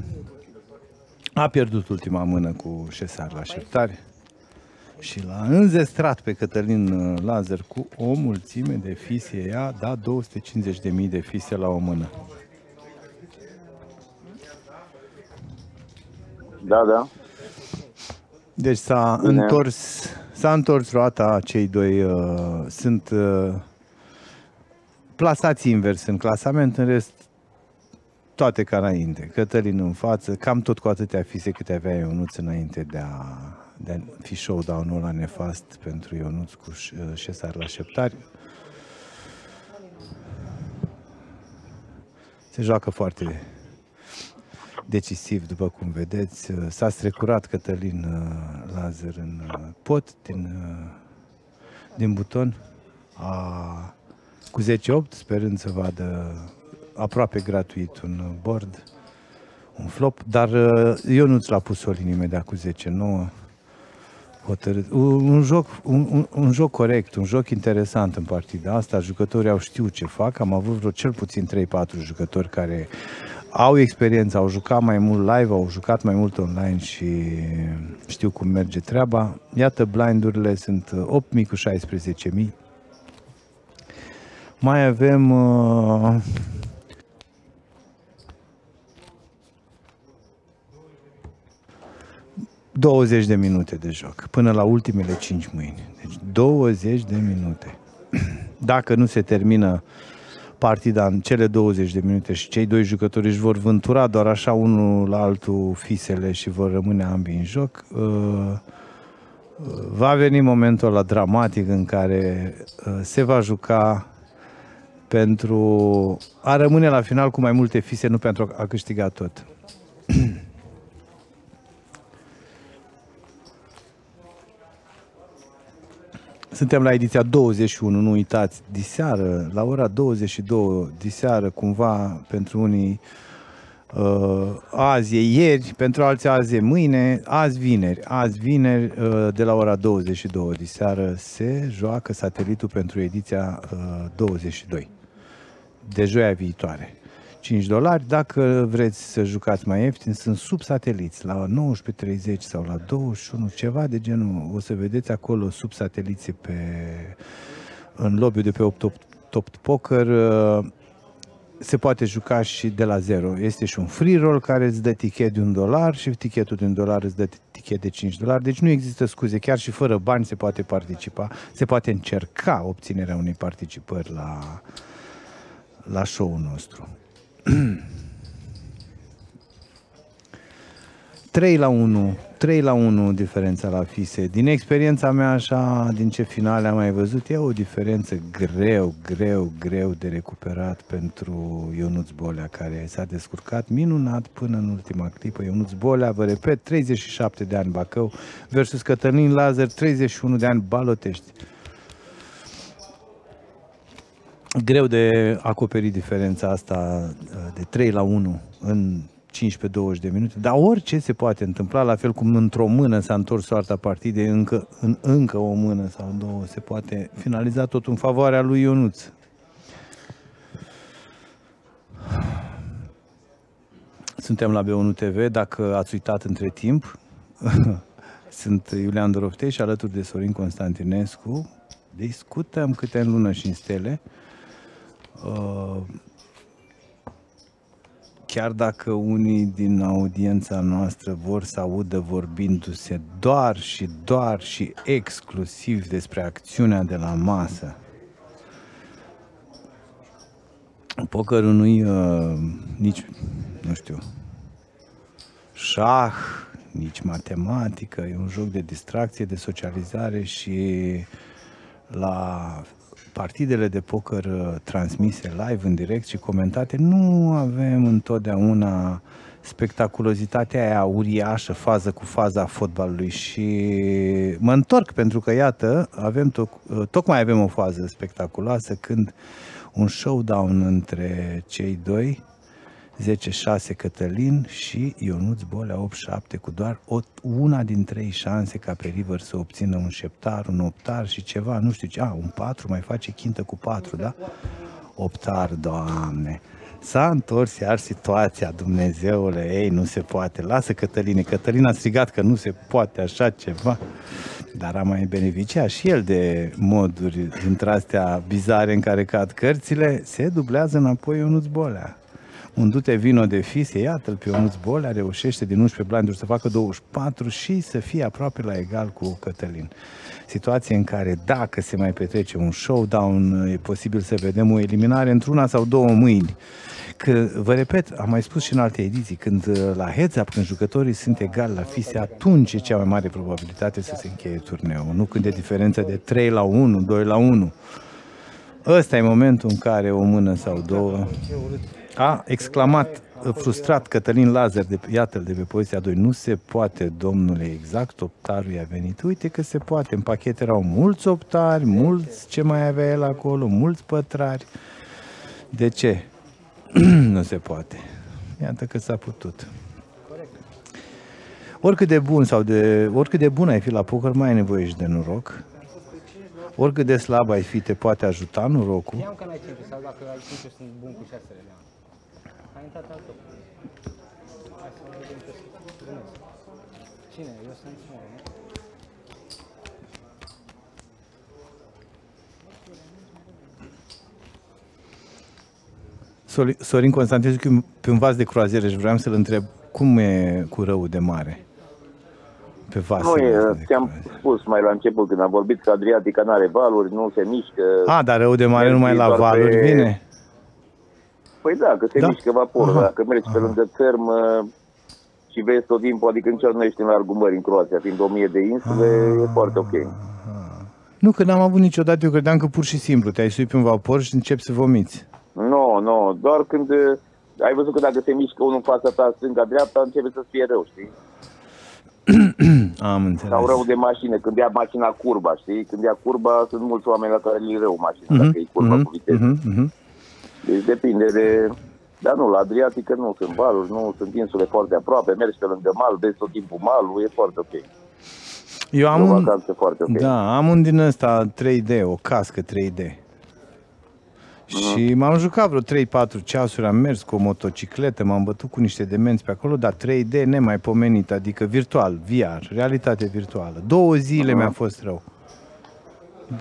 [SPEAKER 1] a pierdut ultima mână cu șesar la șeptare și l-a înzestrat pe Cătălin uh, Lazar cu o mulțime de fise. Ea da 250.000 de fise la o mână.
[SPEAKER 6] Da, da.
[SPEAKER 1] Deci s-a
[SPEAKER 6] Bine.
[SPEAKER 1] întors, s-a întors roata, cei doi uh, sunt uh, plasați invers în clasament, în rest toate ca înainte. Cătălin în față, cam tot cu atâtea fise câte avea Ionuț înainte de a, de a fi showdown-ul la nefast pentru Ionuț cu ș- uh, șesar la șeptari. Se joacă foarte decisiv, după cum vedeți. S-a strecurat Cătălin uh, Lazar în uh, pot din, uh, din buton. A cu 10-8, sperând să vadă aproape gratuit un board, un flop, dar uh, eu nu ți l-a pus Sorin imediat cu 10-9. Hotărât. Un, un, joc, un, un, un joc corect, un joc interesant în partida asta. Jucătorii au știut ce fac. Am avut vreo cel puțin 3-4 jucători care au experiență, au jucat mai mult live, au jucat mai mult online și știu cum merge treaba. Iată, blindurile sunt 8.000 cu 16.000. Mai avem uh, ...20 de minute de joc, până la ultimele 5 mâini. Deci 20 de minute. Dacă nu se termină partida în cele 20 de minute și cei doi jucători își vor vântura doar așa unul la altul fisele și vor rămâne ambii în joc, uh, uh, va veni momentul la dramatic în care uh, se va juca pentru a rămâne la final cu mai multe fise, nu pentru a câștiga tot. Suntem la ediția 21, nu uitați, diseară, la ora 22, diseară, cumva, pentru unii uh, azi e ieri, pentru alții azi e mâine, azi vineri, azi vineri uh, de la ora 22 diseară se joacă satelitul pentru ediția uh, 22 de joia viitoare. 5 dolari. Dacă vreți să jucați mai ieftin, sunt sub sateliți, la 19.30 sau la 21, ceva de genul. O să vedeți acolo sub sateliții pe, în lobby de pe 8, 8, 8 Poker. Se poate juca și de la zero. Este și un free roll care îți dă tichet de un dolar și tichetul de un dolar îți dă tichet de 5 dolari. Deci nu există scuze. Chiar și fără bani se poate participa. Se poate încerca obținerea unei participări la, la show-ul nostru. 3 la 1, 3 la 1 diferența la FISE. Din experiența mea așa, din ce finale am mai văzut, e o diferență greu, greu, greu de recuperat pentru Ionuț Bolea, care s-a descurcat minunat până în ultima clipă. Ionuț Bolea, vă repet, 37 de ani Bacău versus Cătălin Lazar, 31 de ani Balotești greu de acoperit diferența asta uh, de 3 la 1 în 15-20 de minute, dar orice se poate întâmpla, la fel cum într-o mână s-a întors soarta partidei, încă, în încă o mână sau două se poate finaliza tot în favoarea lui Ionuț. Suntem la B1 TV, dacă ați uitat între timp, sunt Iulian Doroftei și alături de Sorin Constantinescu. Discutăm câte în lună și în stele. Uh, chiar dacă unii din audiența noastră vor să audă vorbindu-se doar și doar și exclusiv despre acțiunea de la masă, pokerul nu-i uh, nici, nu știu, șah, nici matematică, e un joc de distracție, de socializare și la partidele de poker uh, transmise live, în direct și comentate, nu avem întotdeauna spectaculozitatea aia uriașă, fază cu faza fotbalului și mă întorc pentru că, iată, avem to- uh, tocmai avem o fază spectaculoasă când un showdown între cei doi 10-6 Cătălin și Ionuț Bolea 8-7 cu doar o, una din trei șanse ca pe River să obțină un șeptar, un optar și ceva, nu știu ce, a, un 4, mai face chintă cu 4, da? Optar, doamne! S-a întors iar situația, Dumnezeule, ei, nu se poate, lasă Cătăline, Cătălin a strigat că nu se poate așa ceva, dar a mai beneficiat și el de moduri dintre astea bizare în care cad cărțile, se dublează înapoi Ionuț Bolea un dute vino de fise, iată-l pe Ionuț Bolea, reușește din 11 blinduri să facă 24 și să fie aproape la egal cu Cătălin. Situație în care dacă se mai petrece un showdown, e posibil să vedem o eliminare într-una sau două mâini. Că, vă repet, am mai spus și în alte ediții, când la heads up, când jucătorii sunt egali la fise, atunci e cea mai mare probabilitate să se încheie turneul, nu când e diferență de 3 la 1, 2 la 1. Ăsta e momentul în care o mână sau două A exclamat uh, frustrat Cătălin Lazar, de, iată-l de pe poziția 2, nu se poate, domnule, exact, optarul i-a venit. Uite că se poate, în pachet erau mulți optari, mulți, ce mai avea el acolo, mulți pătrari. De ce? nu se poate. Iată că s-a putut. Oricât de bun sau de, oricât de bun ai fi la poker, mai ai nevoie și de noroc. Oricât de slab ai fi, te poate ajuta norocul.
[SPEAKER 13] Știam că n-ai 5 sau dacă ai 5 sunt bun cu 6 le Ai intrat al tău. Hai să vedem ce să vânezi. Cine? Eu sunt small, nu?
[SPEAKER 1] Soli- Sorin Constantinescu pe un vas de croazieră și vreau să-l întreb cum e cu rău de mare? Pe vas.
[SPEAKER 6] Nu e, ți-am spus mai la început când am vorbit că Adriatica nu are valuri, nu se mișcă.
[SPEAKER 1] A, dar rău de mare
[SPEAKER 6] Mergi
[SPEAKER 1] numai la
[SPEAKER 6] doar
[SPEAKER 1] valuri
[SPEAKER 6] pe-
[SPEAKER 1] vine?
[SPEAKER 6] Păi da, că se
[SPEAKER 1] Da?
[SPEAKER 6] mișcă vaporul,
[SPEAKER 1] Aha.
[SPEAKER 6] dacă mergi pe lângă țărm uh, și vezi tot timpul, adică niciodată nu ești în largul mării în Croația, fiind o mie de insule, e foarte ok.
[SPEAKER 1] Nu, că n-am avut niciodată, eu credeam că pur și simplu te-ai suit pe un vapor și începi să vomiți.
[SPEAKER 6] Nu, nu, doar când uh, ai văzut că dacă se mișcă unul în fața ta, stânga-dreapta, începe să fie rău, știi?
[SPEAKER 1] Am înțeles.
[SPEAKER 6] Sau rău de mașină, când ia mașina curba, știi? Când ia curba, sunt mulți oameni la care le rău mașina, dacă e curba cu viteză.
[SPEAKER 1] Mhm, mhm.
[SPEAKER 6] Deci depinde de... Dar nu, la Adriatică nu sunt valuri, nu sunt insule foarte aproape, mergi pe lângă mal, vezi tot timpul malul, e foarte ok.
[SPEAKER 1] Eu am
[SPEAKER 6] E o
[SPEAKER 1] un,
[SPEAKER 6] vacanță foarte ok.
[SPEAKER 1] da, am un din ăsta 3D, o cască 3D. Și m-am jucat vreo 3-4 ceasuri, am mers cu o motocicletă, m-am bătut cu niște demenți pe acolo, dar 3D nemaipomenit, adică virtual, VR, realitate virtuală. Două zile mi-a fost rău.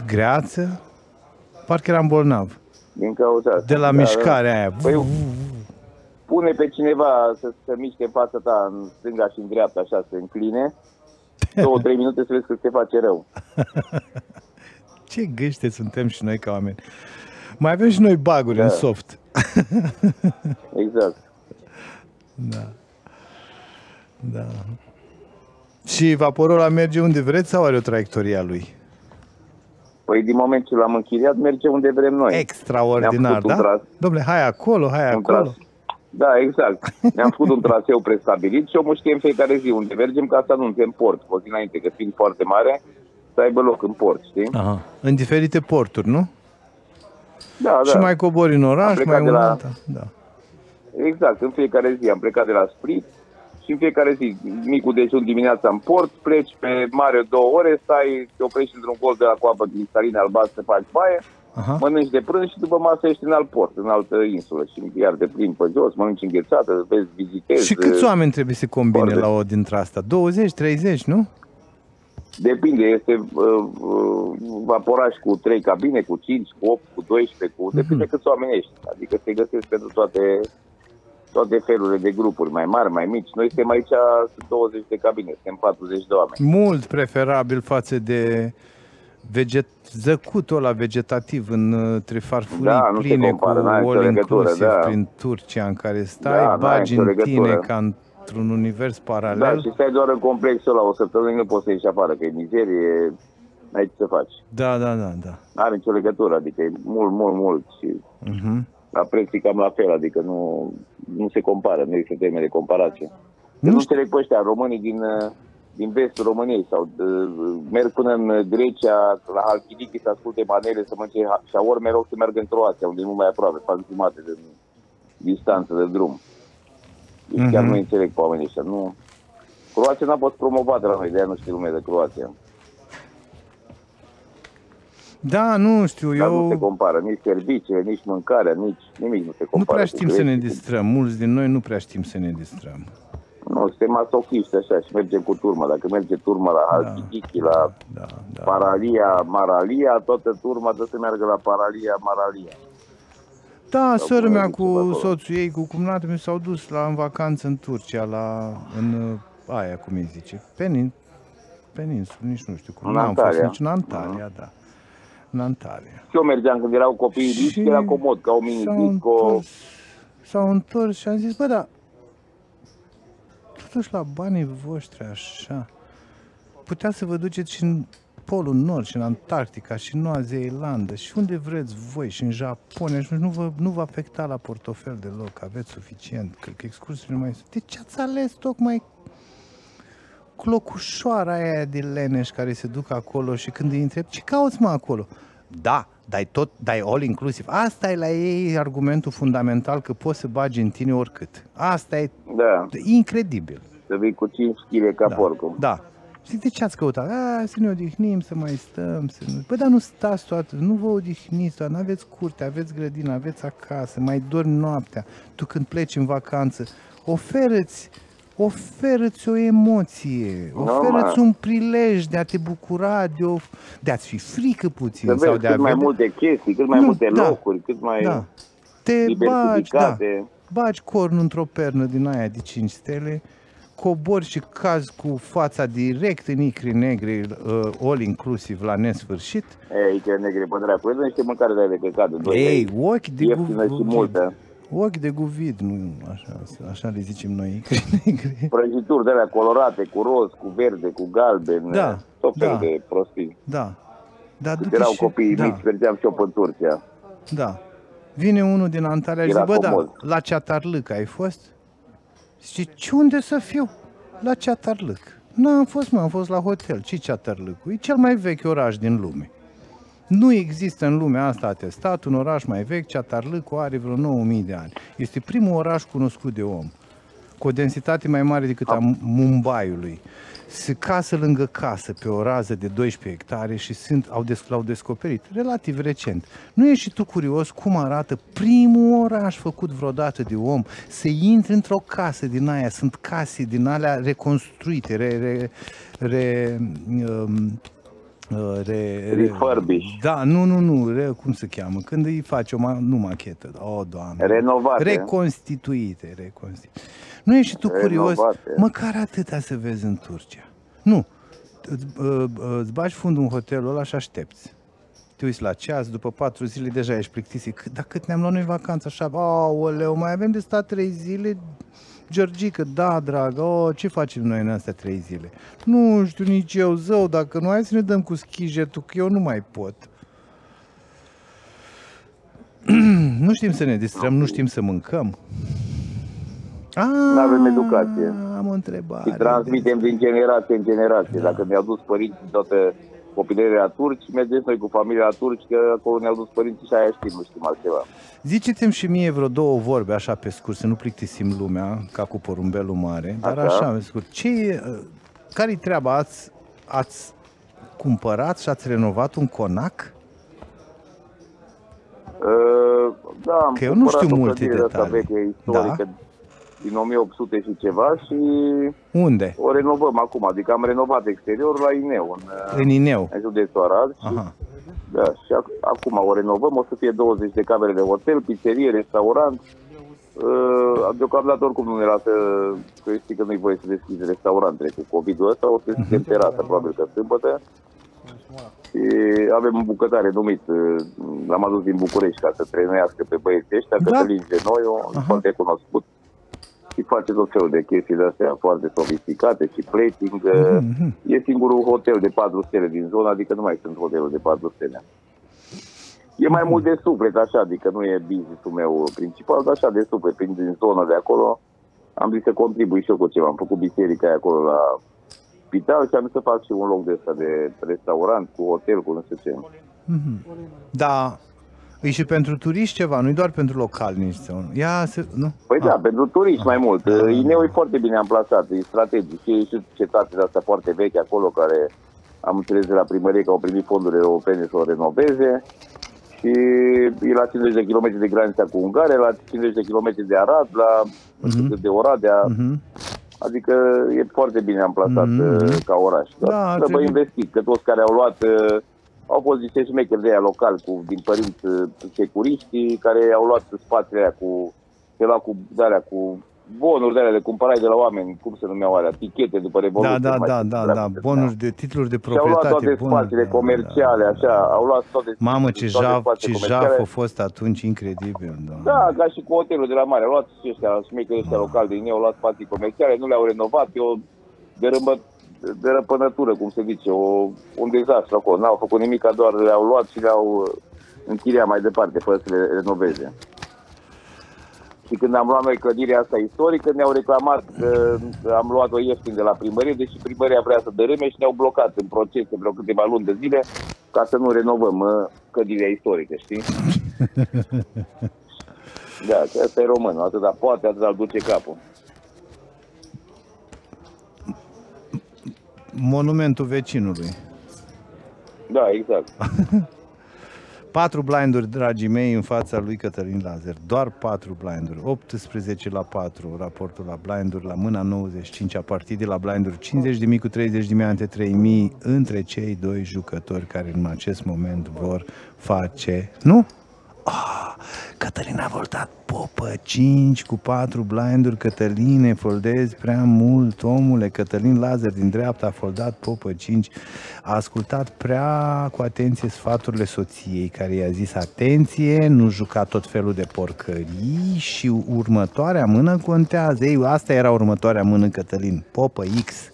[SPEAKER 1] Greață, parcă eram bolnav.
[SPEAKER 6] Din cauza asta.
[SPEAKER 1] De la
[SPEAKER 6] Da,
[SPEAKER 1] mișcarea aia.
[SPEAKER 6] Păi, pune pe cineva să se miște în fața ta, în stânga și în dreapta, așa, să se încline, două, trei minute să vezi că se face rău.
[SPEAKER 1] Ce gâște suntem și noi ca oameni. Mai avem și noi baguri
[SPEAKER 6] Da.
[SPEAKER 1] în soft.
[SPEAKER 6] Exact.
[SPEAKER 1] Da. Da. Și vaporul ăla merge unde vreți sau are o traiectorie a lui?
[SPEAKER 6] Păi din moment ce l-am închiriat, merge unde vrem noi.
[SPEAKER 1] Extraordinar,
[SPEAKER 6] Ne-am făcut
[SPEAKER 1] da?
[SPEAKER 6] un tras-
[SPEAKER 1] Domnule, hai acolo, hai
[SPEAKER 6] un
[SPEAKER 1] acolo.
[SPEAKER 6] tras- Da, exact. Ne-am făcut un traseu prestabilit și omul știe în fiecare zi unde mergem ca să anunțe port, o zi înainte, că fiind foarte mare, să aibă loc în port, știi?
[SPEAKER 1] Aha. În diferite porturi, nu?
[SPEAKER 6] Da, da.
[SPEAKER 1] Și mai cobori în
[SPEAKER 6] Am
[SPEAKER 1] oraș,
[SPEAKER 6] plecat
[SPEAKER 1] mai
[SPEAKER 6] de
[SPEAKER 1] un
[SPEAKER 6] la-
[SPEAKER 1] alta. Da.
[SPEAKER 6] Exact, în fiecare zi am plecat de la Split și în fiecare zi, micul dejun dimineața în port, pleci pe mare două ore, stai, te oprești într-un gol de la cu apă cristalină albastră, faci baie,
[SPEAKER 1] Aha.
[SPEAKER 6] mănânci de prânz și după masă ești în alt port, în altă insulă și iar te plimbi pe jos, mănânci înghețată, vezi, vizitezi.
[SPEAKER 1] Și câți oameni trebuie să combine
[SPEAKER 6] foarte-
[SPEAKER 1] la o dintre asta? 20, 30, nu?
[SPEAKER 6] Depinde, este uh, uh, vaporaș cu 3 cabine, cu 5, cu 8, cu 12, cu... Depinde câți oameni ești. Adică se găsesc pentru toate, toate felurile de grupuri, mai mari, mai mici. Noi suntem aici, sunt 20 de cabine, suntem 40 de oameni.
[SPEAKER 1] Mult preferabil față de veget... zăcutul ăla vegetativ în uh, între farfurii
[SPEAKER 6] Da, nu se
[SPEAKER 1] pline
[SPEAKER 6] compară,
[SPEAKER 1] cu
[SPEAKER 6] n-are nicio
[SPEAKER 1] all
[SPEAKER 6] legătură,
[SPEAKER 1] inclusive
[SPEAKER 6] da.
[SPEAKER 1] prin Turcia în care stai,
[SPEAKER 6] Da, n-are
[SPEAKER 1] bagi
[SPEAKER 6] nicio
[SPEAKER 1] în tine
[SPEAKER 6] legătură.
[SPEAKER 1] ca într-un univers
[SPEAKER 6] Da,
[SPEAKER 1] paralel.
[SPEAKER 6] și stai doar în complexul ăla o săptămână, nu poți să ieși afară, că e mizerie, n-ai ce să faci.
[SPEAKER 1] Da, da, da, da.
[SPEAKER 6] N-are nicio legătură, adică e mult, mult, mult și
[SPEAKER 1] Mhm.
[SPEAKER 6] La preț e cam la fel, adică nu, nu se compară, nu există termen de comparație. Nu, nu înțeleg pe ăștia, românii din, uh, din vestul României sau uh, merg până în Grecia, la Halkidiki să asculte manele, să mănânce ha- shawarma, rog să meargă în Croația, unde e mult mai aproape, fac jumate de distanță de drum. Deci chiar
[SPEAKER 1] Mhm.
[SPEAKER 6] nu înțeleg pe oamenii ăștia. Nu. Croația n-a fost promovată la noi, de-aia nu știu lumea de Croația.
[SPEAKER 1] Da, nu știu,
[SPEAKER 6] Dar nu se
[SPEAKER 1] eu
[SPEAKER 6] compară nici serviciile, nici mâncarea, nici nimic nu se
[SPEAKER 1] nu
[SPEAKER 6] compară.
[SPEAKER 1] prea
[SPEAKER 6] cu
[SPEAKER 1] știm să ne
[SPEAKER 6] grecii, cu
[SPEAKER 1] distrăm. Mulți din noi nu prea știm să ne distrăm.
[SPEAKER 6] Nu, suntem masochiști așa și mergem cu turma. Dacă merge turma la Halkidiki, la
[SPEAKER 1] da, da.
[SPEAKER 6] Paralia, Maralia, toată turma trebuie să meargă la Paralia, Maralia.
[SPEAKER 1] Da,
[SPEAKER 6] Sau
[SPEAKER 1] sora
[SPEAKER 6] până
[SPEAKER 1] mea
[SPEAKER 6] duce pe
[SPEAKER 1] cu
[SPEAKER 6] acolo.
[SPEAKER 1] soțul ei, cu cumnatul meu s-au dus la în vacanță în Turcia, la în uh, aia, cum îi zice, Penin, Peninsul, nici nu știu cum.
[SPEAKER 6] În
[SPEAKER 1] N-am fost
[SPEAKER 6] Antalya.
[SPEAKER 1] nici în Antalya, da. În Antalya.
[SPEAKER 6] Și eu mergeam când erau copii mici,
[SPEAKER 1] Și
[SPEAKER 6] era comod, ca o mini
[SPEAKER 1] s-au
[SPEAKER 6] disco.
[SPEAKER 1] întors, s-au întors și am zis, bă, da, totuși la banii voștri așa, putea să vă duceți și în Polul Nord și în Antarctica și în Noua Zeelandă și unde vreți voi și în Japonia și nu vă, nu vă afecta la portofel deloc, aveți suficient, cred că excursiile nu mai sunt. De ce ați ales tocmai clocușoara aia de leneș care se duc acolo și când îi întreb, ce cauți mă acolo? Da, dai tot, dai all inclusiv. Asta e la ei argumentul fundamental că poți să bagi în tine oricât. Asta e
[SPEAKER 6] Da,
[SPEAKER 1] incredibil.
[SPEAKER 6] să vii cu 5 kg ca
[SPEAKER 1] Da.
[SPEAKER 6] porcul.
[SPEAKER 1] Da. Și de ce ați căutat? A, să ne odihnim, să mai stăm. Să nu... Păi dar nu stați toată, nu vă odihniți toată, aveți curte, aveți grădină, aveți acasă, mai dormi noaptea. Tu când pleci în vacanță, oferăți oferăți o emoție,
[SPEAKER 6] Normal.
[SPEAKER 1] oferăți un prilej de a te bucura, de, o, de a-ți fi frică puțin.
[SPEAKER 6] Să
[SPEAKER 1] sau
[SPEAKER 6] vezi
[SPEAKER 1] de a
[SPEAKER 6] cât mai
[SPEAKER 1] vede-
[SPEAKER 6] multe chestii, cât mai
[SPEAKER 1] Nu,
[SPEAKER 6] multe
[SPEAKER 1] da.
[SPEAKER 6] locuri, cât mai
[SPEAKER 1] Da. Te bagi, da,
[SPEAKER 6] diversificate.
[SPEAKER 1] bagi cornul într-o pernă din aia de 5 stele, cobori și cazi cu fața direct în icri negri, uh, all inclusiv la nesfârșit.
[SPEAKER 6] Ei, aici e negre pe dracu. Vezi niște mâncare de de căcat de doi
[SPEAKER 1] Ei,
[SPEAKER 6] lei.
[SPEAKER 1] ochi de
[SPEAKER 6] Ieftină și
[SPEAKER 1] guvid.
[SPEAKER 6] multă.
[SPEAKER 1] Ochi de guvid, nu așa, așa le zicem noi, icri negri.
[SPEAKER 6] Prăjituri de alea colorate, cu roz, cu verde, cu galben,
[SPEAKER 1] Da,
[SPEAKER 6] tot felul
[SPEAKER 1] da.
[SPEAKER 6] de prostii.
[SPEAKER 1] Da. Dar
[SPEAKER 6] Cât
[SPEAKER 1] du-te
[SPEAKER 6] erau
[SPEAKER 1] și-
[SPEAKER 6] copiii
[SPEAKER 1] da.
[SPEAKER 6] mici, mergeam și eu pe Turcia.
[SPEAKER 1] Da. Vine unul din Antalya și
[SPEAKER 6] Era
[SPEAKER 1] zice, bă, da,
[SPEAKER 6] comod.
[SPEAKER 1] la Ceatarlâc ai fost? Și ce unde să fiu? La Ceatarlâc. Nu am fost, mă, am fost la hotel. Ce Ceatarlâcul? E cel mai vechi oraș din lume. Nu există în lumea asta atestat un oraș mai vechi, Ceatarlâcul are vreo 9000 de ani. Este primul oraș cunoscut de om, cu o densitate mai mare decât a Mumbaiului. Se casă lângă casă pe o rază de 12 hectare și sunt, au des, l-au descoperit relativ recent. Nu ești și tu curios cum arată primul oraș făcut vreodată de om? Să intri într-o casă din aia, sunt case din alea reconstruite, re, re, re, um, uh, re, re,
[SPEAKER 6] Refurbish.
[SPEAKER 1] Da, nu, nu, nu, re, cum se cheamă? Când îi faci o ma- nu machetă, o, doamne.
[SPEAKER 6] Renovate.
[SPEAKER 1] Reconstituite, reconstituite. Nu ești și tu curios,
[SPEAKER 6] Renovate.
[SPEAKER 1] măcar atâta să vezi în Turcia. Nu, îți, uh, uh, îți bagi fundul în hotelul ăla și aștepți. Te uiți la ceas, după patru zile deja ești plictisit. Cât, dar cât ne-am luat noi vacanță așa, aoleu, mai avem de stat trei zile? Georgică, da, dragă, oh, ce facem noi în astea trei zile? Nu știu nici eu, zău, dacă nu, hai să ne dăm cu schijetul, că eu nu mai pot. nu știm să ne distrăm, nu știm să mâncăm.
[SPEAKER 6] Nu avem educație.
[SPEAKER 1] Am o întrebare.
[SPEAKER 6] Și transmitem din generație în generație. Dacă mi-au dus părinții toată copilăria la turci, mergeți noi cu familia la turci, că acolo ne-au dus părinții și aia știm, nu știm altceva.
[SPEAKER 1] Ziceți-mi și mie vreo două vorbe așa pe scurt, să nu plictisim lumea ca cu porumbelul mare, dar
[SPEAKER 6] Așa.
[SPEAKER 1] așa, pe scurt. Ce e, uh, care-i treaba? Ați, ați cumpărat și ați renovat un conac?
[SPEAKER 6] Uh, da, am
[SPEAKER 1] Că eu nu
[SPEAKER 6] cumpărat
[SPEAKER 1] știu
[SPEAKER 6] o
[SPEAKER 1] multe
[SPEAKER 6] clădire de asta
[SPEAKER 1] detalii.
[SPEAKER 6] veche, istorică, din 1800 și ceva și
[SPEAKER 1] Unde?
[SPEAKER 6] o renovăm acum. Adică am renovat exteriorul la Ineu, în, uh,
[SPEAKER 1] În Ineu.
[SPEAKER 6] în județul Arad. Și,
[SPEAKER 1] Aha.
[SPEAKER 6] da, și ac- acum o renovăm, o să fie 20 de camere de hotel, pizzerie, restaurant. Uh, deocamdată oricum nu ne lasă, că știi că nu-i voie să deschizi restaurantele cu COVID-ul ăsta, o să deschidem terasa, probabil că sâmbătă. Și avem un bucătare numit, uh, l-am adus din București ca să trăinuiască pe băieții ăștia,
[SPEAKER 1] Da.
[SPEAKER 6] Cătălin Genoiu, foarte cunoscut. Și face tot felul de chestii de astea foarte sofisticate și plating. uh,
[SPEAKER 1] Mhm.
[SPEAKER 6] E singurul hotel de 4 stele din zonă, adică nu mai sunt hoteluri de 4 stele. E mai mult de suflet, așa, adică nu e business-ul meu principal, dar așa de suflet, prin din zona de acolo. Am zis să contribui și eu cu ceva. Am făcut biserica aia acolo la spital și am zis să fac și un loc de ăsta de restaurant, cu hotel, cu nu știu ce.
[SPEAKER 1] Mhm. Da, e și pentru turiști ceva, nu-i doar pentru localnici. Sau... Ia, să, nu?
[SPEAKER 6] Păi da, pentru turiști mai mult. Ineu e foarte bine amplasat, e strategic. Și e și cetate de asta foarte veche acolo, care am înțeles de la primărie că au primit fonduri europene să o renoveze. Și e la 50 de km de granița cu Ungaria, la 50 de km de Arad, la
[SPEAKER 1] Mhm.
[SPEAKER 6] de Oradea.
[SPEAKER 1] Mhm.
[SPEAKER 6] Adică e foarte bine amplasat
[SPEAKER 1] Mhm.
[SPEAKER 6] uh, ca oraș.
[SPEAKER 1] Da,
[SPEAKER 6] Dar
[SPEAKER 1] ar
[SPEAKER 6] trebuie
[SPEAKER 1] trebui-
[SPEAKER 6] investit, că toți care au luat uh, au fost niște șmecheri de aia local cu, din părinți uh, securiști care au luat spațiile aia cu, se lua cu, de alea, cu bonuri de alea, le cumpărai de la oameni, cum se numeau alea, tichete după Revoluție.
[SPEAKER 1] Da, da,
[SPEAKER 6] nu mai
[SPEAKER 1] da,
[SPEAKER 6] știu
[SPEAKER 1] da,
[SPEAKER 6] exact
[SPEAKER 1] da,
[SPEAKER 6] cum se
[SPEAKER 1] bonuri de titluri de
[SPEAKER 6] și au luat
[SPEAKER 1] proprietate.
[SPEAKER 6] toate
[SPEAKER 1] bonuri,
[SPEAKER 6] spațiile
[SPEAKER 1] da,
[SPEAKER 6] comerciale, așa, au luat toate
[SPEAKER 1] Mamă, ce
[SPEAKER 6] toate
[SPEAKER 1] jaf,
[SPEAKER 6] spațiile
[SPEAKER 1] ce
[SPEAKER 6] comerciale.
[SPEAKER 1] jaf a fost atunci, incredibil. Da.
[SPEAKER 6] Da, ca și cu hotelul de la mare. Au luat și ăștia, șmecherii ăștia locali din ei, au luat spații comerciale, nu le-au renovat, eu dărâmbă, de răpânătură, cum se zice, o, un dezastru acolo. N-au făcut nimic, doar le-au luat și le-au uh, închiriat mai departe, fără să le renoveze. Și când am luat noi clădirea asta istorică, ne-au reclamat că am luat-o ieftin de la primărie, deși primăria vrea să dărâme și ne-au blocat în proces de vreo câteva luni de zile ca să nu renovăm uh, clădirea istorică, știi? Da, că ăsta e românul, atâta poate, atâta îl duce capul.
[SPEAKER 1] Monumentul vecinului.
[SPEAKER 6] Da, exact.
[SPEAKER 1] Patru blinduri, dragii mei, în fața lui Cătălin Lazer. Doar patru blinduri. 18 la 4, raportul la blinduri, la mâna 95 a partidei la blinduri, 50 de mii cu 30 de mii ante 3 mii între cei doi jucători care în acest moment vor face, nu? Ah, Cătălin a voltat popă 5 cu 4 blinduri, Cătăline, foldezi prea mult, omule, Cătălin Lazar din dreapta a foldat popă 5, a ascultat prea cu atenție sfaturile soției, care i-a zis atenție, nu juca tot felul de porcării și următoarea mână contează. Ei, asta era următoarea mână, Cătălin, popă X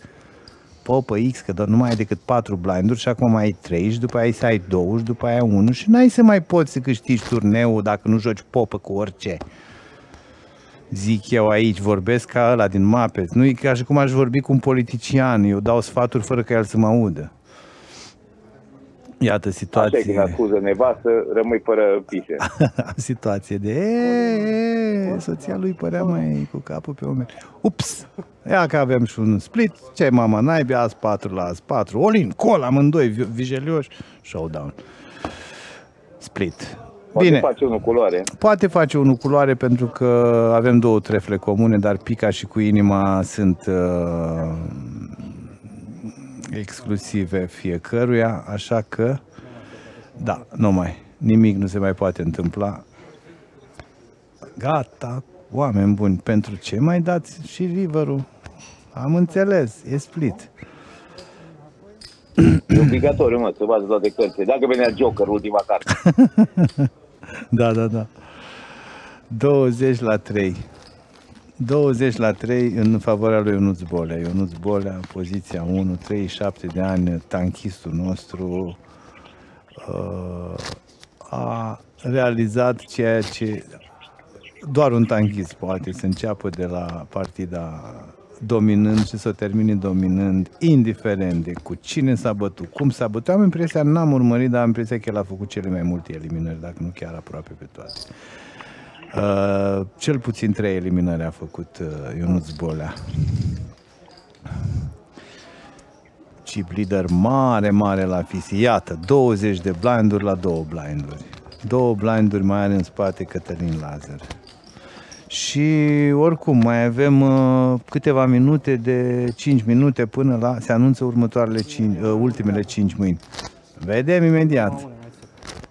[SPEAKER 1] popă X, că doar nu mai ai decât 4 blinduri și acum mai ai 3 și după aia să ai 2 și după aia 1 și n-ai să mai poți să câștigi turneul dacă nu joci popă cu orice. Zic eu aici, vorbesc ca ăla din Mapet. Nu e ca și cum aș vorbi cu un politician, eu dau sfaturi fără ca el să mă audă. Iată
[SPEAKER 6] Așa e,
[SPEAKER 1] situație.
[SPEAKER 6] când acuză nevastă, rămâi fără pise.
[SPEAKER 1] situație de e, e, soția lui părea mai cu capul pe umeri. Ups! Ia că avem și un split. Ce mama naibii, azi 4 la azi 4. Olin, col, amândoi vi- vijelioși. Showdown. Split.
[SPEAKER 6] Poate
[SPEAKER 1] Bine.
[SPEAKER 6] face unul culoare.
[SPEAKER 1] Poate face unul culoare pentru că avem două trefle comune, dar pica și cu inima sunt uh, exclusive fiecăruia, așa că da, nu mai, nimic nu se mai poate întâmpla. Gata, oameni buni, pentru ce mai dați și river Am înțeles, e split.
[SPEAKER 6] E obligatoriu, mă, să vadă toate cărțile. Dacă venea Joker, ultima carte.
[SPEAKER 1] Da, da, da. 20 la 3. 20 la 3 în favoarea lui Ionuț Bolea. Ionuț Bolea, poziția 1, 37 de ani, tanchistul nostru uh, a realizat ceea ce doar un tanchist poate să înceapă de la partida dominând și să o termine dominând, indiferent de cu cine s-a bătut, cum s-a bătut. Am impresia, n-am urmărit, dar am impresia că el a făcut cele mai multe eliminări, dacă nu chiar aproape pe toate. Uh, cel puțin trei eliminări a făcut uh, Ionuț Bolea. Chip leader mare, mare la fisi. Iată, 20 de blinduri la două blinduri. Două blinduri mai are în spate Cătălin Lazar. Și oricum mai avem uh, câteva minute de 5 minute până la se anunță următoarele 5, uh, ultimele 5 mâini. Vedem imediat.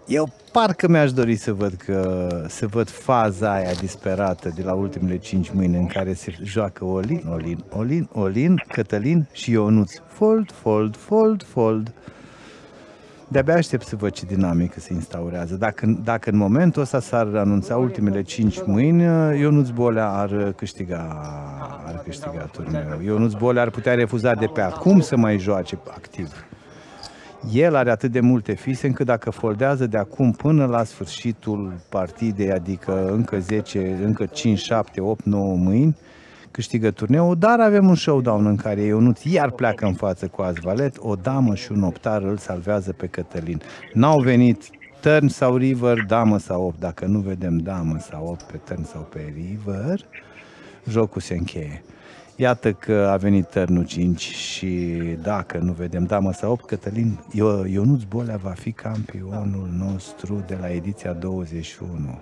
[SPEAKER 1] Eu parcă mi-aș dori să văd că să văd faza aia disperată de la ultimele 5 mâini în care se joacă Olin, Olin, Olin, Olin, Cătălin și Ionuț. Fold, fold, fold, fold. De-abia aștept să văd ce dinamică se instaurează. Dacă, dacă în momentul ăsta s-ar anunța ultimele 5 mâini, Ionuț Bolea ar câștiga, ar câștiga turneul. Ionuț Bolea ar putea refuza de pe acum să mai joace activ. El are atât de multe fise încât dacă foldează de acum până la sfârșitul partidei, adică încă 10, încă 5, 7, 8, 9 mâini, câștigă turneul, dar avem un showdown în care Ionuț iar pleacă în față cu Azvalet, o damă și un optar îl salvează pe Cătălin. N-au venit turn sau river, damă sau 8. Dacă nu vedem damă sau 8 pe turn sau pe river, jocul se încheie. Iată că a venit turnul 5 și dacă nu vedem damă sau 8, Cătălin Io- Ionuț Bolea va fi campionul nostru de la ediția 21.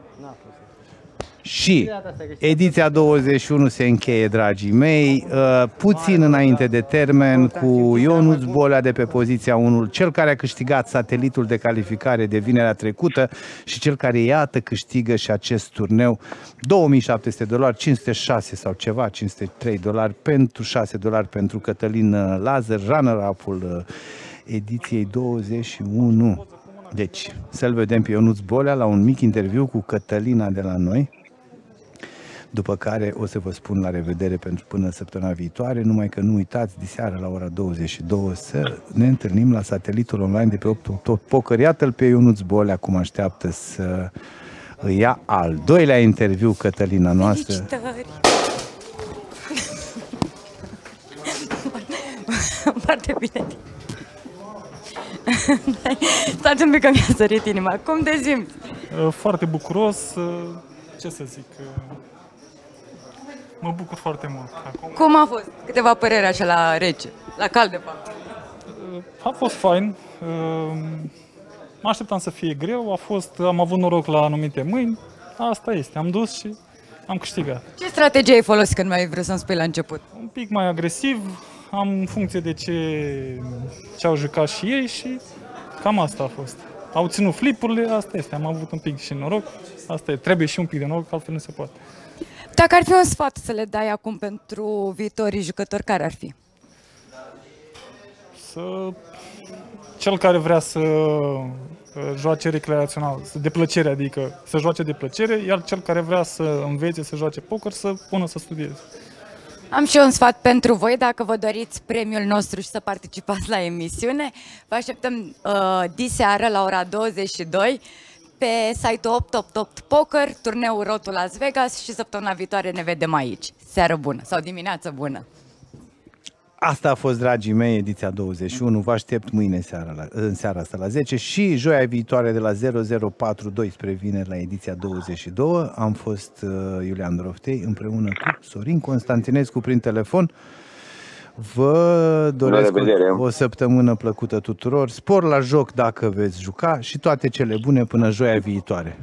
[SPEAKER 1] Și ediția 21 se încheie, dragii mei, uh, puțin înainte de termen, cu Ionuț Bolea de pe poziția 1, cel care a câștigat satelitul de calificare de vinerea trecută și cel care, iată, câștigă și acest turneu 2700 dolari, 506 sau ceva, 503 dolari pentru 6 dolari pentru Cătălin uh, Lazar, runner-up-ul uh, ediției 21. Deci, să-l vedem pe Ionuț Bolea la un mic interviu cu Cătălina de la noi. După care o să vă spun la revedere pentru până săptămâna viitoare, numai că nu uitați, diseară la ora 22 să ne întâlnim la satelitul online de pe 8 tot Poker. Iată-l pe Ionuț Bolea cum așteaptă să îi ia al doilea interviu Cătălina noastră.
[SPEAKER 7] Felicitări! Foarte bine. Stați un pic că mi-a sărit inima. Cum te simți?
[SPEAKER 4] Uh, Foarte bucuros, uh, ce să zic, uh, mă bucur foarte mult. Acum
[SPEAKER 7] Cum a fost? Câteva păreri așa la rece, la cald de fapt.
[SPEAKER 4] a fost fain, uh, mă așteptam să fie greu, a fost, am avut noroc la anumite mâini, asta este, am dus și am câștigat.
[SPEAKER 7] Ce strategie ai folosit când mai vrut să-mi spui la început?
[SPEAKER 4] Un pic mai agresiv, am în funcție de ce, ce au jucat și ei și cam asta a fost. Au ținut flipurile, asta este, am avut un pic și noroc, asta e, trebuie și un pic de noroc, altfel nu se poate.
[SPEAKER 7] Dacă ar fi un sfat să le dai acum pentru viitorii jucători, care ar fi?
[SPEAKER 4] să cel care vrea să uh, joace recreațional, să- de plăcere, adică să joace de plăcere, iar cel care vrea să învețe să joace poker, să pună să studieze.
[SPEAKER 7] Am și eu un sfat pentru voi, dacă vă doriți premiul nostru și să participați la emisiune. Vă așteptăm uh, diseară la ora 22 pe site-ul 888 Poker, turneul Rotul Las Vegas și săptămâna viitoare ne vedem aici. Seară bună sau dimineață bună!
[SPEAKER 1] Asta a fost, dragii mei, ediția 21. Vă aștept mâine seara la, în seara asta la 10 și joia viitoare de la 004.2 spre vineri la ediția 22. Am fost uh, Iulian Droftei împreună cu Sorin Constantinescu prin telefon. Vă doresc
[SPEAKER 6] revedere.
[SPEAKER 1] o, o săptămână plăcută tuturor, spor la joc dacă veți juca și toate cele bune până joia viitoare.